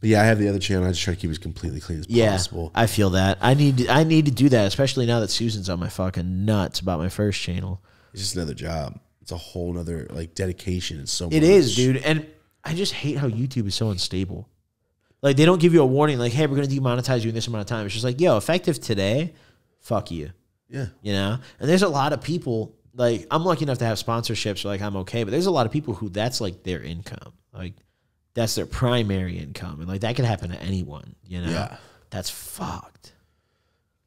But yeah, I have the other channel. I just try to keep it as completely clean as Yeah, possible. I feel that. I need to, I need to do that, especially now that Susan's on my fucking nuts about my first channel. It's just another job. It's a whole other like dedication. It's so It much. is, dude. And I just hate how YouTube is so unstable. Like they don't give you a warning, like, hey, we're gonna demonetize you in this amount of time. It's just like, yo, effective today, fuck you. Yeah. You know? And there's a lot of people, like, I'm lucky enough to have sponsorships, so like I'm okay, but there's a lot of people who that's like their income. Like that's their primary income. And like that could happen to anyone, you know? Yeah. That's fucked.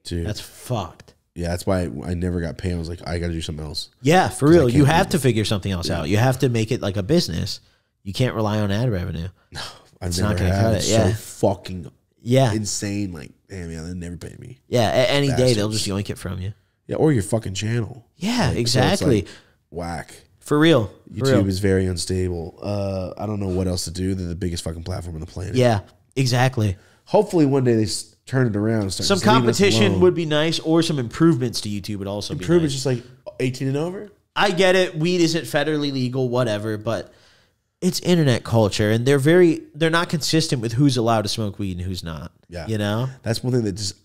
Dude. That's fucked. yeah, that's why I never got paid. I was like, I got to do something else. Yeah, for real. You have to figure something else out. You have to make it like a business. You can't rely on ad revenue. No, *sighs* I've It's never not gonna had. cut it, yeah. so fucking Yeah. insane. Like, damn, yeah, they never pay me. Yeah, any day they'll just yoink it from you. Yeah, or your fucking channel. Yeah, Like, so exactly. like, whack. For real. For YouTube real. is very unstable. Uh, I don't know what else to do. They're the biggest fucking platform on the planet. yeah, exactly. Hopefully, one day they s- turn it around. And start Some just leaving us competition alone. would be nice, or some improvements to YouTube would also be improve. nice. Just like eighteen and over. I get it. Weed isn't federally legal, whatever, but it's internet culture, and they're very they're not consistent with who's allowed to smoke weed and who's not. Yeah. you know, That's one thing that just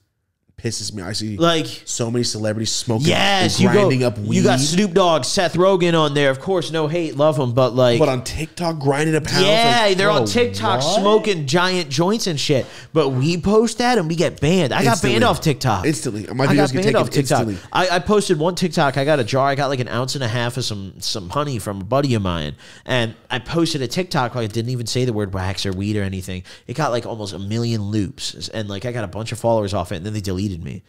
pisses me. I see like so many celebrities smoking, yes, and you go. grinding up weed. You got Snoop Dogg, Seth Rogen on there. Of course, no hate, love them, but like. but on TikTok grinding a pound. yeah, like, they're on TikTok what? smoking giant joints and shit. But we post that and we get banned. I got Instantly. banned off TikTok. Instantly. My I got get banned taken off TikTok. instantly. I, I posted one TikTok. I got a jar. I got like an ounce and a half of some some honey from a buddy of mine, and I posted a TikTok. Like, I didn't even say the word wax or weed or anything. It got like almost a million loops, and like I got a bunch of followers off it, and then they deleted me.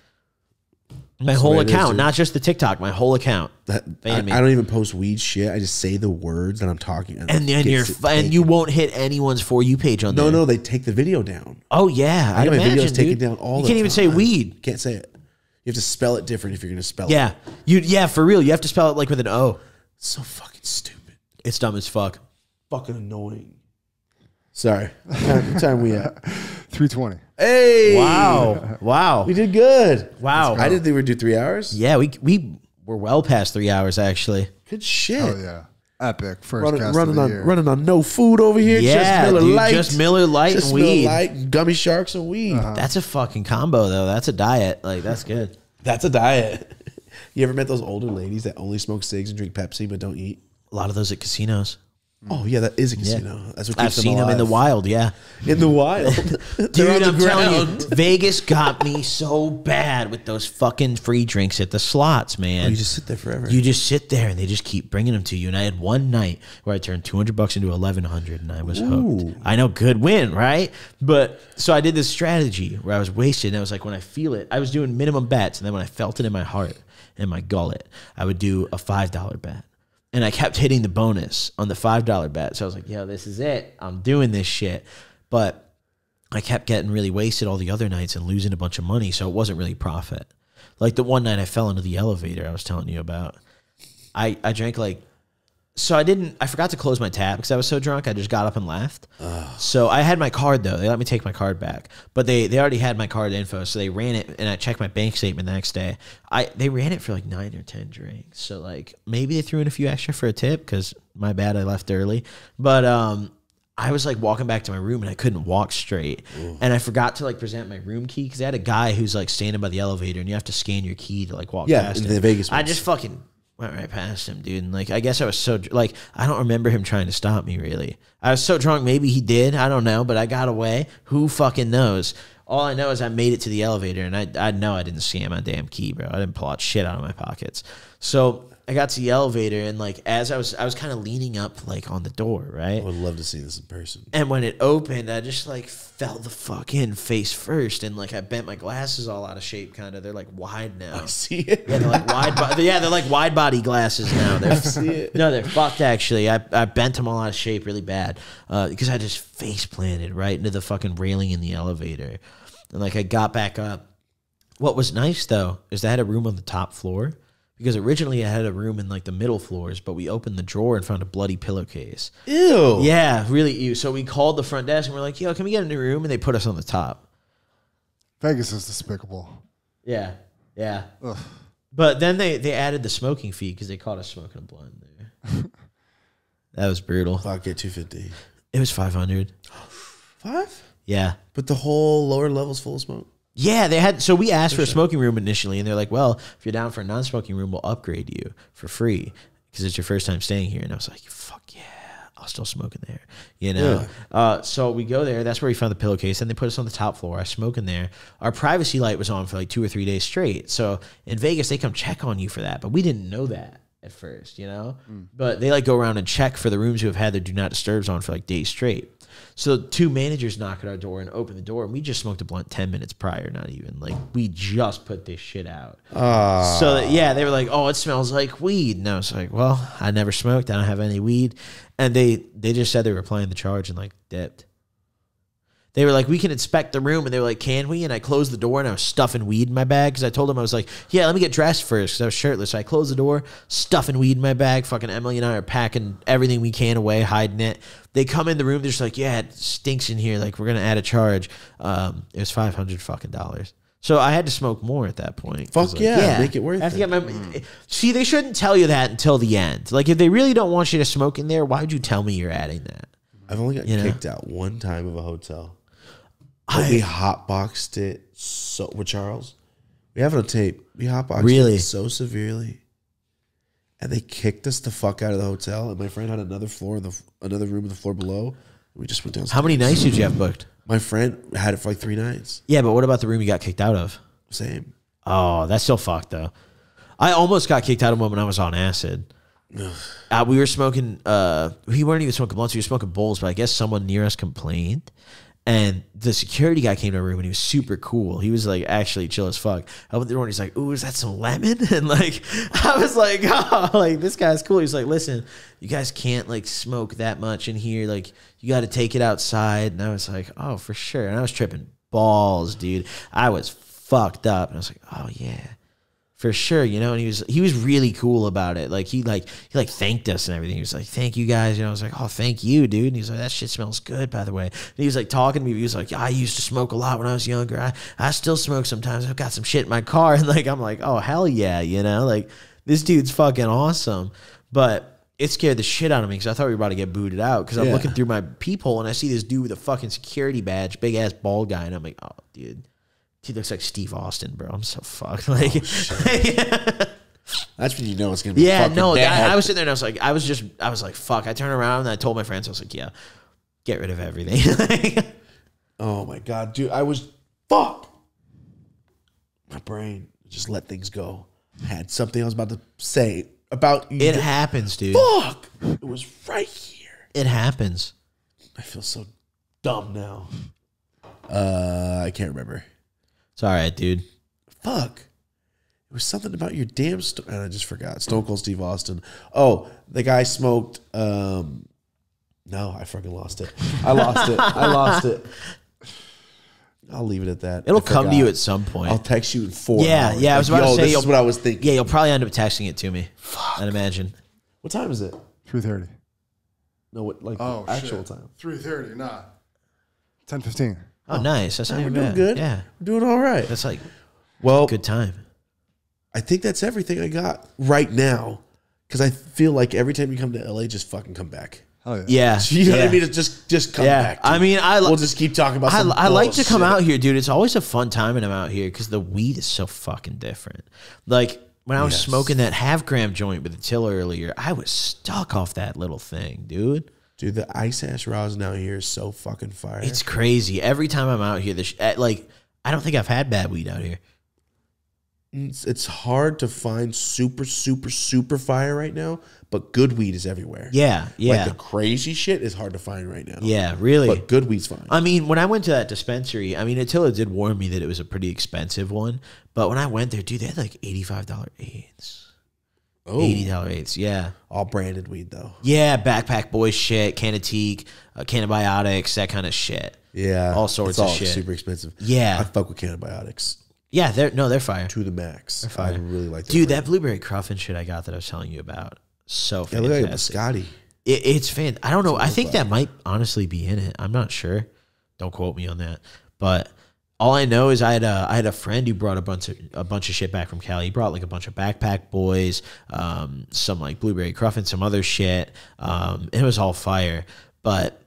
My whole account, not just the TikTok, my whole account. That, I. I don't even post weed shit. I just say the words that I'm talking. and then you're f- and you won't hit anyone's for you page on No, there. no, they take the video down. Oh yeah, I I got my imagine, videos taken dude. down all You can't even say weed. Can't say it. You have to spell it different if you're gonna spell Yeah, it. Yeah, you yeah for real. You have to spell it like with an O. It's so fucking stupid. It's dumb as fuck. Fucking annoying. Sorry. *laughs* Time, time we at? 320. Hey. Wow, *laughs* wow, We did good. wow. I didn't think we'd do three hours. Yeah, we we were well past three hours actually. Good shit. Oh, yeah. Epic. First Running, cast running of the on year. running on no food over here. Yeah, just Miller dude, Light. just Miller Lite Just and Miller weed. Lite, gummy sharks and weed. Uh-huh. That's a fucking combo though. That's a diet. Like that's good. *laughs* That's a diet. *laughs* You ever met those older ladies that only smoke cigs and drink Pepsi but don't eat? A lot of those at casinos. Oh yeah, that is a casino. That's what I've seen them in the wild. Yeah. In the wild, *laughs* Dude, I'm telling you. Vegas got me so bad with those fucking free drinks at the slots, man. Oh, you just sit there forever. You just sit there and they just keep bringing them to you. And I had one night where I turned 200 bucks into 1100 and I was hooked. I know, good win, right? But so I did this strategy where I was wasted. And I was like, when I feel it, I was doing minimum bets. And then when I felt it in my heart and my gullet, I would do a $5 bet. And I kept hitting the bonus on the $5 bet. So I was like, yo, this is it. I'm doing this shit. But I kept getting really wasted all the other nights and losing a bunch of money, so it wasn't really profit. Like the one night I fell into the elevator I was telling you about. I I drank like so I didn't I forgot to close my tab because I was so drunk I just got up and left. So I had my card though. They let me take my card back. But they they already had my card info, so they ran it and I checked my bank statement the next day. I they ran it for like 9 or 10 drinks. So like maybe they threw in a few extra for a tip cuz my bad I left early. But um I was like walking back to my room and I couldn't walk straight. And I forgot to like present my room key because I had a guy who's like standing by the elevator and you have to scan your key to like walk Yeah, past the Vegas I just fucking went right past him, dude. And like I guess I was so like I don't remember him trying to stop me really. I was so drunk, maybe he did. I don't know, but I got away. Who fucking knows? All I know is I made it to the elevator and I I know I didn't scam my damn key, bro. I didn't pull out shit out of my pockets. So I got to the elevator and like as I was I was kind of leaning up like on the door, right? I would love to see this in person. And when it opened, I just like fell the fuck in face first, and like I bent my glasses all out of shape. Kind of, they're like wide now. See it? Yeah, they're like wide. Bo- yeah, they're like wide body glasses now. *laughs* They're see it. no, they're fucked. Actually, I, I bent them all out of shape really bad uh, because I just face planted right into the fucking railing in the elevator, and like I got back up. What was nice though is they had a room on the top floor because originally I had a room in like the middle floors, but we opened the drawer and found a bloody pillowcase. Ew. Yeah, really ew. So we called the front desk and we're like, "Yo, can we get a new room?" And they put us on the top. Vegas is despicable. Yeah, yeah. Ugh. But then they they added the smoking fee because they caught us smoking a blunt there. *laughs* that was brutal. Fuck it, two fifty. It was five hundred. *gasps* Five? Yeah. But the whole lower level's full of smoke. Yeah, they had. So we asked for a smoking room initially, and they're like, "Well, if you're down for a non-smoking room, we'll upgrade you for free because it's your first time staying here." And I was like, "Fuck yeah, I'll still smoke in there," you know. Uh, so we go there. That's where we found the pillowcase. and they put us on the top floor. I smoke in there. Our privacy light was on for like two or three days straight. So in Vegas, they come check on you for that, but we didn't know that at first, you know. But they like go around and check for the rooms who have had their do not disturbs on for like days straight. So two managers knock at our door and open the door, and we just smoked a blunt ten minutes prior. Not even like we just put this shit out. So that- yeah, they were like, "Oh, it smells like weed," and I was like, "Well, I never smoked. I don't have any weed," and they they just said they were applying the charge and like dipped. They were like, "We can inspect the room," and they were like, "Can we?" And I closed the door and I was stuffing weed in my bag because I told them I was like, "Yeah, let me get dressed first because I was shirtless." So I closed the door, stuffing weed in my bag. Fucking Emily and I are packing everything we can away, hiding it. They come in the room, they're just like, "Yeah, it stinks in here. Like we're gonna add a charge." Um, it was five hundred fucking dollars. So I had to smoke more at that point. Fuck yeah, make it worth I have to it. get my. See, they shouldn't tell you that until the end. Like, if they really don't want you to smoke in there, why would you tell me you're adding that? I've only got You know? kicked out one time of a hotel. But we hotboxed it so with Charles. We have it on tape. We hotboxed Really? it so severely, and they kicked us the fuck out of the hotel. And my friend had another floor in the another room on the floor below. We just went downstairs. How many nights did you have booked? My friend had it for like three nights. Yeah, but what about the room you got kicked out of? Same. Oh, that's still fucked though. I almost got kicked out of one when I was on acid. Uh, we were smoking. Uh, we weren't even smoking blunts. We were smoking bowls, but I guess someone near us complained, and the security guy came to our room and he was super cool. He was like actually chill as fuck. I went there and he's like, "Ooh, is that some lemon?" *laughs* And like, *laughs* I was like, *laughs* "Oh, like this guy's cool." He's like, "Listen, you guys can't like smoke that much in here. Like, you got to take it outside." And I was like, "Oh, for sure." And I was tripping balls, dude. I was fucked up, and I was like, "Oh yeah." For sure, you know. And he was he was really cool about it. Like he like he like thanked us and everything. He was like, "Thank you guys." You know, I was like, "Oh, thank you, dude." And he's like, "That shit smells good, by the way." And he was like talking to me. He was like, "I used to smoke a lot when I was younger. I I still smoke sometimes. I've got some shit in my car." *laughs* And like I'm like, "Oh hell yeah," you know. Like this dude's fucking awesome, but. It scared the shit out of me because I thought we were about to get booted out. Because I'm Yeah. looking through my peephole and I see this dude with a fucking security badge, big ass bald guy, and I'm like, oh, dude, he looks like Steve Austin, bro. I'm so fucked. *laughs* Like, *laughs* That's when you know it's gonna be. yeah, no. I, I was sitting there and I was like, I was just, I was like, fuck. I turned around and I told my friends, I was like, yeah, get rid of everything. *laughs* Oh my god, dude! I was fuck. My brain just let things go. I had something I was about to say about you. it happens, dude. fuck. It was right here. It happens. I feel so dumb now. Uh, I can't remember. It's all right, dude. Fuck. It was something about your damn. Sto- and I just forgot. Stone Cold Steve Austin. Oh, the guy smoked. Um, no, I fucking lost it. I lost it. I lost it. *laughs* I'll leave it at that. It'll I come to you at some point. I'll text you in four. yeah, hours. yeah. I was Like, about Yo, to say, this is what I was thinking. yeah, you'll probably end up texting it to me. Fuck. I'd imagine. What time is it? Three thirty. No, what like Oh, actual shit. time? Three thirty. Nah. Ten fifteen. Oh, nice. That's not We're even doing bad. good. Yeah, We're doing all right. that's like Well, good time. I think that's everything I got right now. Because I feel like every time you come to LA, just fucking come back. Hell yeah. Yeah, *laughs* You know what I mean? It's just just come Yeah, back. I mean, I we'll just keep talking about. I, some I like to come bullshit. out here, dude. It's always a fun time when I'm out here because the weed is so fucking different. Like when I was Yes. smoking that half gram joint with Attila earlier, I was stuck off that little thing, dude. Dude, the ice ash rosin out here is so fucking fire. It's crazy. Every time I'm out here, the sh- like I don't think I've had bad weed out here. it's it's hard to find super super super fire right now, but good weed is everywhere. Yeah, yeah, Like the crazy shit is hard to find right now. yeah. Really. But good weed's fine. I mean, when I went to that dispensary, I mean, Attila did warn me that it was a pretty expensive one. But when I went there, dude, they had like eighty-five dollar eighths, oh, eighty dollar eighths. Yeah, all branded weed though. Yeah, backpack boy shit, Canatique, uh, Cannabiotix, that kind of shit. Yeah, All sorts it's of shit. Super expensive. Yeah. I fuck with antibiotics Yeah, they're no, they're fire. to the max. I fire. really like Dude, brand. that blueberry cruffin shit I got that I was telling you about, so Yeah, look like a biscotti. It, it's fan. I don't know. I think that might honestly be in it. I'm not sure. Don't quote me on that. But all I know is I had a I had a friend who brought a bunch of a bunch of shit back from Cali. He brought like a bunch of Backpack Boyz, um, some like blueberry cruffin, some other shit. Um, it was all fire. But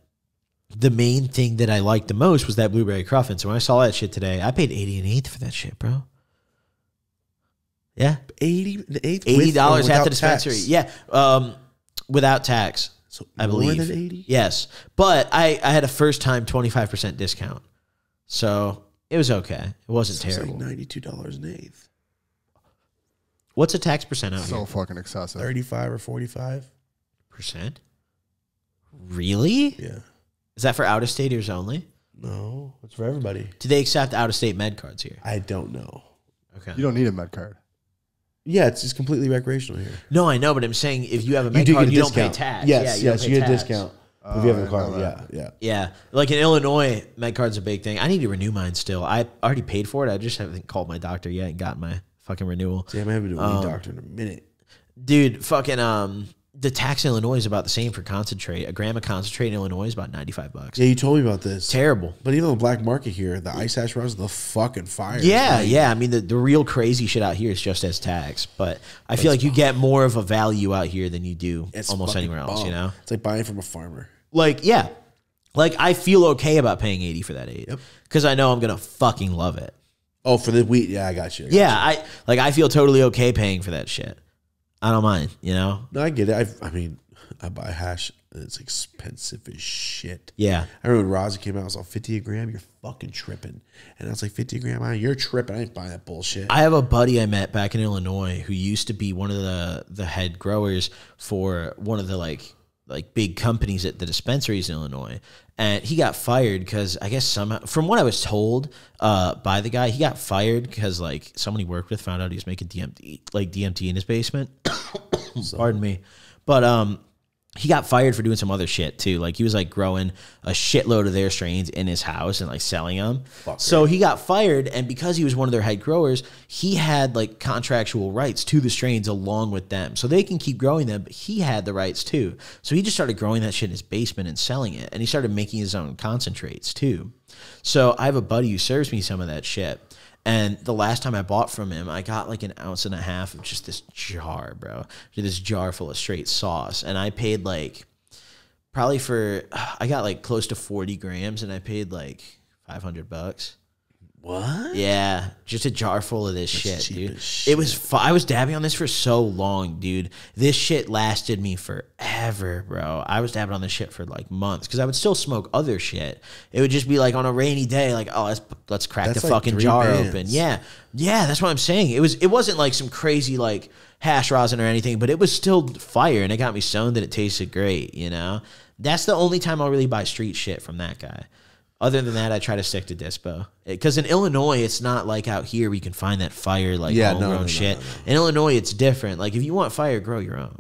the main thing that I liked the most was that blueberry cruffin. So when I saw that shit today, I paid eighty and eighth for that shit, bro. Yeah, eighty the eighth eighty dollars at the dispensary. tax? Yeah, um, without tax. so I more believe. than eighty. Yes, but I I had a first time twenty five percent discount, so it was okay. It wasn't It's terrible. like ninety-two dollars an eighth, What's a tax percent out So here? fucking excessive. thirty-five or forty-five. Percent? Really? Yeah, Is that for out of staters only? no, it's for everybody. Do they accept out of state med cards here? I don't know. Okay. You don't need a med card. Yeah, it's just completely recreational here. No, I know, but I'm saying if you have a med do card, you discount. don't pay tax. Yes, yeah, yes, don't you get a discount Oh, if you have I a didn't card. Yeah, yeah. Yeah, like in Illinois, med card's a big thing. I need to renew mine still. I already paid for it. I just haven't called my doctor yet and got my fucking renewal. Damn, I haven't been to a Um, weed doctor in a minute. dude fucking um the tax in Illinois is about the same for concentrate. A gram of concentrate in Illinois is about ninety five bucks. Yeah, you told me about this. Terrible. But even the black market here, the ice hash rods, the fucking fire. Yeah, yeah. I mean, the, the real crazy shit out here is just as tax, but I feel like you get more of a value out here than you do It's almost anywhere else. bomb. You know, it's like buying from a farmer. Like yeah, like I feel okay about paying eighty for that eight because I know I'm gonna fucking love it. Oh, for the wheat. Yeah, I got you. I got Yeah, I like I feel totally okay paying for that shit. I don't mind. You know. No, I get it. I, I mean, I buy hash. And it's expensive as shit. Yeah. I remember when Rosa came out. I was like, 50 a gram? You're fucking tripping. And I was like, 50 a gram? Ah, You're tripping. I ain't buying that bullshit. I have a buddy I met back in Illinois who used to be one of the the head growers for one of the like like big companies at the dispensaries in Illinois, and he got fired because I guess somehow, from what I was told uh, by the guy, he got fired because like someone he worked with found out he was making DMT like DMT in his basement. *coughs* Pardon me, but um. He got fired for doing some other shit too. Like he was like growing a shitload of their strains in his house and like selling them. So he got fired, and because he was one of their head growers, he had like contractual rights to the strains along with them. So they can keep growing them, but he had the rights too. So he just started growing that shit in his basement and selling it. And he started making his own concentrates too. So I have a buddy who serves me some of that shit. And the last time I bought from him, I got like an ounce and a half of just this jar, bro. This jar full of straight sauce. And I paid like probably for I got like close to 40 grams and I paid like 500 bucks. What? Yeah, just a jar full of this shit, dude. as It was. Fu- I was dabbing on this for so long, dude. This shit lasted me forever, bro. I was dabbing on this shit for like months because I would still smoke other shit. It would just be like on a rainy day, like oh let's let's crack That's the like fucking jar bands. open. Yeah, yeah, that's what I'm saying. It was. It wasn't like some crazy like hash rosin or anything, but it was still fire, and it got me stoned, and it tasted great. You know, that's the only time I'll really buy street shit from that guy. Other than that, I try to stick to dispo because in Illinois, it's not like out here where you can find that fire like Yeah, no, homegrown no, no, shit. no, In Illinois, it's different. Like if you want fire, grow your own.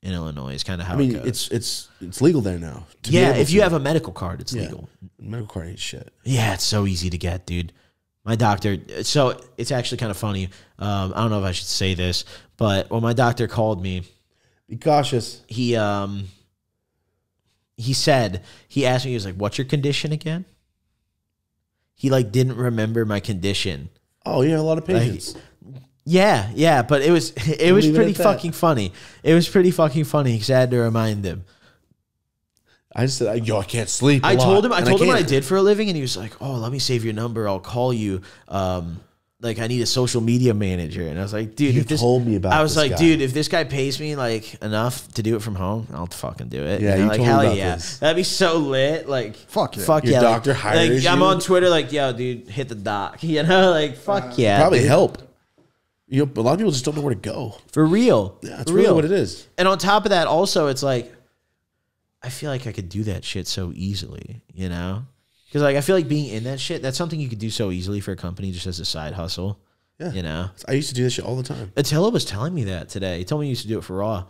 In Illinois, is kind of how I mean, it goes. it's it's it's legal there now. yeah, if you have a medical card, it's Yeah. legal. medical card ain't shit. Yeah, it's so easy to get, dude. My doctor. So it's actually kind of funny. Um, I don't know if I should say this, but when my doctor called me, Be cautious. he um he said he asked me he was like what's your condition again he like didn't remember my condition. Oh, you have a lot of patience. yeah yeah but it was *laughs* it was leave it pretty fucking funny. It was pretty fucking funny because i had to remind him I just said, yo, I can't sleep. i a told him i told him what i did for a living and he was like oh let me save your number. I'll call you um like I need a social media manager, and I was like, dude, You if this, told me about I was like, guy. dude, if this guy pays me like enough to do it from home, I'll fucking do it. Yeah, know, you like told me hell about yeah, this. that'd be so lit. Like, Fuck yeah. fuck Your yeah. doctor like, hires like, I'm on Twitter, like, yo, dude, hit the doc. *laughs* You know, like, fuck uh, yeah, Probably dude. help. You know, a lot of people just don't know where to go. for real. Yeah, that's For really real. what it is. And on top of that, also, it's like, I feel like I could do that shit so easily, you know? Because, like, I feel like being in that shit, that's something you could do so easily for a company just as a side hustle. Yeah. You know? I used to do this shit all the time. Attila was telling me that today. He told me he used to do it for Raw.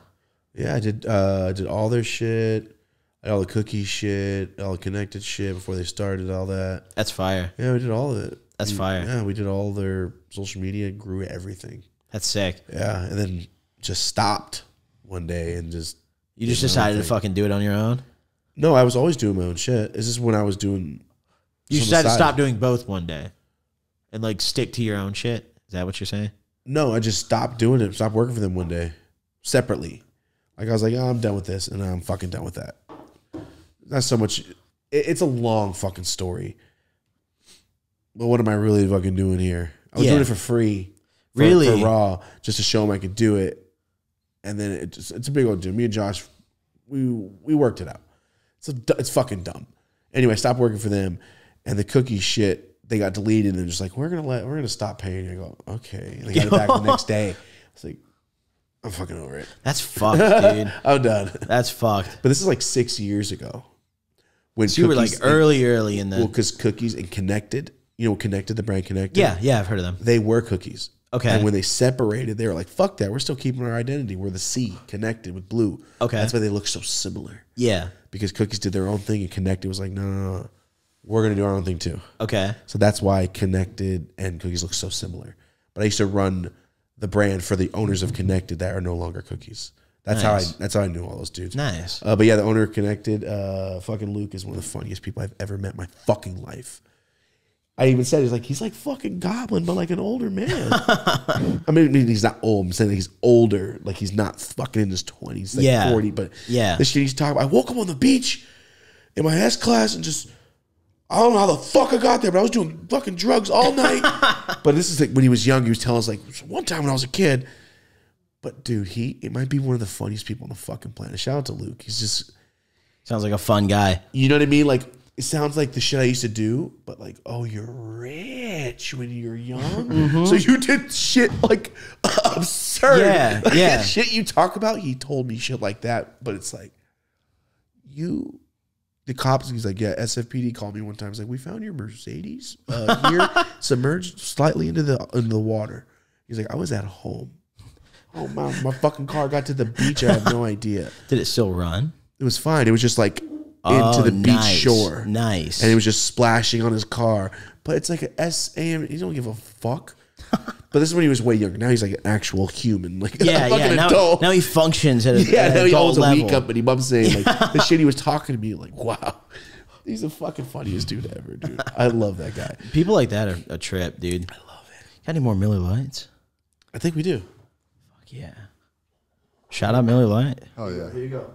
Yeah, I did. Uh, I did all their shit, I did all the cookie shit, all the connected shit before they started all that. That's fire. Yeah, we did all of it. That's We- fire. Yeah, we did all their social media, grew everything. That's sick. Yeah, and then just stopped one day and just. You just did my own decided to fucking do it on your own? No, I was always doing my own shit. This is when I was doing. You decided to stop doing both one day and like stick to your own shit? Is that what you're saying? No, I just stopped doing it. Stopped working for them one day, separately. Like I was like, oh, I'm done with this, and I'm fucking done with that. Not so much. it- It's a long fucking story. But what am I really fucking doing here? I was Yeah. doing it for free, for, Really? for raw, just to show them I could do it. And then it just, it's a big old deal. Me and Josh, we we worked it out. It's a, it's fucking dumb. Anyway, stop working for them, and the cookie shit they got deleted. And they're just like, we're gonna let we're gonna stop paying. you. I go, okay. And they got it back the next day. *laughs* It's like, I'm fucking over it. That's fucked, dude. *laughs* I'm done. That's fucked. But this is like six years ago. When So you were like early, early in the. well, because cookies and connected, you know, connected the brand connected. yeah, yeah, I've heard of them. they were cookies. Okay. And when they separated, they were like, "Fuck that! We're still keeping our identity. We're the C connected with blue." Okay. That's why they look so similar. Yeah. Because cookies did their own thing and connected was like, "No, no, no, we're gonna do our own thing too." Okay. So that's why connected and cookies look so similar. But I used to run the brand for the owners of connected that are no longer cookies. That's Nice. how I. That's how I knew all those dudes. Nice. Uh, but yeah, the owner of connected. Uh, fucking Luke is one of the funniest people I've ever met in my fucking life. I even said he's like he's like fucking Goblin, but like an older man. *laughs* I mean, I mean, he's not old. I'm saying he's older. Like he's not fucking in his twenties, like Yeah. forty. But Yeah. this shit he's talking. about. I woke up on the beach in my S class and just I don't know how the fuck I got there, but I was doing fucking drugs all *laughs* night. but this is like when he was young. He was telling us like one time when I was a kid. But dude, he it might be one of the funniest people on the fucking planet. Shout out to Luke. He's just Sounds like a fun guy. you know what I mean? Like it sounds like the shit I used to do, but like, oh, you're rich when you're young. Mm-hmm. So you did shit like *laughs* absurd. Yeah, Like, yeah. shit you talk about, he told me shit like that, but it's like you the cops, he's like, yeah, SFPD called me one time. He's like, we found your Mercedes uh, *laughs* here submerged slightly into the into the water. He's like, I was at home. Oh my, my fucking car got to the beach. I have no *laughs* idea. Did it still run? It was fine. It was just like into Oh, the beach nice. shore. Nice. And it was just splashing on his car. But it's like a SAM. He don't give a fuck. But this is when he was way younger. Now he's like an actual human. Like yeah, a fucking yeah. Now, adult. now he functions at a, yeah, at now an he adult owns a week up, company. But I'm saying like *laughs* the shit he was talking to me, like, wow. He's the fucking funniest dude ever, dude. I love that guy. People like that are a trip, dude. I love it. Got any more Miller Lites? I think we do. Fuck yeah. Shout out Miller Lite. Oh yeah. Here you go.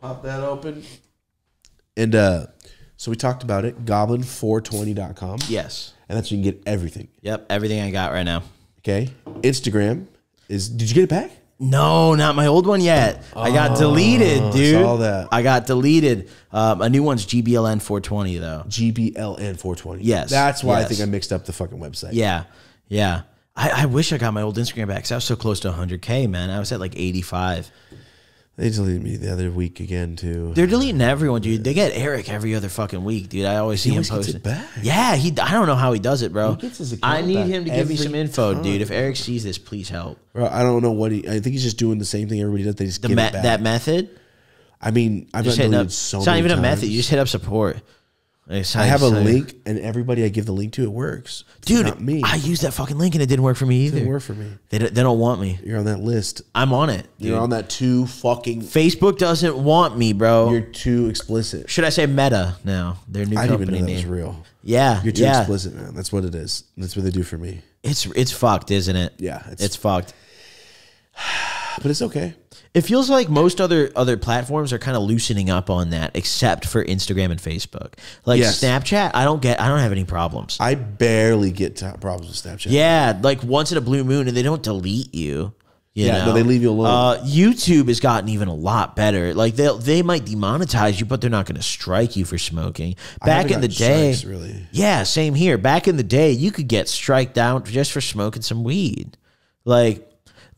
Pop that open. And uh so we talked about it, goblin420.com. Yes. And that's where you can get everything. Yep. Everything I got right now. Okay. Instagram is did you get it back? No, not my old one yet. I got deleted, dude. saw that. I got deleted. Um, a new one's GBLN 420 though. GBLN 420. Yes, That's why I think I mixed up the fucking website. Yeah, yeah. I, I wish I got my old Instagram back because I was so close to 100k, man. I was at like 85. They deleted me the other week again too. They're deleting everyone, dude. They get Eric every other fucking week, dude. I always see him gets it back. Yeah, he. I don't know how he does it, bro. He gets his I need him to give me some info, time. dude. If Eric sees this, please help. Bro, I don't know what he I think he's just doing the same thing everybody does. They just The give me- that method. I mean, I've Just not deleted up. so it's not even a method. You just hit up support. It's I have a link and everybody I give the link to it works. It's dude. not me. I used that fucking link and it didn't work for me either. didn't work for me. They, don't- they don't want me. You're on that list. I'm on it. Dude. You're on that too fucking Facebook doesn't want me, bro. you're too explicit. Should I say Meta now? Their new I didn't company even know that was real. Yeah, You're too yeah. explicit, man. That's what it is. That's what they do for me. It's it's fucked, isn't it? Yeah, it's, it's- fucked. *sighs* But it's okay. It feels like most other other platforms are kind of loosening up on that, except for Instagram and Facebook. Like Yes. Snapchat, I don't get. I don't have any problems. I barely get to problems with Snapchat. yeah, like once in a blue moon, and they don't delete you. you Yeah, no, know? they leave you alone. Uh, YouTube has gotten even a lot better. Like they they might demonetize you, but they're not going to strike you for smoking. Back in the day, strikes, really. Yeah, same here. Back in the day, you could get striked down just for smoking some weed. Like,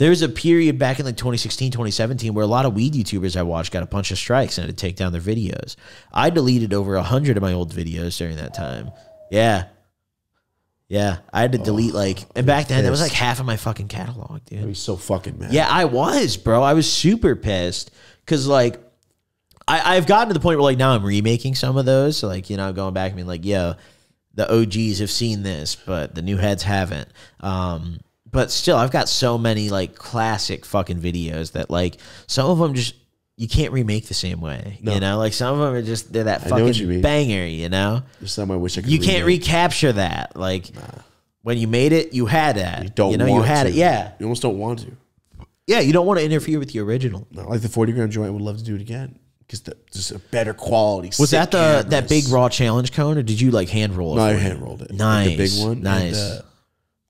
there was a period back in like 2016, 2017 where a lot of weed YouTubers I watched got a bunch of strikes and had to take down their videos. I deleted over a hundred of my old videos during that time. Yeah. Yeah. I had to delete like, and back then that was like half of my fucking catalog, dude. I'd be so fucking mad. Yeah, I was, bro. I was super pissed because, like, I, I've gotten to the point where, like, now I'm remaking some of those. So, like, you know, I'm going back and being like, yo, the OGs have seen this, but the new heads haven't. Um, but still, I've got so many, like, classic fucking videos that, like, some of them just, you can't remake the same way. You know, like, some of them are just, they're that I know what fucking you banger, you know? There's some I wish I could. You can't recapture that. Like, when you made it, you had that. You don't. You know, you had to. it. Yeah. You almost don't want to. Yeah, you don't want to interfere with the original. Not like the 40 gram joint. I would love to do it again because just a better quality. Was that the that big raw challenge cone, or did you like hand roll it? No, I hand rolled it. Like Nice, the big one. Nice. And, uh,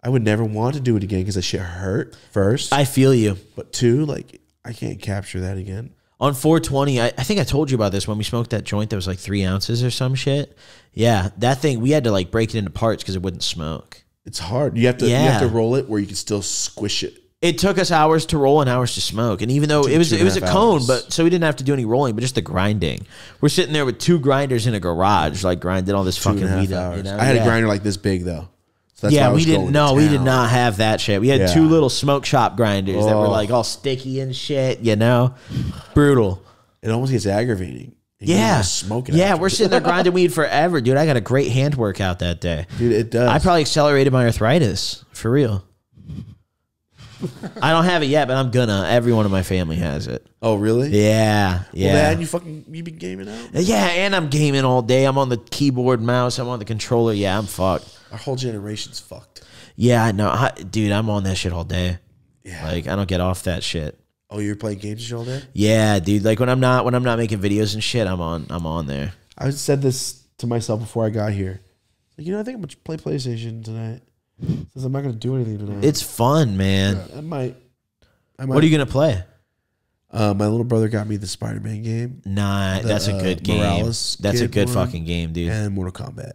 I would never want to do it again because that shit hurt first. I feel you. but two, like I can't capture that again. On 420, I, I think I told you about this when we smoked that joint that was like three ounces or some shit. Yeah, that thing we had to like break it into parts because it wouldn't smoke. It's hard. You have to. You have to roll it where you can still squish it. It took us hours to roll and hours to smoke, and even though it was two and it was a half cone, hours. but so we didn't have to do any rolling, but just the grinding. We're sitting there with two grinders in a garage, like grinding all this Two and fucking a half weed up. hours. You know? I had Yeah. a grinder like this big though. So that's why I yeah, we didn't. No, we did not have that shit. We had Yeah. two little smoke shop grinders that were Oh. like all sticky and shit. You know, brutal. It almost gets aggravating. You Yeah, smoking. Yeah, we're sitting there grinding weed forever, dude. I got a great hand workout that day. dude. It does. I probably accelerated my arthritis for real. I don't have it yet, but I'm gonna. Everyone in my family has it. Oh, really? Yeah, yeah. Well, man, you fucking you been gaming out. yeah, and I'm gaming all day. I'm on the keyboard, mouse. I'm on the controller. Yeah, I'm fucked. Our whole generation's fucked. Yeah, I know, I, dude. I'm on that shit all day. Yeah. Like I don't get off that shit. Oh, you're playing games all day. Yeah, dude. Like when I'm not when I'm not making videos and shit, I'm on I'm on there. I said this to myself before I got here. Like, you know, I think I'm gonna play PlayStation tonight. Says I'm not gonna do anything tonight. It's fun, man. I might. I might. What are you gonna play? Uh, my little brother got me the Spider-Man game Nah, The, that's a uh, good game. Morales That's a good one. fucking game, dude. and Mortal Kombat.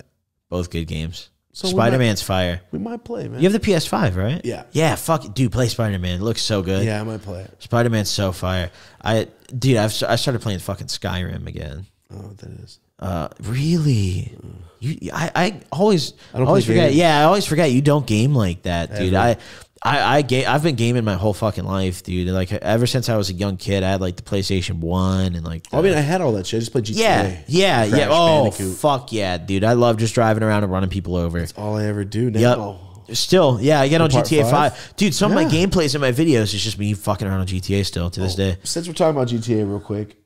Both good games. So Spider Man's fire. We might play, man. You have the PS5, right? Yeah. Yeah, fuck it. Dude, play Spider Man. It looks so good. yeah, I might play it. Spider Man's so fire. I dude, I've I started playing fucking Skyrim again. Oh, that is. Uh, really? You, I, I always, I don't always forget. games. Yeah, I always forget you don't game like that, dude. Ever. I, I, I ga- I've been gaming my whole fucking life, dude. Like ever since I was a young kid, I had like the PlayStation One and like. I mean, I had all that shit. I just played GTA. yeah, yeah, yeah. Oh, Bandicoot. fuck yeah, dude! I love just driving around and running people over. That's all I ever do now. Yep. Still, yeah, I get on GTA five? Five, dude. Some of my Yeah. gameplays in my videos is just me fucking around on GTA still to this day. Since we're talking about GTA real quick,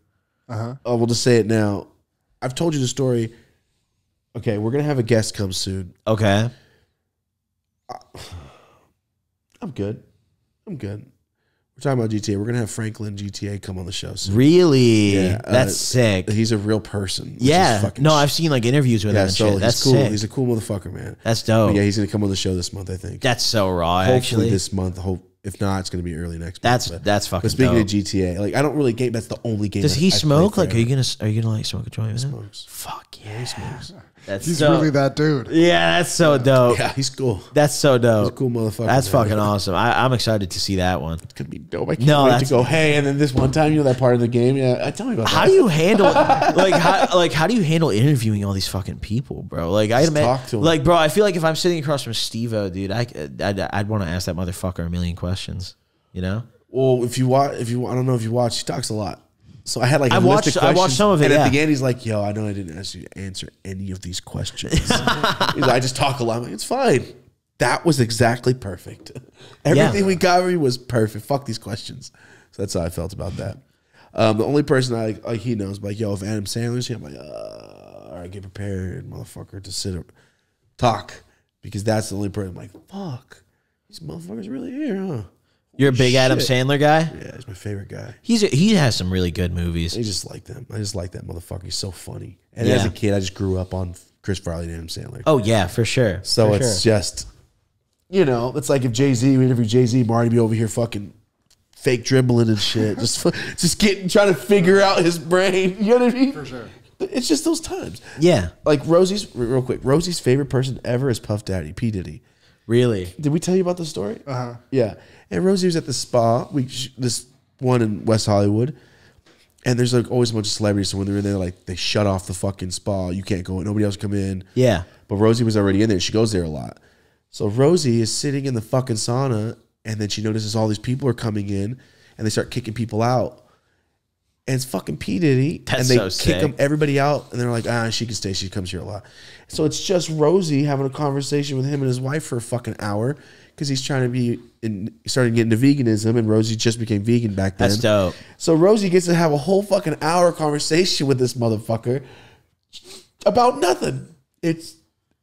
Uh-huh. uh, we'll just say it now. I've told you the story. Okay, we're gonna have a guest come soon. Okay, I'm good. I'm good. We're talking about GTA. We're gonna have Franklin GTA come on the show soon. really? Yeah, uh, That's sick. He's a real person. Yeah, no, I've seen like interviews with him yeah. and So shit. That's cool. sick. He's a cool motherfucker, man. That's dope. But yeah, he's gonna come on the show this month. I think. That's so raw. Hopefully actually, this month. Hope if not, it's gonna be early next. that's month. that's fucking. But speaking dope. of GTA, like I don't really game. That's the only game. does that he I've played smoke? Like, are you gonna are you gonna like smoke a joint with him? smokes? Fuck yeah, he smokes. That's He's so, really that dude. Yeah, that's so dope. Yeah, he's cool. That's so dope. He's a cool motherfucker. That's man. fucking awesome. I, I'm excited to see that one. It's gonna be dope. I can't No, wait to that's- go. Hey, and then this one time, you know that part of the game. Yeah, I tell me about How that. do you handle like how like how do you handle interviewing all these fucking people, bro? Like I admit, talk to 'em. like bro, I feel like if I'm sitting across from Steve-O, dude, I I'd, I'd want to ask that motherfucker a million questions. You know? Well, if you watch, if you, I don't know if you watch, he talks a lot. So I had like a I watched- I watched some of it, and yeah. at the end, he's like, "Yo, I know I didn't ask you to answer any of these questions. *laughs* Like, I just talk a lot. I'm like, it's fine. That was exactly perfect. *laughs* Everything we got was perfect. Fuck these questions. So that's how I felt about that. Um, the only person I like, he knows, like, yo, if Adam Sandler's here, I'm like, uh, all right, get prepared, motherfucker, to sit up, talk, because that's the only person. I'm like, fuck, these motherfuckers really here, huh? You're a big Adam. Sandler guy. Yeah, he's my favorite guy. He's a, he has some really good movies. I just like them. I just like that motherfucker. He's so funny. And Yeah. as a kid, I just grew up on Chris Farley and Adam Sandler. Oh yeah, for sure. so For it's sure. just, you know, it's like if Jay Z, we interview Jay Z, Marty be over here fucking fake dribbling and shit, just fu- just getting trying to figure out his brain. *laughs* You know what I mean? For sure. It's just those times. yeah, Like Rosie's real quick. Rosie's favorite person ever is Puff Daddy, P Diddy. Really. Did we tell you about the story? Uh huh. Yeah. And Rosie was at the spa. We this one in West Hollywood. And there's like always a bunch of celebrities. So when they're in there, like they shut off the fucking spa. You can't go. Nobody else come in. Yeah. But Rosie was already in there. She goes there a lot. So Rosie is sitting in the fucking sauna, and then she notices all these people are coming in, and they start kicking people out. And it's fucking P Diddy, That's and they so kick sick. them, everybody out, and they're like, ah, she can stay. She comes here a lot. So it's just Rosie having a conversation with him and his wife for a fucking hour because he's trying to be in, starting to get into veganism, and Rosie just became vegan back then. That's dope. So Rosie gets to have a whole fucking hour conversation with this motherfucker about nothing. It's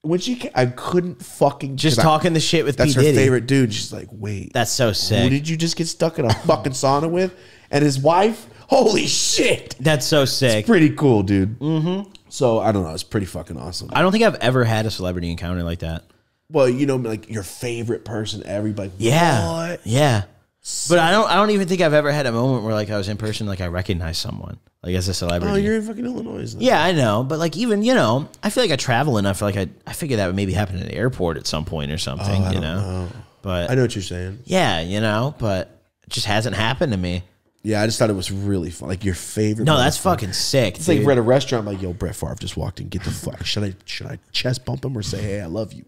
when she I couldn't fucking Just 'cause I- talking the shit with That's P her Diddy. favorite dude. She's like, wait, That's so sick. who did you just get stuck in a fucking sauna with? And his wife? Holy shit! That's so sick. Pretty cool, dude. Mm-hmm. So I don't know. It's pretty fucking awesome. I don't think I've ever had a celebrity encounter like that. Well, you know, like your favorite person. Everybody. Yeah. What? Yeah. But I don't I don't even think I've ever had a moment where like I was in person like I recognized someone like as a celebrity. Oh, you're in fucking Illinois. yeah, I know, but like even you know, I feel like I travel enough. Like I, I figure that would maybe happen at the airport at some point or something. Oh, you know? know. but I know what you're saying. yeah, you know, but it just hasn't happened to me. Yeah, I just thought it was really fun. Like your favorite. No, that's fucking sick. It's like dude. we're at a restaurant. I'm like, yo, Brett Favre just walked in. Get the fuck. Should I should I chest bump him or say, hey, I love you?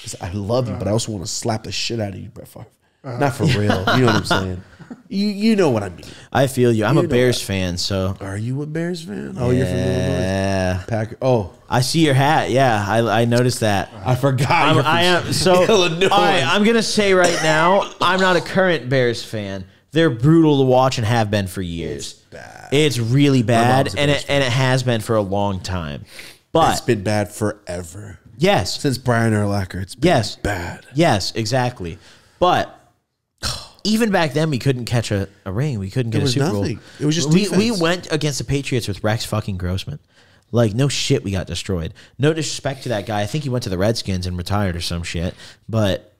'Cause I love you, but I also want to slap the shit out of you, Brett Favre. Uh-huh. Not for real. You know what I'm *laughs* saying? You you know what I mean. I feel you. I'm You a know Bears fan, so Are you a Bears fan? Oh, you're from Illinois. yeah. Packer. Oh, I see your hat. Yeah, I, I noticed that. I forgot. I'm, you're from I am so. *laughs* Illinois. All right, I'm gonna say right now, I'm not a current Bears fan. They're brutal to watch and have been for years. It's bad. It's really bad, and it and it has been for a long time. But it's been bad forever yes, since Brian Urlacher. It's been Yes. bad. yes, exactly. But even back then, we couldn't catch a, a ring. We couldn't get a Super nothing. Bowl. It was just we we went against the Patriots with Rex fucking Grossman. Like no shit, we got destroyed. No disrespect to that guy. I think he went to the Redskins and retired or some shit. But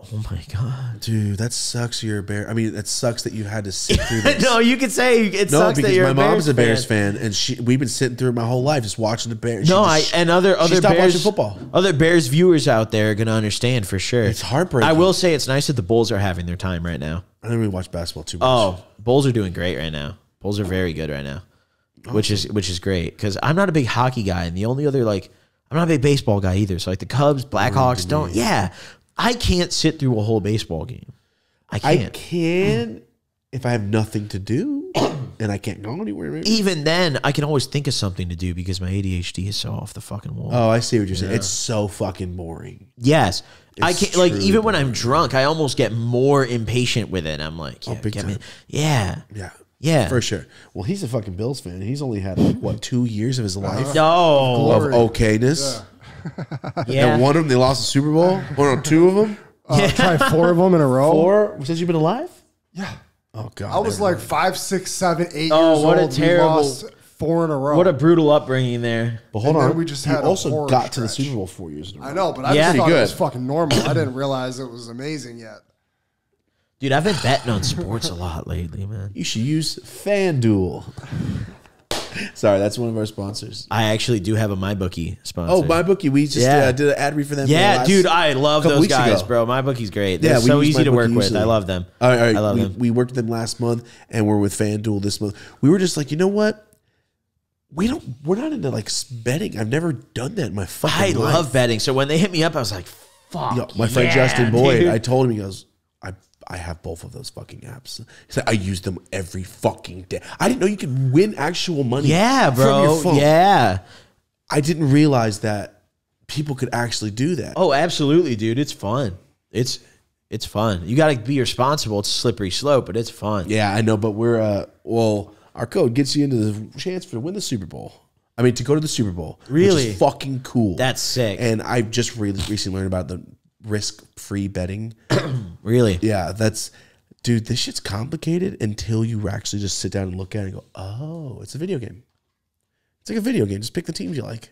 oh my god. Dude, that sucks. You're a Bear. I mean, that sucks that you had to sit through *laughs* this. no, you could say it No, sucks because that you're my a mom's Bears a Bears fan. and she we've been sitting through it my whole life, just watching the Bears. No, I and other other Bears watching football. Other Bears viewers out there are gonna understand for sure. It's heartbreaking. I will say it's nice that the Bulls are having their time right now. I don't really watch basketball too much. Oh, Bulls are doing great right now. Bulls are very good right now, which is which is great because I'm not a big hockey guy, and the only other like I'm not a big baseball guy either. So like the Cubs, Blackhawks, don't yeah. I can't sit through a whole baseball game. I I can't. can if I have nothing to do *coughs* and I can't go anywhere. Maybe. Even then, I can always think of something to do because my ADHD is so off the fucking wall. Oh, I see what you're saying. It's so fucking boring. Yes. I can't like truly even when I'm drunk, I almost get more impatient with it. I'm like, oh, yeah, Oh, big get me. Yeah. Yeah. Yeah. For sure. Well, he's a fucking Bills fan. He's only had like what two years of his life Oh, of Glory. okayness. yeah. *laughs* And one of them, they lost the Super Bowl. Or no, two of them. Uh, try four of them in a *laughs* row. Four since you've been alive. Yeah. Oh god. I was never like five, six, seven, eight Oh, years what a old. We terrible- lost four in a row. What a brutal upbringing there. But hold and then on, we just had a also horror got to the. Super Bowl four years in a row. I know, but I Yeah. just thought Pretty it was fucking normal. I didn't realize it was amazing yet. Dude, I've been betting on sports a lot lately, man. You should use FanDuel. *laughs* Sorry, that's one of our sponsors. I actually do have a MyBookie sponsor. Oh, my bookie. We just Yeah. uh, did an ad read for them. Yeah, dude, I love those guys, ago. bro. MyBookie's great. They're Yeah, we so easy to MyBookie work with. I love them. All right, all right. I love we, them. we worked with them last month, and we're with FanDuel this month. We were just like, you know what? We don't. We're not into like betting. I've never done that in my fucking I life. love betting. So when they hit me up, I was like, fuck. Yo, my friend Justin Boyd, dude. I told him, he goes, I, have both of those fucking apps. He said, I use them every fucking day. I didn't know you could win actual money. yeah, from your bro. phone. Yeah. I didn't realize that people could actually do that. Oh, absolutely, dude. It's fun. It's it's fun. You got to be responsible. It's a slippery slope, but it's fun. Yeah, I know, but we're, uh, well, our code gets you into the chance for to win the Super Bowl. I mean, to go to the Super Bowl. Really? is fucking cool. That's sick. And I just really recently learned about the risk free betting. *clears throat* Really. Yeah, that's dude, this shit's complicated until you actually just sit down and look at it and go, oh, it's a video game. It's like a video game. Just pick the teams you like.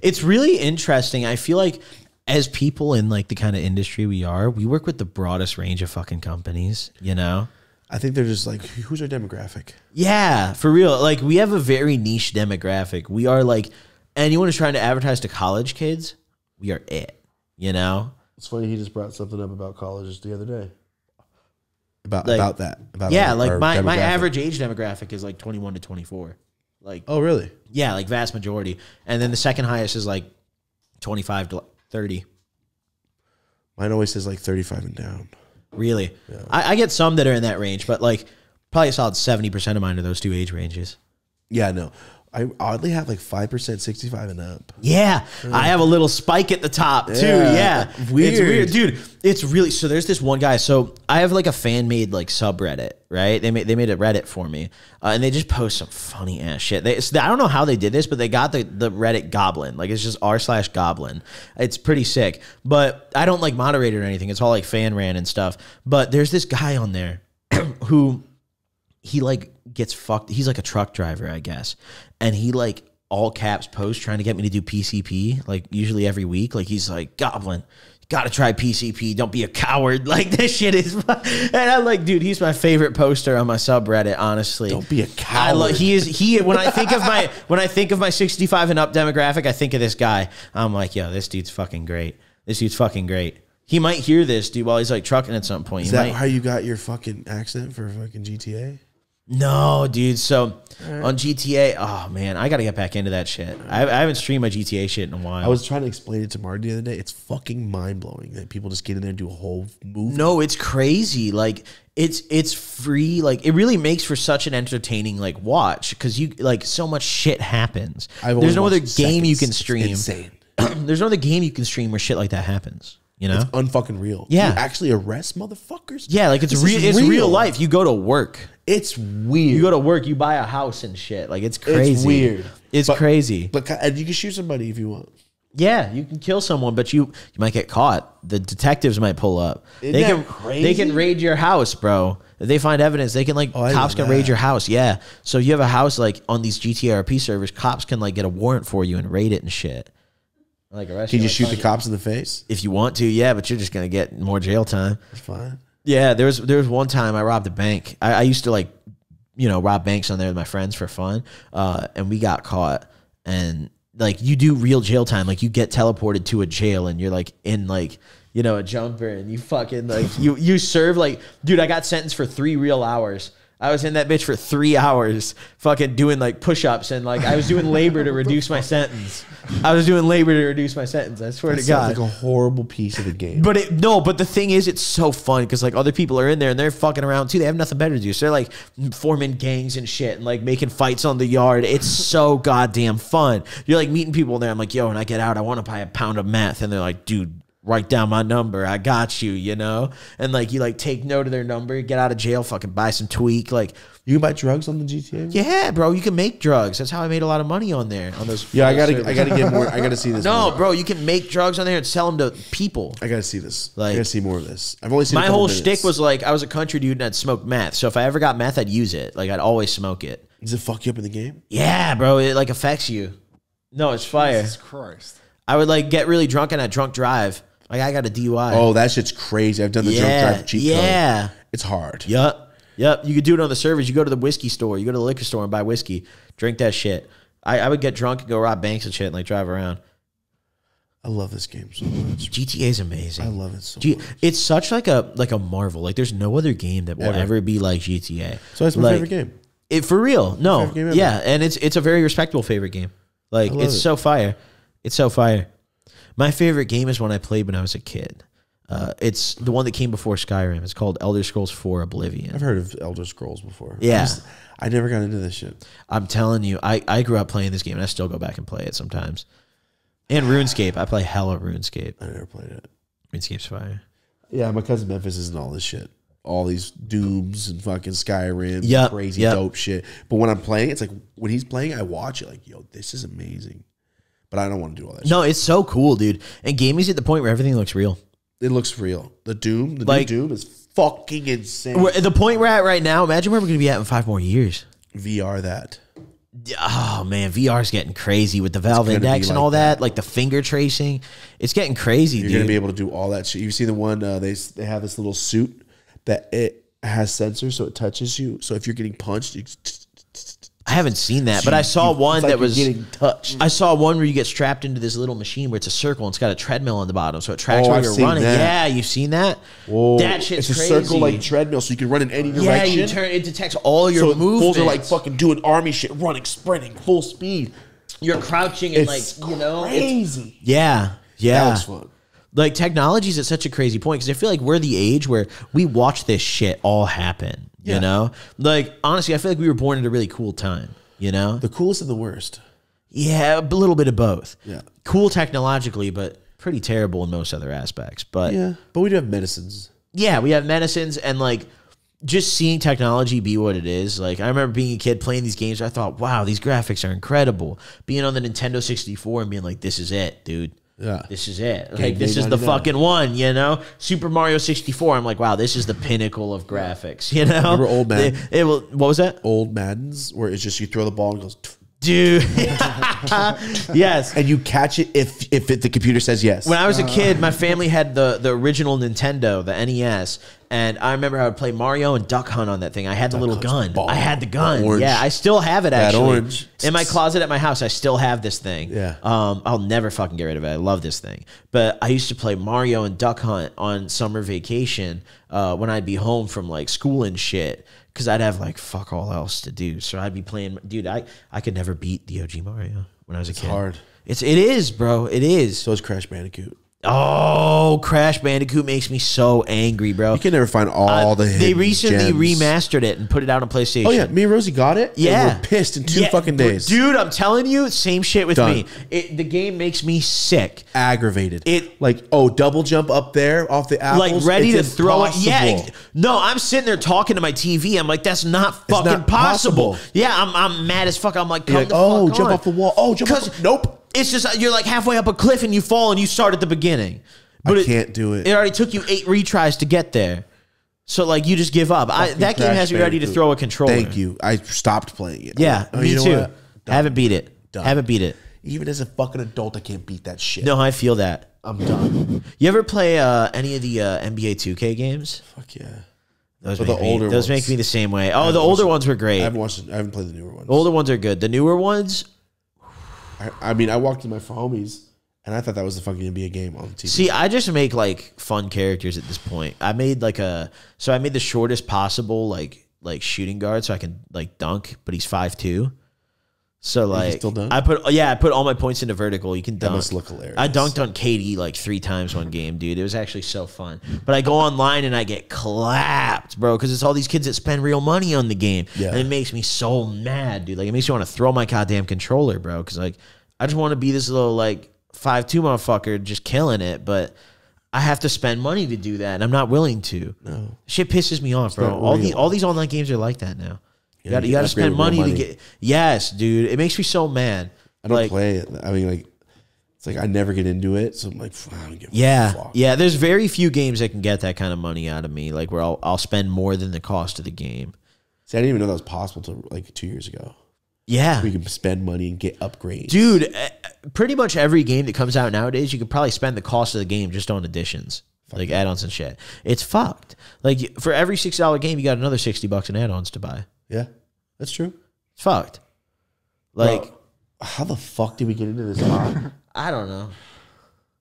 It's really interesting. I feel like as people in like the kind of industry we are, we work with the broadest range of fucking companies, you know? I think they're just like, who's our demographic? Yeah, for real. Like we have a very niche demographic. We are like anyone who's trying to advertise to college kids, we are it, you know? It's funny he just brought something up about colleges the other day. About Like- about that. About Yeah, our- like our my, my demographic. average age demographic is like 21 to 24. Like Oh, really? yeah, like vast majority. And then the second highest is like 25 to 30. Mine always says like 35 and down. Really? I, I get some that are in that range, but like probably a solid 70% of mine are those two age ranges. Yeah, no. I oddly have like 5% 65 and up. Yeah, I have a little spike at the top too. Yeah. Yeah, it's Weird. weird, dude. It's really so. There's this one guy. So I have like a fan made like subreddit, right? They made they made a Reddit for me, uh, and they just post some funny ass shit. They, I don't know how they did this, but they got the the Reddit Goblin. Like it's just r slash Goblin. It's pretty sick. But I don't like moderate it or anything. It's all like fan ran and stuff. But there's this guy on there *clears throat* who he like gets fucked. He's like a truck driver, I guess, and he like all caps post trying to get me to do PCP like usually every week. Like he's like Goblin. Gotta try PCP. Don't be a coward. *laughs* Like this shit is, and I'm like, dude, he's my favorite poster on my subreddit. Honestly, Don't be a I lo- coward. he is he. When I think of my *laughs* when I think of my 65 and up demographic, I think of this guy. I'm like, yo, this dude's fucking great. This dude's fucking great. He might hear this dude while he's like trucking at some point. Is He that might- how you got your fucking accent for fucking GTA? No, dude. So on GTA, oh man, I gotta get back into that shit. I, I haven't streamed my GTA shit in a while. I was trying to explain it to Marty the other day. It's fucking mind blowing that people just get in there and do a whole movie. No, it's crazy. Like it's it's free. Like it really makes for such an entertaining like watch because you like so much shit happens. I've There's no other game you can It's stream. insane. *clears throat* There's no other game you can stream where shit like that happens. You know? It's unfucking real. Yeah. You actually arrest motherfuckers. yeah, like it's real. It's real life. You go to work. It's weird. You go to work. You buy a house and shit. Like it's crazy. It's weird. It's But- crazy. But and you can shoot somebody if you want. Yeah, you can kill someone, but you you might get caught. The detectives might pull up. Isn't they that can crazy? they can raid your house, bro. If they find evidence, they can like Oh, cops can know raid your house. Yeah. So you have a house like on these GTRP servers, cops can like get a warrant for you and raid it and shit. Like arrest Can you like, shoot the it. cops in the face? if you want to? Yeah, but you're just gonna get more jail time. That's fine. Yeah, there was there was one time I robbed a bank. I, I used to like, you know, rob banks on there with my friends for fun, uh, and we got caught. And like, you do real jail time. Like, you get teleported to a jail, and you're like in like, you know, a jumper, and you fucking like you you serve like, dude. I got sentenced for three real hours. I was in that bitch for three hours, fucking doing like push-ups and like I was doing labor to reduce my sentence. I was doing labor to reduce my sentence. I swear That to God. like a horrible piece of the game. But it no, but the thing is, it's so fun because like other people are in there and they're fucking around too. They have nothing better to do, so they're like forming gangs and shit and like making fights on the yard. It's so *laughs* goddamn fun. You're like meeting people there. I'm like, yo, when I get out, I want to buy a pound of meth, and they're like, dude. Write down my number. I got you, you know? And like you like take note of their number, get out of jail, fucking buy some tweak. Like, you can buy drugs on the GTA. yeah, bro, you can make drugs. That's how I made a lot of money on there. On those Yeah, I gotta, servers. I gotta get more. I gotta see this. *laughs* No, more. bro, you can make drugs on there and sell them to people. I gotta see this. Like- I gotta see more of this. I've only seen My whole minutes. shtick was like I was a country dude and I'd smoke meth. So if I ever got meth, I'd use it. Like I'd always smoke it. Does it fuck you up in the game? Yeah, bro, it like affects you. No, it's fire. Jesus Christ. I would like get really drunk and I'd drunk drive. Like I got a DUI. Oh, that shit's crazy. I've done the yeah, drunk drive cheat yeah. code. It's hard. Yep. Yep. You could do it on the servers. You go to the whiskey store. You go to the liquor store and buy whiskey. Drink that shit. I, I would get drunk and go rob banks and shit and like drive around. I love this game so much. GTA is amazing. I love it so G- much. it's such like a like a marvel. Like there's no other game that will Ever. ever be like GTA. So it's my Like, favorite game. It for real. No. Yeah, and it's it's a very respectable favorite game. Like it's it. so fire. It's so fire. My favorite game is one I played when I was a kid. Uh, it's the one that came before Skyrim. It's called Elder Scrolls 4 Oblivion. I've heard of Elder Scrolls before. Yeah. I, just- I never got into this shit. I'm telling you, I, I grew up playing this game and I still go back and play it sometimes. And RuneScape. I play hella RuneScape. I never played it. RuneScape's fire. Yeah, my cousin Memphis is in all this shit. All these dooms and fucking Skyrim, Yep, crazy yep. dope shit. But when I'm playing, it's like when he's playing, I watch it like, yo, this is amazing. But I don't want to do all that. No, it's so cool, dude. And gaming's at the point where everything looks real. It looks real. The Doom, the Like- new Doom is fucking insane. We're at the point we're at right now, imagine where we're going to be at in five more years. VR that. Oh man, VR's getting crazy with the Valve Index and all that, that. like the finger tracing. It's getting crazy, You're dude. gonna be able to do all that shit. You see the one uh, they they have this little suit that it has sensors, so it touches you. So if you're getting punched, you, I haven't seen that, but I saw one like that was getting touched. I saw one where you get strapped into this little machine where it's a circle and it's got a treadmill on the bottom, so it tracks Oh, while I've you're running. that. Yeah, you've seen that. Whoa. That shit's it's a crazy. circle like treadmill, so you can run in any direction. yeah, you turn it detects all your so movements. fools are like fucking doing army shit, running, sprinting, full speed. you're crouching and It's like you know, it's- crazy. yeah, yeah. That was fun. like technology's at such a crazy point because I feel like we're the age where we watch this shit all happen. You know, like honestly, I feel like we were born at a really cool time. You know, The coolest and the worst. yeah, a little bit of both. Yeah. cool technologically, but pretty terrible in most other aspects. But Yeah, but we do have medicines. yeah, we have medicines and like just seeing technology be what it is. Like I remember being a kid playing these games. I thought, wow, these graphics are incredible. Being on the Nintendo 64 and being like, this is it, dude. Yeah. This is it. Game Like this is the fucking one, you know? Super Mario 64. I'm like, wow, this is the pinnacle of graphics, you know? Remember Old Man? It, it will, what was that? Old Maddens, where it's just you throw the ball and it goes, "Tff," Dude. *laughs* yes. and you catch it if if it, the computer says yes. When I was a kid, my family had the the original Nintendo, the NES, and I remember I would play Mario and Duck Hunt on that thing. I had the little gun. bomb. I had the gun. Orange. Yeah, I still have it That actually. orange. In my closet at my house, I still have this thing. Yeah. Um, I'll never fucking get rid of it. I love this thing. But I used to play Mario and Duck Hunt on summer vacation uh, when I'd be home from like school and shit. Because I'd have like fuck all else to do. So I'd be playing. Dude, I I could never beat the OG Mario when I was a kid. hard. It's it is, bro. It is. So is Crash Bandicoot. Oh, Crash Bandicoot makes me so angry, bro. You can never find all Uh, the. they recently gems. remastered it and put it out on PlayStation. Oh yeah, me and Rosie got it. Yeah, we're pissed in two Yeah, fucking days. dude. I'm telling you, same shit with Done. me. It, the game makes me sick. aggravated. It- like oh, double jump up there off the apples. like ready It's to throw it. Yeah, no, I'm sitting there talking to my TV. I'm like, that's not fucking not possible. possible. Yeah, I'm, I'm mad as fuck. I'm like, come like, the oh, fuck jump on. off the wall. Oh, jump off. nope. It's just you're like halfway up a cliff and you fall and you start at the beginning. But I it- can't do it. It already took you eight retries to get there. So like you just give up. I, that game has me ready to throw a controller. Thank you. I stopped playing it. Yeah, Oh, me you know too. Done. Haven't beat it. Done. Haven't beat it. Even as a fucking adult, I can't beat that shit. No, I feel that. I'm done. You ever play uh, any of the uh, NBA 2K games? Fuck yeah. Those But make the me, older those ones. make me the same way. Oh, the older ones were great. I haven't watched. I haven't played the newer ones. The older ones are good. The newer ones, I, I mean, I walked in my homies, and I thought that was the fucking NBA game on TV. See, I just make like fun characters at this point. I made like a so I made the shortest possible like like shooting guard so I can like dunk, but he's five two. So like? I put yeah, I put all my points into vertical. You can dunk. That must look hilarious. I dunked on KD like three times one game, dude. It was actually so fun. But I go online and I get clapped, bro, because it's all these kids that spend real money on the game. Yeah. And it makes me so mad, dude. Like it makes me want to throw my goddamn controller, bro. Because like I just want to be this little like five two motherfucker just killing it, but I have to spend money to do that, and I'm not willing to. No, shit pisses me off, bro. All the all these online games are like that now. You Yeah, got you you got get to spend with money, to get. Yes, dude. It makes me so mad. I don't like, play it. I mean, like, it's like I never get into it, so I'm like, I don't give a Yeah, fuck. yeah. There's very few games that can get that kind of money out of me, like where I'll I'll spend more than the cost of the game. See, I didn't even know that was possible till like two years ago. Yeah, We can spend money and get upgrades. dude. eh, Pretty much every game that comes out nowadays, you could probably spend the cost of the game just on additions, like add-ons and shit. It's fucked. Like for every six dollar game, you got another sixty bucks in add-ons to buy. Yeah, that's true. It's fucked. Like Bro, how the fuck did we get into this? *laughs* pod? I don't know.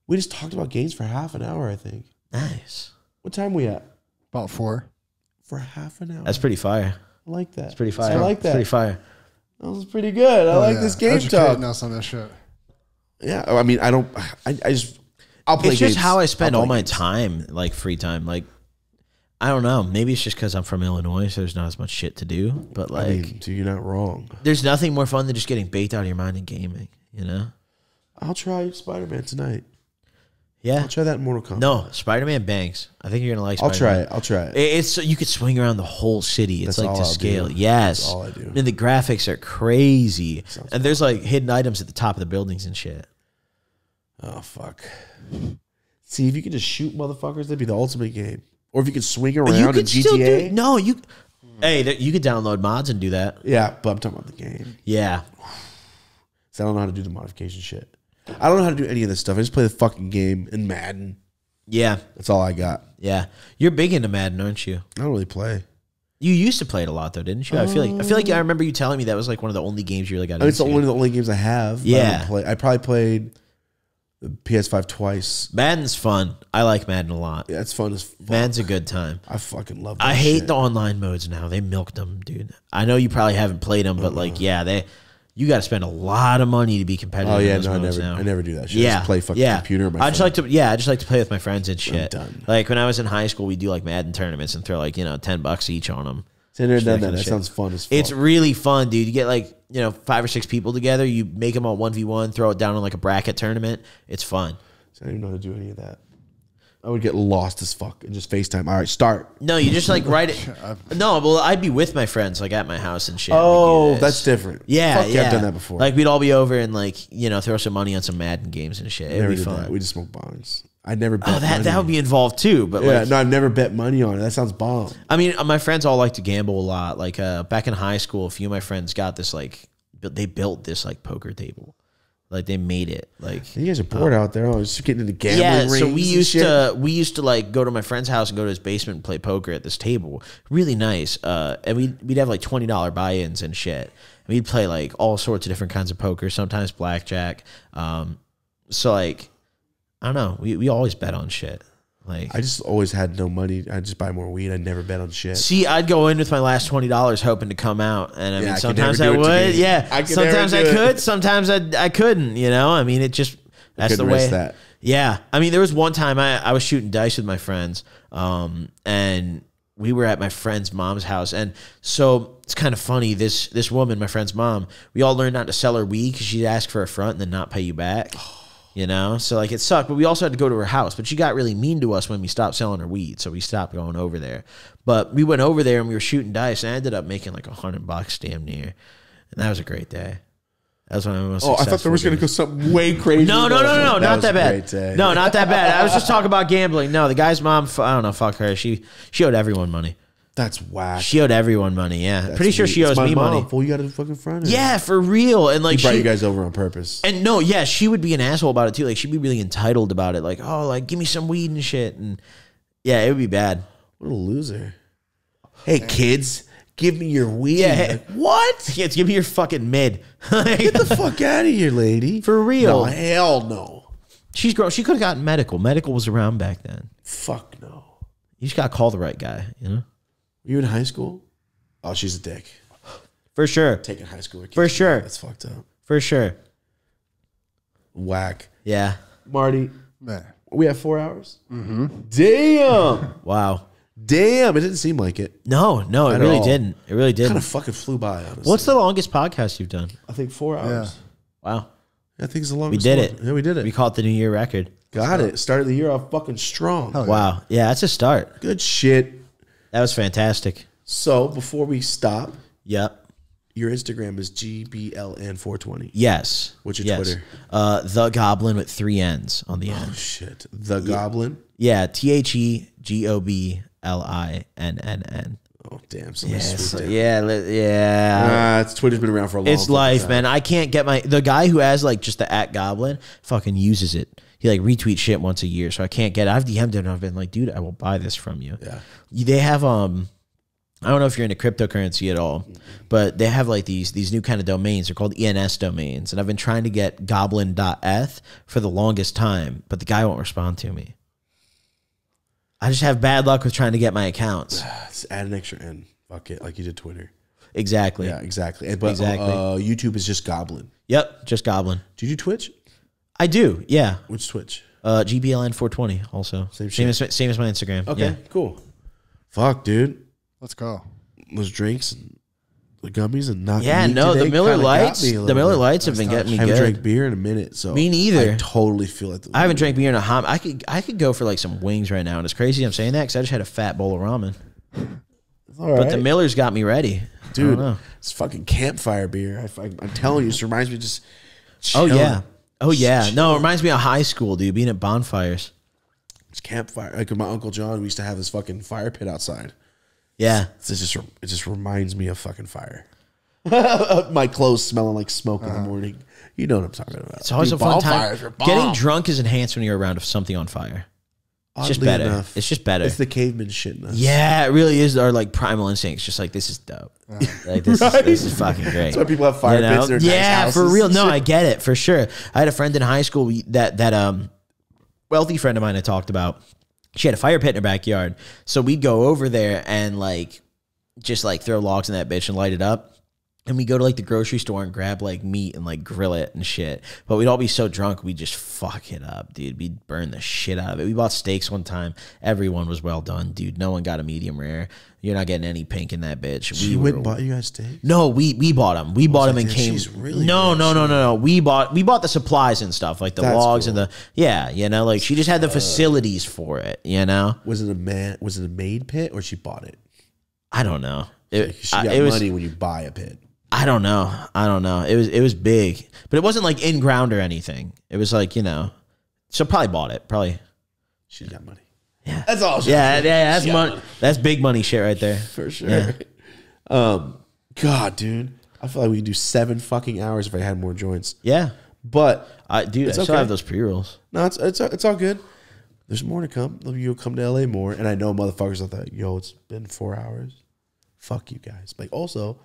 we just talked about games for half an hour. I think. Nice. What time we at? About four. For half an hour. That's pretty fire. I like that. That's pretty fire. I like It's that. pretty fire. That was pretty good. I Oh, like yeah. this game Educating talk. us on this shit. Yeah, oh, I mean, I don't. I, I just. I'll play. it's just games. how I spend I'll all play my games. time, like free time. Like I don't know. Maybe it's just because I'm from Illinois, so there's not as much shit to do. But like, I mean, dude, you're not wrong. there's nothing more fun than just getting baked out of your mind and gaming. You know? I'll try Spider Man tonight. Yeah. I'll try that in Mortal Kombat. No, Spider Man bangs. I think you're gonna like. I'll try it. I'll try it. It- It's you could swing around the whole city. It's That's like to I'll scale. do. Yes, That's all I do. And the graphics are crazy. and there's like hidden items at the top of the buildings and shit. Oh fuck. See if you could just shoot motherfuckers, that'd be the ultimate game. Or if you could swing around you in could still GTA. do no. You hey, there- you could download mods and do that. Yeah, but I'm talking about the game. Yeah, So I don't know how to do the modification shit. I don't know how to do any of this stuff. I just play the fucking game in Madden. yeah, That's all I got. yeah. You're big into Madden, aren't you? I don't really play. You used to play it a lot though, didn't you? I feel like I feel like I um. remember you telling me that was like one of the only games you really got I mean, it's into. one of the only games I have. but I, Yeah. don't play. I probably played the PS5 twice. Madden's fun. I like Madden a lot. Yeah, it's fun as fuck. Madden's a good time. I fucking love. That I hate shit. the online modes now. They milked them, dude. I know you probably haven't played them, but like, uh-huh. yeah, they you got to spend a lot of money to be competitive. Oh yeah, no, I never, now. I never do that. Shit. I Yeah, just play fucking yeah. computer. My I just like to, yeah, I just like to play with my friends and shit. Like when I was in high school, we do like Madden tournaments and throw like you know ten bucks each on them. Seen there, done that. That shit. sounds fun as fuck. It's really fun, dude. You get like you know five or six people together. You make them all one v one, throw it down on like a bracket tournament. It's fun. I don't even know how to do any of that. I would get lost as fuck and just FaceTime. All right, start. No, you just like write it. *laughs* No, well, I'd be with my friends like at my house and shit. and we'd do Oh, that's different. Yeah, Fuck yeah. I've done that before. Like we'd all be over and like you know throw some money on some Madden games and shit. It'd never be did fun. that. We just smoke bongs. I never bet oh, that that would be involved too. But Yeah, like, no, I've never bet money on it. That sounds bomb. I mean, my friends all like to gamble a lot. Like uh, back in high school, a few of my friends got this like they built this like poker table. Like they made it. Like You guys are bored out there. Oh, just getting into gambling. yeah, so we used to we used to like go to my friend's house and go to his basement and play poker at this table. Really nice. Uh, and we we'd have like twenty dollar buy ins and shit. And we'd play like all sorts of different kinds of poker. Sometimes blackjack. Um, so like I don't know. We we always bet on shit. Like, I just always had no money. I just buy more weed. I never bet on shit. See, I'd go in with my last twenty dollars hoping to come out, and I mean, I sometimes I never do it to would, yeah. I could sometimes I do it. could, sometimes I I couldn't. You know, I mean, it just that's the way. that. Yeah, I mean, there was one time I I was shooting dice with my friends, um, and we were at my friend's mom's house, and so it's kind of funny. This this woman, my friend's mom, we all learned not to sell her weed because she'd ask for a front and then not pay you back. You know, so like it sucked, but we also had to go to her house. But she got really mean to us when we stopped selling her weed, so we stopped going over there. But we went over there and we were shooting dice, and I ended up making like a hundred bucks damn near, and that was a great day. That was one of the most. Oh, I thought there was going to go something way crazy. no, no, no, no, no, not that bad. No, not that bad. I was just *laughs* talking about gambling. No, the guy's mom, I don't know, fuck her. She she owed everyone money. That's whack. She owed everyone money. Yeah, That's pretty sure she owes my me mom, money. Fool, you got to fucking friend her. Yeah, for real. And like He brought she, you guys over on purpose. and no, yeah, she would be an asshole about it too. Like she'd be really entitled about it. Like, oh, like give me some weed and shit. And yeah, it would be bad. What a loser. Hey, kids, give me your weed. Yeah, hey, what? *laughs* Yeah, give me your fucking mid. *laughs* Get the fuck *laughs* out of here, lady. For real. No, hell no. She's grown. She could have gotten medical. Medical was around back then. Fuck no. You just got to call the right guy. You know, Were you in high school? Oh, she's a dick. for sure, Taking high school. For sure. That's fucked up. for sure. Whack. Yeah. Marty, Man. we have four hours? Mm-hmm. Damn. *laughs* Wow. Damn. It didn't seem like it. No, no, it At really all. didn't. It really didn't. Kind of fucking flew by, honestly. What's the longest podcast you've done? I think four hours. Wow. I think it's the longest. We did one. it. Yeah, we did it. We call it the New Year record. Got it. Started the year off fucking strong. Hell yeah. Wow. Yeah, that's a start. Good shit. That was fantastic. So before we stop, Yep. your Instagram is GBLN420. Yes. What's your yes. Twitter? Uh, the Goblin with three N's on the end. Oh, shit. The Goblin. Yeah. T H E G O B L I N N N. Oh, damn. Somebody Yes. Yeah. Yeah. Ah, it's Twitter's been around for a long time. It's life, time. man. I can't get my the guy who has like just the at Goblin fucking uses it. He like retweets shit once a year, so I can't get. it. I've DM'd him and I've been like, dude, I will buy this from you. Yeah. They have um, I don't know if you're into cryptocurrency at all, but they have like these these new kind of domains. They're called ENS domains, and I've been trying to get Goblin.eth for the longest time, but the guy won't respond to me. I just have bad luck with trying to get my accounts. *sighs* Just add an extra N. Fuck it. Like you did Twitter. Exactly. Yeah, exactly. And, but Exactly. Uh, YouTube is just Goblin. Yep. Just Goblin. Do you do Twitch? I do. Yeah. Which Twitch? Uh, GBLN 420 also. Same Same, shit. as, same as my Instagram. Okay, Yeah. cool. Fuck, dude. Let's go. Those drinks and the gummies and not Yeah, meat no, the Miller kinda Lites, the Miller bit. Lites have been getting me I haven't good. drank beer in a minute, so Me neither. I totally feel like the, I haven't drank beer in a hot. I could I could go for like some wings right now, and it's crazy I'm saying that because I just had a fat bowl of ramen. All But the right. Miller's got me ready, dude. It's fucking campfire beer. I, am telling you, this reminds me of just. Oh chilling. yeah, oh yeah. No, it reminds me of high school, dude. Being at bonfires. It's campfire. Like my uncle John, we used to have this fucking fire pit outside. Yeah, It's just it just reminds me of fucking fire. *laughs* my clothes smelling like smoke in the uh-huh. morning. You know what I'm talking about. it's always Dude, a fun bonfires time. are bomb. Getting drunk is enhanced when you're around something on fire. It's just Oddly better. enough, It's just better. It's the caveman shit in yeah, it really is our like primal instincts. Just like this is dope. *laughs* Like this, Right? is, this is fucking great. That's why people have fire You know? pits. in their nice yeah, for real. No. I get it for sure. I had a friend in high school we- that that um wealthy friend of mine I talked about. She had a fire pit in her backyard, so we'd go over there and like just like throw logs in that bitch and light it up. And we go to like the grocery store and grab like meat and like grill it and shit. But we'd all be so drunk, we'd just fuck it up, dude. We'd burn the shit out of it. We bought steaks one time. Everyone was well done, dude. No one got a medium rare. You're not getting any pink in that bitch. She We went were- bought you guys steak. no, we we bought them. We bought them and came. she's really no, no, no, no, no. We bought we bought the supplies and stuff like the That's logs cool. and the yeah, you know, like she just had the facilities for it. You know, Was it a man? Was it a maid pit or she bought it? I don't know. It, She I, got it was. money when you buy a pit. I don't know. I don't know. It was it was big, but it wasn't like in ground or anything. It was like you know, so probably bought it. Probably. she's got money. Yeah. That's all. She Yeah, yeah, that's money. money. That's big money shit right there. for sure. Yeah. *laughs* Um, God, dude, I feel like we could do seven fucking hours if I had more joints. Yeah, But I dude, It's I still okay. have those pre rolls. no, it's it's it's all good. There's more to come. You'll come to LA more, and I know motherfuckers are like, "Yo, it's been four hours." Fuck you guys. Like, also,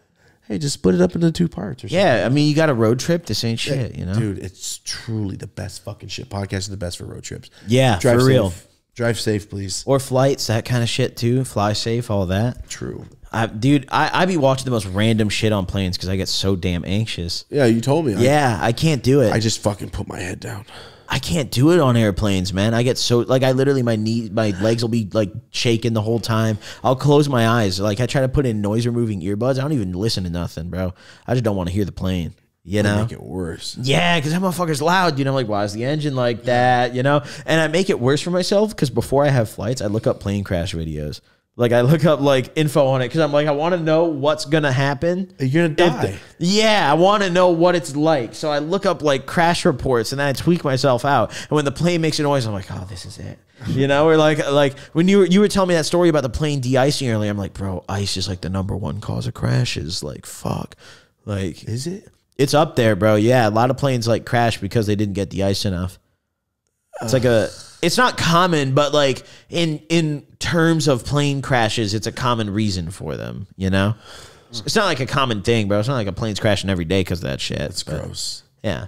hey, just split it up into two parts or something. Yeah, I mean, you got a road trip. This ain't shit, you know. dude, it's truly the best fucking shit. Podcast is the best for road trips. Yeah, Drive for real. Drive safe, please. or flights, that kind of shit too. Fly safe, all that. True. I, dude, I, I be watching the most random shit on planes because I get so damn anxious. Yeah, you told me. I- Yeah, I can't do it. I just fucking put my head down. I can't do it on airplanes, man. I get so like I literally my knee, my legs will be like shaking the whole time. I'll close my eyes. Like I try to put in noise removing earbuds. I don't even listen to nothing, bro. I just don't want to hear the plane. You know? Make it worse. Yeah, because that motherfucker's loud. You know, like why is the engine like that? You know, and I make it worse for myself because before I have flights, I look up plane crash videos. Like I look up like info on it because I'm like I want to know what's gonna happen. You're gonna die. Yeah, I want to know what it's like. So I look up like crash reports and then I tweak myself out. And when the plane makes a noise, I'm like, oh, this is it. You know, or like like when you were you were telling me that story about the plane de-icing earlier, I'm like, bro, ice is like the number one cause of crashes. Like, fuck. Like, Is it? it's up there, bro. Yeah, a lot of planes like crash because they didn't get de-ice enough. It's like a it's not common, but like in in terms of plane crashes, it's a common reason for them, you know? It's not like a common thing, bro. It's not like a plane's crashing every day because of that shit. It's but, gross. Yeah.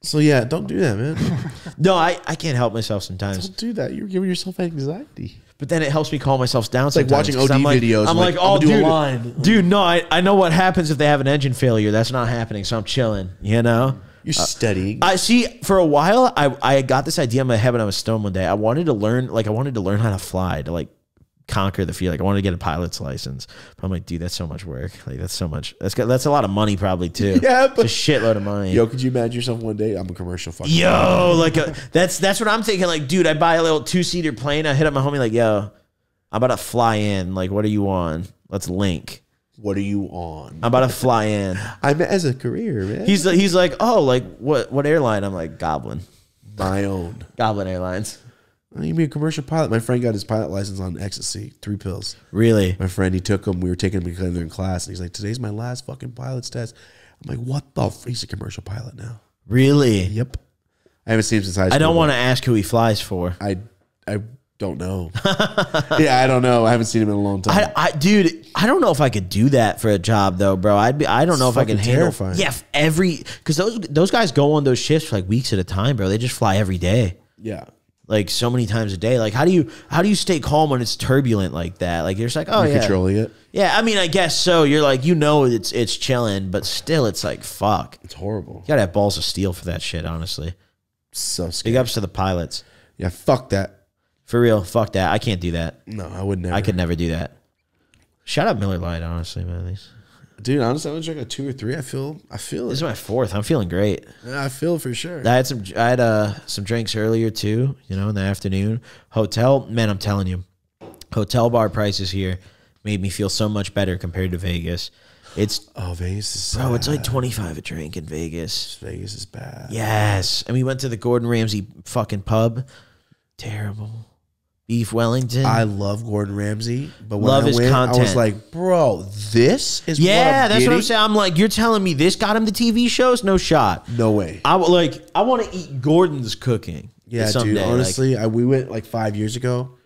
So yeah, don't do that, man. *laughs* No, I, I can't help myself sometimes. don't do that. You're giving yourself anxiety. But then it helps me calm myself down. It's like watching OD I'm like, videos, I'm like, like, oh, do a dude, line. dude, no, I, I know what happens if they have an engine failure. That's not happening, so I'm chilling. You know. You're uh, studying. I see. For a while, I I got this idea in my head when I was stoned one day. I wanted to learn, like, I wanted to learn how to fly to like conquer the fear. Like, I wanted to get a pilot's license. But I'm like, dude, that's so much work. Like, that's so much. That's got, that's a lot of money, probably too. *laughs* Yeah, but- it's a shitload of money. Yo, could you imagine yourself one day? I'm a commercial fucking. Yo, like a, that's that's what I'm thinking. Like, dude, I buy a little two seater plane. I hit up my homie like, yo, I'm about to fly in. Like, what are you on? Let's link. What are you on? I'm about to fly in. *laughs* I'm as a career, man. He's he's like, oh, like what what airline? I'm like, Goblin, my own. Goblin Airlines. You be a commercial pilot. My friend got his pilot license on ecstasy, three pills. Really? My friend, he took them. We were taking them they're in class, and he's like, "Today's my last fucking pilot's test." I'm like, "What the? F-? He's a commercial pilot now." Really? Yep. I haven't seen him since high school. I don't want to ask who he flies for. I I don't know. *laughs* yeah, I don't know. I haven't seen him in a long time. I, I, dude, I don't know if I could do that for a job though, bro. I'd be, I don't know if I can handle. terrifying. Yeah, f- every because those those guys go on those shifts for like weeks at a time, bro. They just fly every day, yeah. like so many times a day. Like, how do you how do you stay calm when it's turbulent like that? Like, you're just like, oh You're yeah, controlling it. yeah. I mean, I guess so. You're like, you know, it's it's chilling, but still, it's like, fuck. It's horrible. You gotta have balls of steel for that shit. Honestly, So big scary. ups to the pilots. Yeah, fuck that. For real, fuck that. I can't do that. No, I would never. I could never do that. Shout out Miller Lite, honestly, man. These- dude. Honestly, I'm gonna drink a two or three. I feel. I feel This is my fourth. I'm feeling great. Yeah, I feel for sure. I had some. I had uh, some drinks earlier too. You know, in the afternoon. Hotel, man, I'm telling you, hotel bar prices here made me feel so much better compared to Vegas. It's oh, Vegas is. bro, it's like 25 a drink in Vegas. Vegas is bad. Yes, and we went to the Gordon Ramsay fucking pub. Terrible. Beef Wellington. I love Gordon Ramsay, but when Love I his went, I was like, bro, this is yeah, what I'm that's what I'm saying. I'm like, you're telling me this got him the TV shows? No shot. No way. I like. I want to eat Gordon's cooking. Yeah, someday, dude. like- Honestly, I, we went like five years ago.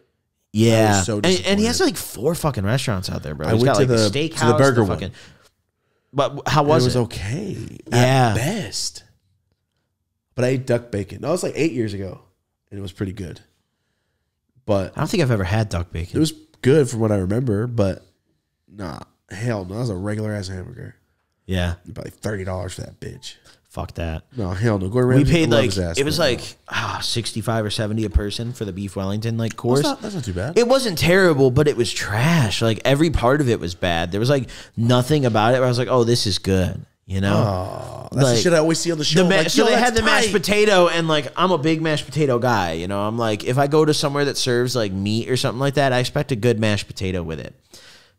yeah. so and, and he has like four fucking restaurants out there, bro. I He's went got to like the- the to steakhouse, the burger the one. fucking. But how was it it? was okay. Yeah. Best. But I ate duck bacon. That was like eight years ago, and it was pretty good. But I don't think I've ever had duck bacon. it was good from what I remember. But nah, hell no. That was a regular ass hamburger. yeah, like thirty dollars for that bitch. fuck that. No, hell no. Gordon We paid like it was like ah, 65 or 70 a person for the beef Wellington like course. that's not, that's not too bad. It wasn't terrible, but it was trash. Like every part of it was bad. There was like nothing about it where I was like, "Oh, this is good." You know? Oh, that's the shit I always see on the show. The ma- like, so they had the mashed potato, and like I'm a big mashed potato guy. You know, I'm like if I go to somewhere that serves like meat or something like that, I expect a good mashed potato with it.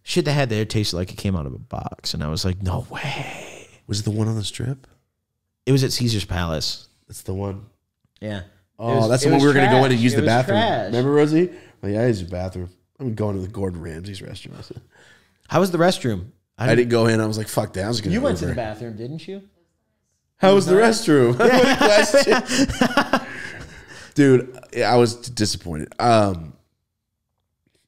Shit they had there tasted like it came out of a box, and I was like, no way. Was it the one on the strip? It was at Caesar's Palace. That's the one. Yeah. Oh, that's the one we were going to go in and use the bathroom. Remember, Rosie? Oh, yeah, I used the bathroom. I'm going to the Gordon Ramsay's restaurant. How was the restroom? I didn't go in. I was like, fuck that. I was gonna You went to the bathroom, didn't you? How was the restroom? *laughs* *laughs* What a question. Dude, I was disappointed. Um,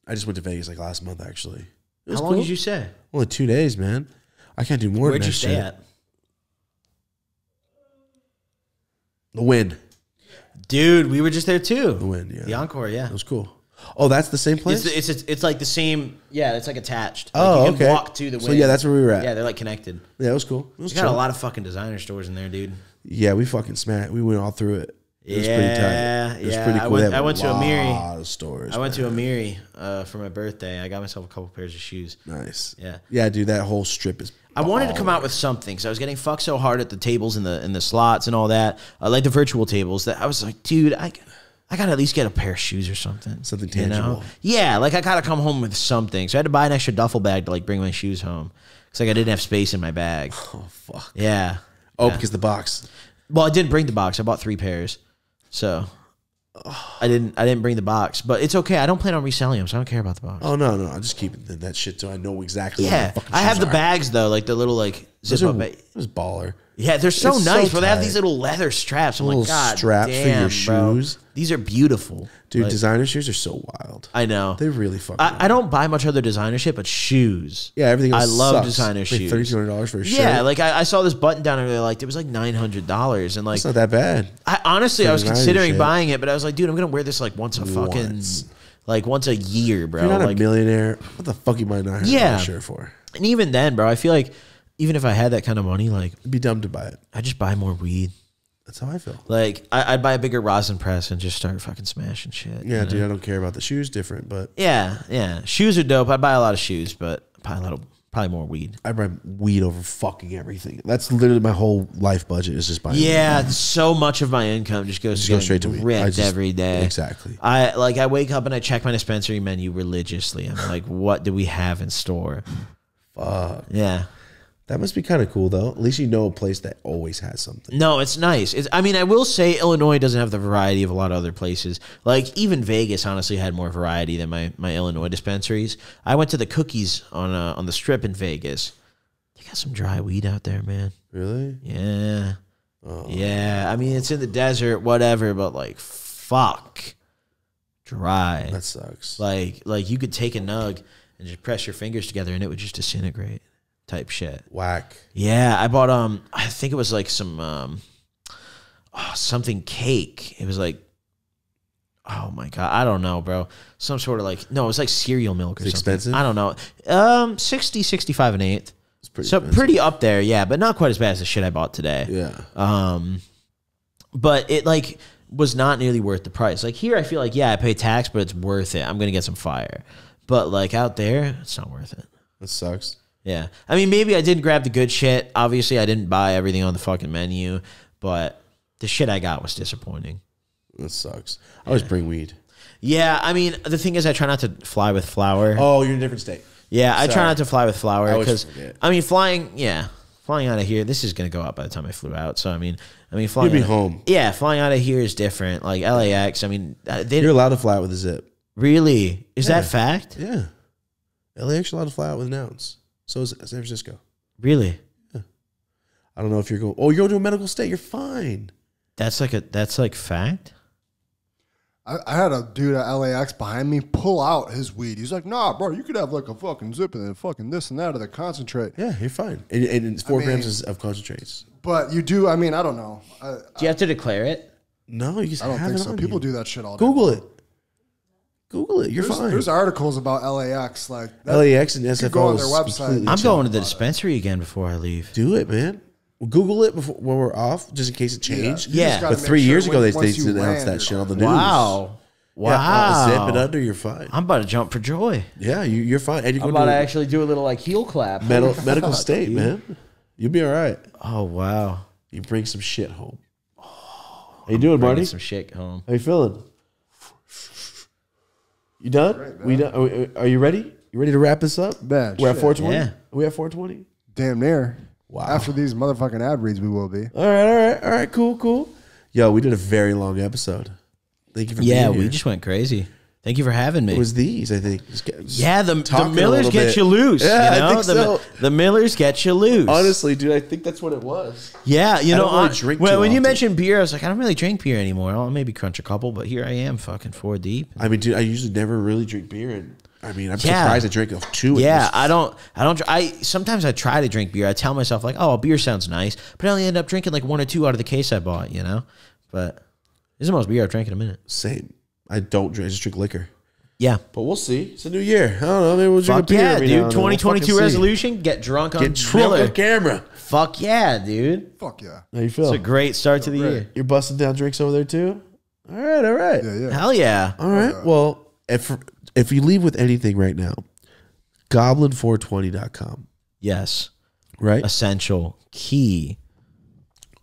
I just went to Vegas like last month, actually. It How long cool. did you stay? Only two days, man. I can't do more Where'd than you stay shit. at? The Wynn. Dude, we were just there too. The Wynn, yeah. The Encore, yeah. It was cool. Oh, that's the same place. It's, it's it's like the same. Yeah, it's like attached. Oh, like you can okay. Walk to the. So, yeah, that's where we were at. Yeah, they're like connected. yeah, it was cool. It was You got a lot of fucking designer stores in there, dude. Yeah, we fucking smashed. We went all through it. It was Yeah, pretty tight. It was yeah. pretty I cool. went- I went to Amiri. lot of stores. I went man. to Amiri uh, for my birthday. I got myself a couple pairs of shoes. Nice. Yeah. Yeah, dude, that whole strip is. I wanted to come out with something because I was getting fucked so hard at the tables and the and the slots and all that, uh, like the virtual tables. That I was like, dude, I, I gotta at least get a pair of shoes or something. Something you know? tangible. Yeah, like I gotta come home with something. So I had to buy an extra duffel bag to like bring my shoes home because like I didn't have space in my bag. Oh fuck. Yeah. Oh, Yeah. because the box. Well, I didn't bring the box. I bought three pairs, so I didn't. I didn't bring the box, but it's okay. I don't plan on reselling them, so I don't care about the box. Oh no, no, I just keep that shit so I know exactly. yeah, what the fucking I have the are. bags though, like the little like zip up. bag. it was baller. Yeah, they're so It's so nice, but they have these little leather straps. I'm Little like, God, straps for your damn, bro. shoes. These are beautiful, Dude, Like, designer shoes are so wild. I know. They really fucking. I, I don't buy much other designer shit, but shoes. yeah, everything. I love sucks. designer shoes. Thirty two hundred dollars for a shirt. Yeah, like I, I saw this button down and really liked it. It was like nine hundred dollars, and like it's not that bad. I honestly I was considering shit. buying it, but I was like, dude, I'm gonna wear this like once a fucking Once. like once a year, bro. You're not like, a millionaire. What the fuck you might not have Yeah. a shirt for? and even then, bro, I feel like even if I had that kind of money, like It'd be dumb to buy it. I just buy more weed. That's how I feel. Like I, I'd buy a bigger rosin press and just start fucking smashing shit. Yeah, you know? dude, I don't care about the shoes. Different, but Yeah, yeah. Shoes are dope. I buy a lot of shoes, but I buy a lot of probably more weed. I buy weed over fucking everything. That's literally my whole life budget is just buying. weed. Yeah, so much of my income just goes Just go straight to weed. I just- every day. Exactly. I like I wake up and I check my dispensary menu religiously. I'm like, what do we have in store? Fuck. Yeah. That must be kind of cool though. At least you know a place that always has something. No, it's nice. It's, I mean, I will say Illinois doesn't have the variety of a lot of other places. Like even Vegas, honestly, had more variety than my, my Illinois dispensaries. I went to the cookies on uh, on the strip in Vegas. They got some dry weed out there, man. Really? Yeah, yeah. I mean, it's in the desert, whatever, but like, fuck, dry. That sucks. like, like you could take a nug and just press your fingers together, and it would just disintegrate, type shit. Whack. Yeah, I bought um I think it was like some um oh, something cake. It was like oh my god, I don't know, bro. Some sort of like no, it was like cereal milk or Is it something. expensive? I don't know. Um 60 65 an eighth. It's pretty. so expensive. pretty up there, yeah, but not quite as bad as the shit I bought today. Yeah. Um but it like was not nearly worth the price. Like here I feel like yeah, I pay tax, but it's worth it. I'm going to get some fire. But like out there, it's not worth it. That sucks. Yeah. I mean, maybe I didn't grab the good shit. Obviously, I didn't buy everything on the fucking menu, but the shit I got was disappointing. That sucks. I always bring weed. Yeah, I mean, the thing is, I try not to fly with flour. Oh, you're in a different state. yeah, I try sorry. not to fly with flour always because forget. I mean, flying. Yeah, flying out of here. This is gonna go out by the time I flew out. So I mean, I mean, flying. You'll be out- home. Yeah, flying out of here is different. Like LAX. I mean, uh, they You're allowed to fly out with a zip. really is Yeah. that fact? Yeah. LAX allowed to fly out with an ounce. So is San Francisco. Really? Yeah. I don't know if you're going. Oh, you're going to a medical state. You're fine. That's like a that's like fact. I, I had a dude at LAX behind me pull out his weed. He's like, "Nah, bro, you could have like a fucking zip and then fucking this and that of the concentrate." Yeah, you're fine. And, and it's four I grams mean- is- of concentrates. But you do. I mean, I don't know. I, Do you have to declare it? No, you just I don't have think it so. on People you. do that shit all day. Google it. Google it. You're There's, fine. there's articles about LAX like that. LAX and SFO go on their website. I'm chill. going to the dispensary again before I leave. Do it, man. Google it before when we're off, just in case it Yeah. changed. You just Yeah. But three sure years ago, when- they, once they announced that shit on the news. Wow. Wow. Yeah, zip it under, you're fine. I'm about to jump for joy. Yeah, you, you're fine. And you're I'm going about to to actually do a little like heel clap. medical, medical state, man. You'll be all right. Oh wow. You bring some shit home. How you doing, buddy? Some shit home. How you feeling? You done? we done? Are, we- are you ready? You ready to wrap this up? Man, We're at shit. 420. Yeah. Are we at 420? Damn near. Wow. After these motherfucking ad reads, we will be. All right, all right, all right. Cool, cool. Yo, we did a very long episode. Thank you for Yeah, being we just went crazy. Thank you for having me. It was these, I think. Yeah, the, the Millers get bit. you loose. Yeah, you know? I think the, so. the Millers get you loose. Honestly, dude, I think that's what it was. Yeah, you I know, don't really drink when, too when you often. mentioned beer, I was like, I don't really drink beer anymore. I'll maybe crunch a couple, but here I am, fucking four deep. I mean, dude, I usually never really drink beer, and I mean, I'm Yeah. surprised I drink a two. Yeah, I don't. I don't. I sometimes I try to drink beer. I tell myself like, oh, beer sounds nice, but I only end up drinking like one or two out of the case I bought. You know, but This is the most beer I've drank in a minute. Same. I don't drink. I just drink liquor. Yeah. But we'll see. It's a new year. I don't know. Maybe we'll drink Fuck a beer yeah, every now dude. and then. We'll 2022 fucking see. resolution: get drunk on Get drunk Miller. on camera. Fuck yeah, dude. Fuck yeah. How you feel? It's a great start to the year. You're busting down drinks over there too. All right. All right. Yeah, yeah. Hell yeah. All right. Well, if if you leave with anything right now, goblin420.com. Yes. Right. Essential. Key.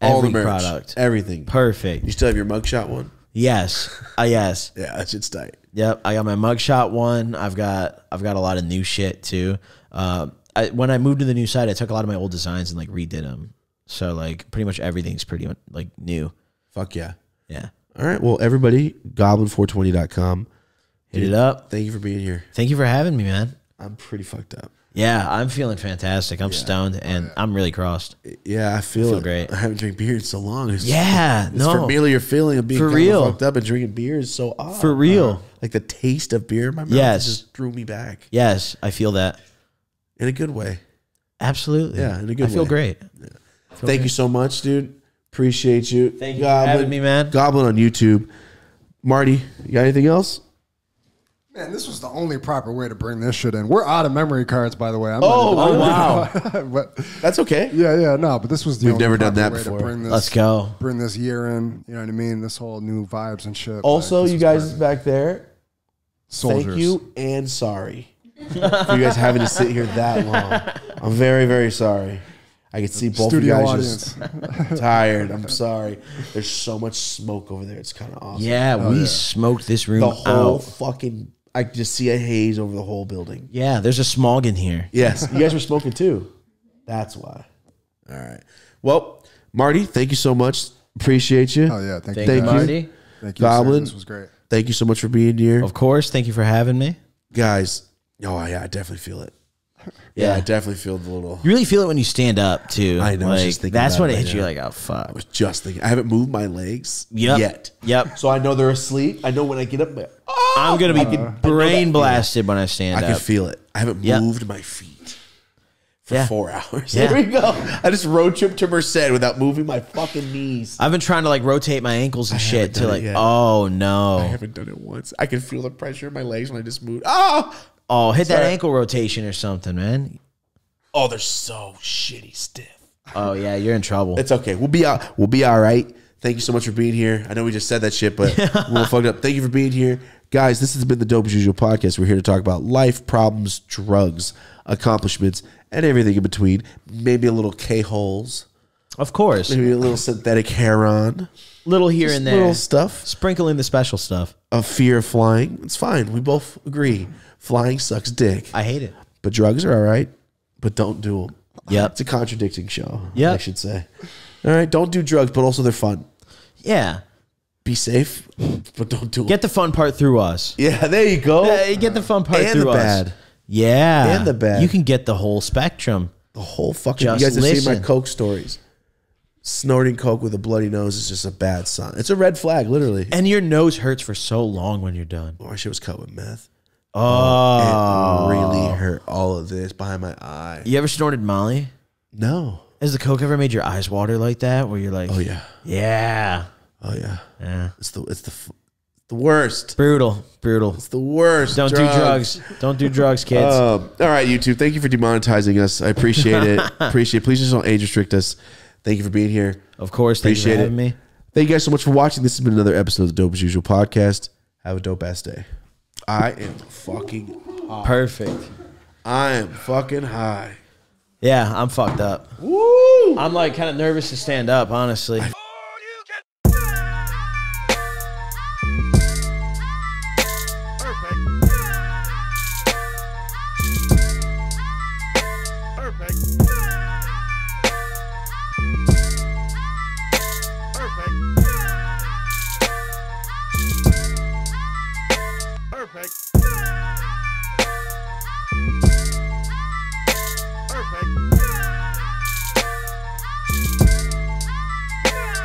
All Every the merch, product. Everything. Perfect. You still have your mugshot one? Yes. Uh, yes. *laughs* Yeah, that shit's tight. Yep. I got my mugshot one. I've got I've got a lot of new shit too. Um, I, when I moved to the new site, I took a lot of my old designs and like redid them. So like pretty much everything's pretty much like new. Fuck yeah. Yeah. All right. Well, everybody, goblin420.com. Hit it up. Thank you for being here. Thank you for having me, man. I'm pretty fucked up. Yeah, I'm feeling fantastic. I'm stoned oh, and I'm really crossed. Yeah, I feel, feel great. I haven't drank beer in so long. It's, Yeah, This no. familiar feeling of being For real. fucked up and drinking beer is so odd. For real. Uh, like the taste of beer in my mouth Yes. just drew me back Yes, I feel that. in a good way. Absolutely. Yeah, in a good way. I feel great. Thank you so much, dude. Appreciate you. Thank you for having me, man. Goblin on YouTube. Marty, you got anything else? Man, this was the only proper way to bring this shit in. We're out of memory cards, by the way. I'm Oh, not even- wow. *laughs* but That's okay. yeah, yeah, no. But this was the We've only never done that way before. To bring this, Let's go. Bring this year in. You know what I mean? This whole new vibes and shit. Also, like, you guys perfect. back there, soldiers. thank you and sorry for you guys having to sit here that long. I'm very, very sorry. I can see both Studio of you guys audience. just *laughs* tired. I'm sorry. There's so much smoke over there. It's kind of awesome. Yeah, oh, we smoked this room The whole out. fucking. I can just see a haze over the whole building. Yeah, there's a smog in here. Yes, *laughs* you guys were smoking too. That's why. All right. Well, Marty, thank you so much. Appreciate you. Oh yeah, thank, Thank you. you, Thank you. Marty. Thank you. sir. Goblin. This was great. Thank you so much for being here, Of course. Thank you for having me. guys. Oh yeah, I definitely feel it. Yeah, I definitely feel the little. You really feel it when you stand up too. I know, I was Like, just thinking that's about when it it right hits you now. like, oh fuck. I was just thinking. I haven't moved my legs Yep. yet. Yep. So I know they're asleep. I know when I get up, oh, I'm gonna be brain blasted when I stand up. I can up. feel it. I haven't Yep. moved my feet for Yeah. four *laughs* hours. Yeah. There we go. I just road trip to Merced without moving my fucking knees. I've been trying to like rotate my ankles and shit to done it like, yet. oh I no, haven't done it once. I can feel the pressure in my legs when I just move. Oh, ah! Oh hit that Sorry. ankle rotation or something, man. oh, they're so shitty stiff. Oh yeah, you're in trouble. It's okay. We'll be out. We'll be all right. Thank you so much for being here. I know we just said that shit, but *laughs* we're all fucked up. Thank you for being here, guys. This has been the Dope as Usual podcast. We're here to talk about life, problems, drugs, accomplishments, and everything in between. Maybe a little k holes, Of course, maybe a little synthetic heroin, little here Just and there, little stuff. sprinkle in the special stuff. A fear of flying. It's fine. We both agree. Flying sucks dick, I hate it. but drugs are all right. But don't do them. Yep. It's a contradicting show. Yep. I should say. All right. Don't do drugs, but also they're fun. Yeah, Be safe, but don't do them. get the fun part through us. Yeah, there you go. Hey, get the fun part And through the us. bad. Yeah, And the bad. You can get the whole spectrum. The whole fucking. Just you guys have seen listen. my coke stories. Snorting coke with a bloody nose is just a bad sign. It's a red flag, literally. And your nose hurts for so long when you're done. Oh, my shit was cut with meth. Oh, It really hurt. All of this behind my eye. you ever snorted Molly? No. Has the coke ever made your eyes water like that? Where you're like, Oh yeah. yeah, Oh yeah. yeah, It's the it's the f- the worst. brutal, brutal. It's the worst. Don't do drugs. Don't do drugs, kids. Um, all right, YouTube. Thank you for demonetizing us. I appreciate it. *laughs* appreciate. it. Please just don't age restrict us. Thank you for being here. of course, thank appreciate you for having me. Thank you guys so much for watching. This has been another episode of the Dope as Usual podcast. Have a dope ass day. I am fucking. Perfect. I am fucking high. Yeah, I'm fucked up. Woo! I'm like kind of nervous to stand up, honestly.